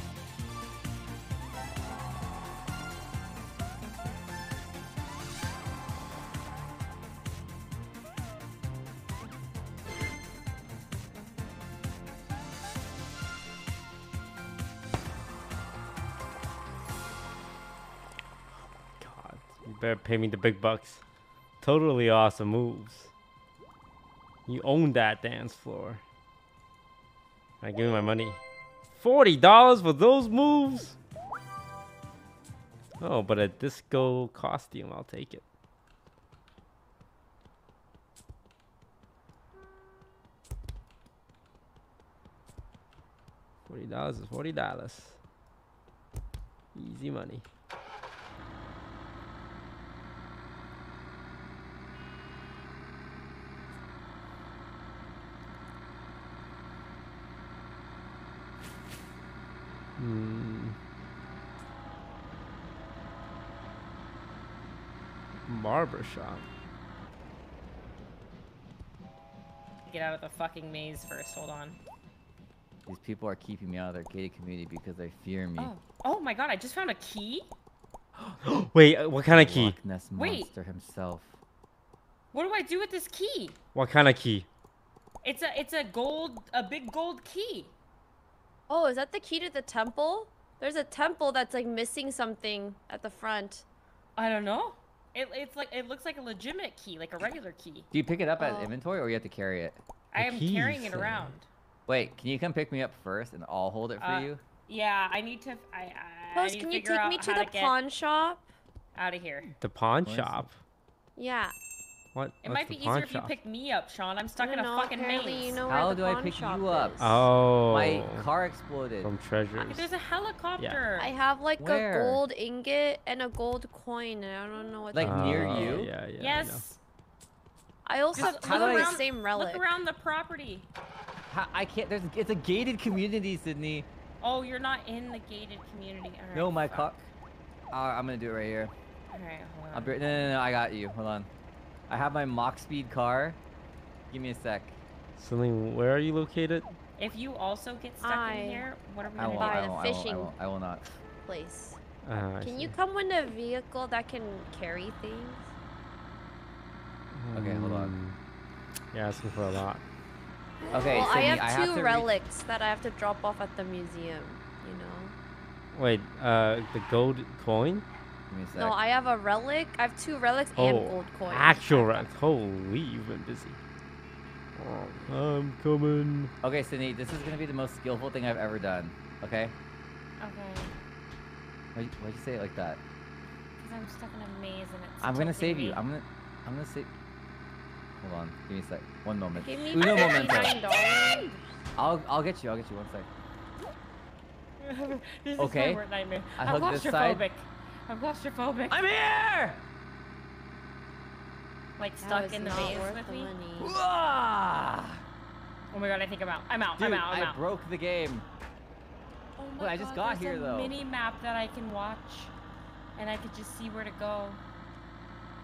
God, you better pay me the big bucks. Totally awesome moves. You own that dance floor. I give you my money. Forty dollars for those moves. Oh, but a disco costume, I'll take it. Forty dollars is forty dollars. Easy money. Hmm. Barber shop. Get out of the fucking maze first. Hold on. These people are keeping me out of their gated community because they fear me. Oh. Oh my god, I just found a key. Wait, uh, what kind of key? Loch Ness Wait. monster himself. What do I do with this key? What kind of key? It's a it's a gold a big gold key. Oh, is that the key to the temple? There's a temple that's like missing something at the front. I don't know. It, it's like it looks like a legitimate key, like a regular key. Do you pick it up at Oh. inventory or you have to carry it? I am key, carrying it around. Wait, can you come pick me up first and I'll hold it for Uh, you? Yeah, I need to. I, I, I Post, need can to you take me to the to pawn shop? out of here. The pawn What is shop. Yeah. What? It what's might be pawn easier if you shop? pick me up, Sean. I'm stuck in a know, fucking maze. You know How do I pick you up? is. Oh. My car exploded. From treasures. There's a helicopter. Yeah. I have like Where? a gold ingot and a gold coin, and I don't know what. Like, to near you? Yeah, yeah. I know. yes. I also Just have how two do of the same relic. Look around the property. How, I can't. There's. It's a gated community, Sydney. Oh, you're not in the gated community. All right, No, my fuck. car. Uh, I'm gonna do it right here. All right, hold on. I'll be, no, no, no, I got you. Hold on. I have my mock Speed car. Give me a sec. Celine, where are you located? If you also get stuck I- in here, what are we I gonna won't. By I the won't. I won't. I fishing won't. I will not. place. Uh, Can you come in a vehicle that can carry things? Okay, hold on. Hmm. You're asking for a lot. Okay, well, I Sydney, have I two have relics that I have to drop off at the museum. You know. Wait, uh, the gold coin? Give me a sec. No, I have a relic. I have two relics and Oh, gold coins. actual red. Holy, you've been busy. Oh, I'm coming. Okay, Sydney, this is gonna be the most skillful thing I've ever done. Okay? Okay. Why'd you, say it like that? Because I'm stuck in a maze and it's. I'm gonna tilting save you. I'm gonna. I'm gonna save. Hold on. Give me a sec. One moment. Give me Uno momento. I'll. I'll get you. I'll get you. One sec. this Okay. is my worst nightmare. I I'm hug this side. Claustrophobic. I'm claustrophobic. I'm here. like stuck in the maze with the me. money. Ah! Oh my god, I think I'm out. I'm out. Dude, I'm out. I'm I broke the game. Oh Wait, my I just God, got here, a though. mini map that I can watch, and I could just see where to go.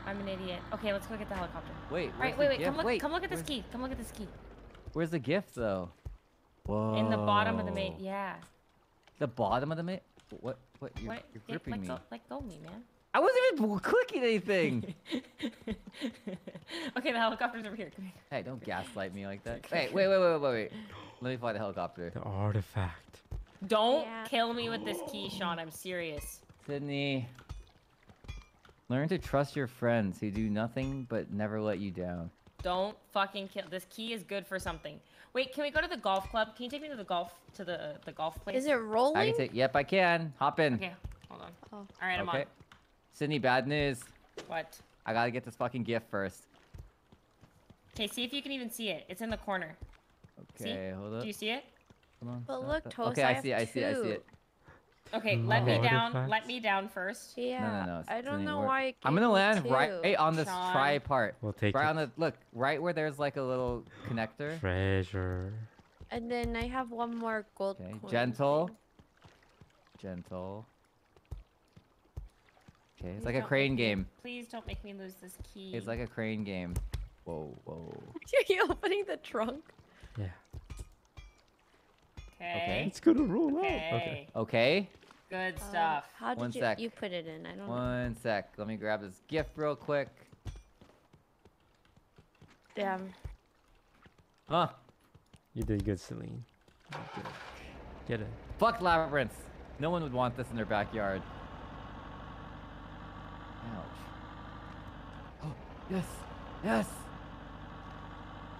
I'm an idiot. Okay, let's go get the helicopter. Wait. All where's right, wait, wait. gift? Come look. Wait, come look at this where's- key. Come look at this key. Where's the gift though? Whoa. In the bottom of the maze. Yeah. The bottom of the maze. What? What? You're, what? you're Yeah, gripping let me. Go, let go of me, man. I wasn't even clicking anything. okay, the helicopter's over here. Come here. hey, don't gaslight me like that. Hey, wait, wait, wait, wait, wait, wait. Let me fly the helicopter. The artifact. Don't Yeah. kill me with this key, Sean. I'm serious. Sydney. Learn to trust your friends who do nothing but never let you down. Don't fucking kill. This key is good for something. Wait, can we go to the golf club? Can you take me to the golf to the the golf place? Is it rolling? I rolling? can take. Yep, I can. Hop in. Okay, hold on. Oh. All right, I'm Okay. on. Sydney, bad news. What? I gotta get this fucking gift first. Okay, see if you can even see it. It's in the corner. See? Okay, hold up. Do you see it? Hold on. But look, Toast, Okay, I I see. it, I see. it, I see it. Okay, mm, let me No. down. Let me down first. Yeah. no, I don't know where- why. It I'm gonna me land right two. hey, on this Sean. try part. We'll take right it. on the look, right where there's like a little connector. Treasure. And then I have one more gold Okay, coin. gentle. thing. Gentle. Okay, it's Please like a crane make me- game. Please don't make me lose this key. It's like a crane game. Whoa, whoa. Are you opening the trunk? Yeah. okay. okay. It's gonna roll out. Okay. Okay. Okay, Good Uh, stuff. how did One you? sec. You put it in. I don't know. one sec. Let me grab this gift real quick. Damn. Huh? You did good, Celine. Did. Get it. Fuck labyrinths. No one would want this in their backyard. Ouch. Oh, yes. Yes.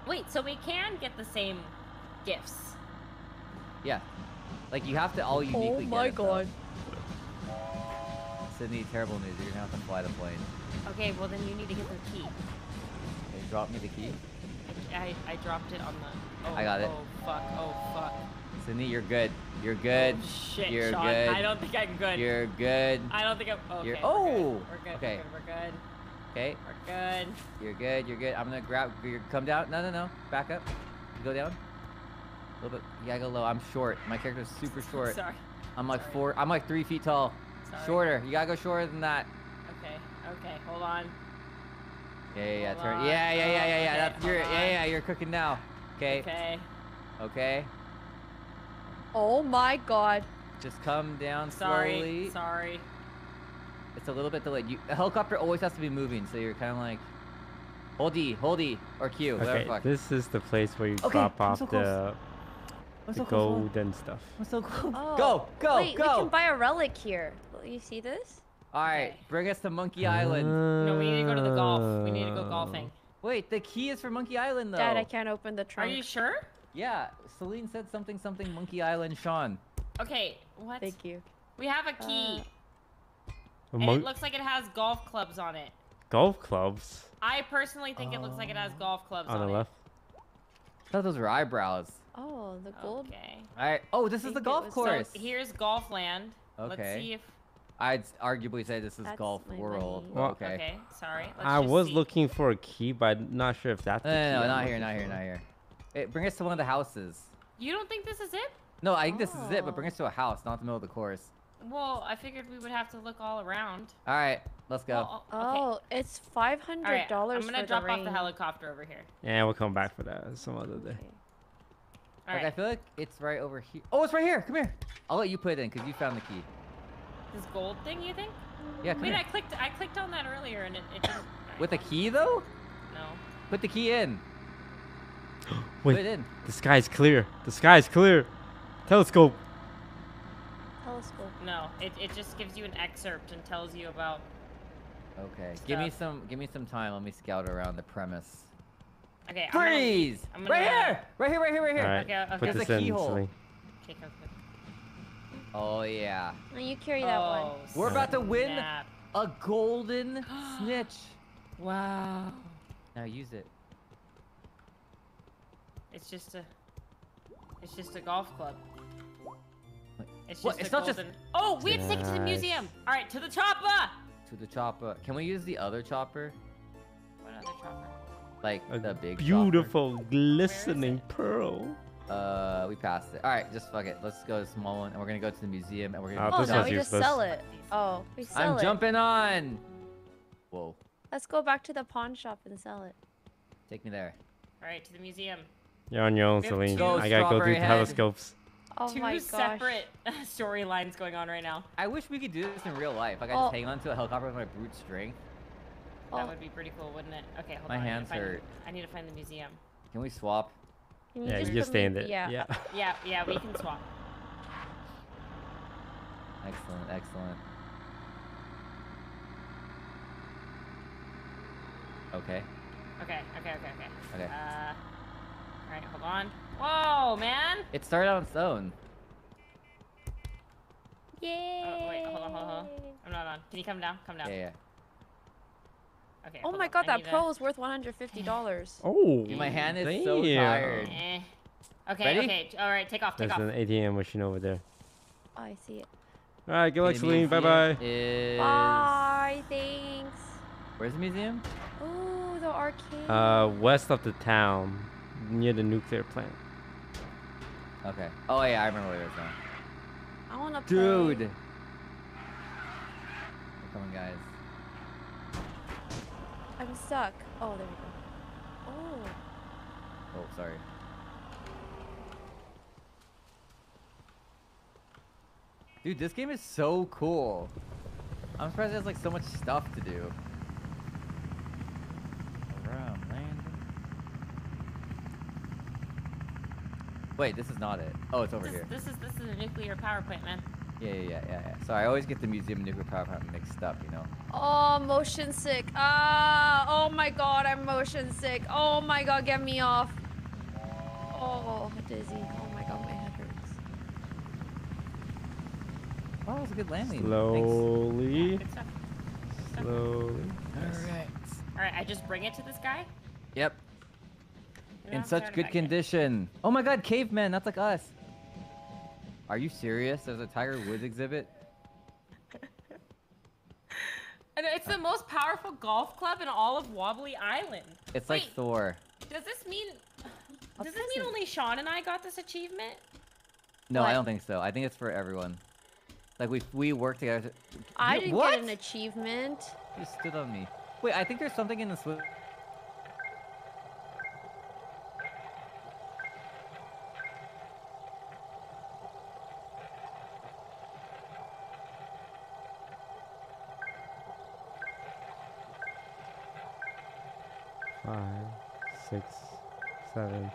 Wait, so we can get the same gifts. Yeah. Like you have to all uniquely Oh get my it, though. god. Sydney, terrible news. You're gonna have to fly the plane. Okay, well then you need to get the key. Okay, drop me the key. I, I dropped it on the. Oh, I got it. Oh fuck! Oh fuck! Sydney, you're good. You're good. Oh, shit, You're Sean. good. I don't think I'm good. You're good. I don't think I'm. Okay, You're- we're oh, good. We're good. okay. We're good. We're good. Okay. We're good. You're good. You're good. I'm gonna grab. You're, come down. No, no, no. Back up. You go down. A little bit. You gotta go low. I'm short. My character's super short. Sorry. I'm like sorry. four. I'm like three feet tall. Sorry. Shorter. You gotta go shorter than that. Okay. Okay. Hold on. Yeah, yeah, yeah. Hold Turn. on. Yeah, yeah, yeah, yeah, yeah. okay, That's you're. hold Yeah, yeah. You're cooking now. Okay. Okay. Okay. Oh my god. Just come down Sorry. slowly. Sorry. It's a little bit delayed. You, a helicopter always has to be moving, so you're kind of like, hold E, hold E, or Q, whatever Okay, fuck. this is the place where you Okay, drop off so the, I'm the gold and stuff. I'm so close. Oh. Go, go, Wait, go. we can buy a relic here. You see this? All right, Okay. bring us to Monkey Island. No, we need to go to the golf. We need to go golfing. Wait, the key is for Monkey Island though. Dad, I can't open the trunk. Are you sure? Yeah, Celine said something, something Monkey Island. Sean. Okay. What? Thank you. We have a key, Uh, and Among- it looks like it has golf clubs on it. golf clubs I personally think it looks like it has golf clubs on, on the it. left. I thought those were eyebrows. Oh, the gold. Okay. All right. Oh, this is the golf was- So course. here's golf land. Okay. Let's Okay. see if. I'd arguably say this is That's Golf World. Well- okay. Okay. Sorry. Let's I just was see. looking for a key, but I'm not sure if that's the No, key. no, no, not here, not here, not here. Hey, bring us to one of the houses. You don't think this is it? No, I think this is it, but Oh. bring us to a oh. house, not the middle of the course. Well, I figured we would have to look all around. All right, let's go. Well, okay. Oh, it's five All hundred right. dollars I'm gonna drop the off the helicopter over here. Yeah, we'll come back for that some other day. Okay. All like, right. I feel like it's right over here. Oh, it's right here. Come here. I'll let you put it in because you found the key. This gold thing, you think? Yeah, come Wait, I clicked. I clicked on that earlier, and it, it didn't. With a key though? No. Put the key in. Put it in. the sky's clear. The sky's clear. Telescope. Telescope. No. It, it just gives you an excerpt and tells you about. Okay. Give me some. Give me some time. Let me scout around the premise. Okay. I'm gonna Freeze! I'm Right gonna- here! Right here! Right here! Right here! All right, Okay, okay. put There's this a in. keyhole. Celine. Okay, go, go. Oh yeah. No, you carry that oh, one. Oh, We're about to win snap. a golden snitch. Wow. Now use it. It's just a. It's just a golf club. It's just What? a It's not just- Oh, we have to take it to the museum. All right, to the chopper. To the chopper. Can we use the other chopper? What other chopper? Like A the big chopper? beautiful, glistening pearl. Uh, we passed it. All right, just fuck it. Let's go to the small one, and we're gonna go to the museum, and we're gonna. Oh, Oh, this now one's we just sell it. Oh, we sell I'm it. jumping on. Whoa, Let's go back to the pawn shop and sell it. take me there. All right, to the museum. You're on your own, We Celine. I gotta go strawberry through head. telescopes. Oh Two my gosh. separate storylines going on right now. I wish we could do this in real life. Like I Oh. just hang on to a helicopter with my brute strength. That Oh, would be pretty cool, wouldn't it? Okay, hold My on. I need to hands find- hurt. I need to find the museum. Can we swap? can Yeah, you just just put me- stay in there. Yeah. Yeah. Yeah, yeah, we can swap. Excellent, excellent. Okay. Okay, okay, okay, okay. Okay. Uh, all right, hold on. Whoa, man! It started on its own. Yay! Oh, wait, hold on, hold on, hold on. I'm not on. Can you come down? Come down. Yeah, yeah. Okay. Oh my on, god, I that need to- pearl is worth $150. Oh. Dude, my hand is so damn. tired. Eh. Okay, Ready? okay. All right, take off, take There's off. an ATM machine over there. Oh, I see it. All right, good luck, The Celine. Bye-bye. Is... Bye, thanks. Where's the museum? Ooh, the arcade. Uh, west of the town, near the nuclear plant. Okay. Oh yeah, I remember where it is now. I wanna play. Dude. We're coming, guys. I'm stuck. Oh, there we go. Oh. Oh, sorry. Dude, this game is so cool. I'm surprised it has like so much stuff to do. Around land. Wait, this is not it. Oh, it's over This, here. this is this is a nuclear power plant, man. Yeah, yeah, yeah, yeah, yeah. So I always get the museum and nuclear power plant mixed up, you know. Oh, motion sick. Ah, oh my god, I'm motion sick. Oh my god, get me off. Oh, dizzy. Oh my god, my head hurts. Oh, that was a good landing. Slowly, Good stuff. slowly. All right. All right, I just bring it to this guy. Yep. and In such good back in. condition. Oh my god, cavemen, that's like us. Are you serious? There's a Tiger Woods exhibit? And it's the most powerful golf club in all of Wobbly Island. It's like Thor. Does this mean? I'll Does this mean it. only Sean and I got this achievement? No, I don't think so. I think it's for everyone. Like we we work together. to- I You- didn't what? get an achievement. You stood on me. Wait, I think there's something in the swim. Six, seven,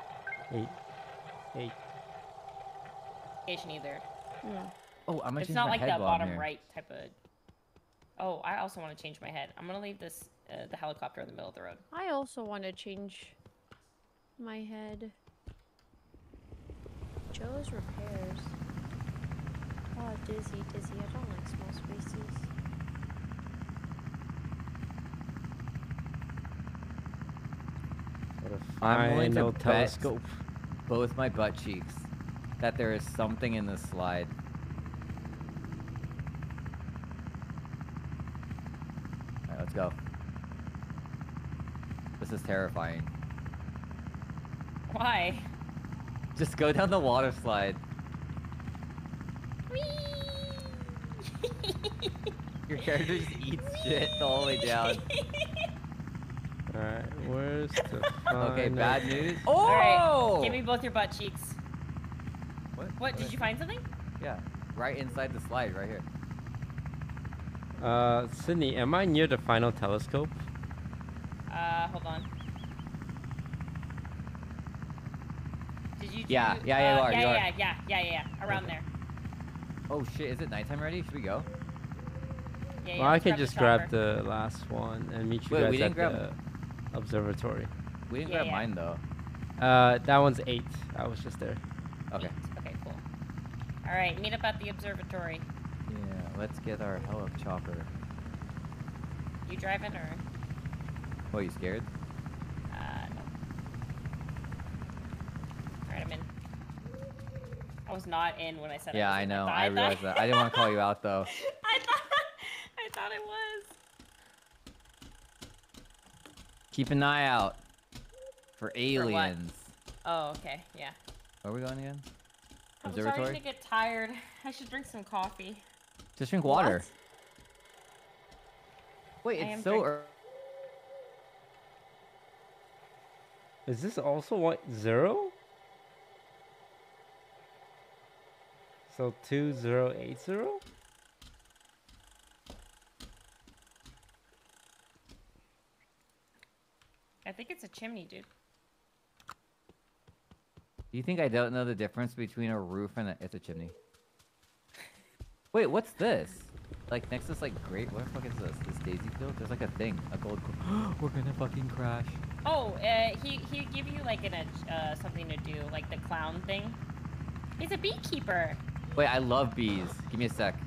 eight, eight. Station either. Mm. Oh, I'm gonna It's change not my like head that while I'm bottom here. right type of. Oh, I also want to change my head. I'm gonna leave this uh, the helicopter in the middle of the road. I also want to change my head. Joe's repairs. Oh, dizzy, dizzy. I don't like small spaces. What a I'm willing to final bet- telescope. Both my butt cheeks. That there is something in this slide. Alright, let's go. This is terrifying. Why? Just go down the water slide. Your character just eats shit all the whole way down. Alright, where's the Okay, bad news. Oh! All right, give me both your butt cheeks. What? What? Did you find something? Yeah, right inside the slide, right here. Uh, Sydney, am I near the final telescope? Uh, hold on. Did you? Yeah, do- yeah, yeah, you uh, are, Yeah, you are. yeah, yeah, yeah, yeah, yeah. Around there. Oh shit, is it nighttime already? Should we go? Yeah, yeah. well, I can grab the just grab the last one and meet you Wait, guys we didn't at grab- the observatory. We didn't Yeah, grab yeah. mine though. Uh, that one's eight. I was just there. Okay. Eight. Okay, cool. All right, meet up at the observatory. Yeah, let's get our heli chopper. You driving or? Oh, you scared? Uh, no. All right, I'm in. I was not in when I said. Yeah, I, was I know. thought- I realized that. I didn't want to call you out though. I thought. I thought it was. Keep an eye out for aliens. Oh, okay. Yeah. Where are we going again? I'm Observatory? starting to get tired. I should drink some coffee. Just drink water. What? Wait, I it's so early. Is this also what zero? So two zero eight zero. I think it's a chimney, dude. Do you think I don't know the difference between a roof and a, it's a chimney? Wait, what's this? Like next to this like great what the fuck is this? This daisy field? There's like a thing, a gold. We're gonna fucking crash. Oh, uh, he he give you like an uh, something to do, like the clown thing. He's a beekeeper. Wait, I love bees. Give me a sec.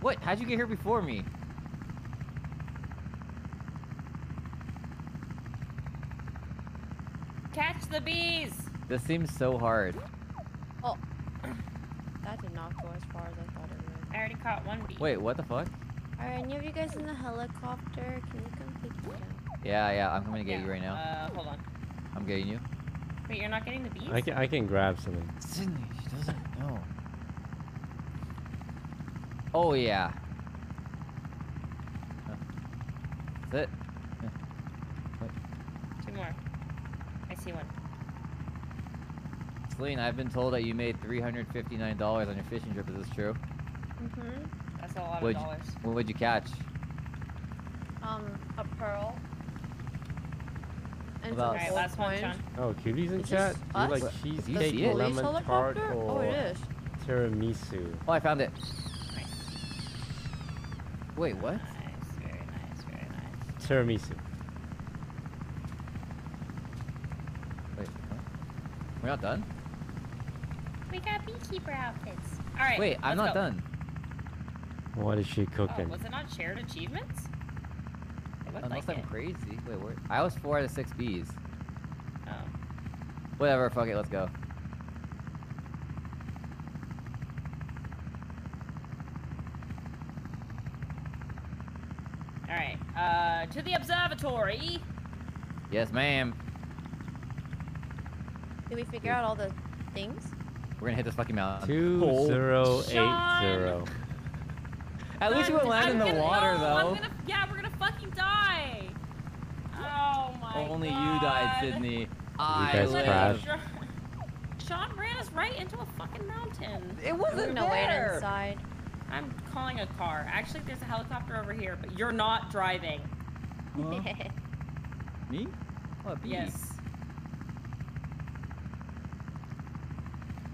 What? How'd you get here before me? Catch the bees. This seems so hard. Oh. that did not go as far as I thought it would. I already caught one bee. Wait, what the fuck? Are any of you guys in the helicopter? Can you come pick me up? Yeah, yeah, I'm coming to get Yeah, you right now. Uh, hold on. I'm getting you. Wait, you're not getting the bees? I can I can grab something. Sydney, she doesn't know. Oh yeah. Huh. That's it. Two more. I see one. Celine, I've been told that you made $359 on your fishing trip. Is this true? Mm-hmm. That's a lot What'd of you- dollars. What would you catch? Um, a pearl. And About- some Alright, gold last one, coins. Sean. Oh, cuties and Is this cat. Do you like us? Do you cheesecake, see it? Police lemon tart, or Oh, it is. Tiramisu. Oh, I found it. Wait, what? Nice, very nice, very nice. Tiramisu. Wait, what? We're not done? We got beekeeper outfits. All right. Wait, I'm not go. done. What is she Oh, cooking? was it not shared achievements? It looked Unless like I'm it. crazy. Wait, where? I was four out of six bees. Oh. Whatever, fuck it, let's go. All right. Uh, to the observatory. Yes, ma'am. Did we figure out all the things? We're gonna hit this fucking mountain. Two Oh. zero eight Sean! zero. At least we I'm- won't land in the gonna- water, no, though. I'm gonna, yeah, we're gonna fucking die. Oh my Only god. you died, Sydney. I guys lived. crashed. Sean, Sean ran us right into a fucking mountain. It wasn't gonna wait there. inside. I'm calling a car. Actually, there's a helicopter over here, but you're not driving. Huh? Me? What? B? Yes.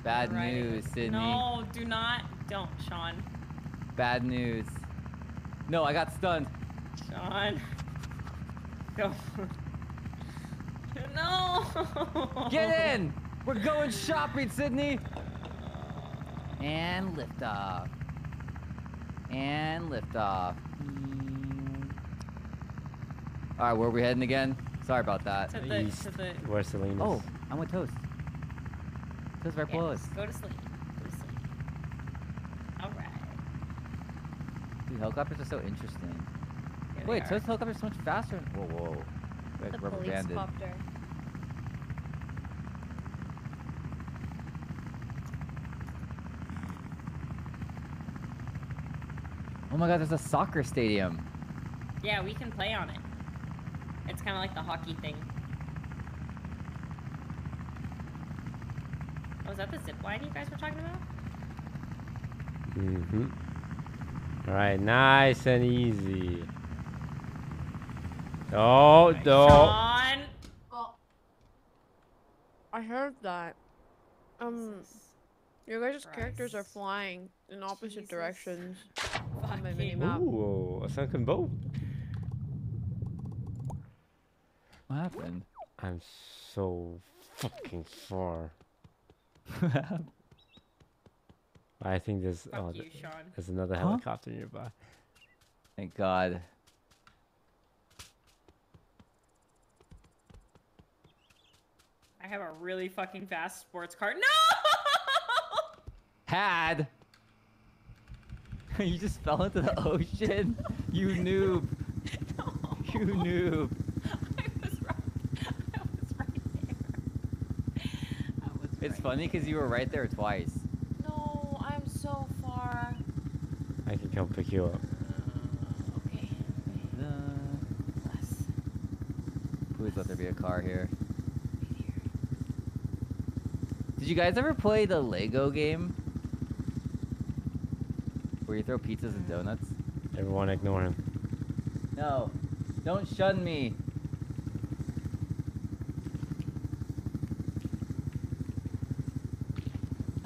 Bad You're news, Sydney. No, do not. Don't, Sean. Bad news. No, I got stunned. Sean. Go. no. Get in! We're going shopping, Sydney! And lift off. And lift off. Alright, where are we heading again? Sorry about that. To the, East. to the. Where's Selena's? Oh, I'm with Toast. Below Yeah, us. go to sleep. Go to sleep. All right. Dude, helicopters are so interesting. Wait. Toast helicopter's so much faster. Whoa, whoa. The rubber police banded. copter. Oh my god, there's a soccer stadium. Yeah, we can play on it. It's kind of like the hockey thing. Was that the zip line you guys were talking about? Mm-hmm. All right, nice and easy. Oh, Alright, no. Sean. I heard that. Um, your guys' characters are flying in opposite Jesus. directions. on my Fucking- minimap. Ooh, a sunken boat. What happened? I'm so fucking far. I think there's Fuck oh, you, Sean. there's another Huh? helicopter nearby. Thank God. I have a really fucking fast sports car. No! Had. you just fell into the ocean? You noob. You noob. I was right. I was right there. I was It's right funny because you were right there twice. No, I'm so far. I can come pick you up. Okay. Uh, please let there be a car here. Did you guys ever play the Lego game? Where you throw pizzas and donuts? Everyone ignore him. No. Don't shun me.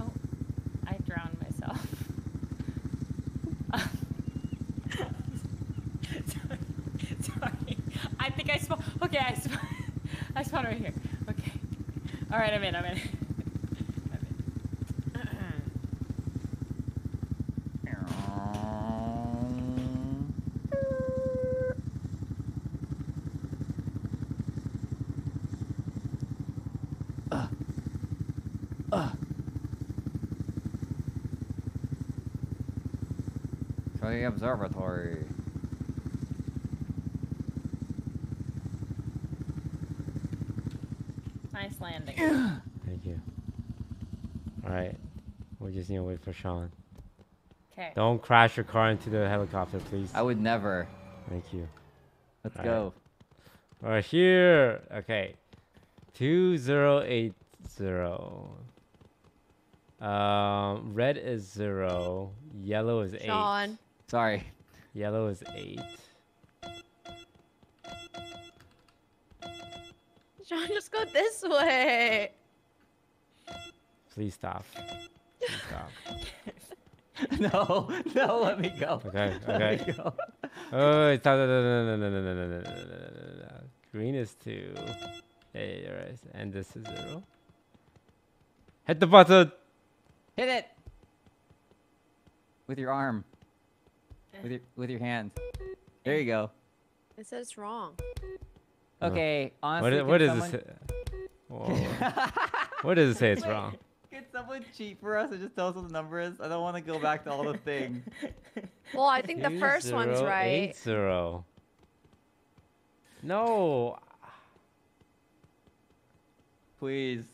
Oh, I drowned myself. sorry, sorry. I think I spawned. Okay, I spawned. I spawned right here. Okay. All right, I'm in. I'm in. I'm in. Uh. Uh. To the observatory. Nice landing. Thank you. All right, we just need to wait for Sean. Okay. Don't crash your car into the helicopter, please. I would never. Thank you. Let's Alright. go. We're here. Okay. Two zero eight zero. Um, red is zero. Yellow is eight. Sean. Sorry. Yellow is eight. Sean, just go this way. Please stop. stop. no, no, let me go. Okay, Let okay. me go. Oh, wait, no, no, no, no, no, no, no, no, no, no, no, no, no. Green is two. Yeah, yeah. And this is zero. Hit the button. Hit it with your arm, with your with your hand. There you go. It says it's wrong. Okay, What, honestly, i- what does someone, it say? What does it say it's wrong? Can someone cheat for us and just tell us what the number is? I don't want to go back to all the things. Well, I think the Two first one's zero right. Eight zero. No. Please,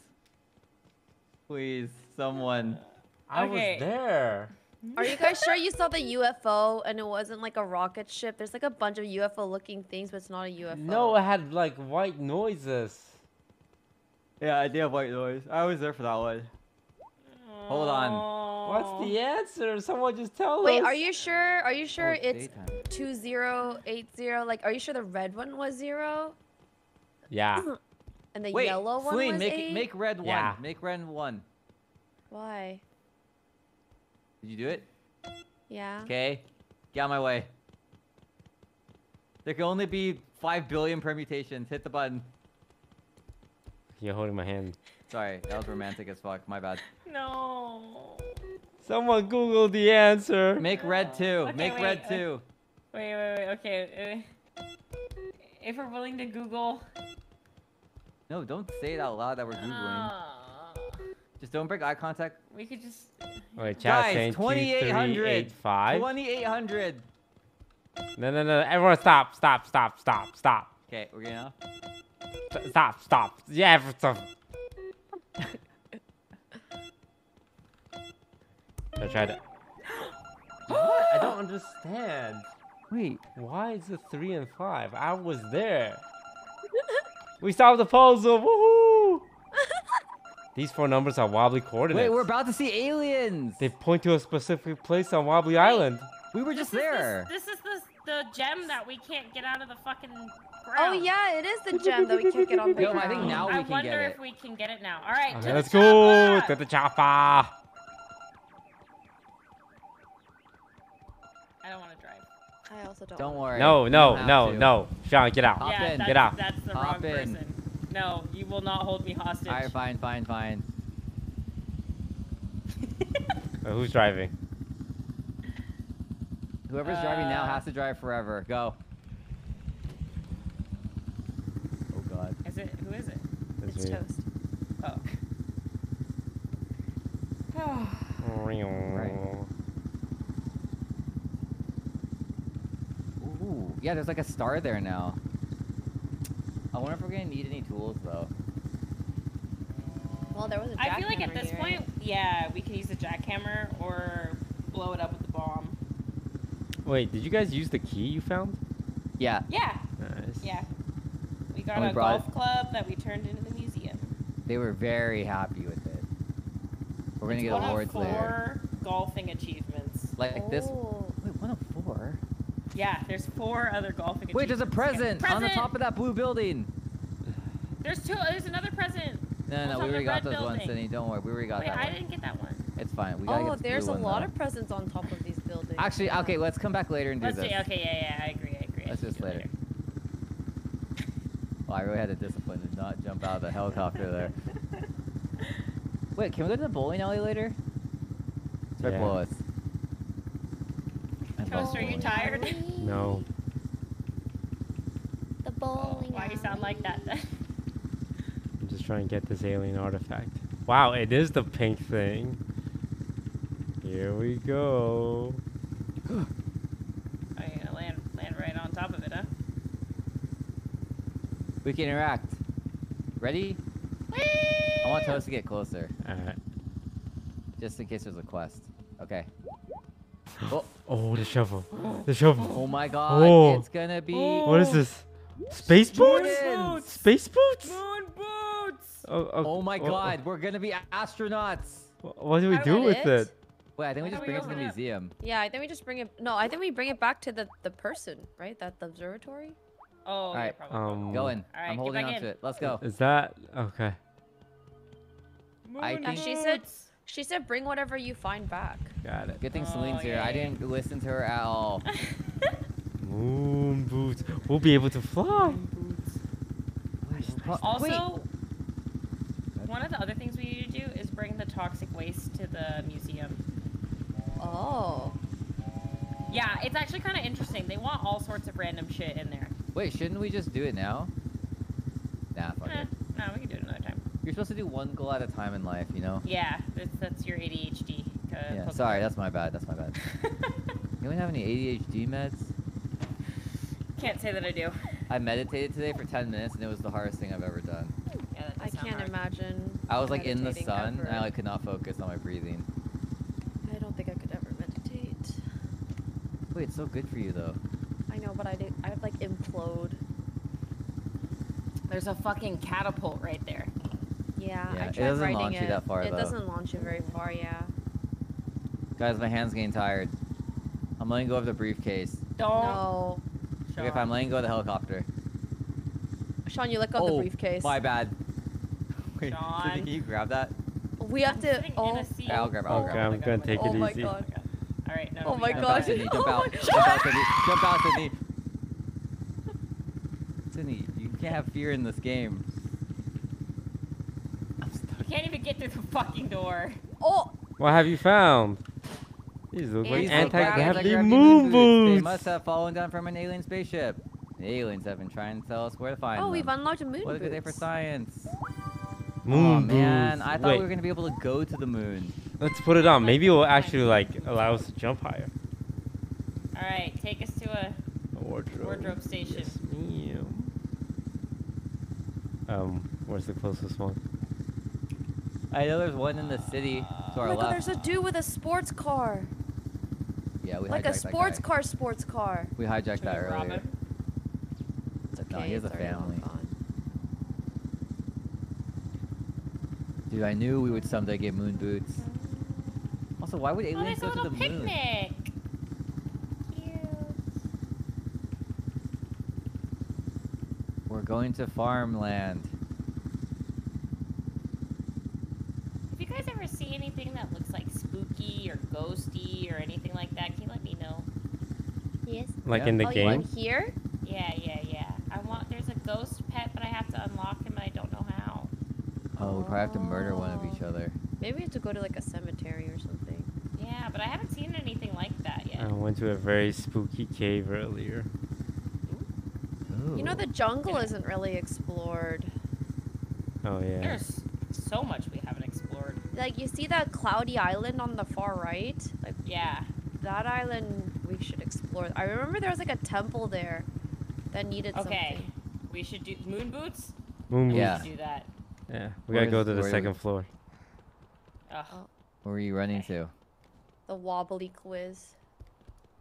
please, someone. I Okay. was there. Are you guys sure you saw the UFO and it wasn't like a rocket ship? There's like a bunch of UFO looking things, but it's not a UFO. No, it had like white noises. Yeah, I did have white noise. I was there for that one. Hold on. What's the answer? Someone just tell me. Wait, us. are you sure? Are you sure Oh, it's daytime. two zero eight zero? Like, are you sure the red one was zero Yeah. and the Wait, yellow one Celine, was make eight? make red one. Yeah. Make red one. Why? Did you do it? Yeah. Okay, get out of my way. There can only be five billion permutations. Hit the button. You're holding my hand. Sorry, that was romantic as fuck. My bad. No. Someone Google the answer. Make red two. Okay, Make wait, red uh, two. Wait, wait, wait. Okay. If we're willing to Google. No, don't say it out loud that we're googling. uh, Just don't break eye contact. we could just. Wait, chat Guys, saying 2800. Twenty-eight hundred. No, no, no. Everyone stop, stop, stop, stop, stop. Okay, we're getting off. St- Stop, stop. Yeah, for some. I tried to. What? I don't understand. Wait, Why is it three and five? I was there. we solved the puzzle. Woohoo! These four numbers are wobbly coordinates. wait, we're about to see aliens. They point to a specific place on Wobbly Island. We were just This is the- there. This is the the gem that we can't get out of the fucking ground. Oh yeah, it is the gem that we can't get on the Yo, I ground. think now we I can wonder if we can get it now. All right, Okay, to the let's go chopper! to the chopper. I don't want to drive. I also don't. Don't worry. No, no, no, no. Sean, get out. Hop yeah, in. that's, Get out. That's the Hop wrong in. person. No, you will not hold me hostage. All right, fine, fine, fine. Uh, who's driving? Whoever's driving now Uh, has to drive forever. Go. Oh God. Is it? Who is it? It's me. toast. Oh. right. Ooh, yeah, there's like a star there now. I wonder if we're gonna need any tools though. Well, there was a I feel like at this here. point, yeah, we can use a jackhammer or blow it up with the bomb. Wait, did you guys use the key you found? Yeah, Yeah, Nice. yeah. We got And we a brought golf club that we turned into the museum. they were very happy with it. We're gonna It's get one awards of later. four golfing achievements. Like this. Oh. Wait, one of four. Yeah, there's four other golfing Wait, there's a achievements. Okay, present, on the top of that blue building. There's two. There's another present. No, It's no, on we already got red those ones, building. Cindy. Don't worry, we already got Wait, that I one. didn't get that one. It's fine. We gotta Oh, get the there's a one, lot though. of presents on top of these buildings. Actually, Yeah. okay, let's come back later and do Let's this. do. Okay, yeah, yeah, I agree. I agree. I Let's do should this do it later. Oh, I really had to discipline to not jump out of the helicopter there. Wait, can we go to the bowling alley later? It's right Yeah. below us. I love Toast, are you bowling. Tired? No. The bowling. Why do you sound like that then? I'm just trying to get this alien artifact. Wow, it is the pink thing. Here we go. Oh, you're gonna land land right on top of it, huh? We can interact. Ready? I want Toast to get closer, Alright. just in case there's a quest. Okay. Oh, Oh, the shovel. The shovel. oh my god, Oh. it's gonna be... What is this? Space boots? Jordans. Space boots? Moon boots. Oh, oh, Oh my oh, god, we're gonna be astronauts! oh. What do we do with it? it? Wait, I think we just bring we it to the it museum. Yeah, I think we just bring it. No, I think we bring it back to the the person, right? That the observatory. Oh, yeah, Alright, probably. Um, Going. Alright, I'm holding back on to it. Let's go. Is that okay? I Moon think- She said- boots. She said bring whatever you find back. Got it. Good thing Oh, Celine's here. yeah, I didn't listen to her at all. Moon boots. We'll be able to fly. Also, one of the other things we need to do is bring the toxic waste to the museum. Oh. Yeah, it's actually kind of interesting. They want all sorts of random shit in there. Wait, shouldn't we just do it now? Nah, fuck Eh, it. no, we can do it another time. You're supposed to do one goal at a time in life, you know? Yeah, that's, that's your ADHD. Uh, Yeah, sorry, that's my bad. That's my bad. You don't have any ADHD meds? Can't say that I do. I meditated today for 10 minutes and it was the hardest thing I've ever done. Yeah, that does I sound can't hard. imagine. I was like in the meditating sun and I like could not focus on my breathing. I don't think I could ever meditate. Wait, it's so good for you though. I know, but I did. I'd like implode. There's a fucking catapult right there. Yeah, Yeah, I it tried doesn't writing launch you that far, though. It though. doesn't launch you very far. Yeah. Guys, my hand's getting tired. I'm letting go of the briefcase. Don't. No. Okay, if I'm letting go of the helicopter. Sean, you let go of the oh, briefcase. my bad. Wait, Sean. Sydney, can you grab that? We have I'm to. Oh. a. Yeah, I'll grab it. I'll Oh, grab Okay, it. I'm gonna take oh it my easy. god. All right, no. Oh my got Jump gosh. out, Sydney. Jump Oh out. my Jump out, Sydney. Jump out, Sydney. Sydney, you can't have fear in this game. I'm You stuck. can't even get through the fucking door. Oh. What have you found? These look like Anti-gravity anti-gravity Anti-gravity moon They must have fallen down from an alien spaceship. The aliens have been trying to tell us where to find Oh, them. we've unlocked a moon What a good day for science. Moon oh man, boots. I thought Wait, we were gonna be able to go to the moon. let's put it on. Maybe it will actually like allow us to jump higher. All right, take us to a. A wardrobe. Wardrobe station. Yes, ma'am. Um, where's the closest one? I know there's one in the city to Oh our my god, left. there's a dude with a sports car. yeah, we Like hijacked a sports that guy. car, sports car. We hijacked Should that we earlier. him? It's okay. No, he has a family. Dude, I knew we would someday get moon boots. Also, why would Oh, aliens there's a go to little the moon? picnic. Cute. We're going to farmland. If you guys ever see anything that looks like spooky or ghosty or anything like that, can you let me know? Yes. Like Yeah. in the oh, you game? want here? Yeah, yeah, yeah. I want. There's a ghost pet, but I have to unlock him, and I don't know how. Oh, we probably have to murder one of each Oh. other. Maybe we have to go to like a cemetery or something. Yeah, but I haven't seen anything like that yet. I went to a very spooky cave earlier. Ooh. You know, the jungle isn't really explored. Oh yeah. There's so much we haven't explored. Like, you see that cloudy island on the far right? Like, Yeah. that island we should explore. I remember there was like a temple there that needed Okay. something. We should do moon boots. Moon boots. Yeah. We should do that. Yeah. We Where gotta go to the where- second floor. Ugh. Oh. Where are you running to? The wobbly quiz.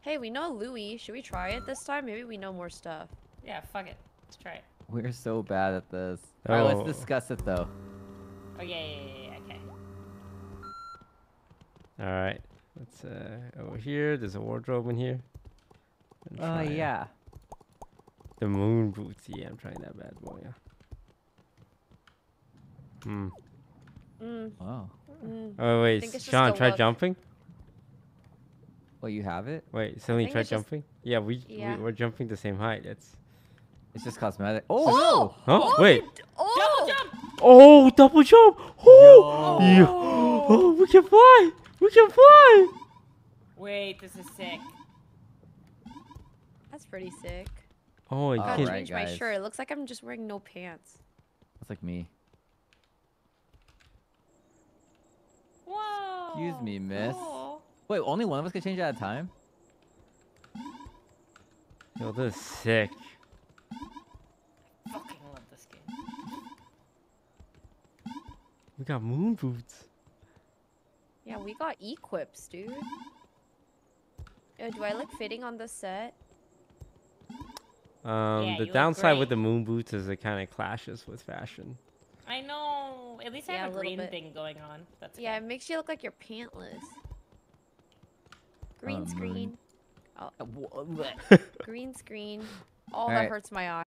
Hey, we know Louis. Should we try it this time? Maybe we know more stuff. Yeah. Fuck it. Let's try it. We're so bad at this. Alright, Oh. let's discuss it though. Oh yeah, yeah, yeah, yeah. Okay. All right. Let's uh over here. There's a wardrobe in here. And Oh try yeah. The moon boots. Yeah, I'm trying that bad boy. Yeah. Hmm. Mm, Wow. mm. Oh wait, think it's just Sean, try look. jumping. Well, you have it. Wait, Celine, try it's just- jumping. Yeah, we, Yeah. we we're jumping the same height. It's. It's just cosmetic. Oh! Huh? Oh, Wait. Oh! Double jump. Oh, double jump! Oh, Yo. yeah. oh, we can fly! We can fly! Wait, this is sick. That's pretty sick. Oh, you Gotta can. Alright, change my shirt. It looks like I'm just wearing no pants. That's like me. Whoa. Excuse me, miss. cool. Wait, only one of us can change at a time? Yo, this is sick. I Fucking love this game. We got moon boots. Yeah, we got equips, dude. Uh, do I look fitting on this set? Um, Yeah, the downside with the moon boots is it kind of clashes with fashion. I know. At least I have a a green bit. thing going on. That's Yeah, good. it makes you look like you're pantless. Green Um, screen. Wha- Green screen. Oh, that Alright. hurts my eye.